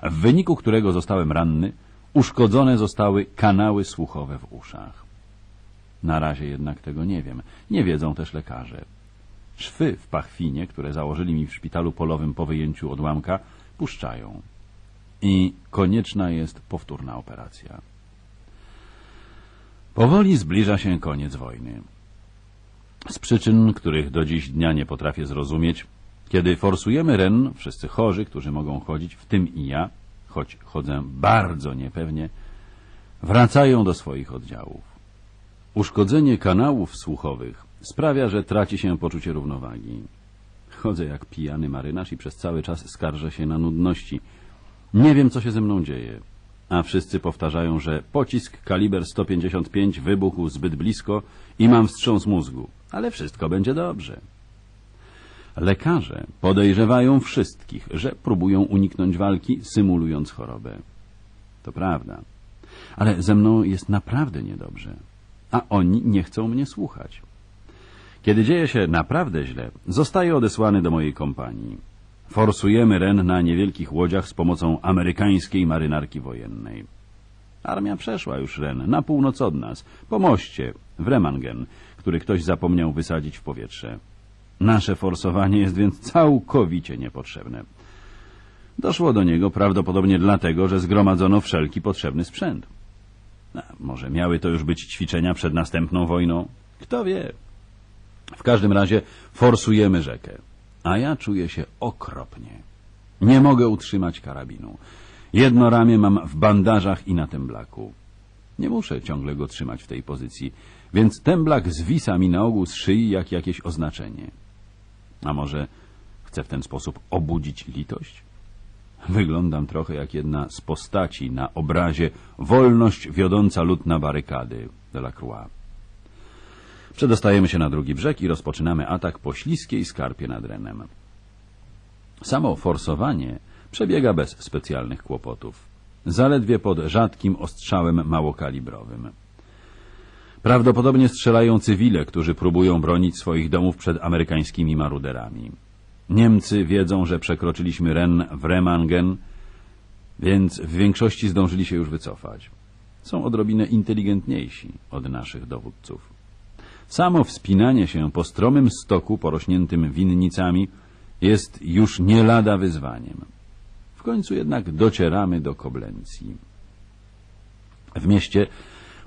S2: w wyniku którego zostałem ranny, uszkodzone zostały kanały słuchowe w uszach. Na razie jednak tego nie wiem. Nie wiedzą też lekarze. Szwy w pachwinie, które założyli mi w szpitalu polowym po wyjęciu odłamka, puszczają. I konieczna jest powtórna operacja. Powoli zbliża się koniec wojny. Z przyczyn, których do dziś dnia nie potrafię zrozumieć, kiedy forsujemy Ren, wszyscy chorzy, którzy mogą chodzić, w tym i ja, choć chodzę bardzo niepewnie, wracają do swoich oddziałów. Uszkodzenie kanałów słuchowych sprawia, że traci się poczucie równowagi. Chodzę jak pijany marynarz i przez cały czas skarżę się na nudności. Nie wiem, co się ze mną dzieje. A wszyscy powtarzają, że pocisk kaliber 155 wybuchł zbyt blisko i mam wstrząs mózgu. Ale wszystko będzie dobrze. Lekarze podejrzewają wszystkich, że próbują uniknąć walki, symulując chorobę. To prawda. Ale ze mną jest naprawdę niedobrze. A oni nie chcą mnie słuchać. Kiedy dzieje się naprawdę źle, zostaję odesłany do mojej kompanii. Forsujemy Ren na niewielkich łodziach z pomocą amerykańskiej marynarki wojennej. Armia przeszła już Ren, na północ od nas, po moście, w Remangen, który ktoś zapomniał wysadzić w powietrze. Nasze forsowanie jest więc całkowicie niepotrzebne. Doszło do niego prawdopodobnie dlatego, że zgromadzono wszelki potrzebny sprzęt. A może miały to już być ćwiczenia przed następną wojną? Kto wie? W każdym razie forsujemy rzekę, a ja czuję się okropnie. Nie mogę utrzymać karabinu. Jedno ramię mam w bandażach i na temblaku. Nie muszę ciągle go trzymać w tej pozycji, więc temblak zwisa mi na ogół z szyi jak jakieś oznaczenie. A może chcę w ten sposób obudzić litość? Wyglądam trochę jak jedna z postaci na obrazie Wolność wiodąca lud na barykady Delacroix. Przedostajemy się na drugi brzeg i rozpoczynamy atak po śliskiej skarpie nad Renem. Samo forsowanie przebiega bez specjalnych kłopotów. Zaledwie pod rzadkim ostrzałem małokalibrowym. Prawdopodobnie strzelają cywile, którzy próbują bronić swoich domów przed amerykańskimi maruderami. Niemcy wiedzą, że przekroczyliśmy Ren w Remagen, więc w większości zdążyli się już wycofać. Są odrobinę inteligentniejsi od naszych dowódców. Samo wspinanie się po stromym stoku porośniętym winnicami jest już nie lada wyzwaniem. W końcu jednak docieramy do Koblencji. W mieście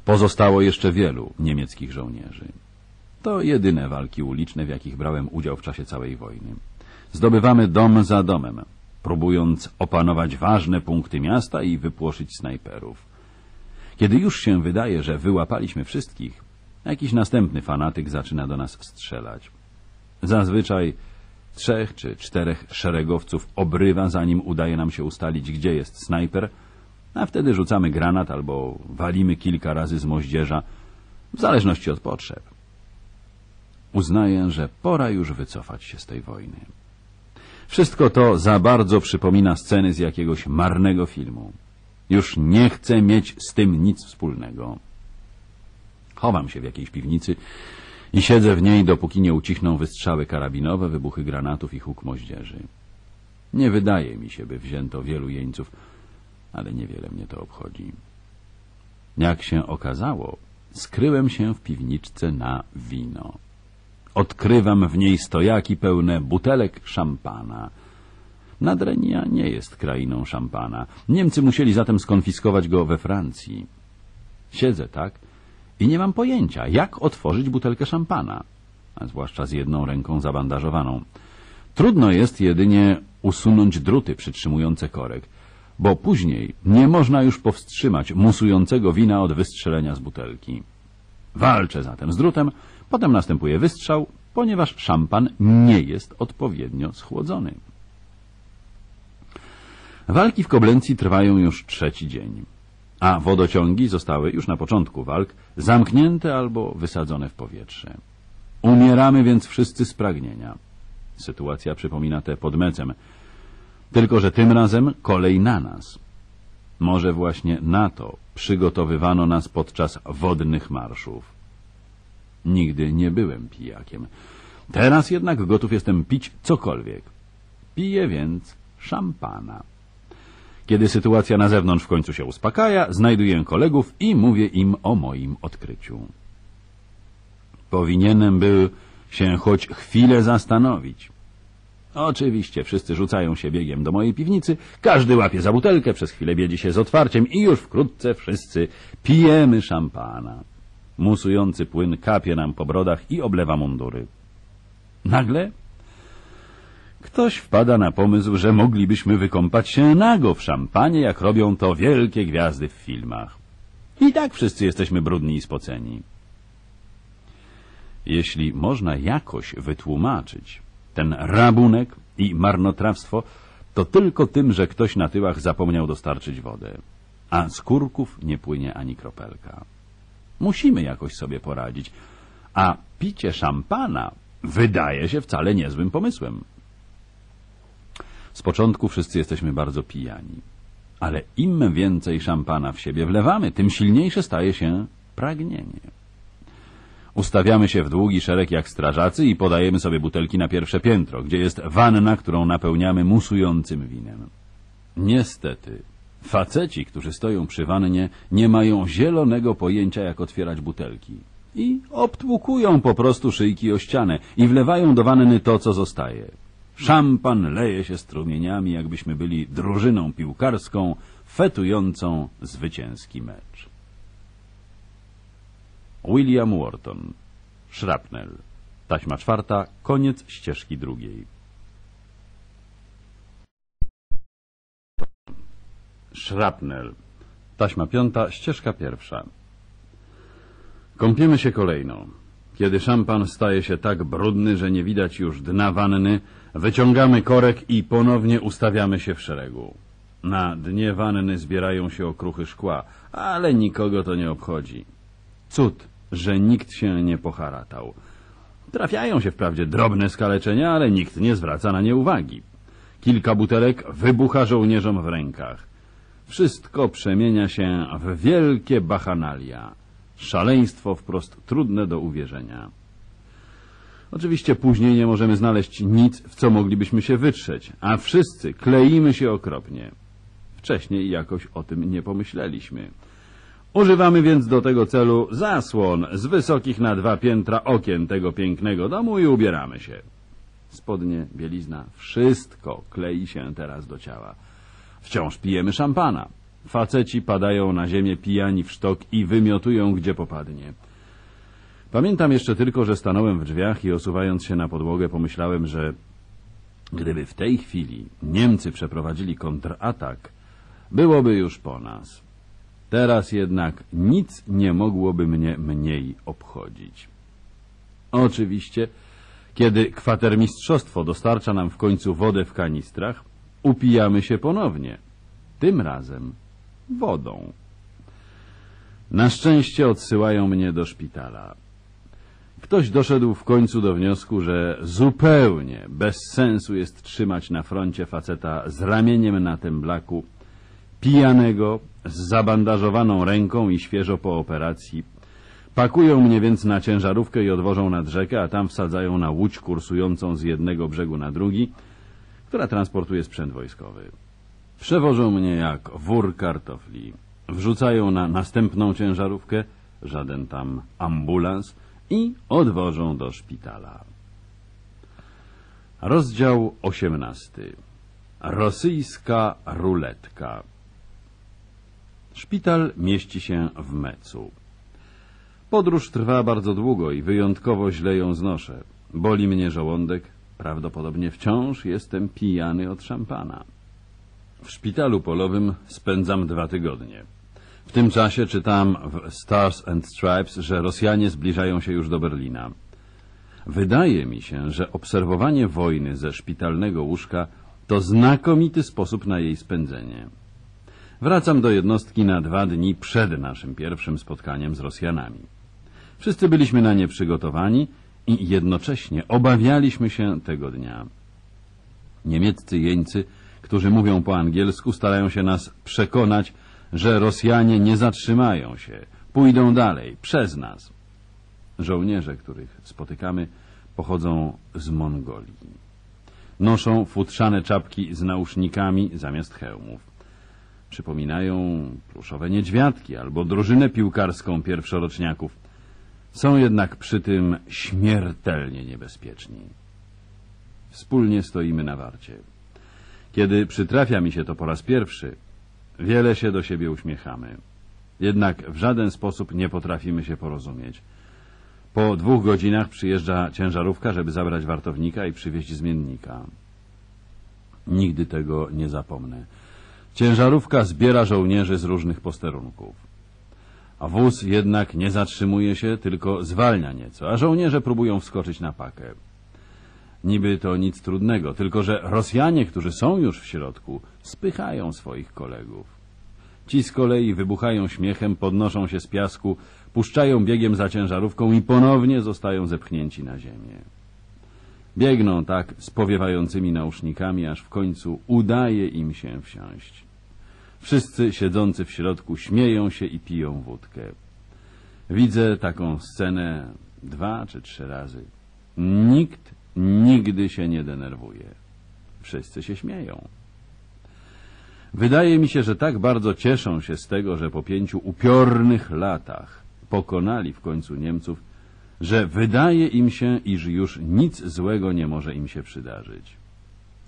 S2: pozostało jeszcze wielu niemieckich żołnierzy. To jedyne walki uliczne, w jakich brałem udział w czasie całej wojny. Zdobywamy dom za domem, próbując opanować ważne punkty miasta i wypłoszyć snajperów. Kiedy już się wydaje, że wyłapaliśmy wszystkich, jakiś następny fanatyk zaczyna do nas strzelać. Zazwyczaj trzech czy czterech szeregowców obrywa, zanim udaje nam się ustalić, gdzie jest snajper, a wtedy rzucamy granat albo walimy kilka razy z moździerza, w zależności od potrzeb. Uznaję, że pora już wycofać się z tej wojny. Wszystko to za bardzo przypomina sceny z jakiegoś marnego filmu. Już nie chcę mieć z tym nic wspólnego. Chowam się w jakiejś piwnicy i siedzę w niej, dopóki nie ucichną wystrzały karabinowe, wybuchy granatów i huk moździerzy. Nie wydaje mi się, by wzięto wielu jeńców, ale niewiele mnie to obchodzi. Jak się okazało, skryłem się w piwniczce na wino. Odkrywam w niej stojaki pełne butelek szampana. Nadrenia nie jest krainą szampana. Niemcy musieli zatem skonfiskować go we Francji. Siedzę tak i nie mam pojęcia, jak otworzyć butelkę szampana, a zwłaszcza z jedną ręką zabandażowaną. Trudno jest jedynie usunąć druty przytrzymujące korek. Bo później nie można już powstrzymać musującego wina od wystrzelenia z butelki. Walczę zatem z drutem, potem następuje wystrzał, ponieważ szampan nie jest odpowiednio schłodzony. Walki w Koblencji trwają już trzeci dzień, a wodociągi zostały już na początku walk zamknięte albo wysadzone w powietrze. Umieramy więc wszyscy z pragnienia. Sytuacja przypomina tę pod mecem, tylko że tym razem kolej na nas. Może właśnie na to przygotowywano nas podczas wodnych marszów. Nigdy nie byłem pijakiem. Teraz jednak gotów jestem pić cokolwiek. Piję więc szampana. Kiedy sytuacja na zewnątrz w końcu się uspokaja, znajduję kolegów i mówię im o moim odkryciu. Powinienem był się choć chwilę zastanowić. Oczywiście wszyscy rzucają się biegiem do mojej piwnicy, każdy łapie za butelkę, przez chwilę biedzi się z otwarciem i już wkrótce wszyscy pijemy szampana. Musujący płyn kapie nam po brodach i oblewa mundury. Nagle ktoś wpada na pomysł, że moglibyśmy wykąpać się nago w szampanie, jak robią to wielkie gwiazdy w filmach. I tak wszyscy jesteśmy brudni i spoceni. Jeśli można jakoś wytłumaczyć ten rabunek i marnotrawstwo, to tylko tym, że ktoś na tyłach zapomniał dostarczyć wodę, a z kurków nie płynie ani kropelka. Musimy jakoś sobie poradzić, a picie szampana wydaje się wcale niezłym pomysłem. Z początku wszyscy jesteśmy bardzo pijani, ale im więcej szampana w siebie wlewamy, tym silniejsze staje się pragnienie. Ustawiamy się w długi szereg jak strażacy i podajemy sobie butelki na pierwsze piętro, gdzie jest wanna, którą napełniamy musującym winem. Niestety, faceci, którzy stoją przy wannie, nie mają zielonego pojęcia, jak otwierać butelki. I obtłukują po prostu szyjki o ścianę i wlewają do wanny to, co zostaje. Szampan leje się strumieniami, jakbyśmy byli drużyną piłkarską fetującą zwycięski mecz. William Wharton. Szrapnel. Taśma czwarta, koniec ścieżki drugiej. Szrapnel. Taśma piąta, ścieżka pierwsza. Kąpiemy się kolejno. Kiedy szampan staje się tak brudny, że nie widać już dna wanny, wyciągamy korek i ponownie ustawiamy się w szeregu. Na dnie wanny zbierają się okruchy szkła, ale nikogo to nie obchodzi. Cud, że nikt się nie poharatał. Trafiają się wprawdzie drobne skaleczenia, ale nikt nie zwraca na nie uwagi. Kilka butelek wybucha żołnierzom w rękach. Wszystko przemienia się w wielkie bachanalia. Szaleństwo wprost trudne do uwierzenia. Oczywiście później nie możemy znaleźć nic, w co moglibyśmy się wytrzeć, a wszyscy kleimy się okropnie. Wcześniej jakoś o tym nie pomyśleliśmy. Używamy więc do tego celu zasłon z wysokich na dwa piętra okien tego pięknego domu i ubieramy się. Spodnie, bielizna, wszystko klei się teraz do ciała. Wciąż pijemy szampana. Faceci padają na ziemię pijani w sztok i wymiotują gdzie popadnie. Pamiętam jeszcze tylko, że stanąłem w drzwiach i osuwając się na podłogę pomyślałem, że gdyby w tej chwili Niemcy przeprowadzili kontratak, byłoby już po nas. Teraz jednak nic nie mogłoby mnie mniej obchodzić. Oczywiście, kiedy kwatermistrzostwo dostarcza nam w końcu wodę w kanistrach, upijamy się ponownie. Tym razem wodą. Na szczęście odsyłają mnie do szpitala. Ktoś doszedł w końcu do wniosku, że zupełnie bez sensu jest trzymać na froncie faceta z ramieniem na tym blaku, pijanego, z zabandażowaną ręką i świeżo po operacji. Pakują mnie więc na ciężarówkę i odwożą nad rzekę, a tam wsadzają na łódź kursującą z jednego brzegu na drugi, która transportuje sprzęt wojskowy. Przewożą mnie jak wór kartofli. Wrzucają na następną ciężarówkę, żaden tam ambulans, i odwożą do szpitala. Rozdział osiemnasty. Rosyjska ruletka. Szpital mieści się w Mecu. Podróż trwa bardzo długo i wyjątkowo źle ją znoszę. Boli mnie żołądek, prawdopodobnie wciąż jestem pijany od szampana.
S1: W szpitalu polowym spędzam dwa tygodnie. W tym czasie czytam w Stars and Stripes, że Rosjanie zbliżają się już do Berlina. Wydaje mi się, że obserwowanie wojny ze szpitalnego łóżka to znakomity sposób na jej spędzenie. Wracam do jednostki na dwa dni przed naszym pierwszym spotkaniem z Rosjanami. Wszyscy byliśmy na nie przygotowani i jednocześnie obawialiśmy się tego dnia. Niemieccy jeńcy, którzy mówią po angielsku, starają się nas przekonać, że Rosjanie nie zatrzymają się, pójdą dalej, przez nas. Żołnierze, których spotykamy, pochodzą z Mongolii. Noszą futrzane czapki z nausznikami zamiast hełmów. Przypominają pluszowe niedźwiadki albo drużynę piłkarską pierwszoroczniaków. Są jednak przy tym śmiertelnie niebezpieczni. Wspólnie stoimy na warcie. Kiedy przytrafia mi się to po raz pierwszy, wiele się do siebie uśmiechamy. Jednak w żaden sposób nie potrafimy się porozumieć. Po dwóch godzinach przyjeżdża ciężarówka, żeby zabrać wartownika i przywieźć zmiennika. Nigdy tego nie zapomnę. Ciężarówka zbiera żołnierzy z różnych posterunków. A wóz jednak nie zatrzymuje się, tylko zwalnia nieco, a żołnierze próbują wskoczyć na pakę. Niby to nic trudnego, tylko że Rosjanie, którzy są już w środku, spychają swoich kolegów. Ci z kolei wybuchają śmiechem, podnoszą się z piasku, puszczają biegiem za ciężarówką i ponownie zostają zepchnięci na ziemię. Biegną tak z powiewającymi nausznikami, aż w końcu udaje im się wsiąść. Wszyscy siedzący w środku śmieją się i piją wódkę. Widzę taką scenę dwa czy trzy razy. Nikt nigdy się nie denerwuje. Wszyscy się śmieją. Wydaje mi się, że tak bardzo cieszą się z tego, że po pięciu upiornych latach pokonali w końcu Niemców, że wydaje im się, iż już nic złego nie może im się przydarzyć.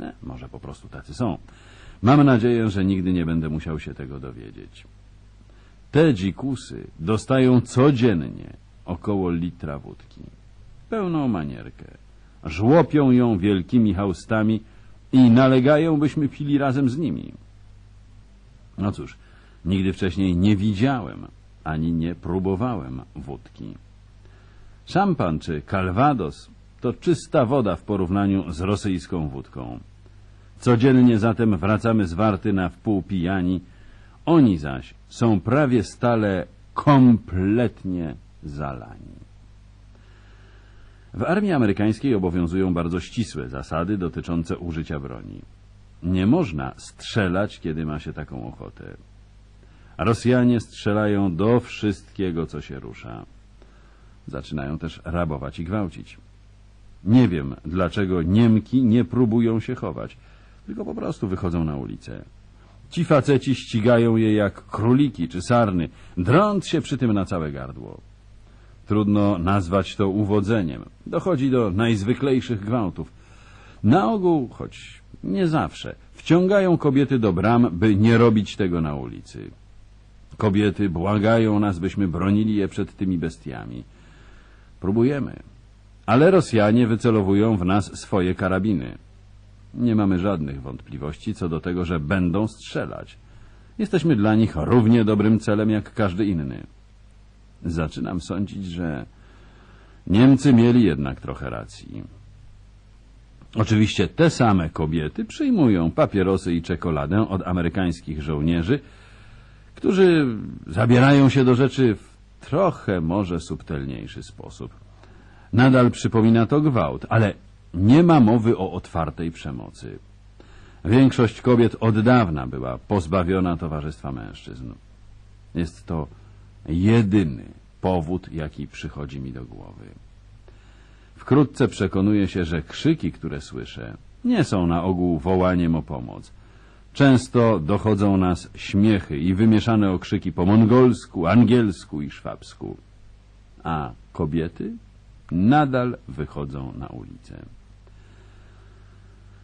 S1: E, może po prostu tacy są. Mam nadzieję, że nigdy nie będę musiał się tego dowiedzieć. Te dzikusy dostają codziennie około litra wódki. Pełną manierkę. Żłopią ją wielkimi haustami i nalegają, byśmy pili razem z nimi. No cóż, nigdy wcześniej nie widziałem, ani nie próbowałem wódki. Szampan czy kalwados to czysta woda w porównaniu z rosyjską wódką. Codziennie zatem wracamy z warty na wpół pijani, oni zaś są prawie stale kompletnie zalani. W armii amerykańskiej obowiązują bardzo ścisłe zasady dotyczące użycia broni. Nie można strzelać, kiedy ma się taką ochotę. Rosjanie strzelają do wszystkiego, co się rusza. Zaczynają też rabować i gwałcić. Nie wiem, dlaczego Niemki nie próbują się chować, tylko po prostu wychodzą na ulicę. Ci faceci ścigają je jak króliki czy sarny, drąc się przy tym na całe gardło. Trudno nazwać to uwodzeniem. Dochodzi do najzwyklejszych gwałtów. Na ogół, choć nie zawsze, wciągają kobiety do bram, by nie robić tego na ulicy. Kobiety błagają nas, byśmy bronili je przed tymi bestiami. Próbujemy. Ale Rosjanie wycelowują w nas swoje karabiny. Nie mamy żadnych wątpliwości co do tego, że będą strzelać. Jesteśmy dla nich równie dobrym celem jak każdy inny. Zaczynam sądzić, że Niemcy mieli jednak trochę racji. Oczywiście te same kobiety przyjmują papierosy i czekoladę od amerykańskich żołnierzy, którzy zabierają się do rzeczy w trochę może subtelniejszy sposób. Nadal przypomina to gwałt, ale nie ma mowy o otwartej przemocy. Większość kobiet od dawna była pozbawiona towarzystwa mężczyzn. Jest to jedyny powód, jaki przychodzi mi do głowy. Wkrótce przekonuję się, że krzyki, które słyszę, nie są na ogół wołaniem o pomoc. Często dochodzą nas śmiechy i wymieszane okrzyki po mongolsku, angielsku i szwabsku. A kobiety nadal wychodzą na ulicę.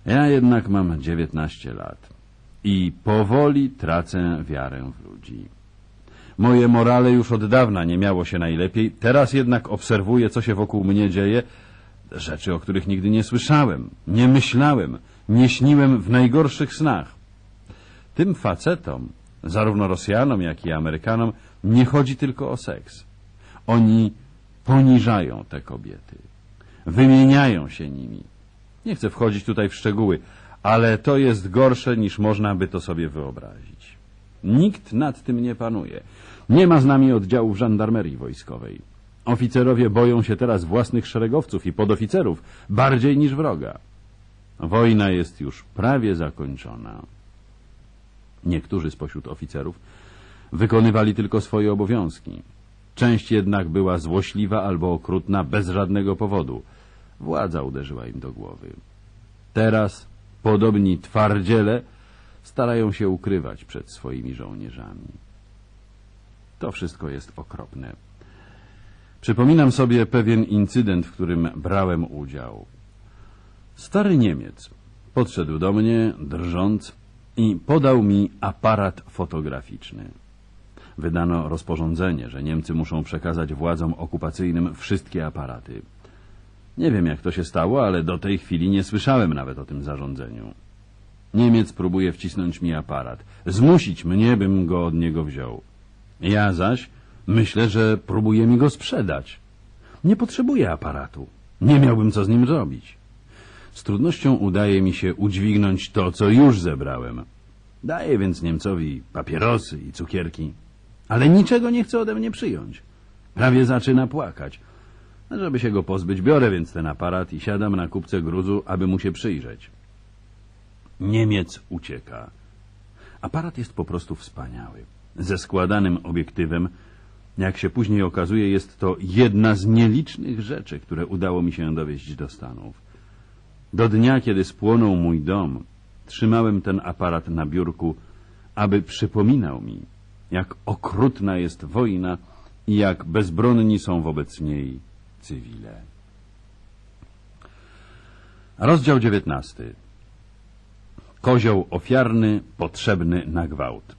S1: Ja jednak mam 19 lat i powoli tracę wiarę w ludzi. Moje morale już od dawna nie miało się najlepiej, teraz jednak obserwuję, co się wokół mnie dzieje, rzeczy, o których nigdy nie słyszałem, nie myślałem, nie śniłem w najgorszych snach. Tym facetom, zarówno Rosjanom, jak i Amerykanom, nie chodzi tylko o seks. Oni poniżają te kobiety. Wymieniają się nimi. Nie chcę wchodzić tutaj w szczegóły, ale to jest gorsze niż można by to sobie wyobrazić. Nikt nad tym nie panuje. Nie ma z nami oddziałów żandarmerii wojskowej. Oficerowie boją się teraz własnych szeregowców i podoficerów bardziej niż wroga. Wojna jest już prawie zakończona. Niektórzy spośród oficerów wykonywali tylko swoje obowiązki. Część jednak była złośliwa albo okrutna bez żadnego powodu. Władza uderzyła im do głowy. Teraz podobni twardziele starają się ukrywać przed swoimi żołnierzami. To wszystko jest okropne. Przypominam sobie pewien incydent, w którym brałem udział. Stary Niemiec podszedł do mnie, drżąc, i podał mi aparat fotograficzny. Wydano rozporządzenie, że Niemcy muszą przekazać władzom okupacyjnym wszystkie aparaty. Nie wiem, jak to się stało, ale do tej chwili nie słyszałem nawet o tym zarządzeniu. Niemiec próbuje wcisnąć mi aparat, zmusić mnie, bym go od niego wziął. Ja zaś myślę, że próbuje mi go sprzedać. Nie potrzebuję aparatu. Nie miałbym co z nim zrobić. Z trudnością udaje mi się udźwignąć to, co już zebrałem. Daję więc Niemcowi papierosy i cukierki, ale niczego nie chce ode mnie przyjąć. Prawie zaczyna płakać. Żeby się go pozbyć, biorę więc ten aparat i siadam na kupce gruzu, aby mu się przyjrzeć. Niemiec ucieka. Aparat jest po prostu wspaniały. Ze składanym obiektywem, jak się później okazuje, jest to jedna z nielicznych rzeczy, które udało mi się dowieść do Stanów. Do dnia, kiedy spłonął mój dom, trzymałem ten aparat na biurku, aby przypominał mi, jak okrutna jest wojna i jak bezbronni są wobec niej cywile. Rozdział dziewiętnasty. Kozioł ofiarny, potrzebny na gwałt.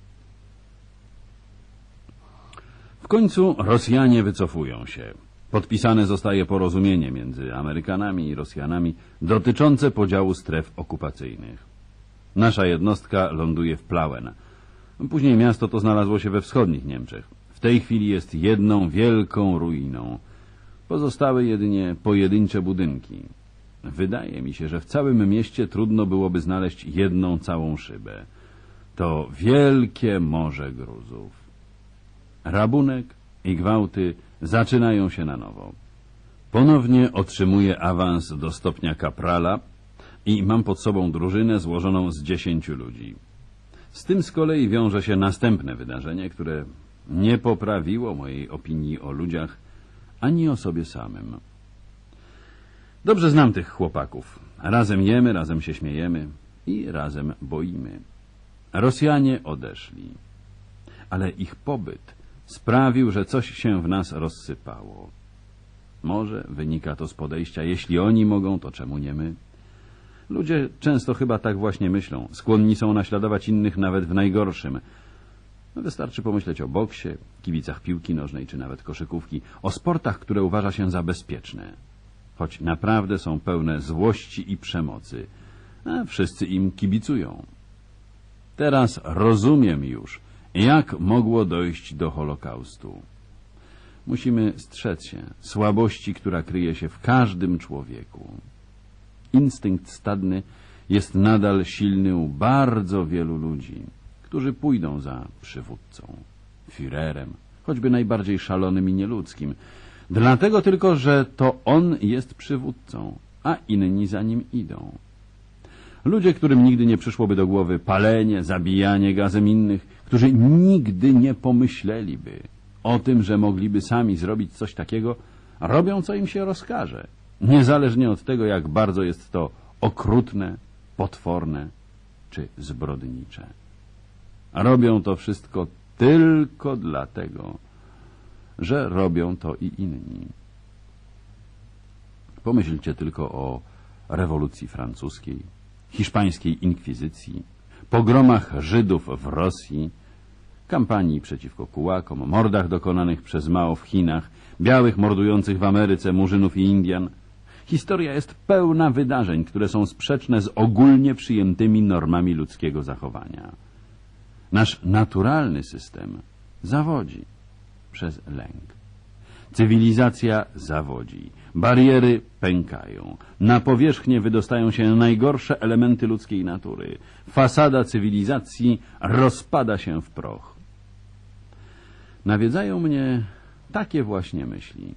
S1: W końcu Rosjanie wycofują się. Podpisane zostaje porozumienie między Amerykanami i Rosjanami dotyczące podziału stref okupacyjnych. Nasza jednostka ląduje w Plauen. Później miasto to znalazło się we wschodnich Niemczech. W tej chwili jest jedną wielką ruiną. Pozostały jedynie pojedyncze budynki. Wydaje mi się, że w całym mieście trudno byłoby znaleźć jedną całą szybę. To wielkie morze gruzów. Rabunek i gwałty zaczynają się na nowo. Ponownie otrzymuję awans do stopnia kaprala i mam pod sobą drużynę złożoną z dziesięciu ludzi. Z tym z kolei wiąże się następne wydarzenie, które nie poprawiło mojej opinii o ludziach ani o sobie samym. Dobrze znam tych chłopaków. Razem jemy, razem się śmiejemy i razem boimy. Rosjanie odeszli, ale ich pobyt sprawił, że coś się w nas rozsypało. Może wynika to z podejścia, jeśli oni mogą, to czemu nie my? Ludzie często chyba tak właśnie myślą. Skłonni są naśladować innych nawet w najgorszym. No, wystarczy pomyśleć o boksie, kibicach piłki nożnej czy nawet koszykówki, o sportach, które uważa się za bezpieczne. Choć naprawdę są pełne złości i przemocy, a wszyscy im kibicują. Teraz rozumiem już, jak mogło dojść do Holokaustu. Musimy strzec się słabości, która kryje się w każdym człowieku. Instynkt stadny jest nadal silny u bardzo wielu ludzi, którzy pójdą za przywódcą, Führerem, choćby najbardziej szalonym i nieludzkim, dlatego tylko, że to on jest przywódcą, a inni za nim idą. Ludzie, którym nigdy nie przyszłoby do głowy palenie, zabijanie gazem innych, którzy nigdy nie pomyśleliby o tym, że mogliby sami zrobić coś takiego, robią, co im się rozkaże, niezależnie od tego, jak bardzo jest to okrutne, potworne czy zbrodnicze. Robią to wszystko tylko dlatego, że robią to i inni. Pomyślcie tylko o rewolucji francuskiej, hiszpańskiej inkwizycji, pogromach Żydów w Rosji, kampanii przeciwko kułakom, mordach dokonanych przez Mao w Chinach, białych mordujących w Ameryce Murzynów i Indian. Historia jest pełna wydarzeń, które są sprzeczne z ogólnie przyjętymi normami ludzkiego zachowania.
S2: Nasz naturalny system zawodzi przez lęk. Cywilizacja zawodzi, bariery pękają, na powierzchnię wydostają się najgorsze elementy ludzkiej natury. Fasada cywilizacji rozpada się w proch. Nawiedzają mnie takie właśnie myśli.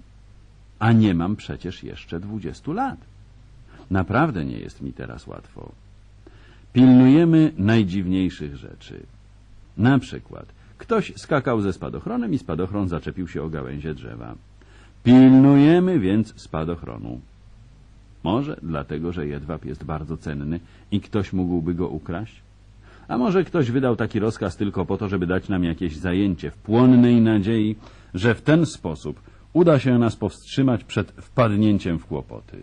S2: A nie mam przecież jeszcze dwudziestu lat. Naprawdę nie jest mi teraz łatwo. Pilnujemy najdziwniejszych rzeczy. Na przykład, ktoś skakał ze spadochronem i spadochron zaczepił się o gałęzie drzewa. Pilnujemy więc spadochronu. Może dlatego, że jedwab jest bardzo cenny i ktoś mógłby go ukraść? A może ktoś wydał taki rozkaz tylko po to, żeby dać nam jakieś zajęcie w płonnej nadziei, że w ten sposób uda się nas powstrzymać przed wpadnięciem w kłopoty.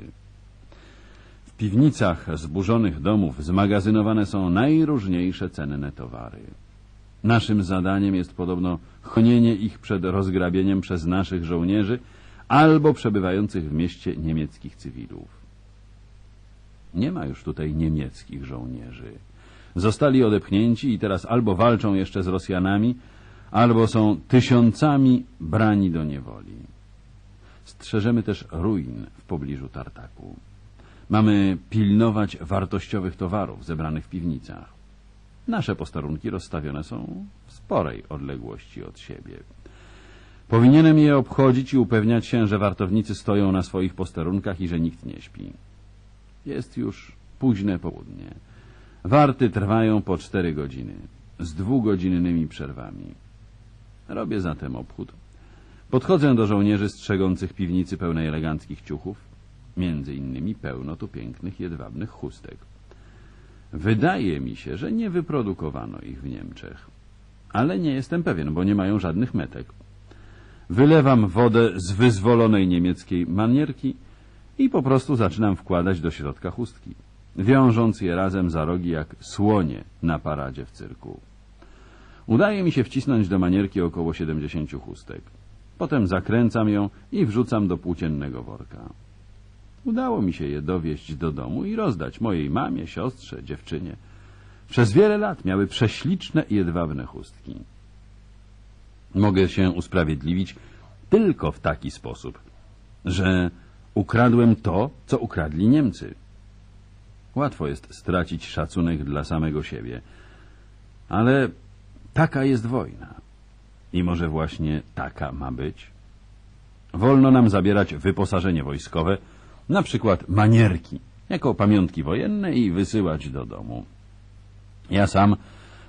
S2: W piwnicach zburzonych domów zmagazynowane są najróżniejsze cenne towary. Naszym zadaniem jest podobno chronienie ich przed rozgrabieniem przez naszych żołnierzy albo przebywających w mieście niemieckich cywilów. Nie ma już tutaj niemieckich żołnierzy. Zostali odepchnięci i teraz albo walczą jeszcze z Rosjanami, albo są tysiącami brani do niewoli. Strzeżemy też ruin w pobliżu Tartaku. Mamy pilnować wartościowych towarów zebranych w piwnicach. Nasze posterunki rozstawione są w sporej odległości od siebie. Powinienem je obchodzić i upewniać się, że wartownicy stoją na swoich posterunkach i że nikt nie śpi. Jest już późne południe. Warty trwają po cztery godziny, z dwugodzinnymi przerwami. Robię zatem obchód. Podchodzę do żołnierzy strzegących piwnicy pełnej eleganckich ciuchów. Między innymi pełno tu pięknych jedwabnych chustek. Wydaje mi się, że nie wyprodukowano ich w Niemczech. Ale nie jestem pewien, bo nie mają żadnych metek. Wylewam wodę z wyzwolonej niemieckiej manierki i po prostu zaczynam wkładać do środka chustki, wiążąc je razem za rogi jak słonie na paradzie w cyrku. Udaje mi się wcisnąć do manierki około 70 chustek. Potem zakręcam ją i wrzucam do płóciennego worka. Udało mi się je dowieść do domu i rozdać mojej mamie, siostrze, dziewczynie. Przez wiele lat miały prześliczne i jedwabne chustki. Mogę się usprawiedliwić tylko w taki sposób, że ukradłem to, co ukradli Niemcy. Łatwo jest stracić szacunek dla samego siebie, ale taka jest wojna. I może właśnie taka ma być? Wolno nam zabierać wyposażenie wojskowe, na przykład manierki, jako pamiątki wojenne i wysyłać do domu. Ja sam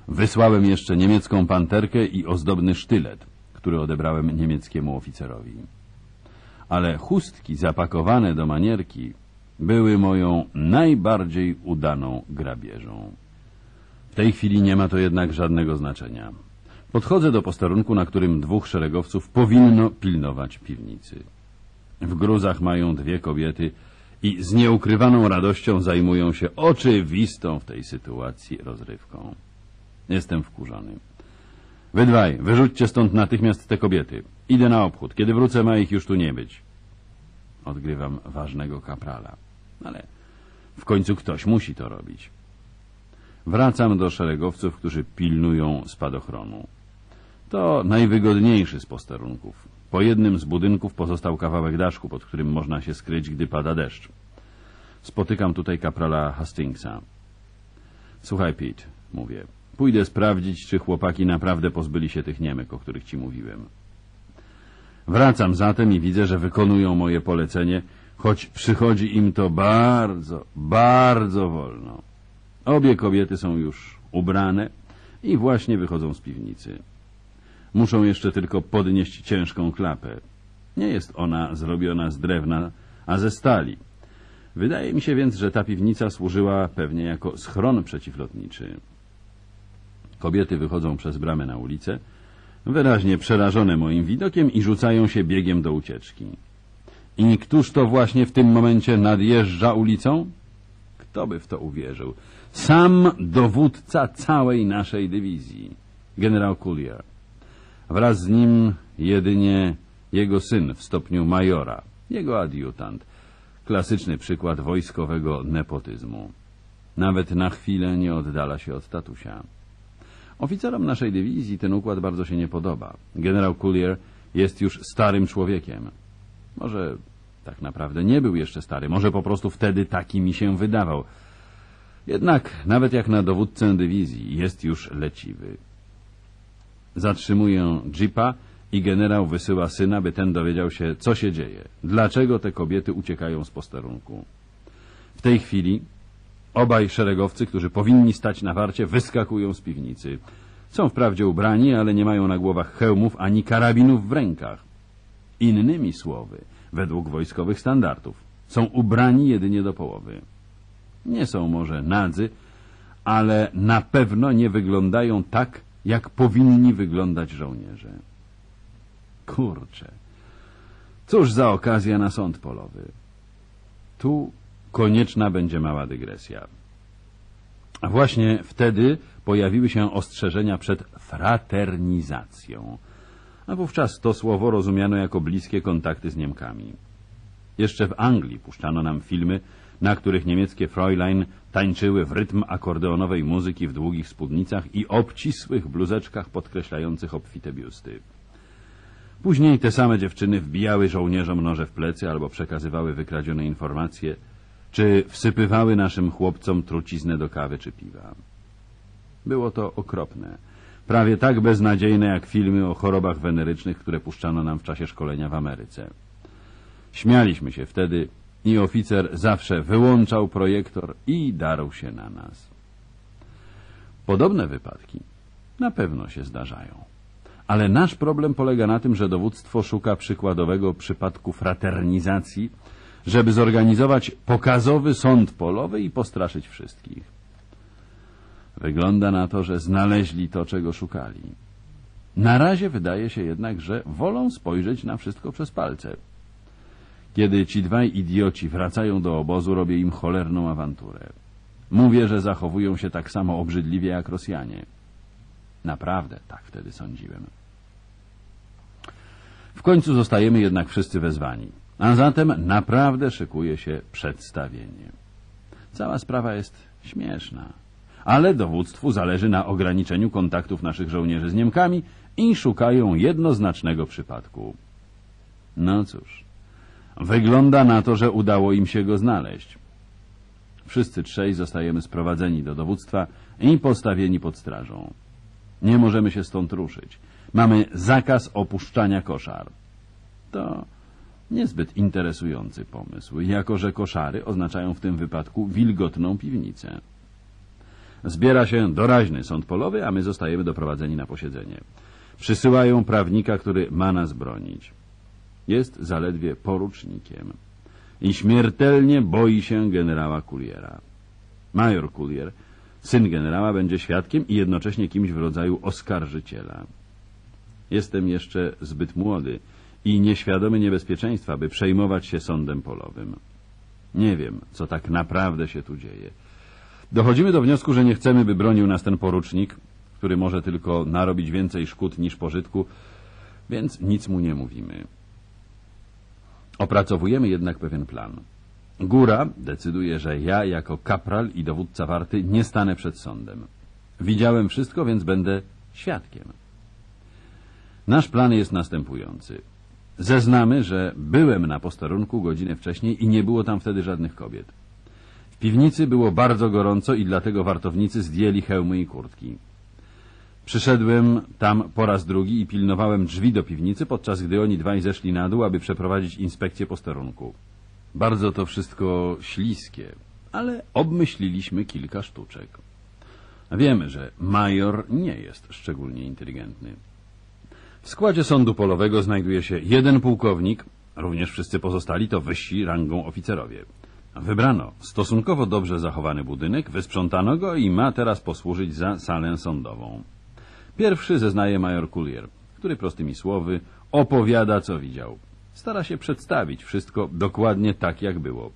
S2: wysłałem jeszcze niemiecką panterkę i ozdobny sztylet, który odebrałem niemieckiemu oficerowi. Ale chustki zapakowane do manierki były moją najbardziej udaną grabieżą. W tej chwili nie ma to jednak żadnego znaczenia. Podchodzę do posterunku, na którym dwóch szeregowców powinno pilnować piwnicy. W gruzach mają dwie kobiety i z nieukrywaną radością zajmują się oczywistą w tej sytuacji rozrywką. Jestem wkurzony. Wy dwaj, wyrzućcie stąd natychmiast te kobiety. Idę na obchód. Kiedy wrócę, ma ich już tu nie być. Odgrywam ważnego kaprala. Ale w końcu ktoś musi to robić. Wracam do szeregowców, którzy pilnują spadochronu. To najwygodniejszy z posterunków. Po jednym z budynków pozostał kawałek daszku, pod którym można się skryć, gdy pada deszcz. Spotykam tutaj kaprala Hastingsa. Słuchaj, Pete, mówię. Pójdę sprawdzić, czy chłopaki naprawdę pozbyli się tych niemek, o których ci mówiłem. Wracam zatem i widzę, że wykonują moje polecenie, choć przychodzi im to bardzo, bardzo wolno. Obie kobiety są już ubrane i właśnie wychodzą z piwnicy. Muszą jeszcze tylko podnieść ciężką klapę. Nie jest ona zrobiona z drewna, a ze stali. Wydaje mi się więc, że ta piwnica służyła pewnie jako schron przeciwlotniczy. Kobiety wychodzą przez bramę na ulicę, wyraźnie przerażone moim widokiem i rzucają się biegiem do ucieczki. I któż to właśnie w tym momencie nadjeżdża ulicą? Kto by w to uwierzył? Sam dowódca całej naszej dywizji, generał Collier. Wraz z nim jedynie jego syn w stopniu majora, jego adiutant. Klasyczny przykład wojskowego nepotyzmu. Nawet na chwilę nie oddala się od tatusia.
S1: Oficerom naszej dywizji ten układ bardzo się nie podoba. Generał Collier jest już starym człowiekiem. Może tak naprawdę nie był jeszcze stary, może po prostu wtedy taki mi się wydawał. Jednak nawet jak na dowódcę dywizji jest już leciwy. Zatrzymuję jeepa i generał wysyła syna, by ten dowiedział się, co się dzieje, dlaczego te kobiety uciekają z posterunku. W tej chwili obaj szeregowcy, którzy powinni stać na warcie, wyskakują z piwnicy. Są wprawdzie ubrani, ale nie mają na głowach hełmów ani karabinów w rękach. Innymi słowy, według wojskowych standardów, są ubrani jedynie do połowy. Nie są może nadzy, ale na pewno nie wyglądają tak, jak powinni wyglądać żołnierze. Kurczę. Cóż za okazja na sąd polowy. Tu konieczna będzie mała dygresja. A właśnie wtedy pojawiły się ostrzeżenia przed fraternizacją. A wówczas to słowo rozumiano jako bliskie kontakty z Niemkami. Jeszcze w Anglii puszczano nam filmy, na których niemieckie Fräulein tańczyły w rytm akordeonowej muzyki w długich spódnicach i obcisłych bluzeczkach podkreślających obfite biusty. Później te same dziewczyny wbijały żołnierzom noże w plecy albo przekazywały wykradzione informacje, czy wsypywały naszym chłopcom truciznę do kawy czy piwa. Było to okropne. Prawie tak beznadziejne jak filmy o chorobach wenerycznych, które puszczano nam w czasie szkolenia w Ameryce. Śmialiśmy się wtedy i oficer zawsze wyłączał projektor i darł się na nas. Podobne wypadki na pewno się zdarzają. Ale nasz problem polega na tym, że dowództwo szuka przykładowego przypadku fraternizacji, żeby zorganizować pokazowy sąd polowy i postraszyć wszystkich. Wygląda na to, że znaleźli to, czego szukali. Na razie wydaje się jednak, że wolą spojrzeć na wszystko przez palce. Kiedy ci dwaj idioci wracają do obozu, robię im cholerną awanturę. Mówię, że zachowują się tak samo obrzydliwie jak Rosjanie. Naprawdę, tak wtedy sądziłem. W końcu zostajemy jednak wszyscy wezwani, a zatem naprawdę szykuje się przedstawienie. Cała sprawa jest śmieszna, ale dowództwu zależy na ograniczeniu kontaktów naszych żołnierzy z Niemkami i szukają jednoznacznego przypadku. No cóż, wygląda na to, że udało im się go znaleźć. Wszyscy trzej zostajemy sprowadzeni do dowództwa i postawieni pod strażą. Nie możemy się stąd ruszyć. Mamy zakaz opuszczania koszar. To niezbyt interesujący pomysł, jako że koszary oznaczają w tym wypadku wilgotną piwnicę. Zbiera się doraźny sąd polowy, a my zostajemy doprowadzeni na posiedzenie. Przysyłają prawnika, który ma nas bronić. Jest zaledwie porucznikiem i śmiertelnie boi się generała Kuliera. Major Kulier, syn generała, będzie świadkiem i jednocześnie kimś w rodzaju oskarżyciela. Jestem jeszcze zbyt młody i nieświadomy niebezpieczeństwa, by przejmować się sądem polowym. Nie wiem, co tak naprawdę się tu dzieje. Dochodzimy do wniosku, że nie chcemy, by bronił nas ten porucznik, który może tylko narobić więcej szkód niż pożytku, więc nic mu nie mówimy. Opracowujemy jednak pewien plan. Góra decyduje, że ja jako kapral i dowódca warty nie stanę przed sądem. Widziałem wszystko, więc będę świadkiem. Nasz plan jest następujący. Zeznamy, że byłem na posterunku godzinę wcześniej i nie było tam wtedy żadnych kobiet. W piwnicy było bardzo gorąco i dlatego wartownicy zdjęli hełmy i kurtki. Przyszedłem tam po raz drugi i pilnowałem drzwi do piwnicy, podczas gdy oni dwaj zeszli na dół, aby przeprowadzić inspekcję posterunku. Bardzo to wszystko śliskie, ale obmyśliliśmy kilka sztuczek. Wiemy, że major nie jest szczególnie inteligentny. W składzie sądu polowego znajduje się jeden pułkownik, również wszyscy pozostali to wyżsi rangą oficerowie. Wybrano stosunkowo dobrze zachowany budynek, wysprzątano go i ma teraz posłużyć za salę sądową. Pierwszy zeznaje major Kulier, który prostymi słowy opowiada, co widział. Stara się przedstawić wszystko dokładnie tak, jak było.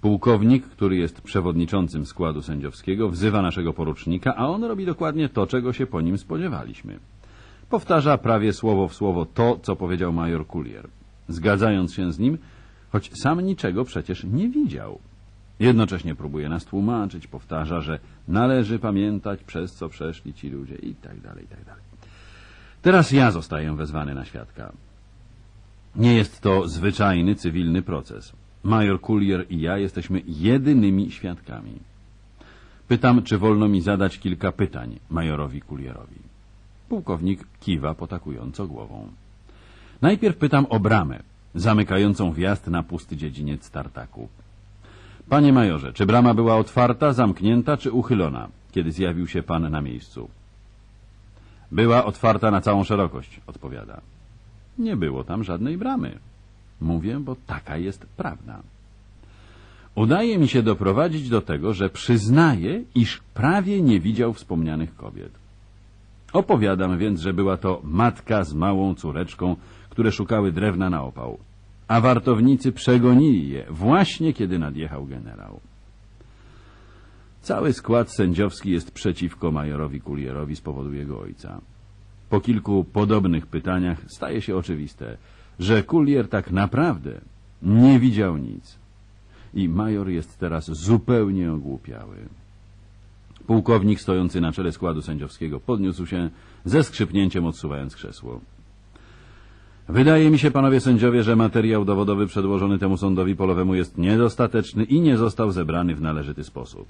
S1: Pułkownik, który jest przewodniczącym składu sędziowskiego, wzywa naszego porucznika, a on robi dokładnie to, czego się po nim spodziewaliśmy. Powtarza prawie słowo w słowo to, co powiedział major Kulier, zgadzając się z nim, choć sam niczego przecież nie widział. Jednocześnie próbuje nas tłumaczyć, powtarza, że należy pamiętać, przez co przeszli ci ludzie i tak dalej, i tak dalej. Teraz ja zostaję wezwany na świadka. Nie jest to zwyczajny, cywilny proces. Major Collier i ja jesteśmy jedynymi świadkami. Pytam, czy wolno mi zadać kilka pytań majorowi Collierowi. Pułkownik kiwa potakująco głową. Najpierw pytam o bramę, zamykającą wjazd na pusty dziedziniec Tartaku. Panie majorze, czy brama była otwarta, zamknięta czy uchylona, kiedy zjawił się pan na miejscu? Była otwarta na całą szerokość, odpowiada. Nie było tam żadnej bramy. Mówię, bo taka jest prawda. Udaje mi się doprowadzić do tego, że przyznaję, iż prawie nie widział wspomnianych kobiet. Opowiadam więc, że była to matka z małą córeczką, które szukały drewna na opał, a wartownicy przegonili je właśnie kiedy nadjechał generał. Cały skład sędziowski jest przeciwko majorowi Kulierowi z powodu jego ojca. Po kilku podobnych pytaniach staje się oczywiste, że Kulier tak naprawdę nie widział nic. I major jest teraz zupełnie ogłupiały. Pułkownik stojący na czele składu sędziowskiego podniósł się ze skrzypnięciem odsuwając krzesło. Wydaje mi się, panowie sędziowie, że materiał dowodowy przedłożony temu sądowi polowemu jest niedostateczny i nie został zebrany w należyty sposób.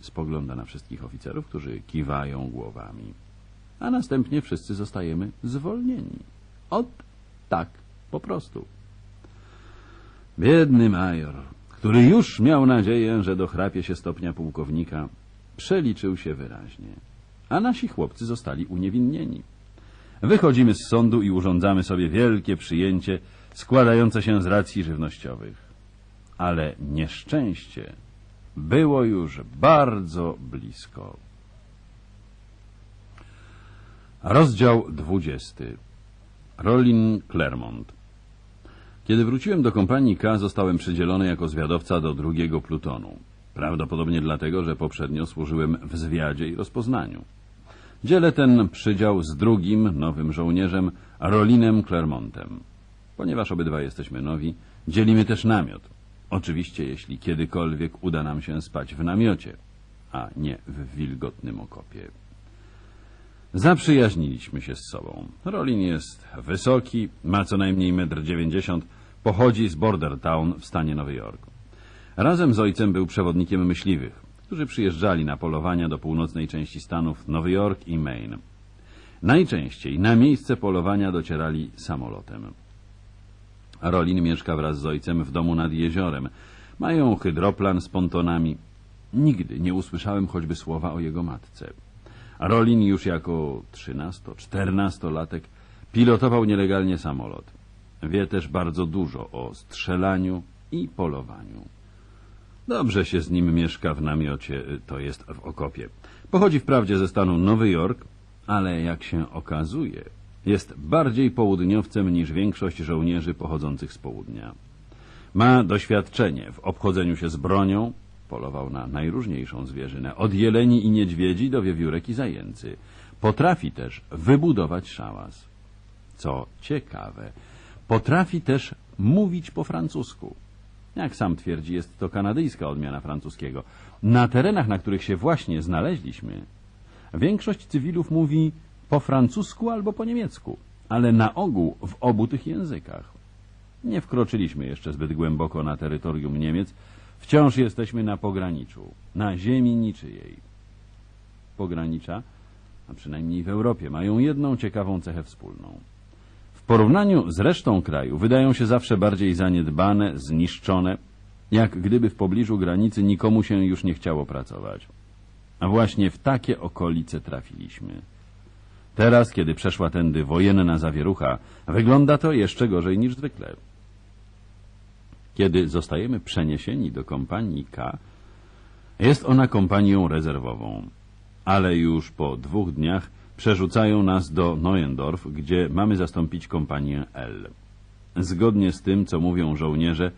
S1: Spogląda na wszystkich oficerów, którzy kiwają głowami. A następnie wszyscy zostajemy zwolnieni. Ot tak, po prostu. Biedny major, który już miał nadzieję, że dochrapie się stopnia pułkownika, przeliczył się wyraźnie, a nasi chłopcy zostali uniewinnieni. Wychodzimy z sądu i urządzamy sobie wielkie przyjęcie składające się z racji żywnościowych. Ale nieszczęście było już bardzo blisko. Rozdział dwudziesty. Rolin Clermont. Kiedy wróciłem do kompanii K, zostałem przydzielony jako zwiadowca do drugiego plutonu. Prawdopodobnie dlatego, że poprzednio służyłem w zwiadzie i rozpoznaniu. Dzielę ten przydział z drugim, nowym żołnierzem, Rolinem Clermontem. Ponieważ obydwa jesteśmy nowi, dzielimy też namiot. Oczywiście, jeśli kiedykolwiek uda nam się spać w namiocie, a nie w wilgotnym okopie. Zaprzyjaźniliśmy się z sobą. Rolin jest wysoki, ma co najmniej 1,90 m, pochodzi z Bordertown w stanie Nowy Jork. Razem z ojcem był przewodnikiem myśliwych, którzy przyjeżdżali na polowania do północnej części Stanów Nowy Jork i Maine. Najczęściej na miejsce polowania docierali samolotem. Rolin mieszka wraz z ojcem w domu nad jeziorem. Mają hydroplan z pontonami. Nigdy nie usłyszałem choćby słowa o jego matce. Rolin już jako 13-14-latek pilotował nielegalnie samolot. Wie też bardzo dużo o strzelaniu i polowaniu. Dobrze się z nim mieszka w namiocie, to jest w okopie. Pochodzi wprawdzie ze stanu Nowy Jork, ale jak się okazuje, jest bardziej południowcem niż większość żołnierzy pochodzących z południa. Ma doświadczenie w obchodzeniu się z bronią, polował na najróżniejszą zwierzynę, od jeleni i niedźwiedzi do wiewiórek i zajęcy. Potrafi też wybudować szałas. Co ciekawe, potrafi też mówić po francusku. Jak sam twierdzi, jest to kanadyjska odmiana francuskiego. Na terenach, na których się właśnie znaleźliśmy, większość cywilów mówi po francusku albo po niemiecku, ale na ogół w obu tych językach. Nie wkroczyliśmy jeszcze zbyt głęboko na terytorium Niemiec, wciąż jesteśmy na pograniczu, na ziemi niczyjej. Pogranicza, a przynajmniej w Europie, mają jedną ciekawą cechę wspólną. Porównaniu z resztą kraju wydają się zawsze bardziej zaniedbane, zniszczone, jak gdyby w pobliżu granicy nikomu się już nie chciało pracować. A właśnie w takie okolice trafiliśmy. Teraz, kiedy przeszła tędy wojenna zawierucha, wygląda to jeszcze gorzej niż zwykle. Kiedy zostajemy przeniesieni do kompanii K, jest ona kompanią rezerwową, ale już po dwóch dniach przerzucają nas do Neuendorf, gdzie mamy zastąpić kompanię L. Zgodnie z tym, co mówią żołnierze,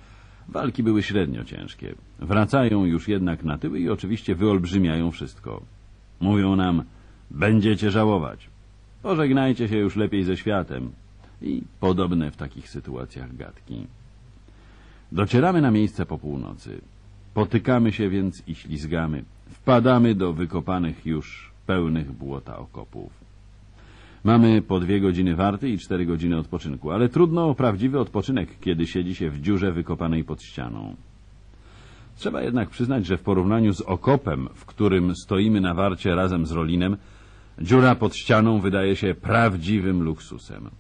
S1: walki były średnio ciężkie. Wracają już jednak na tyły i oczywiście wyolbrzymiają wszystko. Mówią nam, będziecie żałować. Pożegnajcie się już lepiej ze światem. I podobne w takich sytuacjach gadki. Docieramy na miejsce po północy. Potykamy się więc i ślizgamy. Wpadamy do wykopanych już pełnych błota okopów. Mamy po dwie godziny warty i cztery godziny odpoczynku, ale trudno o prawdziwy odpoczynek, kiedy siedzi się w dziurze wykopanej pod ścianą. Trzeba jednak przyznać, że w porównaniu z okopem, w którym stoimy na warcie razem z Rolinem, dziura pod ścianą wydaje się prawdziwym luksusem.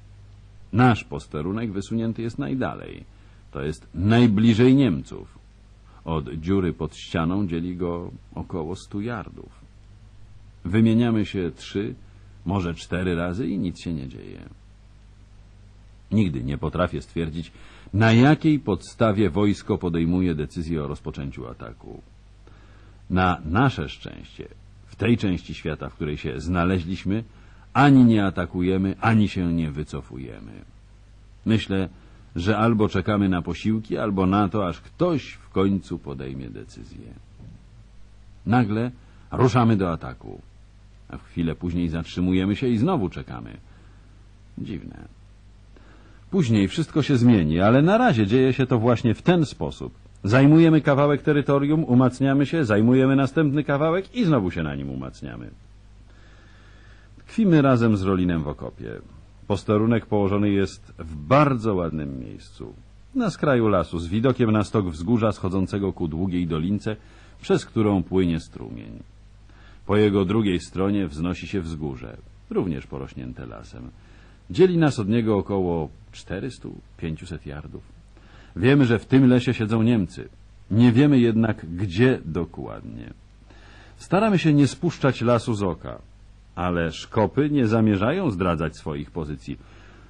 S1: Nasz posterunek wysunięty jest najdalej. To jest najbliżej Niemców. Od dziury pod ścianą dzieli go około stu yardów. Wymieniamy się trzy, może cztery razy i nic się nie dzieje. Nigdy nie potrafię stwierdzić, na jakiej podstawie wojsko podejmuje decyzję o rozpoczęciu ataku. Na nasze szczęście, w tej części świata, w której się znaleźliśmy, ani nie atakujemy, ani się nie wycofujemy. Myślę, że albo czekamy na posiłki, albo na to, aż ktoś w końcu podejmie decyzję. Nagle ruszamy do ataku, a chwilę później zatrzymujemy się i znowu czekamy. Dziwne. Później wszystko się zmieni, ale na razie dzieje się to właśnie w ten sposób. Zajmujemy kawałek terytorium, umacniamy się, zajmujemy następny kawałek i znowu się na nim umacniamy. Tkwimy razem z Rolinem w okopie. Posterunek położony jest w bardzo ładnym miejscu. Na skraju lasu, z widokiem na stok wzgórza schodzącego ku długiej dolince, przez którą płynie strumień. Po jego drugiej stronie wznosi się wzgórze, również porośnięte lasem. Dzieli nas od niego około 400-500 yardów. Wiemy, że w tym lesie siedzą Niemcy. Nie wiemy jednak, gdzie dokładnie. Staramy się nie spuszczać lasu z oka, ale szkopy nie zamierzają zdradzać swoich pozycji.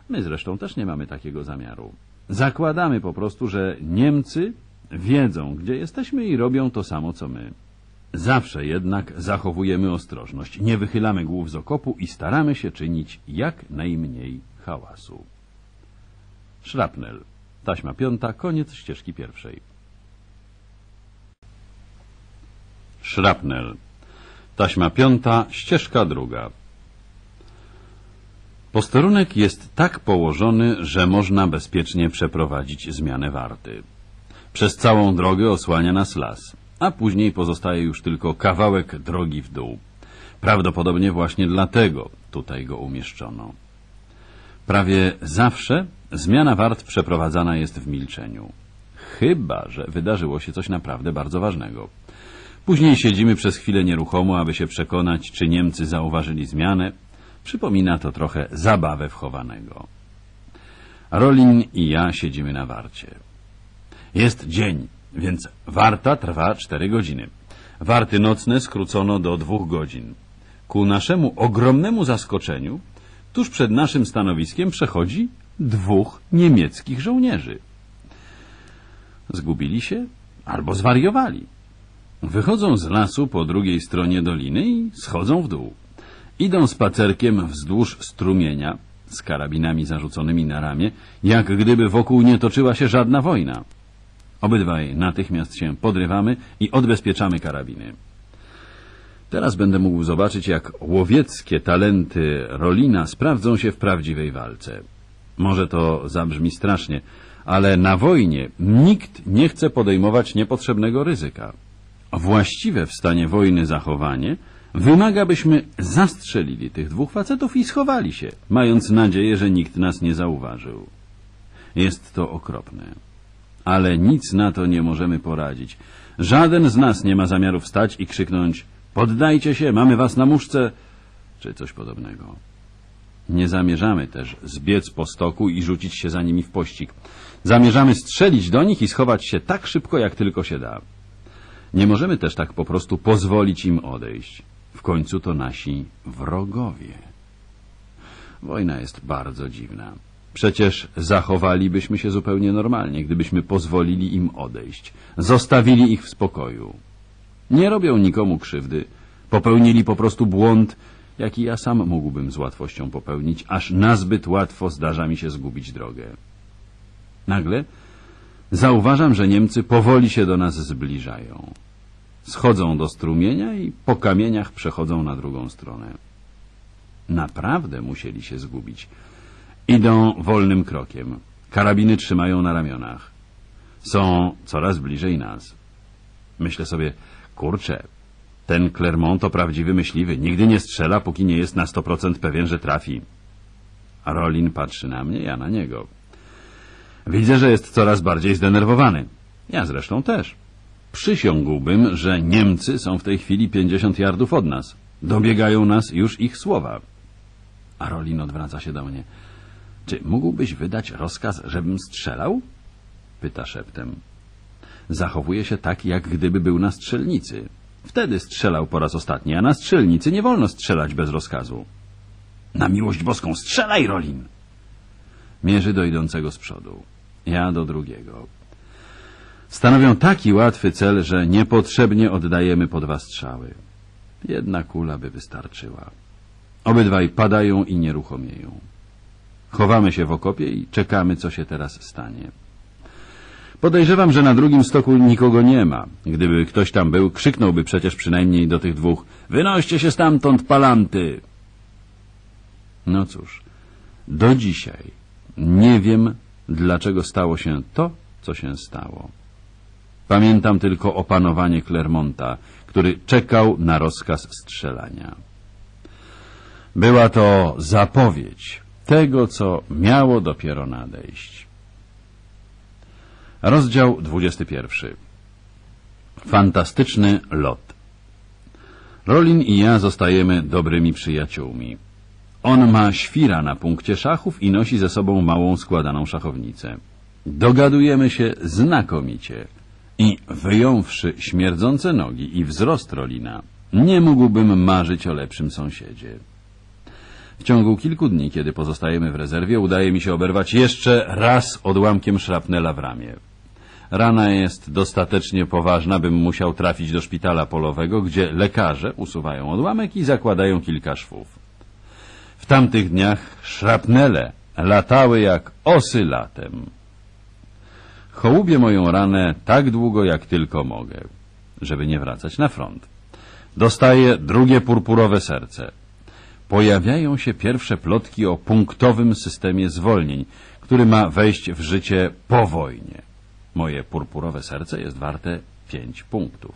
S1: My zresztą też nie mamy takiego zamiaru. Zakładamy po prostu, że Niemcy wiedzą, gdzie jesteśmy i robią to samo, co my. Zawsze jednak zachowujemy ostrożność, nie wychylamy głów z okopu i staramy się czynić jak najmniej hałasu. Szrapnel. Taśma piąta, koniec ścieżki pierwszej. Szrapnel. Taśma piąta, ścieżka druga. Posterunek jest tak położony, że można bezpiecznie przeprowadzić zmianę warty. Przez całą drogę osłania nas las, a później pozostaje już tylko kawałek drogi w dół. Prawdopodobnie właśnie dlatego tutaj go umieszczono. Prawie zawsze zmiana wart przeprowadzana jest w milczeniu. Chyba, że wydarzyło się coś naprawdę bardzo ważnego. Później siedzimy przez chwilę nieruchomo, aby się przekonać, czy Niemcy zauważyli zmianę. Przypomina to trochę zabawę wchowanego. Rolin i ja siedzimy na warcie. Jest dzień, więc warta trwa cztery godziny. Warty nocne skrócono do dwóch godzin. Ku naszemu ogromnemu zaskoczeniu, tuż przed naszym stanowiskiem przechodzi dwóch niemieckich żołnierzy. Zgubili się albo zwariowali. Wychodzą z lasu po drugiej stronie doliny i schodzą w dół. Idą spacerkiem wzdłuż strumienia, z karabinami zarzuconymi na ramię, jak gdyby wokół nie toczyła się żadna wojna. Obydwaj natychmiast się podrywamy i odbezpieczamy karabiny. Teraz będę mógł zobaczyć, jak łowieckie talenty Rolina sprawdzą się w prawdziwej walce. Może to zabrzmi strasznie, ale na wojnie nikt nie chce podejmować niepotrzebnego ryzyka. Właściwe w stanie wojny zachowanie wymaga, byśmy zastrzelili tych dwóch facetów i schowali się, mając nadzieję, że nikt nas nie zauważył. Jest to okropne. Ale nic na to nie możemy poradzić. Żaden z nas nie ma zamiaru wstać i krzyknąć poddajcie się, mamy was na muszce, czy coś podobnego. Nie zamierzamy też zbiec po stoku i rzucić się za nimi w pościg. Zamierzamy strzelić do nich i schować się tak szybko, jak tylko się da. Nie możemy też tak po prostu pozwolić im odejść. W końcu to nasi wrogowie. Wojna jest bardzo dziwna. Przecież zachowalibyśmy się zupełnie normalnie, gdybyśmy pozwolili im odejść. Zostawili ich w spokoju. Nie robią nikomu krzywdy. Popełnili po prostu błąd, jaki ja sam mógłbym z łatwością popełnić, aż nazbyt łatwo zdarza mi się zgubić drogę. Nagle zauważam, że Niemcy powoli się do nas zbliżają. Schodzą do strumienia i po kamieniach przechodzą na drugą stronę. Naprawdę musieli się zgubić. Idą wolnym krokiem. Karabiny trzymają na ramionach. Są coraz bliżej nas.
S2: Myślę sobie, kurczę, ten Clermont to prawdziwy myśliwy. Nigdy nie strzela, póki nie jest na 100% pewien, że trafi. A Rolin patrzy na mnie, ja na niego. Widzę, że jest coraz bardziej zdenerwowany. Ja zresztą też. Przysiągłbym, że Niemcy są w tej chwili 50 yardów od nas. Dobiegają nas już ich słowa. A Rolin odwraca się do mnie. Czy mógłbyś wydać rozkaz, żebym strzelał? Pyta szeptem. Zachowuje się tak, jak gdyby był na strzelnicy. Wtedy strzelał po raz ostatni, a na strzelnicy nie wolno strzelać bez rozkazu. Na miłość boską, strzelaj, Rolin! Mierzy do idącego z przodu. Ja do drugiego. Stanowią taki łatwy cel, że niepotrzebnie oddajemy po dwa strzały. Jedna kula by wystarczyła. Obydwaj padają i nieruchomieją. Chowamy się w okopie i czekamy, co się teraz stanie. Podejrzewam, że na drugim stoku nikogo nie ma. Gdyby ktoś tam był, krzyknąłby przecież przynajmniej do tych dwóch Wynoście się stamtąd, palanty! No cóż, do dzisiaj nie wiem, dlaczego stało się to, co się stało. Pamiętam tylko opanowanie Clermonta, który czekał na rozkaz strzelania. Była to zapowiedź tego, co miało dopiero nadejść. Rozdział 21. Fantastyczny lot. Rolin i ja zostajemy dobrymi przyjaciółmi. On ma świra na punkcie szachów i nosi ze sobą małą składaną szachownicę. Dogadujemy się znakomicie i wyjąwszy śmierdzące nogi i wzrost Rolina, nie mógłbym marzyć o lepszym sąsiedzie. W ciągu kilku dni, kiedy pozostajemy w rezerwie, udaje mi się oberwać jeszcze raz odłamkiem szrapnela w ramię. Rana jest dostatecznie poważna, bym musiał trafić do szpitala polowego, gdzie lekarze usuwają odłamek i zakładają kilka szwów. W tamtych dniach szrapnele latały jak osy latem. Hołubię moją ranę tak długo, jak tylko mogę, żeby nie wracać na front. Dostaję drugie purpurowe serce. Pojawiają się pierwsze plotki o punktowym systemie zwolnień, który ma wejść w życie po wojnie. Moje purpurowe serce jest warte pięć punktów.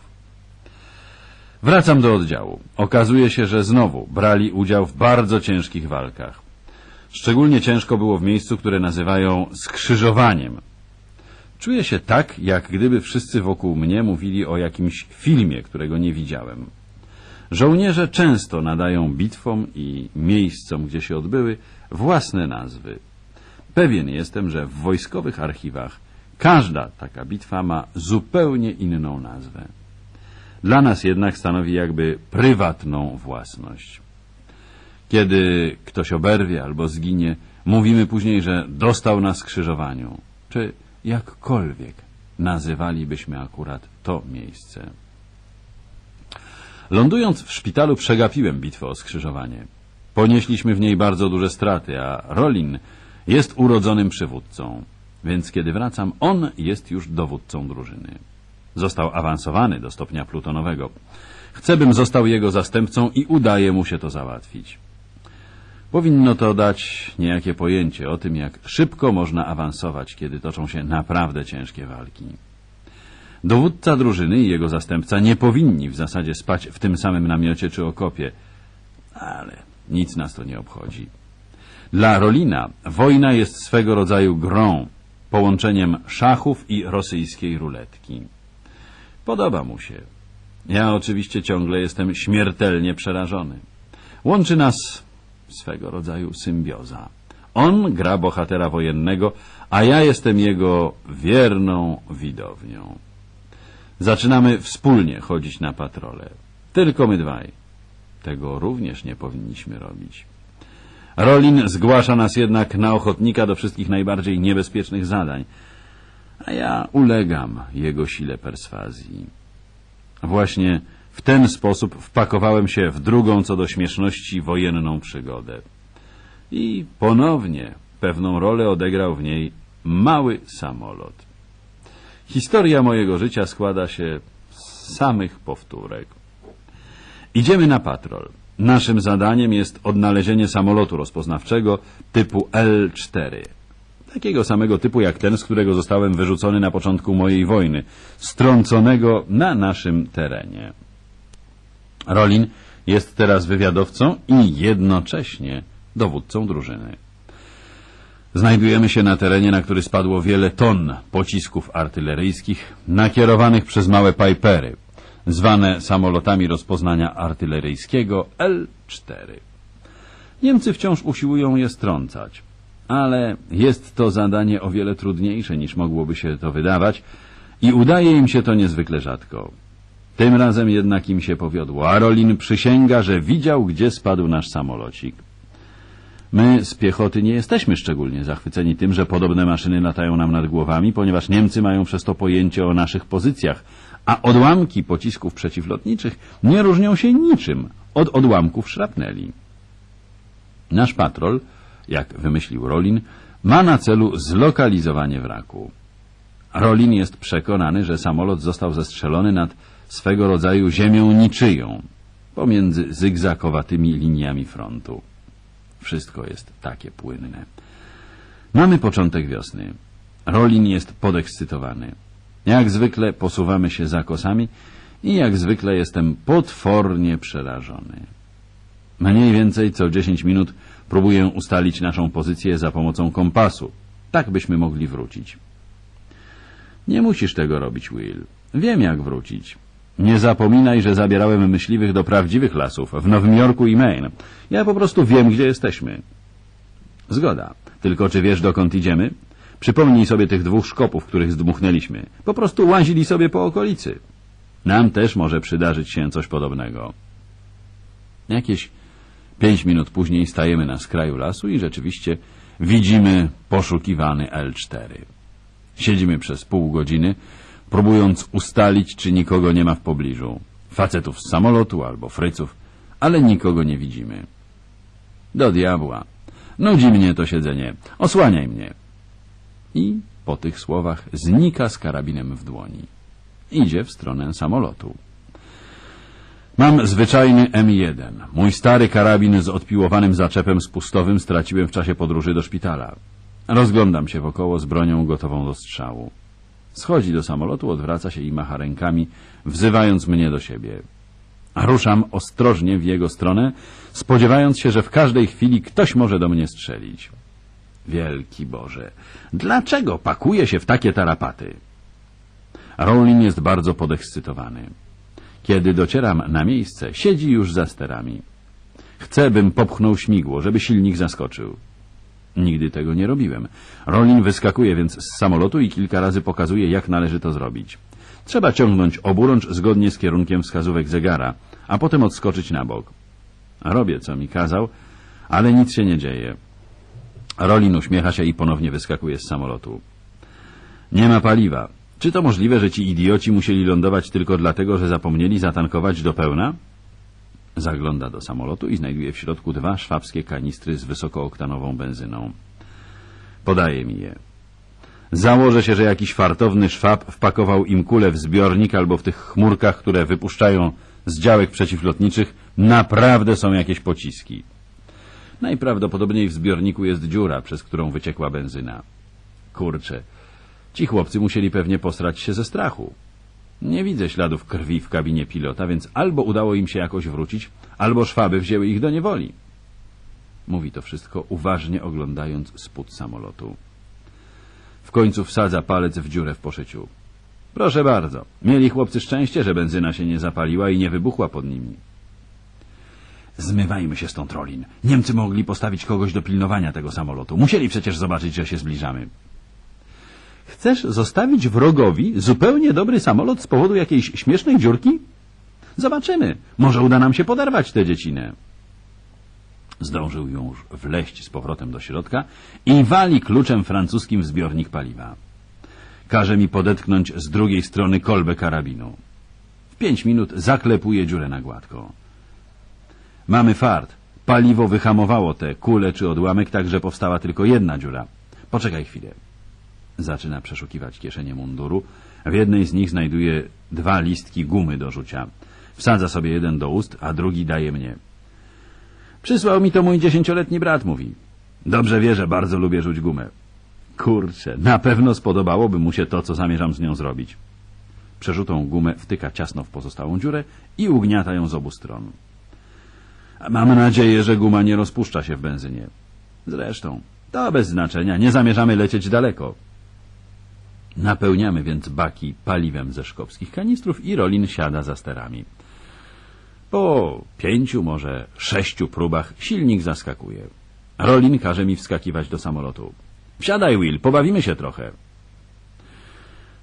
S2: Wracam do oddziału. Okazuje się, że znowu brali udział w bardzo ciężkich walkach. Szczególnie ciężko było w miejscu, które nazywają skrzyżowaniem. Czuję się tak, jak gdyby wszyscy wokół mnie mówili o jakimś filmie, którego nie widziałem. Żołnierze często nadają bitwom i miejscom, gdzie się odbyły, własne nazwy. Pewien jestem, że w wojskowych archiwach każda taka bitwa ma zupełnie inną nazwę. Dla nas jednak stanowi jakby prywatną własność. Kiedy ktoś oberwie albo zginie, mówimy później, że dostał na skrzyżowaniu, czy jakkolwiek nazywalibyśmy akurat to miejsce. Lądując w szpitalu przegapiłem bitwę o skrzyżowanie. Ponieśliśmy w niej bardzo duże straty, a Rolin jest urodzonym przywódcą, więc kiedy wracam, on jest już dowódcą drużyny. Został awansowany do stopnia plutonowego. Chcę, bym został jego zastępcą i udaje mu się to załatwić. Powinno to dać niejakie pojęcie o tym, jak szybko można awansować, kiedy toczą się naprawdę ciężkie walki. Dowódca drużyny i jego zastępca nie powinni w zasadzie spać w tym samym namiocie czy okopie, ale nic nas to nie obchodzi. Dla Rolina wojna jest swego rodzaju grą, połączeniem szachów i rosyjskiej ruletki. Podoba mu się. Ja oczywiście ciągle jestem śmiertelnie przerażony. Łączy nas swego rodzaju symbioza. On gra bohatera wojennego, a ja jestem jego wierną widownią. Zaczynamy wspólnie chodzić na patrole. Tylko my dwaj. Tego również nie powinniśmy robić. Rolin zgłasza nas jednak na ochotnika do wszystkich najbardziej niebezpiecznych zadań, a ja ulegam jego sile perswazji. Właśnie w ten sposób wpakowałem się w drugą co do śmieszności wojenną przygodę. I ponownie pewną rolę odegrał w niej mały samolot. Historia mojego życia składa się z samych powtórek. Idziemy na patrol. Naszym zadaniem jest odnalezienie samolotu rozpoznawczego typu L-4.
S1: Takiego samego typu jak ten, z którego zostałem wyrzucony na początku mojej wojny, strąconego na naszym terenie. Rolin jest teraz wywiadowcą i jednocześnie dowódcą drużyny. Znajdujemy się na terenie, na który spadło wiele ton pocisków artyleryjskich nakierowanych przez małe Pipery, zwane samolotami rozpoznania artyleryjskiego L-4. Niemcy wciąż usiłują je strącać, ale jest to zadanie o wiele trudniejsze niż mogłoby się to wydawać i udaje im się to niezwykle rzadko. Tym razem jednak im się powiodło, a Rolin przysięga, że widział, gdzie spadł nasz samolocik. My z piechoty nie jesteśmy szczególnie zachwyceni tym, że podobne maszyny latają nam nad głowami, ponieważ Niemcy mają przez to pojęcie o naszych pozycjach, a odłamki pocisków przeciwlotniczych nie różnią się niczym od odłamków szrapneli. Nasz patrol, jak wymyślił Rolin, ma na celu zlokalizowanie wraku. Rolin jest przekonany, że samolot został zestrzelony nad swego rodzaju ziemią niczyją, pomiędzy zygzakowatymi liniami frontu. Wszystko jest takie płynne. Mamy początek wiosny. Rolin jest podekscytowany. Jak zwykle posuwamy się za kosami i jak zwykle jestem potwornie przerażony. Mniej więcej co 10 minut próbuję ustalić naszą pozycję za pomocą kompasu. Tak byśmy mogli wrócić. Nie musisz tego robić, Will. Wiem, jak wrócić. Nie zapominaj, że zabierałem myśliwych do prawdziwych lasów w Nowym Jorku i Maine. Ja po prostu wiem, gdzie jesteśmy. Zgoda. Tylko czy wiesz, dokąd idziemy? Przypomnij sobie tych dwóch szkopów, których zdmuchnęliśmy. Po prostu łazili sobie po okolicy. Nam też może przydarzyć się coś podobnego. Jakieś pięć minut później stajemy na skraju lasu i rzeczywiście widzimy poszukiwany L4. Siedzimy przez pół godziny, próbując ustalić, czy nikogo nie ma w pobliżu. Facetów z samolotu albo fryców, ale nikogo nie widzimy. Do diabła. Nudzi mnie to siedzenie. Osłaniaj mnie. I po tych słowach znika z karabinem w dłoni. Idzie w stronę samolotu. Mam zwyczajny M1. Mój stary karabin z odpiłowanym zaczepem spustowym straciłem w czasie podróży do szpitala. Rozglądam się wokoło z bronią gotową do strzału. Schodzi do samolotu, odwraca się i macha rękami, wzywając mnie do siebie. A ruszam ostrożnie w jego stronę, spodziewając się, że w każdej chwili ktoś może do mnie strzelić. Wielki Boże, dlaczego pakuje się w takie tarapaty? Rowlin jest bardzo podekscytowany. Kiedy docieram na miejsce, siedzi już za sterami. Chce, bym popchnął śmigło, żeby silnik zaskoczył. Nigdy tego nie robiłem. Rolin wyskakuje więc z samolotu i kilka razy pokazuje, jak należy to zrobić. Trzeba ciągnąć oburącz zgodnie z kierunkiem wskazówek zegara, a potem odskoczyć na bok. Robię, co mi kazał, ale nic się nie dzieje. Rolin uśmiecha się i ponownie wyskakuje z samolotu. Nie ma paliwa. Czy to możliwe, że ci idioci musieli lądować tylko dlatego, że zapomnieli zatankować do pełna? Zagląda do samolotu i znajduje w środku dwa szwabskie kanistry z wysokooktanową benzyną. Podaje mi je. Założę się, że jakiś fartowny szwab wpakował im kulę w zbiornik albo w tych chmurkach, które wypuszczają z działek przeciwlotniczych, naprawdę są jakieś pociski. Najprawdopodobniej w zbiorniku jest dziura, przez którą wyciekła benzyna. Kurczę, ci chłopcy musieli pewnie posrać się ze strachu. Nie widzę śladów krwi w kabinie pilota, więc albo udało im się jakoś wrócić, albo szwaby wzięły ich do niewoli. Mówi to wszystko uważnie oglądając spód samolotu. W końcu wsadza palec w dziurę w poszyciu. Proszę bardzo, mieli chłopcy szczęście, że benzyna się nie zapaliła i nie wybuchła pod nimi. Zmywajmy się stąd, Rolin. Niemcy mogli postawić kogoś do pilnowania tego samolotu. Musieli przecież zobaczyć, że się zbliżamy. Chcesz zostawić wrogowi zupełnie dobry samolot z powodu jakiejś śmiesznej dziurki? Zobaczymy. Może uda nam się poderwać tę dziecinę. Zdążył już wleść z powrotem do środka i wali kluczem francuskim w zbiornik paliwa. Każe mi podetknąć z drugiej strony kolbę karabinu. W pięć minut zaklepuje dziurę na gładko. Mamy fart. Paliwo wyhamowało te kule czy odłamek, tak że powstała tylko jedna dziura. Poczekaj chwilę. Zaczyna przeszukiwać kieszenie munduru. W jednej z nich znajduje dwa listki gumy do rzucia. Wsadza sobie jeden do ust, a drugi daje mnie. Przysłał mi to mój dziesięcioletni brat, mówi. Dobrze wie, że bardzo lubię rzuć gumę. Kurczę, na pewno spodobałoby mu się to, co zamierzam z nią zrobić. Przerzutą gumę wtyka ciasno w pozostałą dziurę i ugniata ją z obu stron. Mam nadzieję, że guma nie rozpuszcza się w benzynie. Zresztą, to bez znaczenia, nie zamierzamy lecieć daleko. Napełniamy więc baki paliwem ze szkopskich kanistrów i Rolin siada za sterami. Po pięciu, może sześciu próbach silnik zaskakuje. Rolin każe mi wskakiwać do samolotu. Wsiadaj, Will, pobawimy się trochę.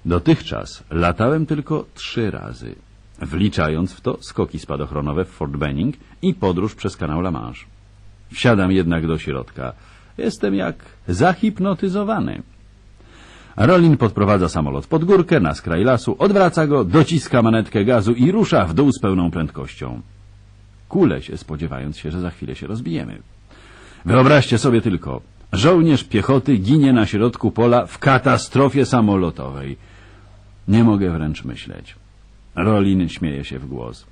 S1: Dotychczas latałem tylko trzy razy, wliczając w to skoki spadochronowe w Fort Benning i podróż przez kanał La Manche. Wsiadam jednak do środka. Jestem jak zahipnotyzowany. Rolin podprowadza samolot pod górkę na skraj lasu, odwraca go, dociska manetkę gazu i rusza w dół z pełną prędkością. Kule się, spodziewając się, że za chwilę się rozbijemy. Wyobraźcie sobie tylko, żołnierz piechoty ginie na środku pola w katastrofie samolotowej. Nie mogę wręcz myśleć. Rolin śmieje się w głos.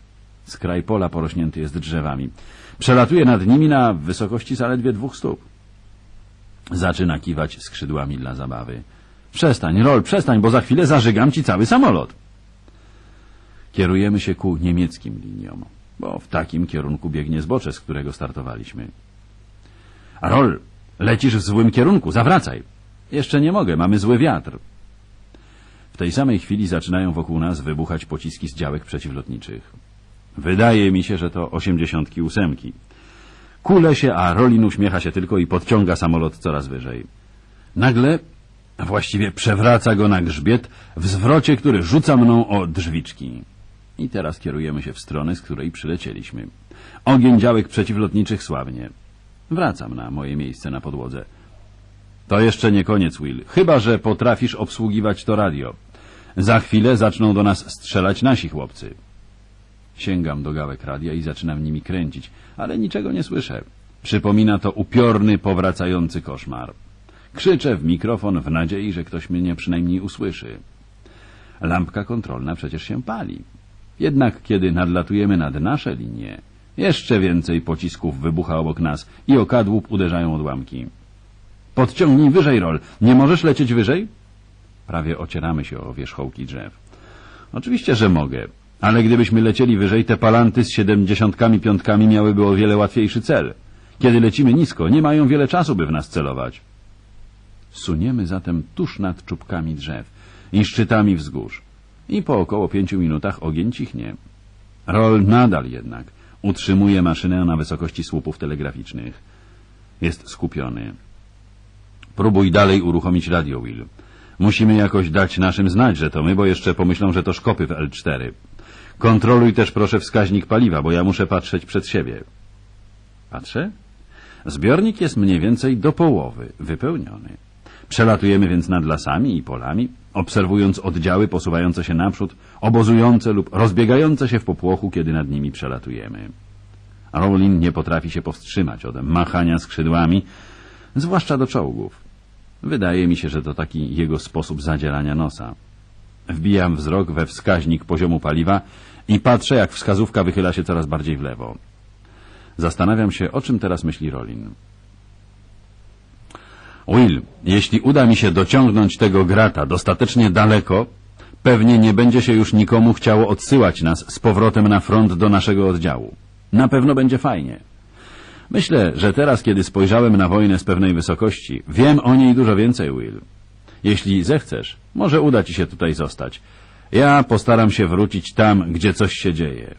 S1: Skraj pola porośnięty jest drzewami. Przelatuje nad nimi na wysokości zaledwie dwóch stóp. Zaczyna kiwać skrzydłami dla zabawy. Przestań, Rol, przestań, bo za chwilę zażygam ci cały samolot. Kierujemy się ku niemieckim liniom, bo w takim kierunku biegnie zbocze, z którego startowaliśmy. Rol, lecisz w złym kierunku, zawracaj. Jeszcze nie mogę, mamy zły wiatr. W tej samej chwili zaczynają wokół nas wybuchać pociski z działek przeciwlotniczych. Wydaje mi się, że to osiemdziesiątki ósemki. Kule się, a Rolin uśmiecha się tylko i podciąga samolot coraz wyżej. Nagle, a właściwie przewraca go na grzbiet w zwrocie, który rzuca mną o drzwiczki. I teraz kierujemy się w stronę, z której przylecieliśmy. Ogień działek przeciwlotniczych słabnie. Wracam na moje miejsce na podłodze. To jeszcze nie koniec, Will. Chyba, że potrafisz obsługiwać to radio. Za chwilę zaczną do nas strzelać nasi chłopcy. Sięgam do gałek radia i zaczynam nimi kręcić, ale niczego nie słyszę. Przypomina to upiorny, powracający koszmar. Krzyczę w mikrofon w nadziei, że ktoś mnie przynajmniej usłyszy. Lampka kontrolna przecież się pali. Jednak kiedy nadlatujemy nad nasze linie, jeszcze więcej pocisków wybucha obok nas i o kadłub uderzają odłamki. Podciągnij wyżej, Rol. Nie możesz lecieć wyżej? Prawie ocieramy się o wierzchołki drzew. Oczywiście, że mogę, ale gdybyśmy lecieli wyżej, te palanty z siedemdziesiątkami piątkami miałyby o wiele łatwiejszy cel. Kiedy lecimy nisko, nie mają wiele czasu, by w nas celować. Suniemy zatem tuż nad czubkami drzew i szczytami wzgórz. I po około pięciu minutach ogień cichnie. Roll nadal jednak utrzymuje maszynę na wysokości słupów telegraficznych. Jest skupiony. Próbuj dalej uruchomić radio, Will. Musimy jakoś dać naszym znać, że to my, bo jeszcze pomyślą, że to szkopy w L4. Kontroluj też proszę wskaźnik paliwa, bo ja muszę patrzeć przed siebie. Patrzę? Zbiornik jest mniej więcej do połowy wypełniony. Przelatujemy więc nad lasami i polami, obserwując oddziały posuwające się naprzód, obozujące lub rozbiegające się w popłochu, kiedy nad nimi przelatujemy. Rowlin nie potrafi się powstrzymać od machania skrzydłami, zwłaszcza do czołgów. Wydaje mi się, że to taki jego sposób zadzierania nosa. Wbijam wzrok we wskaźnik poziomu paliwa i patrzę, jak wskazówka wychyla się coraz bardziej w lewo. Zastanawiam się, o czym teraz myśli Rolin. Will, jeśli uda mi się dociągnąć tego grata dostatecznie daleko, pewnie nie będzie się już nikomu chciało odsyłać nas z powrotem na front do naszego oddziału. Na pewno będzie fajnie. Myślę, że teraz, kiedy spojrzałem na wojnę z pewnej wysokości, wiem o niej dużo więcej, Will. Jeśli zechcesz, może uda ci się tutaj zostać. Ja postaram się wrócić tam, gdzie coś się dzieje.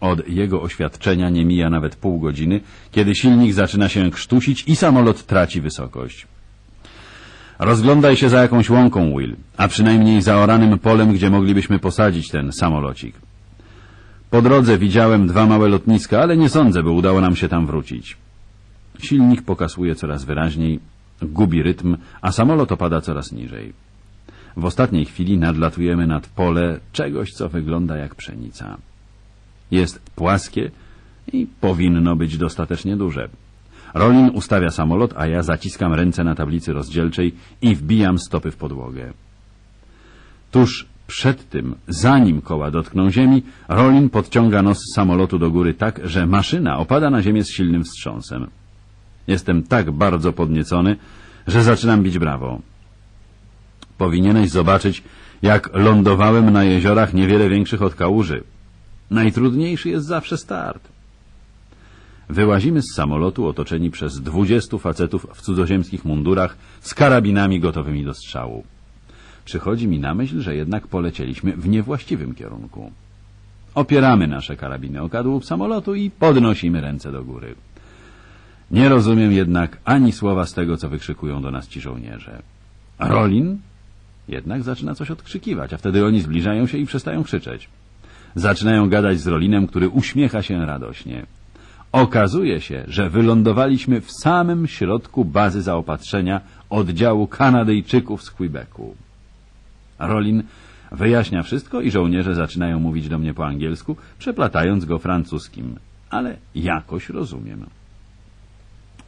S1: Od jego oświadczenia nie mija nawet pół godziny, kiedy silnik zaczyna się krztusić i samolot traci wysokość. Rozglądaj się za jakąś łąką, Will, a przynajmniej za oranym polem, gdzie moglibyśmy posadzić ten samolocik. Po drodze widziałem dwa małe lotniska, ale nie sądzę, by udało nam się tam wrócić. Silnik pokasuje coraz wyraźniej, gubi rytm, a samolot opada coraz niżej. W ostatniej chwili nadlatujemy nad pole czegoś, co wygląda jak pszenica. Jest płaskie i powinno być dostatecznie duże. Rolin ustawia samolot, a ja zaciskam ręce na tablicy rozdzielczej i wbijam stopy w podłogę. Tuż przed tym, zanim koła dotkną ziemi, Rolin podciąga nos samolotu do góry tak, że maszyna opada na ziemię z silnym wstrząsem. Jestem tak bardzo podniecony, że zaczynam bić brawo. Powinieneś zobaczyć, jak lądowałem na jeziorach niewiele większych od kałuży. Najtrudniejszy jest zawsze start. Wyłazimy z samolotu otoczeni przez dwudziestu facetów w cudzoziemskich mundurach z karabinami gotowymi do strzału. Przychodzi mi na myśl, że jednak polecieliśmy w niewłaściwym kierunku. Opieramy nasze karabiny o kadłub samolotu i podnosimy ręce do góry. Nie rozumiem jednak ani słowa z tego, co wykrzykują do nas ci żołnierze. Rolin jednak zaczyna coś odkrzykiwać, a wtedy oni zbliżają się i przestają krzyczeć. Zaczynają gadać z Rolinem, który uśmiecha się radośnie. Okazuje się, że wylądowaliśmy w samym środku bazy zaopatrzenia oddziału Kanadyjczyków z Quebecu. Rolin wyjaśnia wszystko i żołnierze zaczynają mówić do mnie po angielsku, przeplatając go francuskim, ale jakoś rozumiem.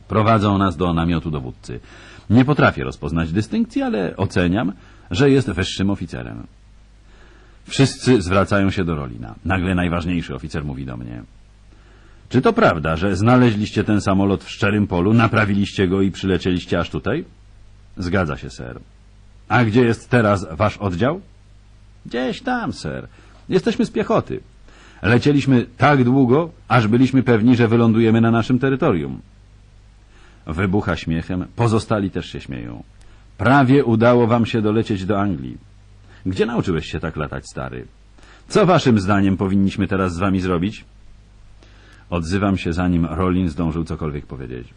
S1: Prowadzą nas do namiotu dowódcy. Nie potrafię rozpoznać dystynkcji, ale oceniam, że jest wyższym oficerem. Wszyscy zwracają się do Rolina. Nagle najważniejszy oficer mówi do mnie. Czy to prawda, że znaleźliście ten samolot w szczerym polu, naprawiliście go i przylecieliście aż tutaj? Zgadza się, ser. A gdzie jest teraz wasz oddział? Gdzieś tam, ser. Jesteśmy z piechoty. Lecieliśmy tak długo, aż byliśmy pewni, że wylądujemy na naszym terytorium. Wybucha śmiechem, pozostali też się śmieją. Prawie udało wam się dolecieć do Anglii. Gdzie nauczyłeś się tak latać, stary? Co waszym zdaniem powinniśmy teraz z wami zrobić? Odzywam się, zanim Rolin zdążył cokolwiek powiedzieć.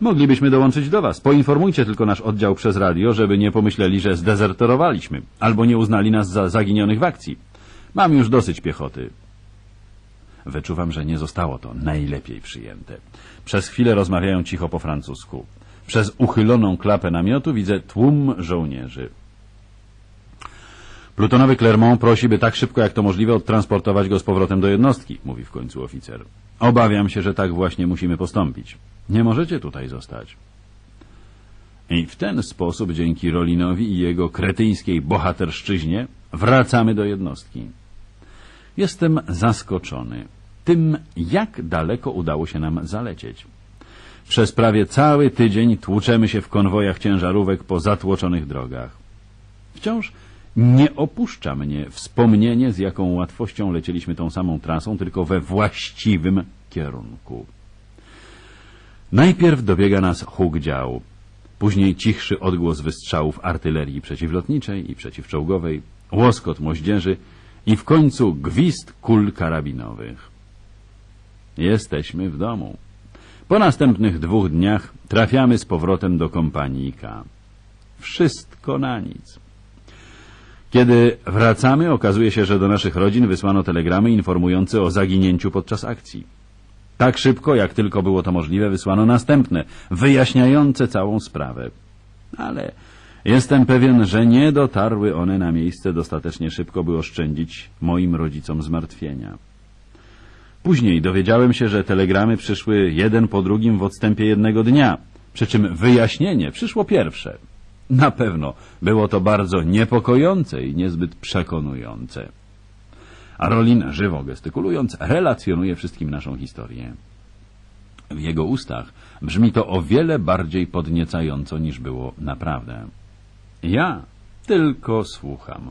S1: Moglibyśmy dołączyć do was. Poinformujcie tylko nasz oddział przez radio, żeby nie pomyśleli, że zdezerterowaliśmy, albo nie uznali nas za zaginionych w akcji. Mam już dosyć piechoty. Wyczuwam, że nie zostało to najlepiej przyjęte. Przez chwilę rozmawiają cicho po francusku. Przez uchyloną klapę namiotu widzę tłum żołnierzy. Plutonowy Clermont prosi, by tak szybko jak to możliwe odtransportować go z powrotem do jednostki, mówi w końcu oficer. Obawiam się, że tak właśnie musimy postąpić. Nie możecie tutaj zostać. I w ten sposób, dzięki Rolinowi i jego kretyńskiej bohaterszczyźnie, wracamy do jednostki. Jestem zaskoczony tym, jak daleko udało się nam zalecieć. Przez prawie cały tydzień tłuczemy się w konwojach ciężarówek po zatłoczonych drogach. Wciąż nie opuszcza mnie wspomnienie, z jaką łatwością lecieliśmy tą samą trasą, tylko we właściwym kierunku. Najpierw dobiega nas huk działu, później cichszy odgłos wystrzałów artylerii przeciwlotniczej i przeciwczołgowej, łoskot moździerzy i w końcu gwizd kul karabinowych. Jesteśmy w domu. Po następnych dwóch dniach trafiamy z powrotem do kompanii K. Wszystko na nic. Kiedy wracamy, okazuje się, że do naszych rodzin wysłano telegramy informujące o zaginięciu podczas akcji. Tak szybko, jak tylko było to możliwe, wysłano następne, wyjaśniające całą sprawę. Ale jestem pewien, że nie dotarły one na miejsce dostatecznie szybko, by oszczędzić moim rodzicom zmartwienia. Później dowiedziałem się, że telegramy przyszły jeden po drugim w odstępie jednego dnia, przy czym wyjaśnienie przyszło pierwsze. Na pewno było to bardzo niepokojące i niezbyt przekonujące. A Rolin, żywo gestykulując, relacjonuje wszystkim naszą historię. W jego ustach brzmi to o wiele bardziej podniecająco niż było naprawdę. Ja tylko słucham.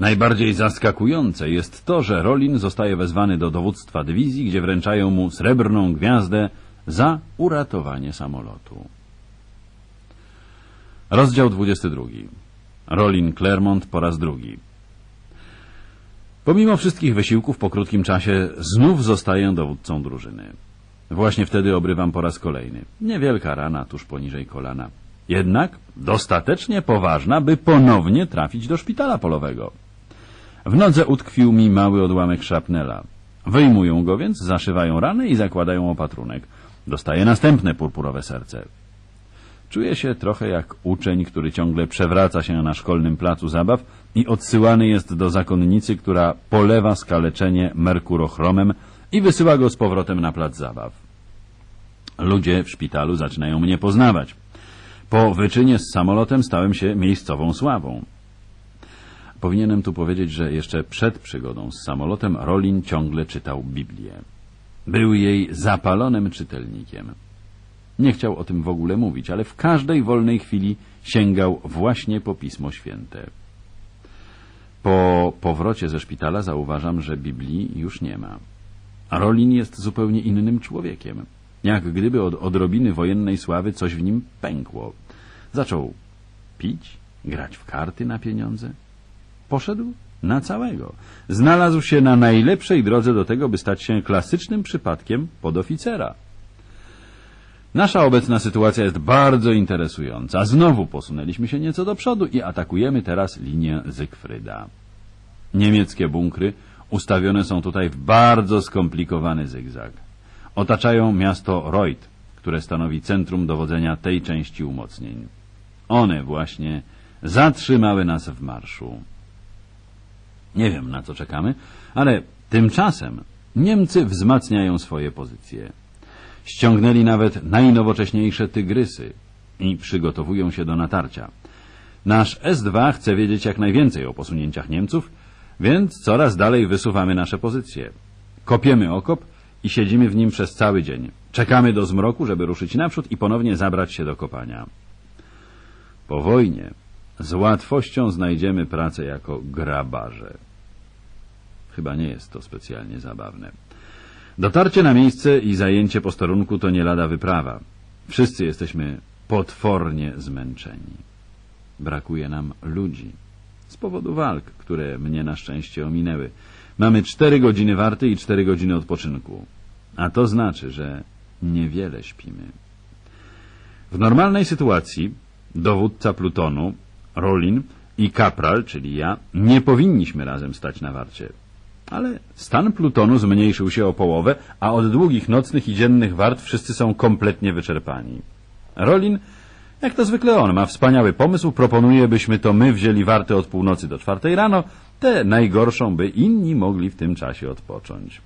S1: Najbardziej zaskakujące jest to, że Rolin zostaje wezwany do dowództwa dywizji, gdzie wręczają mu srebrną gwiazdę za uratowanie samolotu. Rozdział 22. Rolin Clermont po raz drugi. Pomimo wszystkich wysiłków po krótkim czasie znów zostaję dowódcą drużyny. Właśnie wtedy obrywam po raz kolejny. Niewielka rana tuż poniżej kolana. Jednak dostatecznie poważna, by ponownie trafić do szpitala polowego. W nodze utkwił mi mały odłamek szrapnela. Wyjmują go więc, zaszywają rany i zakładają opatrunek. Dostaje następne purpurowe serce. Czuję się trochę jak uczeń, który ciągle przewraca się na szkolnym placu zabaw i odsyłany jest do zakonnicy, która polewa skaleczenie merkurochromem i wysyła go z powrotem na plac zabaw. Ludzie w szpitalu zaczynają mnie poznawać. Po wyczynie z samolotem stałem się miejscową sławą. Powinienem tu powiedzieć, że jeszcze przed przygodą z samolotem Rolin ciągle czytał Biblię. Był jej zapalonym czytelnikiem.
S2: Nie chciał o tym w ogóle mówić, ale w każdej wolnej chwili sięgał właśnie po Pismo Święte. Po powrocie ze szpitala zauważam, że Biblii już nie ma. Rolin jest zupełnie innym człowiekiem. Jak gdyby od odrobiny wojennej sławy coś w nim pękło. Zaczął pić, grać w karty na pieniądze. Poszedł na całego. Znalazł się na najlepszej drodze do tego, by stać się klasycznym przypadkiem podoficera. Nasza obecna sytuacja jest bardzo interesująca. Znowu posunęliśmy się nieco do przodu i atakujemy teraz linię Zygfryda. Niemieckie bunkry ustawione są tutaj w bardzo skomplikowany zygzak. Otaczają miasto Reut, które stanowi centrum dowodzenia tej części umocnień. One właśnie zatrzymały nas w marszu. Nie wiem, na co czekamy, ale tymczasem Niemcy wzmacniają swoje pozycje. Ściągnęli nawet najnowocześniejsze tygrysy i przygotowują się do natarcia. Nasz S-2 chce wiedzieć jak najwięcej o posunięciach Niemców, więc coraz dalej wysuwamy nasze pozycje. Kopiemy okop i siedzimy w nim przez cały dzień. Czekamy do zmroku, żeby ruszyć naprzód i ponownie zabrać się do kopania. Po wojnie z łatwością znajdziemy pracę jako grabarze. Chyba nie jest to specjalnie zabawne. Dotarcie na miejsce i zajęcie posterunku to nie lada wyprawa. Wszyscy jesteśmy potwornie zmęczeni. Brakuje nam ludzi. Z powodu walk, które mnie na szczęście ominęły. Mamy cztery godziny warty i cztery godziny odpoczynku. A to znaczy, że niewiele śpimy. W normalnej sytuacji dowódca plutonu, Rolin i kapral, czyli ja, nie powinniśmy razem stać na warcie. Ale stan plutonu zmniejszył się o połowę, a od długich nocnych i dziennych wart wszyscy są kompletnie wyczerpani. Rolin, jak to zwykle on, ma wspaniały pomysł, proponuje, byśmy to my wzięli wartę od północy do czwartej rano, tę najgorszą, by inni mogli w tym czasie odpocząć.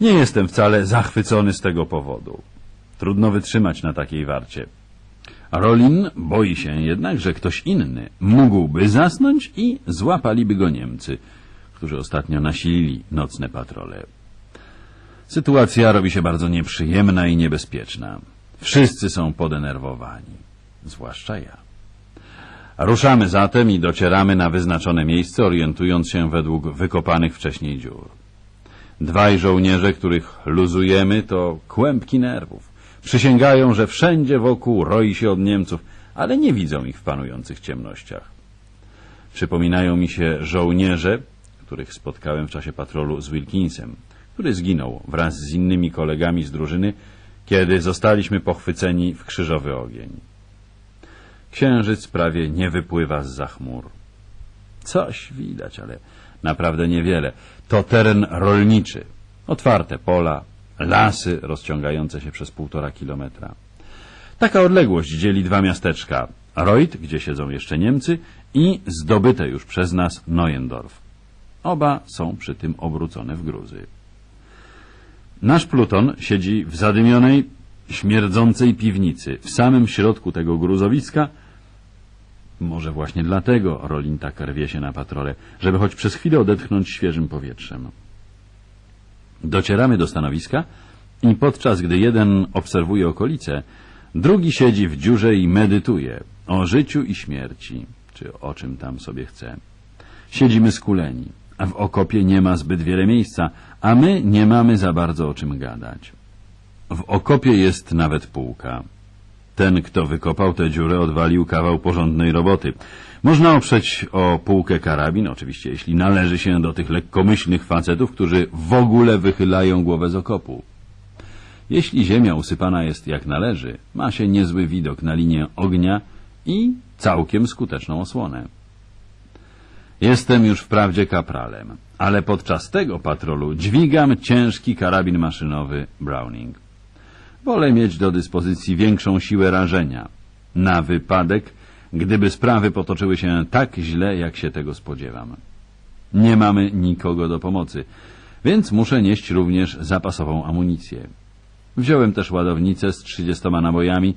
S2: Nie jestem wcale zachwycony z tego powodu. Trudno wytrzymać na takiej warcie. Rolin boi się jednak, że ktoś inny mógłby zasnąć i złapaliby go Niemcy, którzy ostatnio nasilili nocne patrole. Sytuacja robi się bardzo nieprzyjemna i niebezpieczna. Wszyscy są podenerwowani, zwłaszcza ja. Ruszamy zatem i docieramy na wyznaczone miejsce, orientując się według wykopanych wcześniej dziur. Dwaj żołnierze, których luzujemy, to kłębki nerwów. Przysięgają, że wszędzie wokół roi się od Niemców, ale nie widzą ich w panujących ciemnościach. Przypominają mi się żołnierze, których spotkałem w czasie patrolu z Wilkinsem, który zginął wraz z innymi kolegami z drużyny, kiedy zostaliśmy pochwyceni w krzyżowy ogień. Księżyc prawie nie wypływa z za chmur. Coś widać, ale naprawdę niewiele. To teren rolniczy. Otwarte pola, lasy rozciągające się przez półtora kilometra. Taka odległość dzieli dwa miasteczka. Reut, gdzie siedzą jeszcze Niemcy i zdobyte już przez nas Neuendorf. Oba są przy tym obrócone w gruzy. Nasz pluton siedzi w zadymionej, śmierdzącej piwnicy, w samym środku tego gruzowiska. Może właśnie dlatego Rolin tak rwie się na patrole, żeby choć przez chwilę odetchnąć świeżym powietrzem. Docieramy do stanowiska i podczas gdy jeden obserwuje okolice, drugi siedzi w dziurze i medytuje o życiu i śmierci, czy o czym tam sobie chce. Siedzimy skuleni, w okopie nie ma zbyt wiele miejsca, a my nie mamy za bardzo o czym gadać. W okopie jest nawet półka. Ten, kto wykopał tę dziurę, odwalił kawał porządnej roboty. Można oprzeć o półkę karabin, oczywiście jeśli należy się do tych lekkomyślnych facetów, którzy w ogóle wychylają głowę z okopu. Jeśli ziemia usypana jest jak należy, ma się niezły widok na linię ognia i całkiem skuteczną osłonę. Jestem już wprawdzie kapralem, ale podczas tego patrolu dźwigam ciężki karabin maszynowy Browning. Wolę mieć do dyspozycji większą siłę rażenia, na wypadek, gdyby sprawy potoczyły się tak źle, jak się tego spodziewam. Nie mamy nikogo do pomocy, więc muszę nieść również zapasową amunicję. Wziąłem też ładownicę z trzydziestoma nabojami.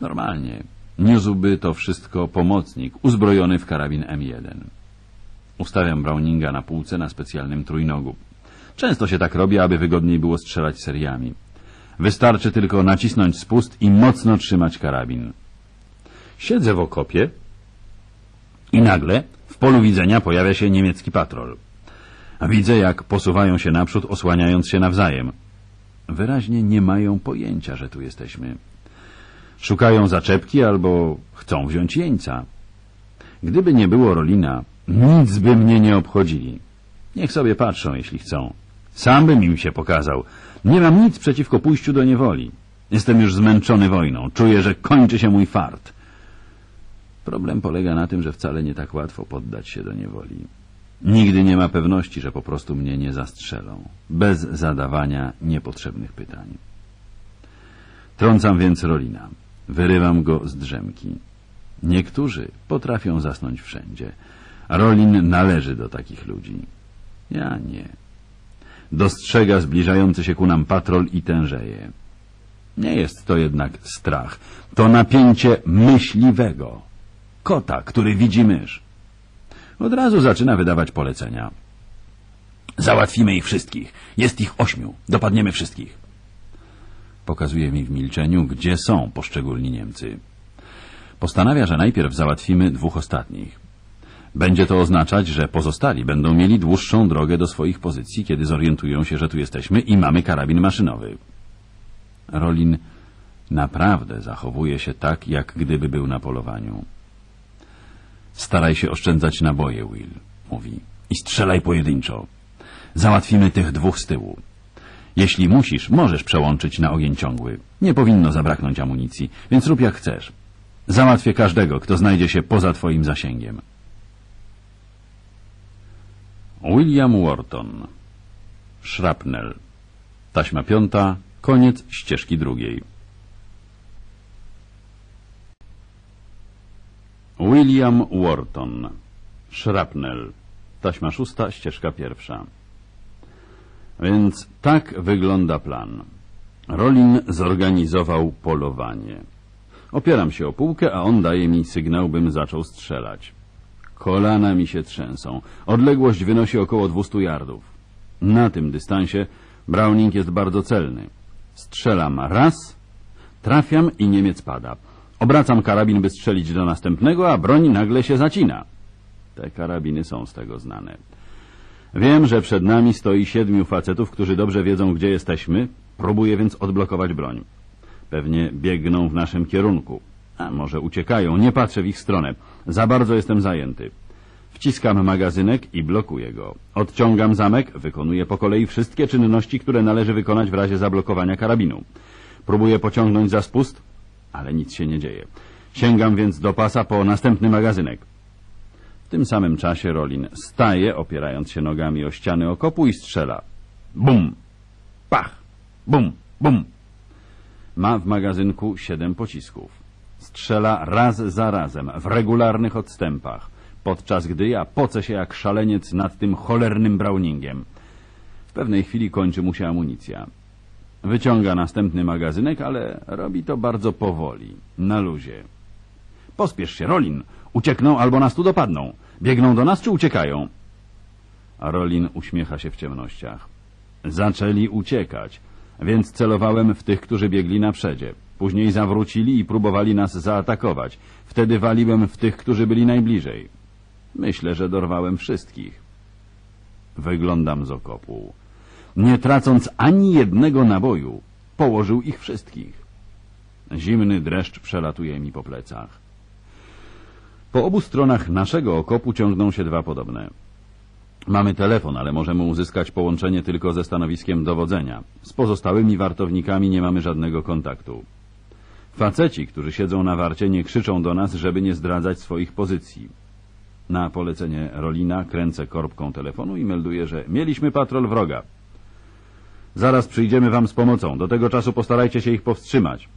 S2: Normalnie niósłby to wszystko pomocnik, uzbrojony w karabin M1. Ustawiam Browninga na półce na specjalnym trójnogu. Często się tak robi, aby wygodniej było strzelać seriami.
S1: Wystarczy tylko nacisnąć spust i mocno trzymać karabin. Siedzę w okopie i nagle w polu widzenia pojawia się niemiecki patrol. Widzę, jak posuwają się naprzód, osłaniając się nawzajem. Wyraźnie nie mają pojęcia, że tu jesteśmy. Szukają zaczepki albo chcą wziąć jeńca. Gdyby nie było Rolina, nic by mnie nie obchodzili. Niech sobie patrzą, jeśli chcą. Sam bym im się pokazał. Nie mam nic przeciwko pójściu do niewoli. Jestem już zmęczony wojną. Czuję, że kończy się mój fart. Problem polega na tym, że wcale nie tak łatwo poddać się do niewoli. Nigdy nie ma pewności, że po prostu mnie nie zastrzelą. Bez zadawania niepotrzebnych pytań. Trącam więc Rolina. Wyrywam go z drzemki. Niektórzy potrafią zasnąć wszędzie. Rolin należy do takich ludzi. Ja nie. Dostrzega zbliżający się ku nam patrol i tężeje. Nie jest to jednak strach. To napięcie myśliwego. Kota, który widzi mysz. Od razu zaczyna wydawać polecenia. Załatwimy ich wszystkich. Jest ich ośmiu. Dopadniemy wszystkich. Pokazuje mi w milczeniu, gdzie są poszczególni Niemcy. Postanawia, że najpierw załatwimy dwóch ostatnich. Będzie to oznaczać, że pozostali będą mieli dłuższą drogę do swoich pozycji, kiedy zorientują się, że tu jesteśmy i mamy karabin maszynowy. Rolin naprawdę zachowuje się tak, jak gdyby był na polowaniu. Staraj się oszczędzać naboje, Will, mówi. I strzelaj pojedynczo. Załatwimy tych dwóch z tyłu. Jeśli musisz, możesz przełączyć na ogień ciągły. Nie powinno zabraknąć amunicji, więc rób jak chcesz. Załatwię każdego, kto znajdzie się poza twoim zasięgiem. William Wharton Shrapnel Taśma piąta, koniec ścieżki drugiej. William Wharton Shrapnel Taśma szósta, ścieżka pierwsza. Więc tak wygląda plan. Rolin zorganizował polowanie. Opieram się o półkę, a on daje mi sygnał, bym zaczął strzelać. Kolana mi się trzęsą. Odległość wynosi około 200 yardów. Na tym dystansie Browning jest bardzo celny. Strzelam raz, trafiam i Niemiec pada. Obracam karabin, by strzelić do następnego, a broń nagle się zacina. Te karabiny są z tego znane. Wiem, że przed nami stoi siedmiu facetów, którzy dobrze wiedzą, gdzie jesteśmy. Próbuję więc odblokować broń. Pewnie biegną w naszym kierunku. A może uciekają, nie patrzę w ich stronę. Za bardzo jestem zajęty. Wciskam magazynek i blokuję go. Odciągam zamek, wykonuję po kolei wszystkie czynności, które należy wykonać w razie zablokowania karabinu. Próbuję pociągnąć za spust, ale nic się nie dzieje. Sięgam więc do pasa po następny magazynek. W tym samym czasie Rolin staje, opierając się nogami o ściany okopu i strzela. Bum! Pach! Bum! Bum! Ma w magazynku siedem pocisków. Strzela raz za razem, w regularnych odstępach, podczas gdy ja pocę się jak szaleniec nad tym cholernym Browningiem. W pewnej chwili kończy mu się amunicja. Wyciąga następny magazynek, ale robi to bardzo powoli, na luzie. Pospiesz się, Rolin! Uciekną albo nas tu dopadną. Biegną do nas czy uciekają? A Rolin uśmiecha się w ciemnościach. Zaczęli uciekać, więc celowałem w tych, którzy biegli na przedzie. Później zawrócili i próbowali nas zaatakować. Wtedy waliłem w tych, którzy byli najbliżej. Myślę, że dorwałem wszystkich. Wyglądam z okopu. Nie tracąc ani jednego naboju, położył ich wszystkich. Zimny dreszcz przelatuje mi po plecach. Po obu stronach naszego okopu ciągną się dwa podobne. Mamy telefon, ale możemy uzyskać połączenie tylko ze stanowiskiem dowodzenia. Z pozostałymi wartownikami nie mamy żadnego kontaktu. Faceci, którzy siedzą na warcie, nie krzyczą do nas, żeby nie zdradzać swoich pozycji. Na polecenie Rolina kręcę korbką telefonu i melduję, że mieliśmy patrol wroga. Zaraz przyjdziemy wam z pomocą. Do tego czasu postarajcie się ich powstrzymać.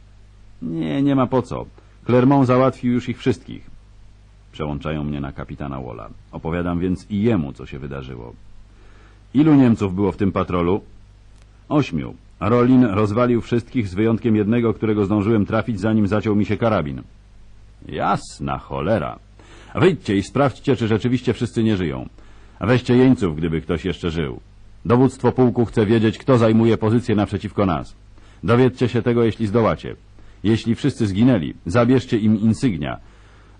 S1: Nie, nie ma po co. Clermont załatwił już ich wszystkich. Przełączają mnie na kapitana Walla. Opowiadam więc i jemu, co się wydarzyło. Ilu Niemców było w tym patrolu? Ośmiu. Rolin rozwalił wszystkich z wyjątkiem jednego, którego zdążyłem trafić, zanim zaciął mi się karabin. Jasna cholera. Wyjdźcie i sprawdźcie, czy rzeczywiście wszyscy nie żyją. Weźcie jeńców, gdyby ktoś jeszcze żył. Dowództwo pułku chce wiedzieć, kto zajmuje pozycję naprzeciwko nas. Dowiedzcie się tego, jeśli zdołacie. Jeśli wszyscy zginęli, zabierzcie im insygnia.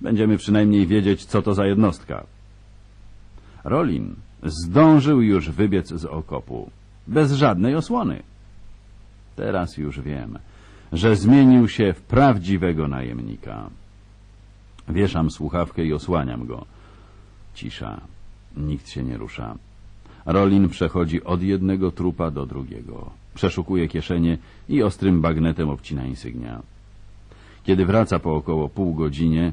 S1: Będziemy przynajmniej wiedzieć, co to za jednostka. Rolin zdążył już wybiec z okopu. Bez żadnej osłony. Teraz już wiem, że zmienił się w prawdziwego najemnika. Wieszam słuchawkę i osłaniam go. Cisza. Nikt się nie rusza. Rolin przechodzi od jednego trupa do drugiego. Przeszukuje kieszenie i ostrym bagnetem obcina insygnia. Kiedy wraca po około pół godzinie,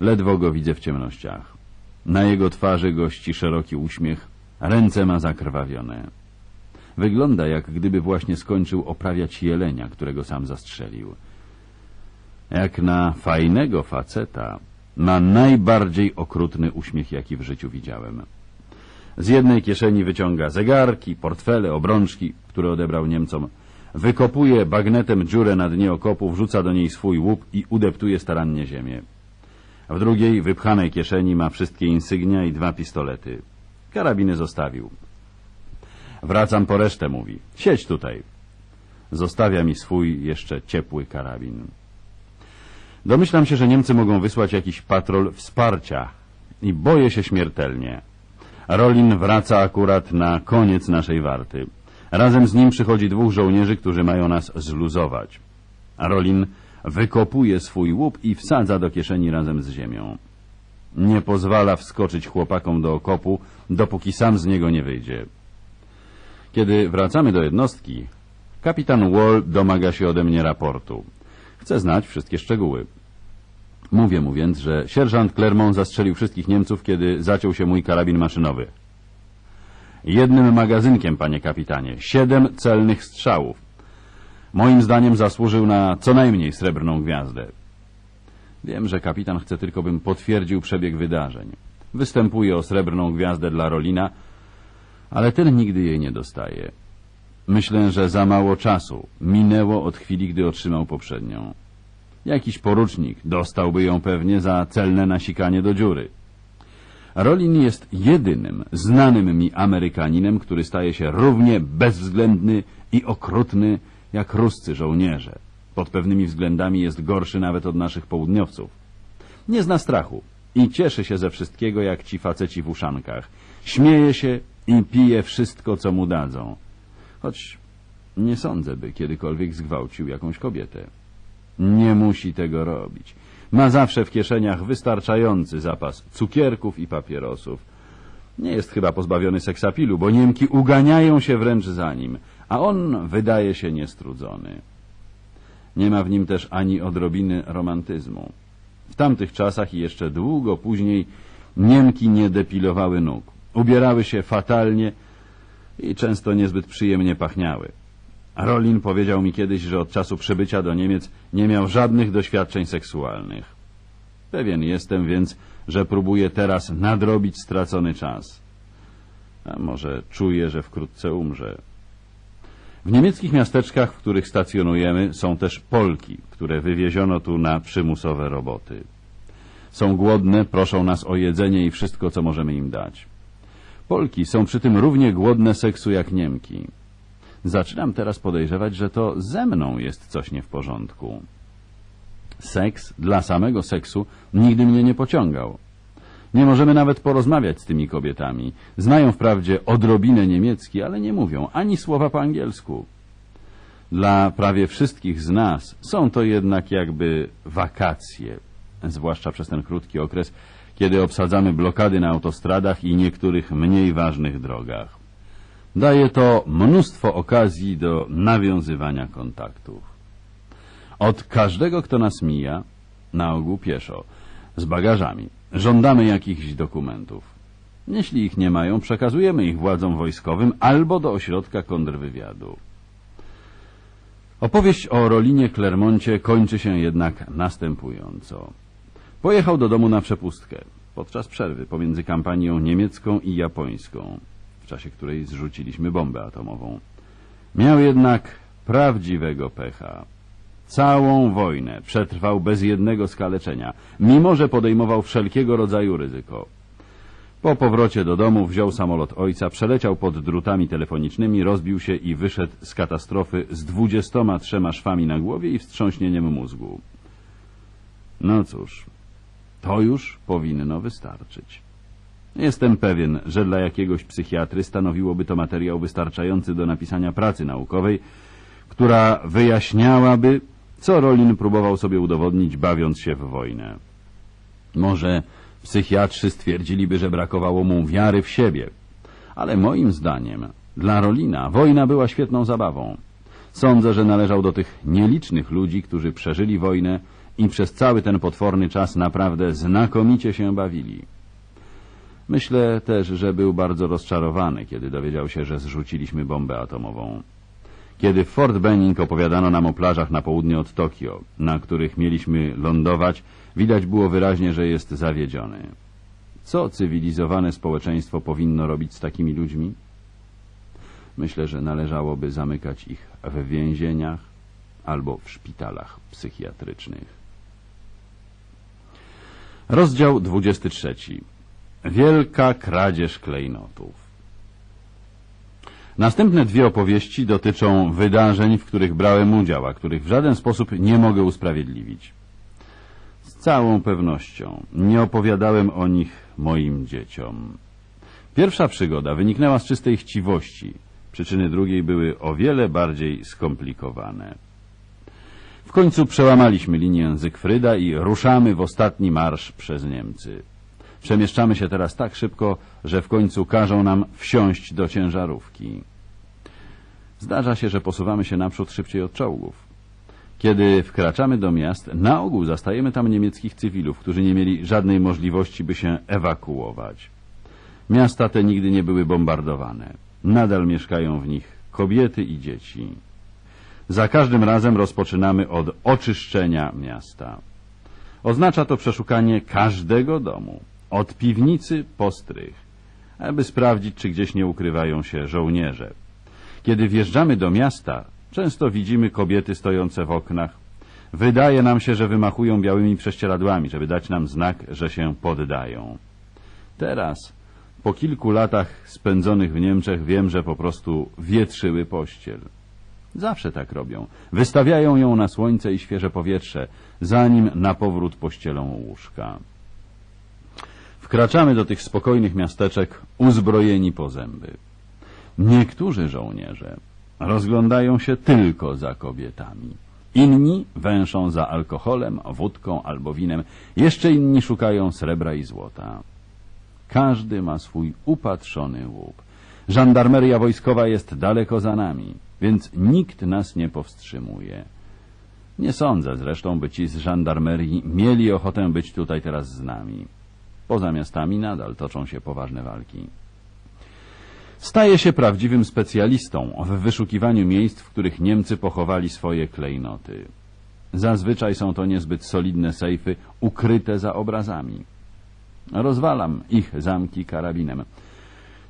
S1: ledwo go widzę w ciemnościach. Na jego twarzy gości szeroki uśmiech, ręce ma zakrwawione. Wygląda, jak gdyby właśnie skończył oprawiać jelenia, którego sam zastrzelił. Jak na fajnego faceta, ma najbardziej okrutny uśmiech, jaki w życiu widziałem. Z jednej kieszeni wyciąga zegarki, portfele, obrączki, które odebrał Niemcom. Wykopuje bagnetem dziurę na dnie okopu, wrzuca do niej swój łup i udeptuje starannie ziemię. W drugiej, wypchanej kieszeni ma wszystkie insygnia i dwa pistolety. Karabiny zostawił. Wracam po resztę, mówi. Siedź tutaj. Zostawia mi swój jeszcze ciepły karabin. Domyślam się, że Niemcy mogą wysłać jakiś patrol wsparcia i boję się śmiertelnie. Rolin wraca akurat na koniec naszej warty. Razem z nim przychodzi dwóch żołnierzy, którzy mają nas zluzować. Rolin wykopuje swój łup i wsadza do kieszeni razem z ziemią. Nie pozwala wskoczyć chłopakom do okopu, dopóki sam z niego nie wyjdzie. Kiedy wracamy do jednostki, kapitan Wall domaga się ode mnie raportu. Chce znać wszystkie szczegóły. Mówię mu więc, że sierżant Clermont zastrzelił wszystkich Niemców, kiedy zaciął się mój karabin maszynowy. Jednym magazynkiem, panie kapitanie. Siedem celnych strzałów. Moim zdaniem zasłużył na co najmniej srebrną gwiazdę. Wiem, że kapitan chce tylko, bym potwierdził przebieg wydarzeń. Występuje o srebrną gwiazdę dla Rolina, ale ten nigdy jej nie dostaje. Myślę, że za mało czasu minęło od chwili, gdy otrzymał poprzednią. Jakiś porucznik dostałby ją pewnie za celne nasikanie do dziury. Rolin jest jedynym znanym mi Amerykaninem, który staje się równie bezwzględny i okrutny jak ruscy żołnierze. Pod pewnymi względami jest gorszy nawet od naszych południowców. Nie zna strachu i cieszy się ze wszystkiego jak ci faceci w uszankach. Śmieje się i pije wszystko, co mu dadzą. Choć nie sądzę, by kiedykolwiek zgwałcił jakąś kobietę. Nie musi tego robić. Ma zawsze w kieszeniach wystarczający zapas cukierków i papierosów. Nie jest chyba pozbawiony seksapilu, bo Niemki uganiają się wręcz za nim, a on wydaje się niestrudzony. Nie ma w nim też ani odrobiny romantyzmu. W tamtych czasach i jeszcze długo później Niemki nie depilowały nóg. Ubierały się fatalnie i często niezbyt przyjemnie pachniały. Rolin powiedział mi kiedyś, że od czasu przybycia do Niemiec nie miał żadnych doświadczeń seksualnych. Pewien jestem więc, że próbuje teraz nadrobić stracony czas. A może czuje, że wkrótce umrze. W niemieckich miasteczkach, w których stacjonujemy, są też Polki, które wywieziono tu na przymusowe roboty. Są głodne, proszą nas o jedzenie i wszystko, co możemy im dać. Polki są przy tym równie głodne seksu jak Niemki. Zaczynam teraz podejrzewać, że to ze mną jest coś nie w porządku. Seks dla samego seksu nigdy mnie nie pociągał. Nie możemy nawet porozmawiać z tymi kobietami. Znają wprawdzie odrobinę niemiecki, ale nie mówią ani słowa po angielsku. Dla prawie wszystkich z nas są to jednak jakby wakacje, zwłaszcza przez ten krótki okres, kiedy obsadzamy blokady na autostradach i niektórych mniej ważnych drogach. Daje to mnóstwo okazji do nawiązywania kontaktów. Od każdego, kto nas mija, na ogół pieszo, z bagażami, żądamy jakichś dokumentów. Jeśli ich nie mają, przekazujemy ich władzom wojskowym albo do ośrodka kontrwywiadu. Opowieść o Rolinie Clermoncie kończy się jednak następująco. Pojechał do domu na przepustkę podczas przerwy pomiędzy kampanią niemiecką i japońską, w czasie której zrzuciliśmy bombę atomową. Miał jednak prawdziwego pecha. Całą wojnę przetrwał bez jednego skaleczenia, mimo że podejmował wszelkiego rodzaju ryzyko. Po powrocie do domu wziął samolot ojca, przeleciał pod drutami telefonicznymi, rozbił się i wyszedł z katastrofy z dwudziestoma trzema szwami na głowie i wstrząśnieniem mózgu. No cóż, to już powinno wystarczyć. Jestem pewien, że dla jakiegoś psychiatry stanowiłoby to materiał wystarczający do napisania pracy naukowej, która wyjaśniałaby, co Rolin próbował sobie udowodnić, bawiąc się w wojnę. Może psychiatrzy stwierdziliby, że brakowało mu wiary w siebie, ale moim zdaniem dla Rolina wojna była świetną zabawą. Sądzę, że należał do tych nielicznych ludzi, którzy przeżyli wojnę i przez cały ten potworny czas naprawdę znakomicie się bawili. Myślę też, że był bardzo rozczarowany, kiedy dowiedział się, że zrzuciliśmy bombę atomową. Kiedy w Fort Benning opowiadano nam o plażach na południe od Tokio, na których mieliśmy lądować, widać było wyraźnie, że jest zawiedziony. Co cywilizowane społeczeństwo powinno robić z takimi ludźmi? Myślę, że należałoby zamykać ich w więzieniach albo w szpitalach psychiatrycznych. Rozdział 23. Wielka kradzież klejnotów. Następne dwie opowieści dotyczą wydarzeń, w których brałem udział, a których w żaden sposób nie mogę usprawiedliwić. Z całą pewnością nie opowiadałem o nich moim dzieciom. Pierwsza przygoda wyniknęła z czystej chciwości. Przyczyny drugiej były o wiele bardziej skomplikowane. Końcu przełamaliśmy linię Zygfryda i ruszamy w ostatni marsz przez Niemcy. Przemieszczamy się teraz tak szybko, że w końcu każą nam wsiąść do ciężarówki. Zdarza się, że posuwamy się naprzód szybciej od czołgów. Kiedy wkraczamy do miast, na ogół zastajemy tam niemieckich cywilów, którzy nie mieli żadnej możliwości, by się ewakuować. Miasta te nigdy nie były bombardowane. Nadal mieszkają w nich kobiety i dzieci. Za każdym razem rozpoczynamy od oczyszczenia miasta. Oznacza to przeszukanie każdego domu, od piwnicy po strych, aby sprawdzić, czy gdzieś nie ukrywają się żołnierze. Kiedy wjeżdżamy do miasta, często widzimy kobiety stojące w oknach. Wydaje nam się, że wymachują białymi prześcieradłami, żeby dać nam znak, że się poddają. Teraz, po kilku latach spędzonych w Niemczech, wiem, że po prostu wietrzyły pościel. Zawsze tak robią. Wystawiają ją na słońce i świeże powietrze, zanim na powrót pościelą łóżka. Wkraczamy do tych spokojnych miasteczek uzbrojeni po zęby. Niektórzy żołnierze rozglądają się tylko za kobietami. Inni węszą za alkoholem, wódką albo winem. Jeszcze inni szukają srebra i złota. Każdy ma swój upatrzony łup. Żandarmeria wojskowa jest daleko za nami, więc nikt nas nie powstrzymuje. Nie sądzę zresztą, by ci z żandarmerii mieli ochotę być tutaj teraz z nami. Poza miastami nadal toczą się poważne walki. Staje się prawdziwym specjalistą w wyszukiwaniu miejsc, w których Niemcy pochowali swoje klejnoty. Zazwyczaj są to niezbyt solidne sejfy, ukryte za obrazami. Rozwalam ich zamki karabinem.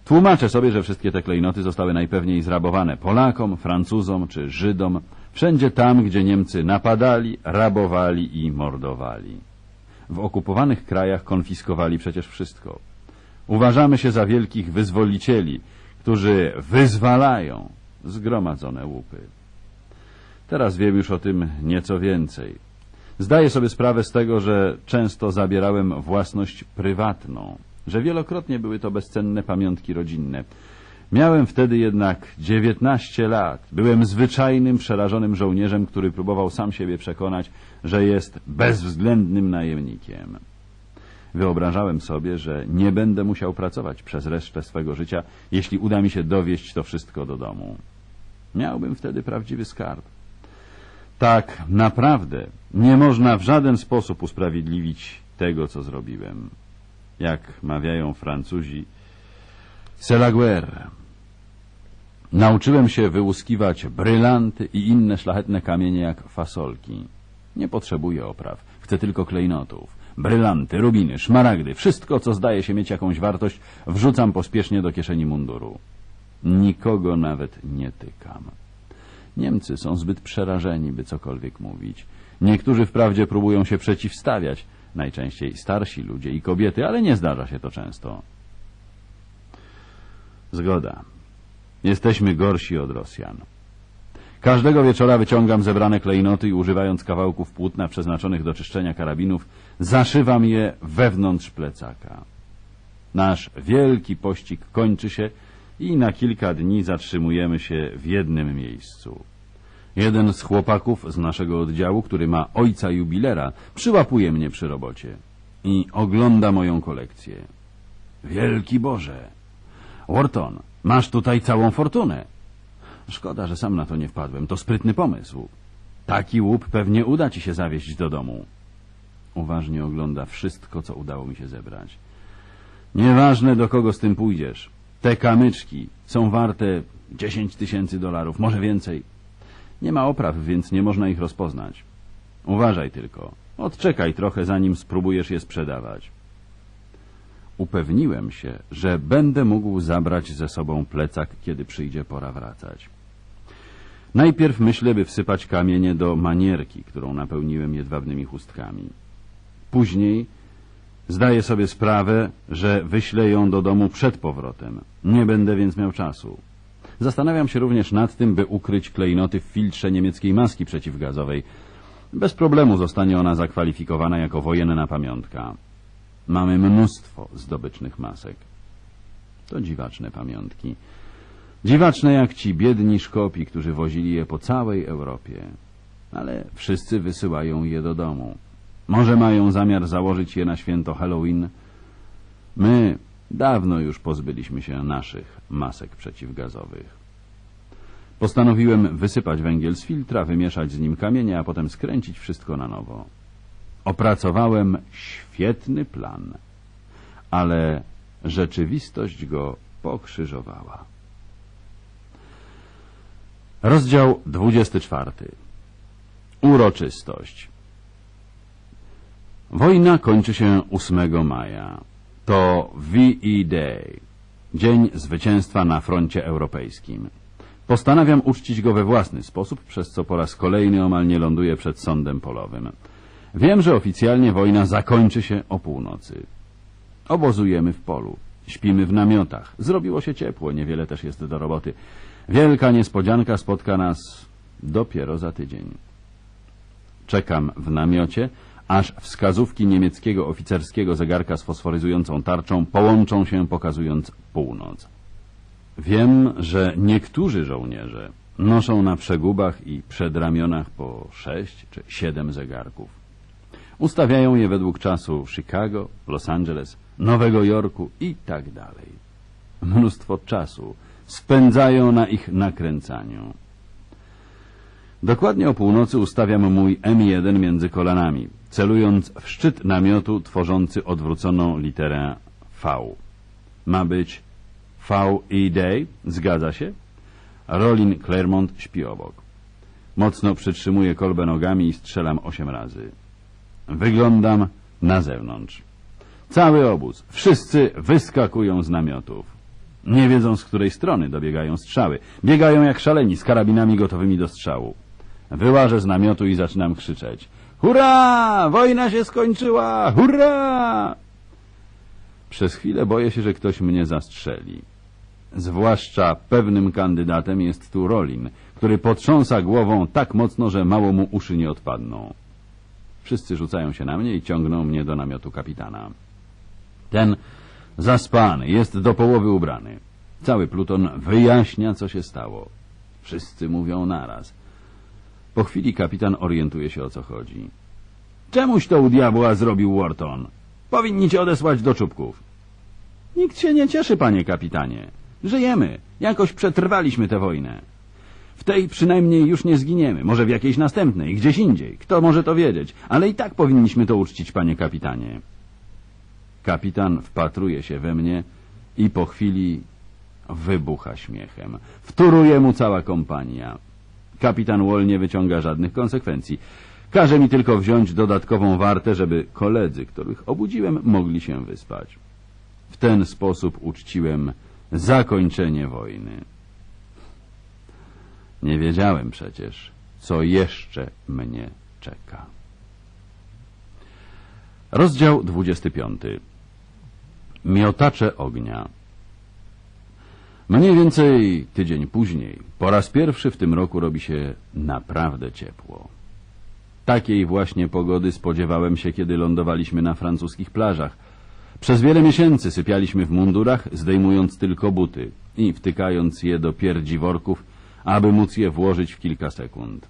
S1: Tłumaczę sobie, że wszystkie te klejnoty zostały najpewniej zrabowane Polakom, Francuzom czy Żydom, wszędzie tam, gdzie Niemcy napadali, rabowali i mordowali. W okupowanych krajach konfiskowali przecież wszystko. Uważamy się za wielkich wyzwolicieli, którzy wyzwalają zgromadzone łupy. Teraz wiem już o tym nieco więcej. Zdaję sobie sprawę z tego, że często zabierałem własność prywatną, że wielokrotnie były to bezcenne pamiątki rodzinne. Miałem wtedy jednak 19 lat. Byłem zwyczajnym, przerażonym żołnierzem, który próbował sam siebie przekonać, że jest bezwzględnym najemnikiem. Wyobrażałem sobie, że nie będę musiał pracować przez resztę swego życia, jeśli uda mi się dowieść to wszystko do domu. Miałbym wtedy prawdziwy skarb. Tak naprawdę nie można w żaden sposób usprawiedliwić tego, co zrobiłem. Jak mawiają Francuzi, c'est la guerre. Nauczyłem się wyłuskiwać brylanty i inne szlachetne kamienie jak fasolki. Nie potrzebuję opraw, chcę tylko klejnotów. Brylanty, rubiny, szmaragdy, wszystko, co zdaje się mieć jakąś wartość, wrzucam pospiesznie do kieszeni munduru. Nikogo nawet nie tykam. Niemcy są zbyt przerażeni, by cokolwiek mówić. Niektórzy wprawdzie próbują się przeciwstawiać, najczęściej starsi ludzie i kobiety, ale nie zdarza się to często. Zgoda. Jesteśmy gorsi od Rosjan. Każdego wieczora wyciągam zebrane klejnoty i używając kawałków płótna przeznaczonych do czyszczenia karabinów, zaszywam je wewnątrz plecaka. Nasz wielki pościg kończy się i na kilka dni zatrzymujemy się w jednym miejscu. Jeden z chłopaków z naszego oddziału, który ma ojca jubilera, przyłapuje mnie przy robocie i ogląda moją kolekcję. Wielki Boże! Wharton, masz tutaj całą fortunę. Szkoda, że sam na to nie wpadłem. To sprytny pomysł. Taki łup pewnie uda ci się zawieźć do domu. Uważnie ogląda wszystko, co udało mi się zebrać. Nieważne, do kogo z tym pójdziesz. Te kamyczki są warte 10 tysięcy dolarów, może więcej. Nie ma opraw, więc nie można ich rozpoznać. Uważaj tylko. Odczekaj trochę, zanim spróbujesz je sprzedawać. Upewniłem się, że będę mógł zabrać ze sobą plecak, kiedy przyjdzie pora wracać. Najpierw myślę, by wsypać kamienie do manierki, którą napełniłem jedwabnymi chustkami. Później zdaję sobie sprawę, że wyślę ją do domu przed powrotem. Nie będę więc miał czasu. Zastanawiam się również nad tym, by ukryć klejnoty w filtrze niemieckiej maski przeciwgazowej. Bez problemu zostanie ona zakwalifikowana jako wojenna pamiątka. Mamy mnóstwo zdobycznych masek. To dziwaczne pamiątki. Dziwaczne jak ci biedni szkopi, którzy wozili je po całej Europie. Ale wszyscy wysyłają je do domu. Może mają zamiar założyć je na święto Halloween? My dawno już pozbyliśmy się naszych masek przeciwgazowych. Postanowiłem wysypać węgiel z filtra, wymieszać z nim kamienie, a potem skręcić wszystko na nowo. Opracowałem świetny plan, ale rzeczywistość go pokrzyżowała. Rozdział 24. Uroczystość. Wojna kończy się 8 maja. To VE Day, Dzień Zwycięstwa na froncie europejskim. Postanawiam uczcić go we własny sposób, przez co po raz kolejny omal nie ląduję przed sądem polowym. Wiem, że oficjalnie wojna zakończy się o północy. Obozujemy w polu. Śpimy w namiotach. Zrobiło się ciepło, niewiele też jest do roboty. Wielka niespodzianka spotka nas dopiero za tydzień. Czekam w namiocie, aż wskazówki niemieckiego oficerskiego zegarka z fosforyzującą tarczą połączą się, pokazując północ. Wiem, że niektórzy żołnierze noszą na przegubach i przedramionach po sześć czy siedem zegarków. Ustawiają je według czasu Chicago, Los Angeles, Nowego Jorku i tak dalej. Mnóstwo czasu spędzają na ich nakręcaniu. Dokładnie o północy ustawiam mój M1 między kolanami, celując w szczyt namiotu tworzący odwróconą literę V. Ma być V.E. Day, zgadza się? Rolin Claremont śpi obok. Mocno przytrzymuję kolbę nogami i strzelam osiem razy. Wyglądam na zewnątrz. Cały obóz, wszyscy wyskakują z namiotów. Nie wiedzą, z której strony dobiegają strzały. Biegają jak szaleni, z karabinami gotowymi do strzału. Wyłażę z namiotu i zaczynam krzyczeć. Hurra! Wojna się skończyła! Hurra! Przez chwilę boję się, że ktoś mnie zastrzeli. Zwłaszcza pewnym kandydatem jest tu Rolin, który potrząsa głową tak mocno, że mało mu uszy nie odpadną. Wszyscy rzucają się na mnie i ciągną mnie do namiotu kapitana. Ten zaspany, jest do połowy ubrany. Cały pluton wyjaśnia, co się stało. Wszyscy mówią naraz. Po chwili kapitan orientuje się, o co chodzi. Czemuś to u diabła zrobił Wharton? Powinni cię odesłać do czubków. Nikt się nie cieszy, panie kapitanie. Żyjemy. Jakoś przetrwaliśmy tę wojnę. W tej przynajmniej już nie zginiemy. Może w jakiejś następnej, gdzieś indziej. Kto może to wiedzieć? Ale i tak powinniśmy to uczcić, panie kapitanie. Kapitan wpatruje się we mnie i po chwili wybucha śmiechem. Wtóruje mu cała kompania. Kapitan Wall nie wyciąga żadnych konsekwencji. Każe mi tylko wziąć dodatkową wartę, żeby koledzy, których obudziłem, mogli się wyspać. W ten sposób uczciłem zakończenie wojny. Nie wiedziałem przecież, co jeszcze mnie czeka. Rozdział 25. Miotacze ognia. Mniej więcej tydzień później, po raz pierwszy w tym roku robi się naprawdę ciepło. Takiej właśnie pogody spodziewałem się, kiedy lądowaliśmy na francuskich plażach. Przez wiele miesięcy sypialiśmy w mundurach, zdejmując tylko buty i wtykając je do pierdzi worków, aby móc je włożyć w kilka sekund.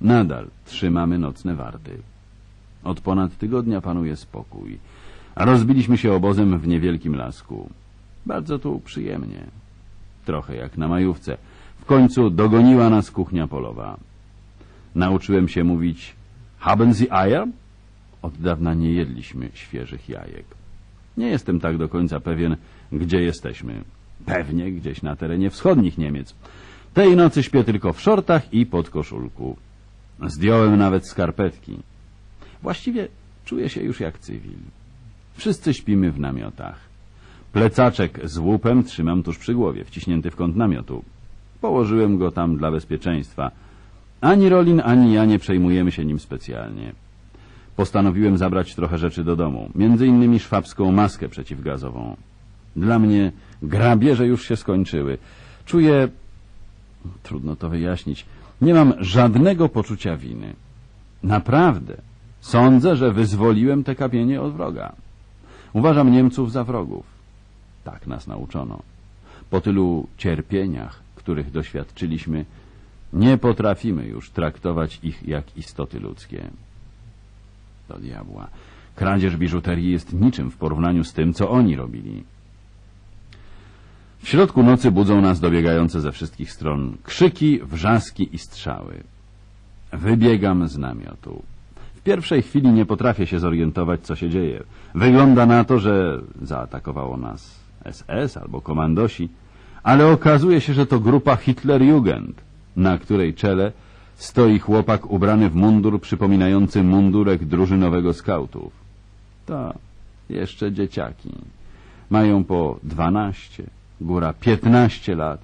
S1: Nadal trzymamy nocne warty. Od ponad tygodnia panuje spokój, rozbiliśmy się obozem w niewielkim lasku. Bardzo tu przyjemnie. Trochę jak na majówce. W końcu dogoniła nas kuchnia polowa. Nauczyłem się mówić Haben Sie Eier? Od dawna nie jedliśmy świeżych jajek. Nie jestem tak do końca pewien, gdzie jesteśmy. Pewnie gdzieś na terenie wschodnich Niemiec. Tej nocy śpię tylko w szortach i pod koszulku. Zdjąłem nawet skarpetki. Właściwie czuję się już jak cywil. Wszyscy śpimy w namiotach. Plecaczek z łupem trzymam tuż przy głowie, wciśnięty w kąt namiotu. Położyłem go tam dla bezpieczeństwa. Ani Rolin, ani ja nie przejmujemy się nim specjalnie. Postanowiłem zabrać trochę rzeczy do domu, między innymi szwabską maskę przeciwgazową. Dla mnie grabieże już się skończyły. Czuję... Trudno to wyjaśnić. Nie mam żadnego poczucia winy. Naprawdę. Sądzę, że wyzwoliłem te kamienie od wroga. Uważam Niemców za wrogów. Tak nas nauczono. Po tylu cierpieniach, których doświadczyliśmy, nie potrafimy już traktować ich jak istoty ludzkie. Do diabła. Kradzież biżuterii jest niczym w porównaniu z tym, co oni robili. W środku nocy budzą nas dobiegające ze wszystkich stron krzyki, wrzaski i strzały. Wybiegam z namiotu. W pierwszej chwili nie potrafię się zorientować, co się dzieje. Wygląda na to, że zaatakowało nas SS albo komandosi, ale okazuje się, że to grupa Hitlerjugend, na której czele stoi chłopak ubrany w mundur przypominający mundurek drużynowego skautów. To jeszcze dzieciaki. Mają po dwanaście, góra piętnaście lat.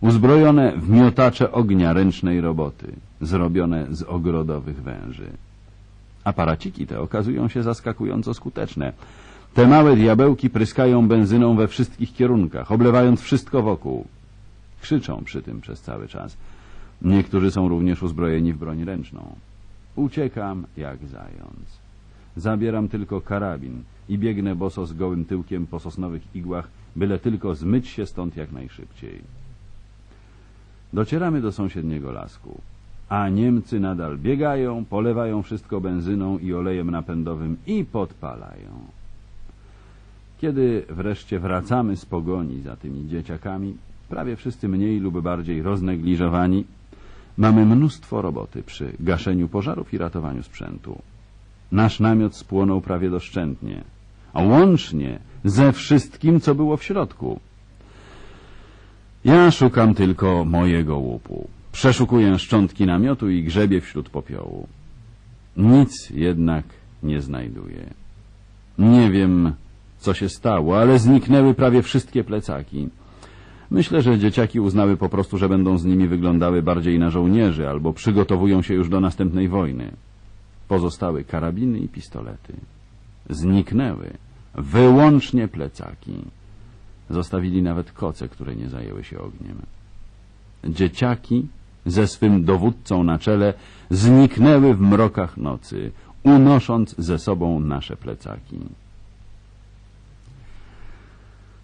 S1: Uzbrojone w miotacze ognia ręcznej roboty, zrobione z ogrodowych węży. Aparaciki te okazują się zaskakująco skuteczne. Te małe diabełki pryskają benzyną we wszystkich kierunkach, oblewając wszystko wokół. Krzyczą przy tym przez cały czas. Niektórzy są również uzbrojeni w broń ręczną. Uciekam jak zając. Zabieram tylko karabin i biegnę boso z gołym tyłkiem po sosnowych igłach, byle tylko zmyć się stąd jak najszybciej. Docieramy do sąsiedniego lasku, a Niemcy nadal biegają, polewają wszystko benzyną i olejem napędowym i podpalają. Kiedy wreszcie wracamy z pogoni za tymi dzieciakami, prawie wszyscy mniej lub bardziej roznegliżowani, mamy mnóstwo roboty przy gaszeniu pożarów i ratowaniu sprzętu. Nasz namiot spłonął prawie doszczętnie, a łącznie ze wszystkim, co było w środku. Ja szukam tylko mojego łupu. Przeszukuję szczątki namiotu i grzebię wśród popiołu. Nic jednak nie znajduję. Nie wiem, co się stało, ale zniknęły prawie wszystkie plecaki. Myślę, że dzieciaki uznały po prostu, że będą z nimi wyglądały bardziej na żołnierzy albo przygotowują się już do następnej wojny. Pozostały karabiny i pistolety. Zniknęły wyłącznie plecaki. Zostawili nawet koce, które nie zajęły się ogniem. Dzieciaki ze swym dowódcą na czele zniknęły w mrokach nocy, unosząc ze sobą nasze plecaki.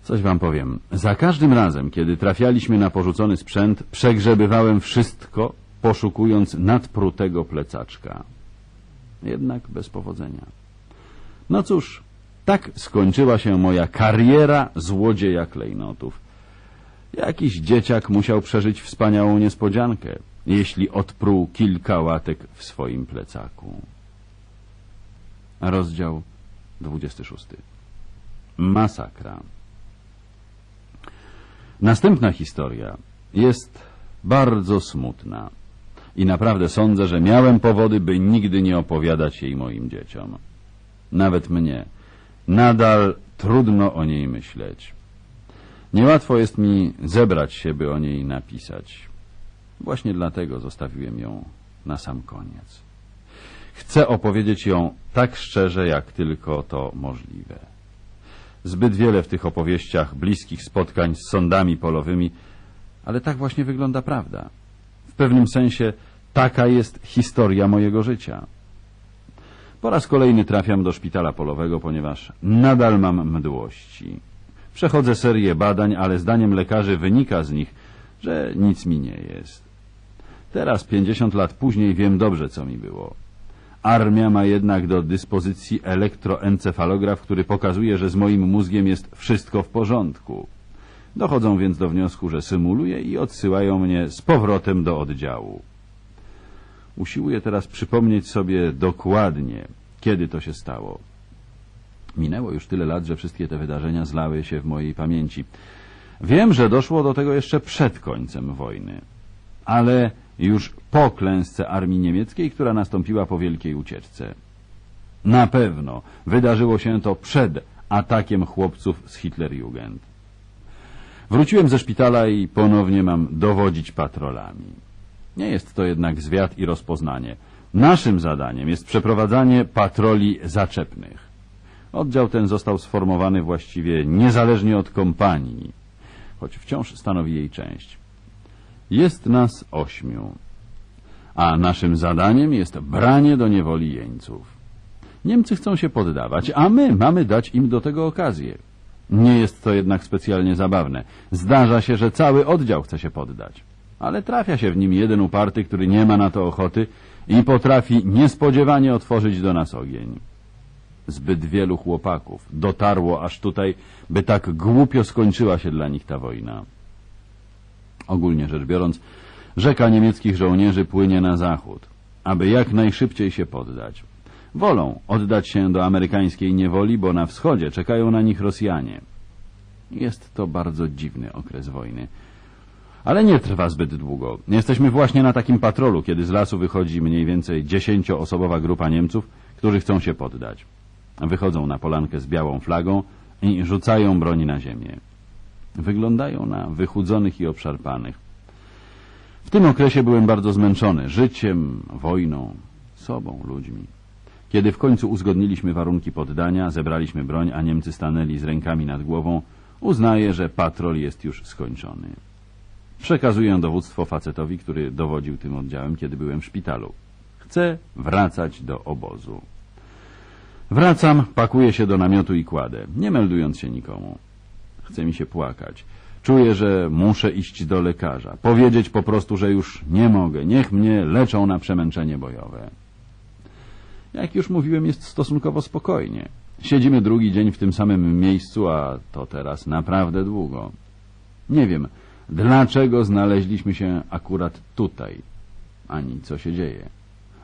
S1: Coś wam powiem. Za każdym razem, kiedy trafialiśmy na porzucony sprzęt, przegrzebywałem wszystko, poszukując nadprutego plecaczka. Jednak bez powodzenia. No cóż, tak skończyła się moja kariera złodzieja klejnotów. Jakiś dzieciak musiał przeżyć wspaniałą niespodziankę, jeśli odpruł kilka łatek w swoim plecaku. Rozdział 26. Masakra. Następna historia jest bardzo smutna i naprawdę sądzę, że miałem powody, by nigdy nie opowiadać jej moim dzieciom. Nawet mnie. Nadal trudno o niej myśleć. Niełatwo jest mi zebrać się, by o niej napisać. Właśnie dlatego zostawiłem ją na sam koniec. Chcę opowiedzieć ją tak szczerze, jak tylko to możliwe. Zbyt wiele w tych opowieściach bliskich spotkań z sądami polowymi, ale tak właśnie wygląda prawda. W pewnym sensie taka jest historia mojego życia. Po raz kolejny trafiam do szpitala polowego, ponieważ nadal mam mdłości. Przechodzę serię badań, ale zdaniem lekarzy wynika z nich, że nic mi nie jest. Teraz, 50 lat później, wiem dobrze, co mi było. Armia ma jednak do dyspozycji elektroencefalograf, który pokazuje, że z moim mózgiem jest wszystko w porządku. Dochodzą więc do wniosku, że symuluję i odsyłają mnie z powrotem do oddziału. Usiłuję teraz przypomnieć sobie dokładnie, kiedy to się stało. Minęło już tyle lat, że wszystkie te wydarzenia zlały się w mojej pamięci. Wiem, że doszło do tego jeszcze przed końcem wojny, ale już po klęsce armii niemieckiej, która nastąpiła po wielkiej ucieczce. Na pewno wydarzyło się to przed atakiem chłopców z Hitlerjugend. Wróciłem ze szpitala i ponownie mam dowodzić patrolami. Nie jest to jednak zwiat i rozpoznanie. Naszym zadaniem jest przeprowadzanie patroli zaczepnych. Oddział ten został sformowany właściwie niezależnie od kompanii, choć wciąż stanowi jej część. Jest nas ośmiu, a naszym zadaniem jest branie do niewoli jeńców. Niemcy chcą się poddawać, a my mamy dać im do tego okazję. Nie jest to jednak specjalnie zabawne. Zdarza się, że cały oddział chce się poddać, ale trafia się w nim jeden uparty, który nie ma na to ochoty i potrafi niespodziewanie otworzyć do nas ogień. Zbyt wielu chłopaków dotarło aż tutaj, by tak głupio skończyła się dla nich ta wojna. Ogólnie rzecz biorąc, rzeka niemieckich żołnierzy płynie na zachód, aby jak najszybciej się poddać. Wolą oddać się do amerykańskiej niewoli, bo na wschodzie czekają na nich Rosjanie. Jest to bardzo dziwny okres wojny. Ale nie trwa zbyt długo. Jesteśmy właśnie na takim patrolu, kiedy z lasu wychodzi mniej więcej dziesięcioosobowa grupa Niemców, którzy chcą się poddać. Wychodzą na polankę z białą flagą i rzucają broń na ziemię. Wyglądają na wychudzonych i obszarpanych. W tym okresie byłem bardzo zmęczony życiem, wojną, sobą, ludźmi. Kiedy w końcu uzgodniliśmy warunki poddania, zebraliśmy broń, a Niemcy stanęli z rękami nad głową, uznaję, że patrol jest już skończony. Przekazuję dowództwo facetowi, który dowodził tym oddziałem, kiedy byłem w szpitalu. Chcę wracać do obozu. Wracam, pakuję się do namiotu i kładę, nie meldując się nikomu. Chce mi się płakać. Czuję, że muszę iść do lekarza. Powiedzieć po prostu, że już nie mogę. Niech mnie leczą na przemęczenie bojowe. Jak już mówiłem, jest stosunkowo spokojnie. Siedzimy drugi dzień w tym samym miejscu, a to teraz naprawdę długo. Nie wiem, dlaczego znaleźliśmy się akurat tutaj, ani co się dzieje.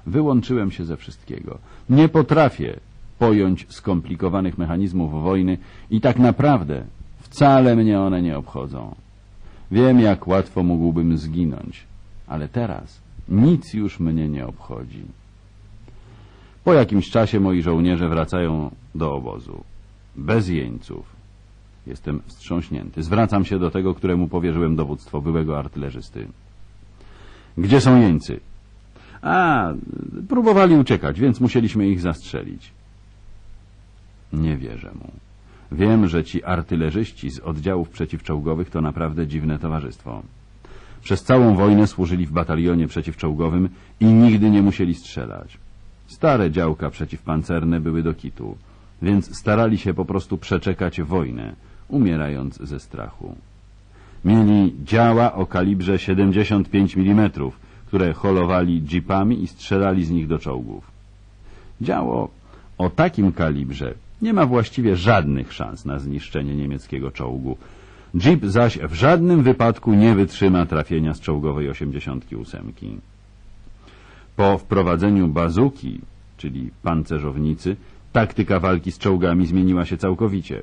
S1: Wyłączyłem się ze wszystkiego. Nie potrafię pojąć skomplikowanych mechanizmów wojny i tak naprawdę wcale mnie one nie obchodzą. Wiem, jak łatwo mógłbym zginąć, ale teraz nic już mnie nie obchodzi. Po jakimś czasie moi żołnierze wracają do obozu. Bez jeńców. Jestem wstrząśnięty. Zwracam się do tego, któremu powierzyłem dowództwo byłego artylerzysty. Gdzie są jeńcy? A, próbowali uciekać, więc musieliśmy ich zastrzelić. Nie wierzę mu. Wiem, że ci artylerzyści z oddziałów przeciwczołgowych to naprawdę dziwne towarzystwo. Przez całą wojnę służyli w batalionie przeciwczołgowym i nigdy nie musieli strzelać. Stare działka przeciwpancerne były do kitu, więc starali się po prostu przeczekać wojnę, umierając ze strachu. Mieli działa o kalibrze 75 mm, które holowali jeepami i strzelali z nich do czołgów. Działo o takim kalibrze nie ma właściwie żadnych szans na zniszczenie niemieckiego czołgu. Jeep zaś w żadnym wypadku nie wytrzyma trafienia z czołgowej 88. Po wprowadzeniu bazuki, czyli pancerzownicy, taktyka walki z czołgami zmieniła się całkowicie.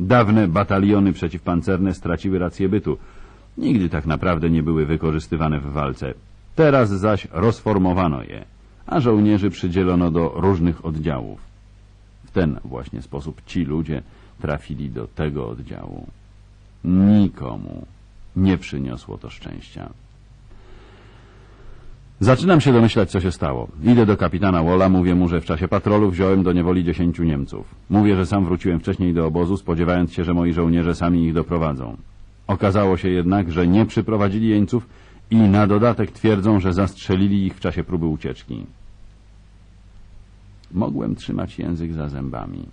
S1: Dawne bataliony przeciwpancerne straciły rację bytu. Nigdy tak naprawdę nie były wykorzystywane w walce. Teraz zaś rozformowano je, a żołnierzy przydzielono do różnych oddziałów. W ten właśnie sposób ci ludzie trafili do tego oddziału. Nikomu nie przyniosło to szczęścia. Zaczynam się domyślać, co się stało. Idę do kapitana Wola, mówię mu, że w czasie patrolu wziąłem do niewoli dziesięciu Niemców. Mówię, że sam wróciłem wcześniej do obozu, spodziewając się, że moi żołnierze sami ich doprowadzą. Okazało się jednak, że nie przyprowadzili jeńców i na dodatek twierdzą, że zastrzelili ich w czasie próby ucieczki. Mogłem trzymać język za zębami.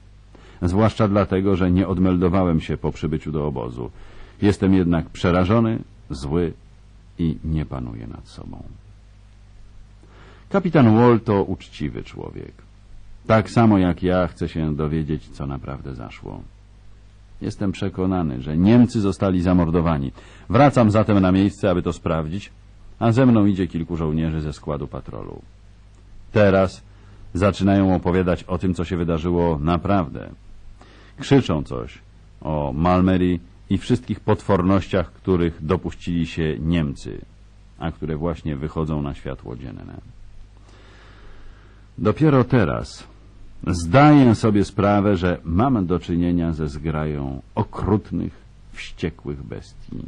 S1: Zwłaszcza dlatego, że nie odmeldowałem się po przybyciu do obozu. Jestem jednak przerażony, zły i nie panuję nad sobą. Kapitan Wall to uczciwy człowiek. Tak samo jak ja chce się dowiedzieć, co naprawdę zaszło. Jestem przekonany, że Niemcy zostali zamordowani. Wracam zatem na miejsce, aby to sprawdzić, a ze mną idzie kilku żołnierzy ze składu patrolu. Teraz zaczynają opowiadać o tym, co się wydarzyło naprawdę. Krzyczą coś o Malmeri i wszystkich potwornościach, których dopuścili się Niemcy, a które właśnie wychodzą na światło dzienne. Dopiero teraz zdaję sobie sprawę, że mam do czynienia ze zgrają okrutnych, wściekłych bestii.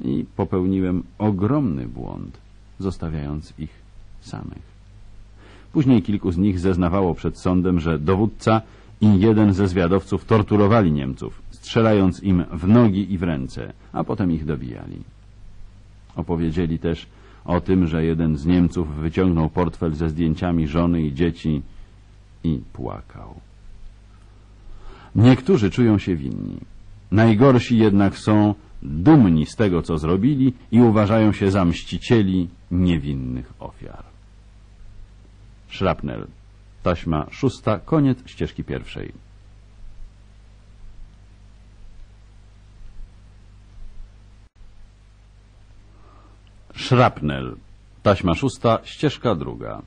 S1: I popełniłem ogromny błąd, zostawiając ich samych. Później kilku z nich zeznawało przed sądem, że dowódca i jeden ze zwiadowców torturowali Niemców, strzelając im w nogi i w ręce, a potem ich dobijali. Opowiedzieli też o tym, że jeden z Niemców wyciągnął portfel ze zdjęciami żony i dzieci i płakał. Niektórzy czują się winni. Najgorsi jednak są dumni z tego, co zrobili i uważają się za mścicieli niewinnych ofiar. Szrapnel. Taśma szósta. Koniec ścieżki pierwszej. Szrapnel. Taśma szósta. Ścieżka druga.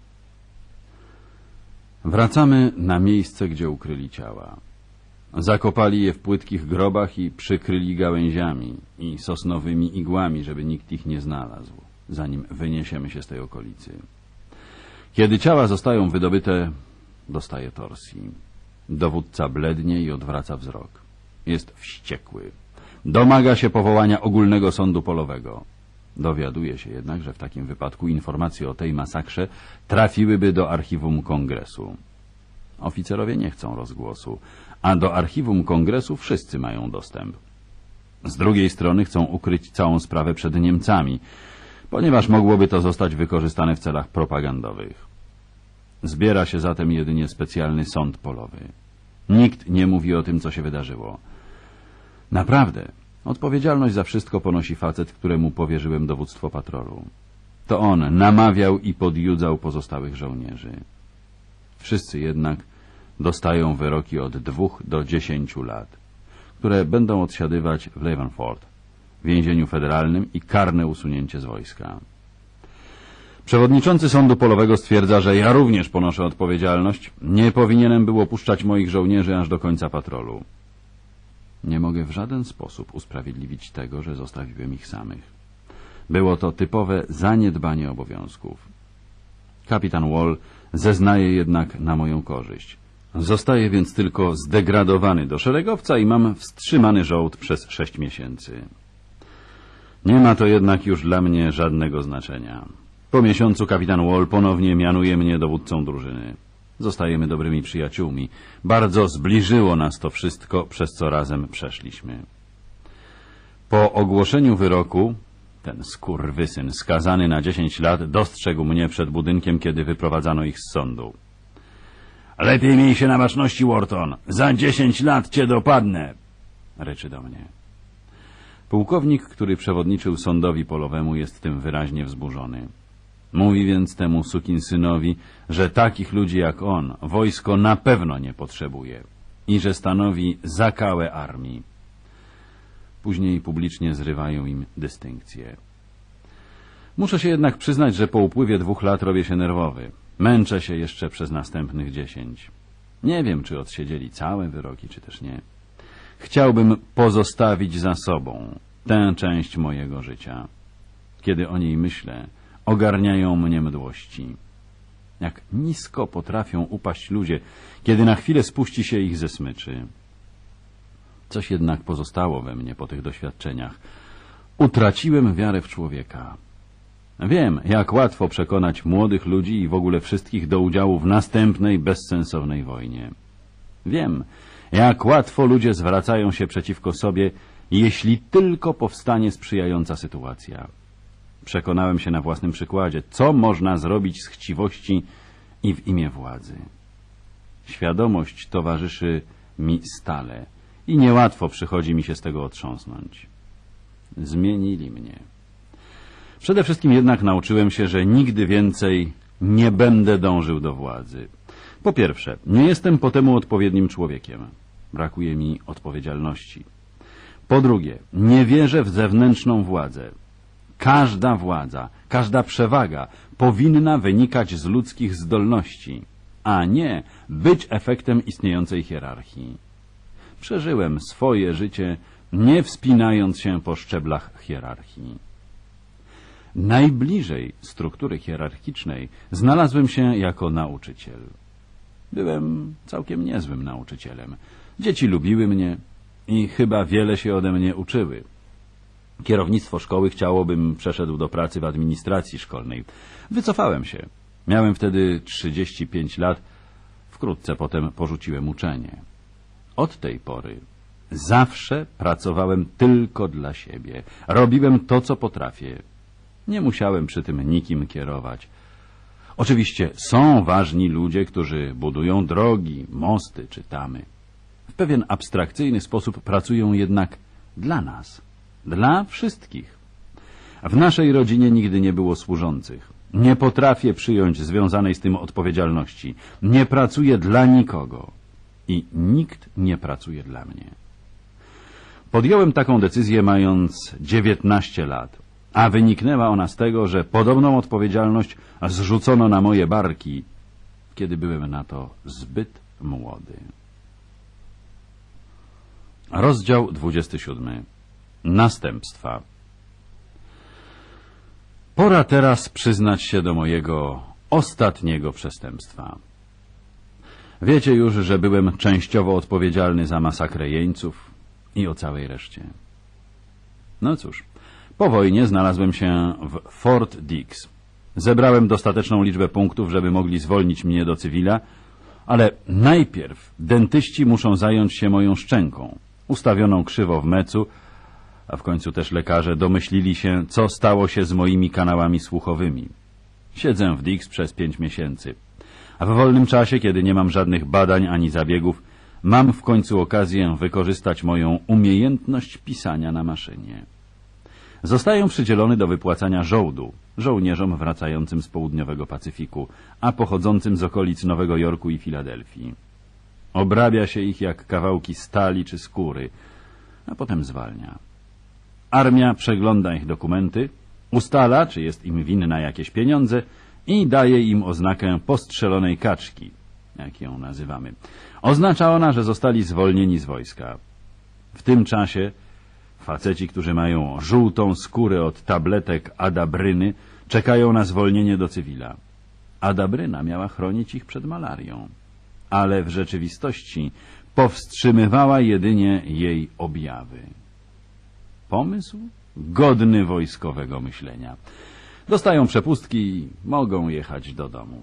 S1: Wracamy na miejsce, gdzie ukryli ciała. Zakopali je w płytkich grobach i przykryli gałęziami i sosnowymi igłami, żeby nikt ich nie znalazł, zanim wyniesiemy się z tej okolicy. Kiedy ciała zostają wydobyte, dostaje torsji. Dowódca blednie i odwraca wzrok. Jest wściekły. Domaga się powołania ogólnego sądu polowego. Dowiaduje się jednak, że w takim wypadku informacje o tej masakrze trafiłyby do archiwum kongresu. Oficerowie nie chcą rozgłosu, a do archiwum kongresu wszyscy mają dostęp. Z drugiej strony chcą ukryć całą sprawę przed Niemcami, ponieważ mogłoby to zostać wykorzystane w celach propagandowych. Zbiera się zatem jedynie specjalny sąd polowy. Nikt nie mówi o tym, co się wydarzyło. Naprawdę, odpowiedzialność za wszystko ponosi facet, któremu powierzyłem dowództwo patrolu. To on namawiał i podjudzał pozostałych żołnierzy. Wszyscy jednak dostają wyroki od dwóch do dziesięciu lat, które będą odsiadywać w Leavenford, więzieniu federalnym i karne usunięcie z wojska. Przewodniczący Sądu Polowego stwierdza, że ja również ponoszę odpowiedzialność. Nie powinienem było puszczać moich żołnierzy aż do końca patrolu. Nie mogę w żaden sposób usprawiedliwić tego, że zostawiłem ich samych. Było to typowe zaniedbanie obowiązków. Kapitan Wall zeznaje jednak na moją korzyść. Zostaje więc tylko zdegradowany do szeregowca i mam wstrzymany żołd przez sześć miesięcy. Nie ma to jednak już dla mnie żadnego znaczenia. Po miesiącu kapitan Wall ponownie mianuje mnie dowódcą drużyny. Zostajemy dobrymi przyjaciółmi. Bardzo zbliżyło nas to wszystko, przez co razem przeszliśmy. Po ogłoszeniu wyroku ten skurwysyn skazany na dziesięć lat dostrzegł mnie przed budynkiem, kiedy wyprowadzano ich z sądu. Lepiej miej się na baczności, Wharton. Za dziesięć lat cię dopadnę, reczy do mnie. Pułkownik, który przewodniczył sądowi polowemu, jest tym wyraźnie wzburzony. Mówi więc temu sukinsynowi, że takich ludzi jak on wojsko na pewno nie potrzebuje i że stanowi zakałę armii. Później publicznie zrywają im dystynkcje. Muszę się jednak przyznać, że po upływie dwóch lat robię się nerwowy. Męczę się jeszcze przez następnych dziesięć. Nie wiem, czy odsiedzieli całe wyroki, czy też nie. Chciałbym pozostawić za sobą tę część mojego życia. Kiedy o niej myślę, ogarniają mnie mdłości. Jak nisko potrafią upaść ludzie, kiedy na chwilę spuści się ich ze smyczy. Coś jednak pozostało we mnie po tych doświadczeniach. Utraciłem wiarę w człowieka. Wiem, jak łatwo przekonać młodych ludzi i w ogóle wszystkich do udziału w następnej bezsensownej wojnie. Wiem, jak łatwo ludzie zwracają się przeciwko sobie, jeśli tylko powstanie sprzyjająca sytuacja. Przekonałem się na własnym przykładzie, co można zrobić z chciwości i w imię władzy. Świadomość towarzyszy mi stale i niełatwo przychodzi mi się z tego otrząsnąć. Zmienili mnie. Przede wszystkim jednak nauczyłem się, że nigdy więcej nie będę dążył do władzy. Po pierwsze, nie jestem po temu odpowiednim człowiekiem. Brakuje mi odpowiedzialności. Po drugie, nie wierzę w zewnętrzną władzę. Każda władza, każda przewaga powinna wynikać z ludzkich zdolności, a nie być efektem istniejącej hierarchii. Przeżyłem swoje życie, nie wspinając się po szczeblach hierarchii. Najbliżej struktury hierarchicznej znalazłem się jako nauczyciel. Byłem całkiem niezłym nauczycielem. Dzieci lubiły mnie i chyba wiele się ode mnie uczyły. Kierownictwo szkoły chciało, bym przeszedł do pracy w administracji szkolnej. Wycofałem się. Miałem wtedy 35 lat. Wkrótce potem porzuciłem uczenie. Od tej pory zawsze pracowałem tylko dla siebie. Robiłem to, co potrafię. Nie musiałem przy tym nikim kierować. Oczywiście są ważni ludzie, którzy budują drogi, mosty czy tamy. W pewien abstrakcyjny sposób pracują jednak dla nas, dla wszystkich. W naszej rodzinie nigdy nie było służących. Nie potrafię przyjąć związanej z tym odpowiedzialności. Nie pracuję dla nikogo. I nikt nie pracuje dla mnie. Podjąłem taką decyzję mając 19 lat, a wyniknęła ona z tego, że podobną odpowiedzialność zrzucono na moje barki, kiedy byłem na to zbyt młody. Rozdział 27. Następstwa. Pora teraz przyznać się do mojego ostatniego przestępstwa. Wiecie już, że byłem częściowo odpowiedzialny za masakrę jeńców i o całej reszcie. No cóż, po wojnie znalazłem się w Fort Dix. Zebrałem dostateczną liczbę punktów, żeby mogli zwolnić mnie do cywila, ale najpierw dentyści muszą zająć się moją szczęką, ustawioną krzywo w mecu, a w końcu też lekarze domyślili się, co stało się z moimi kanałami słuchowymi. Siedzę w Dix przez pięć miesięcy. A w wolnym czasie, kiedy nie mam żadnych badań ani zabiegów, mam w końcu okazję wykorzystać moją umiejętność pisania na maszynie. Zostaję przydzielony do wypłacania żołdu żołnierzom wracającym z południowego Pacyfiku, a pochodzącym z okolic Nowego Jorku i Filadelfii. Obrabia się ich jak kawałki stali czy skóry, a potem zwalnia. Armia przegląda ich dokumenty, ustala, czy jest im winna jakieś pieniądze i daje im oznakę postrzelonej kaczki, jak ją nazywamy. Oznacza ona, że zostali zwolnieni z wojska. W tym czasie faceci, którzy mają żółtą skórę od tabletek adabryny, czekają na zwolnienie do cywila. Adabryna miała chronić ich przed malarią, ale w rzeczywistości powstrzymywała jedynie jej objawy. Pomysł godny wojskowego myślenia. Dostają przepustki i mogą jechać do domu.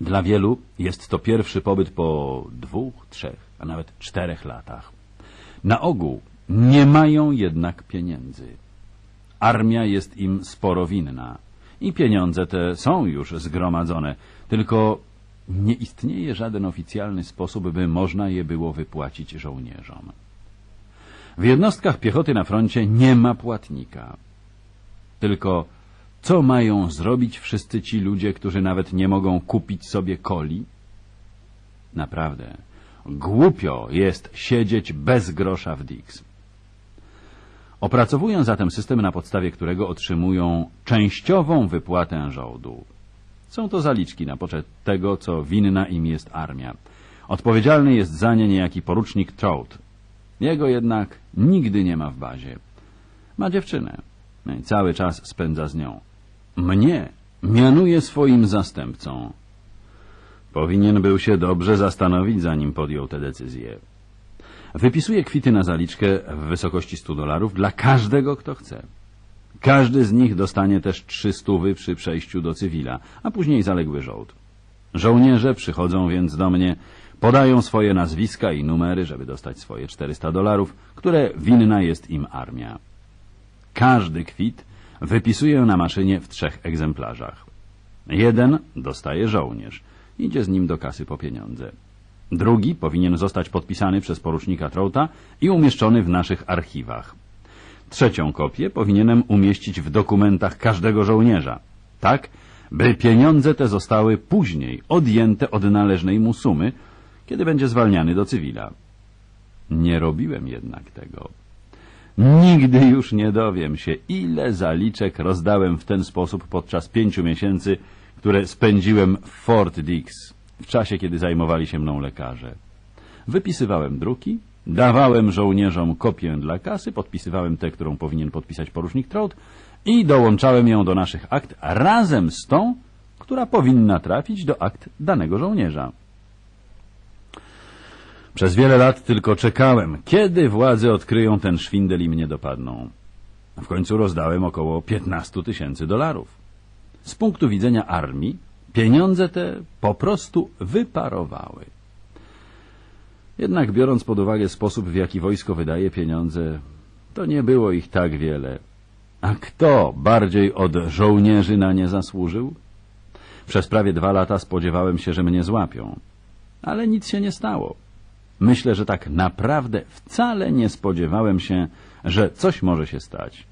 S1: Dla wielu jest to pierwszy pobyt po dwóch, trzech, a nawet czterech latach. Na ogół nie mają jednak pieniędzy. Armia jest im sporo winna i pieniądze te są już zgromadzone, tylko nie istnieje żaden oficjalny sposób, by można je było wypłacić żołnierzom. W jednostkach piechoty na froncie nie ma płatnika. Tylko co mają zrobić wszyscy ci ludzie, którzy nawet nie mogą kupić sobie coli? Naprawdę, głupio jest siedzieć bez grosza w Dix. Opracowuję zatem system, na podstawie którego otrzymują częściową wypłatę żołdu. Są to zaliczki na poczet tego, co winna im jest armia. Odpowiedzialny jest za nie niejaki porucznik Trout. Jego jednak nigdy nie ma w bazie. Ma dziewczynę cały czas spędza z nią. Mnie mianuje swoim zastępcą. Powinien był się dobrze zastanowić, zanim podjął tę decyzję. Wypisuje kwity na zaliczkę w wysokości 100 dolarów dla każdego, kto chce.
S2: Każdy z nich dostanie też trzy stówy przy przejściu do cywila, a później zaległy żołd. Żołnierze przychodzą więc do mnie, podają swoje nazwiska i numery, żeby dostać swoje 400 dolarów, które winna jest im armia. Każdy kwit wypisuję na maszynie w trzech egzemplarzach. Jeden dostaje żołnierz, idzie z nim do kasy po pieniądze. Drugi powinien zostać podpisany przez porucznika Trouta i umieszczony w naszych archiwach. Trzecią kopię powinienem umieścić w dokumentach każdego żołnierza, tak by pieniądze te zostały później odjęte od należnej mu sumy, kiedy będzie zwalniany do cywila. Nie robiłem jednak tego. Nigdy już nie dowiem się, ile zaliczek rozdałem w ten sposób podczas pięciu miesięcy, które spędziłem w Fort Dix, w czasie, kiedy zajmowali się mną lekarze. Wypisywałem druki, dawałem żołnierzom kopię dla kasy, podpisywałem tę, którą powinien podpisać porucznik Trout i dołączałem ją do naszych akt razem z tą, która powinna trafić do akt danego żołnierza. Przez wiele lat tylko czekałem, kiedy władze odkryją ten szwindel i mnie dopadną. W końcu rozdałem około 15 tysięcy dolarów. Z punktu widzenia armii pieniądze te po prostu wyparowały. Jednak biorąc pod uwagę sposób, w jaki wojsko wydaje pieniądze, to nie było ich tak wiele. A kto bardziej od żołnierzy na nie zasłużył? Przez prawie dwa lata spodziewałem się, że mnie złapią. Ale nic się nie stało. Myślę, że tak naprawdę wcale nie spodziewałem się, że coś może się stać.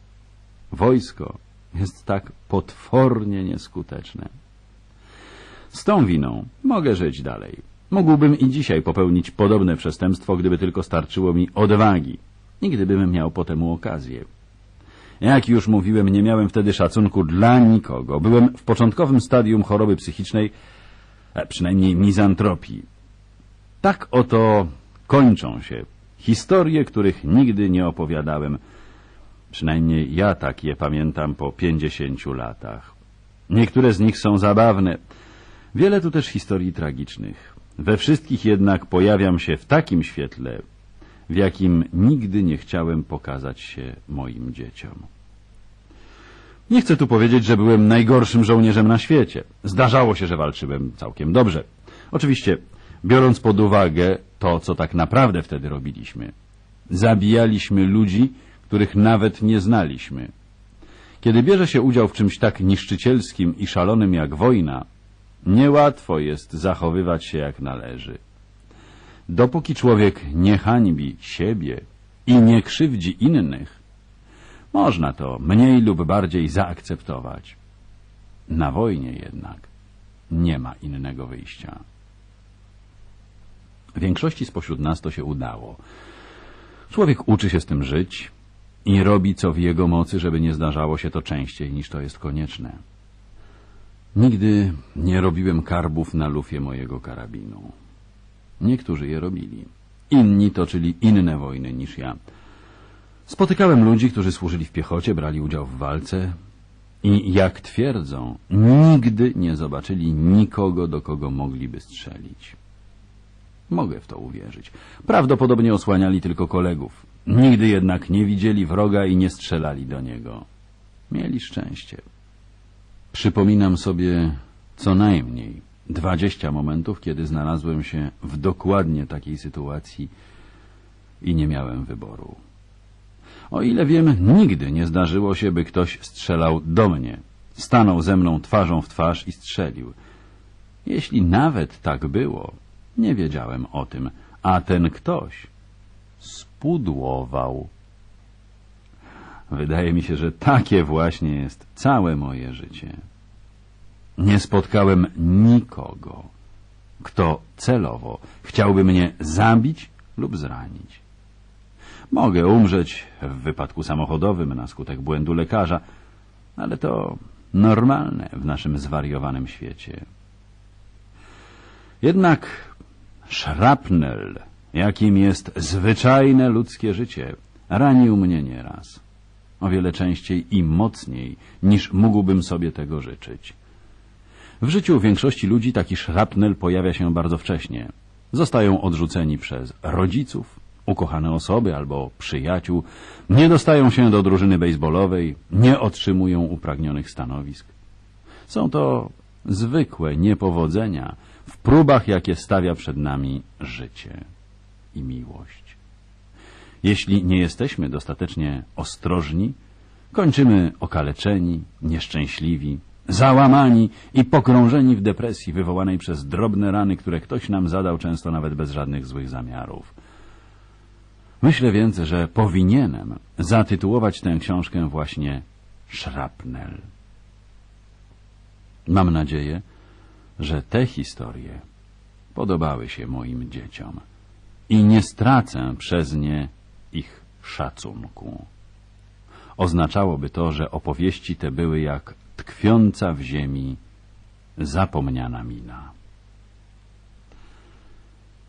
S2: Wojsko jest tak potwornie nieskuteczne. Z tą winą mogę żyć dalej. Mógłbym i dzisiaj popełnić podobne przestępstwo, gdyby tylko starczyło mi odwagi i gdybym miał po temu okazję. Jak już mówiłem, nie miałem wtedy szacunku dla nikogo. Byłem w początkowym stadium choroby psychicznej, a przynajmniej mizantropii. Tak oto kończą się historie, których nigdy nie opowiadałem. Przynajmniej ja tak je pamiętam po pięćdziesięciu latach. Niektóre z nich są zabawne. Wiele tu też historii tragicznych. We wszystkich jednak pojawiam się w takim świetle, w jakim nigdy nie chciałem pokazać się moim dzieciom. Nie chcę tu powiedzieć, że byłem najgorszym żołnierzem na świecie. Zdarzało się, że walczyłem całkiem dobrze. Oczywiście, biorąc pod uwagę to, co tak naprawdę wtedy robiliśmy. Zabijaliśmy ludzi, których nawet nie znaliśmy. Kiedy bierze się udział w czymś tak niszczycielskim i szalonym jak wojna, niełatwo jest zachowywać się jak należy. Dopóki człowiek nie hańbi siebie i nie krzywdzi innych, można to mniej lub bardziej zaakceptować. Na wojnie jednak nie ma innego wyjścia. Większości spośród nas to się udało. Człowiek uczy się z tym żyć i robi co w jego mocy, żeby nie zdarzało się to częściej niż to jest konieczne. Nigdy nie robiłem karbów na lufie mojego karabinu. Niektórzy je robili. Inni toczyli inne wojny niż ja. Spotykałem ludzi, którzy służyli w piechocie, brali udział w walce i, jak twierdzą, nigdy nie zobaczyli nikogo, do kogo mogliby strzelić. Mogę w to uwierzyć. Prawdopodobnie osłaniali tylko kolegów. Nigdy jednak nie widzieli wroga i nie strzelali do niego. Mieli szczęście. Przypominam sobie co najmniej dwadzieścia momentów, kiedy znalazłem się w dokładnie takiej sytuacji i nie miałem wyboru. O ile wiem, nigdy nie zdarzyło się, by ktoś strzelał do mnie. Stanął ze mną twarzą w twarz i strzelił. Jeśli nawet tak było, nie wiedziałem o tym, a ten ktoś spudłował. Wydaje mi się, że takie właśnie jest całe moje życie. Nie spotkałem nikogo, kto celowo chciałby mnie zabić lub zranić. Mogę umrzeć w wypadku samochodowym na skutek błędu lekarza, ale to normalne w naszym zwariowanym świecie. Jednak szrapnel, jakim jest zwyczajne ludzkie życie, ranił mnie nieraz. O wiele częściej i mocniej, niż mógłbym sobie tego życzyć. W życiu większości ludzi taki szrapnel pojawia się bardzo wcześnie. Zostają odrzuceni przez rodziców,
S1: ukochane osoby albo przyjaciół, nie dostają się do drużyny baseballowej, nie otrzymują upragnionych stanowisk. Są to zwykłe niepowodzenia w próbach, jakie stawia przed nami życie i miłość. Jeśli nie jesteśmy dostatecznie ostrożni, kończymy okaleczeni, nieszczęśliwi, załamani i pogrążeni w depresji wywołanej przez drobne rany, które ktoś nam zadał często nawet bez żadnych złych zamiarów. Myślę więc, że powinienem zatytułować tę książkę właśnie Szrapnel. Mam nadzieję, że te historie podobały się moim dzieciom i nie stracę przez nie ich szacunku. Oznaczałoby to, że opowieści te były jak tkwiąca w ziemi zapomniana mina.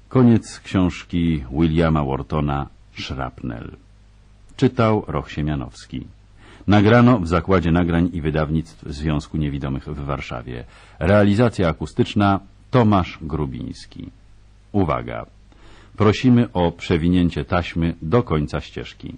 S1: Koniec książki Williama Whartona Szrapnel. Czytał Roch Siemianowski. Nagrano w Zakładzie Nagrań i Wydawnictw Związku Niewidomych w Warszawie. Realizacja akustyczna Tomasz Grubiński. Uwaga! Prosimy o przewinięcie taśmy do końca ścieżki.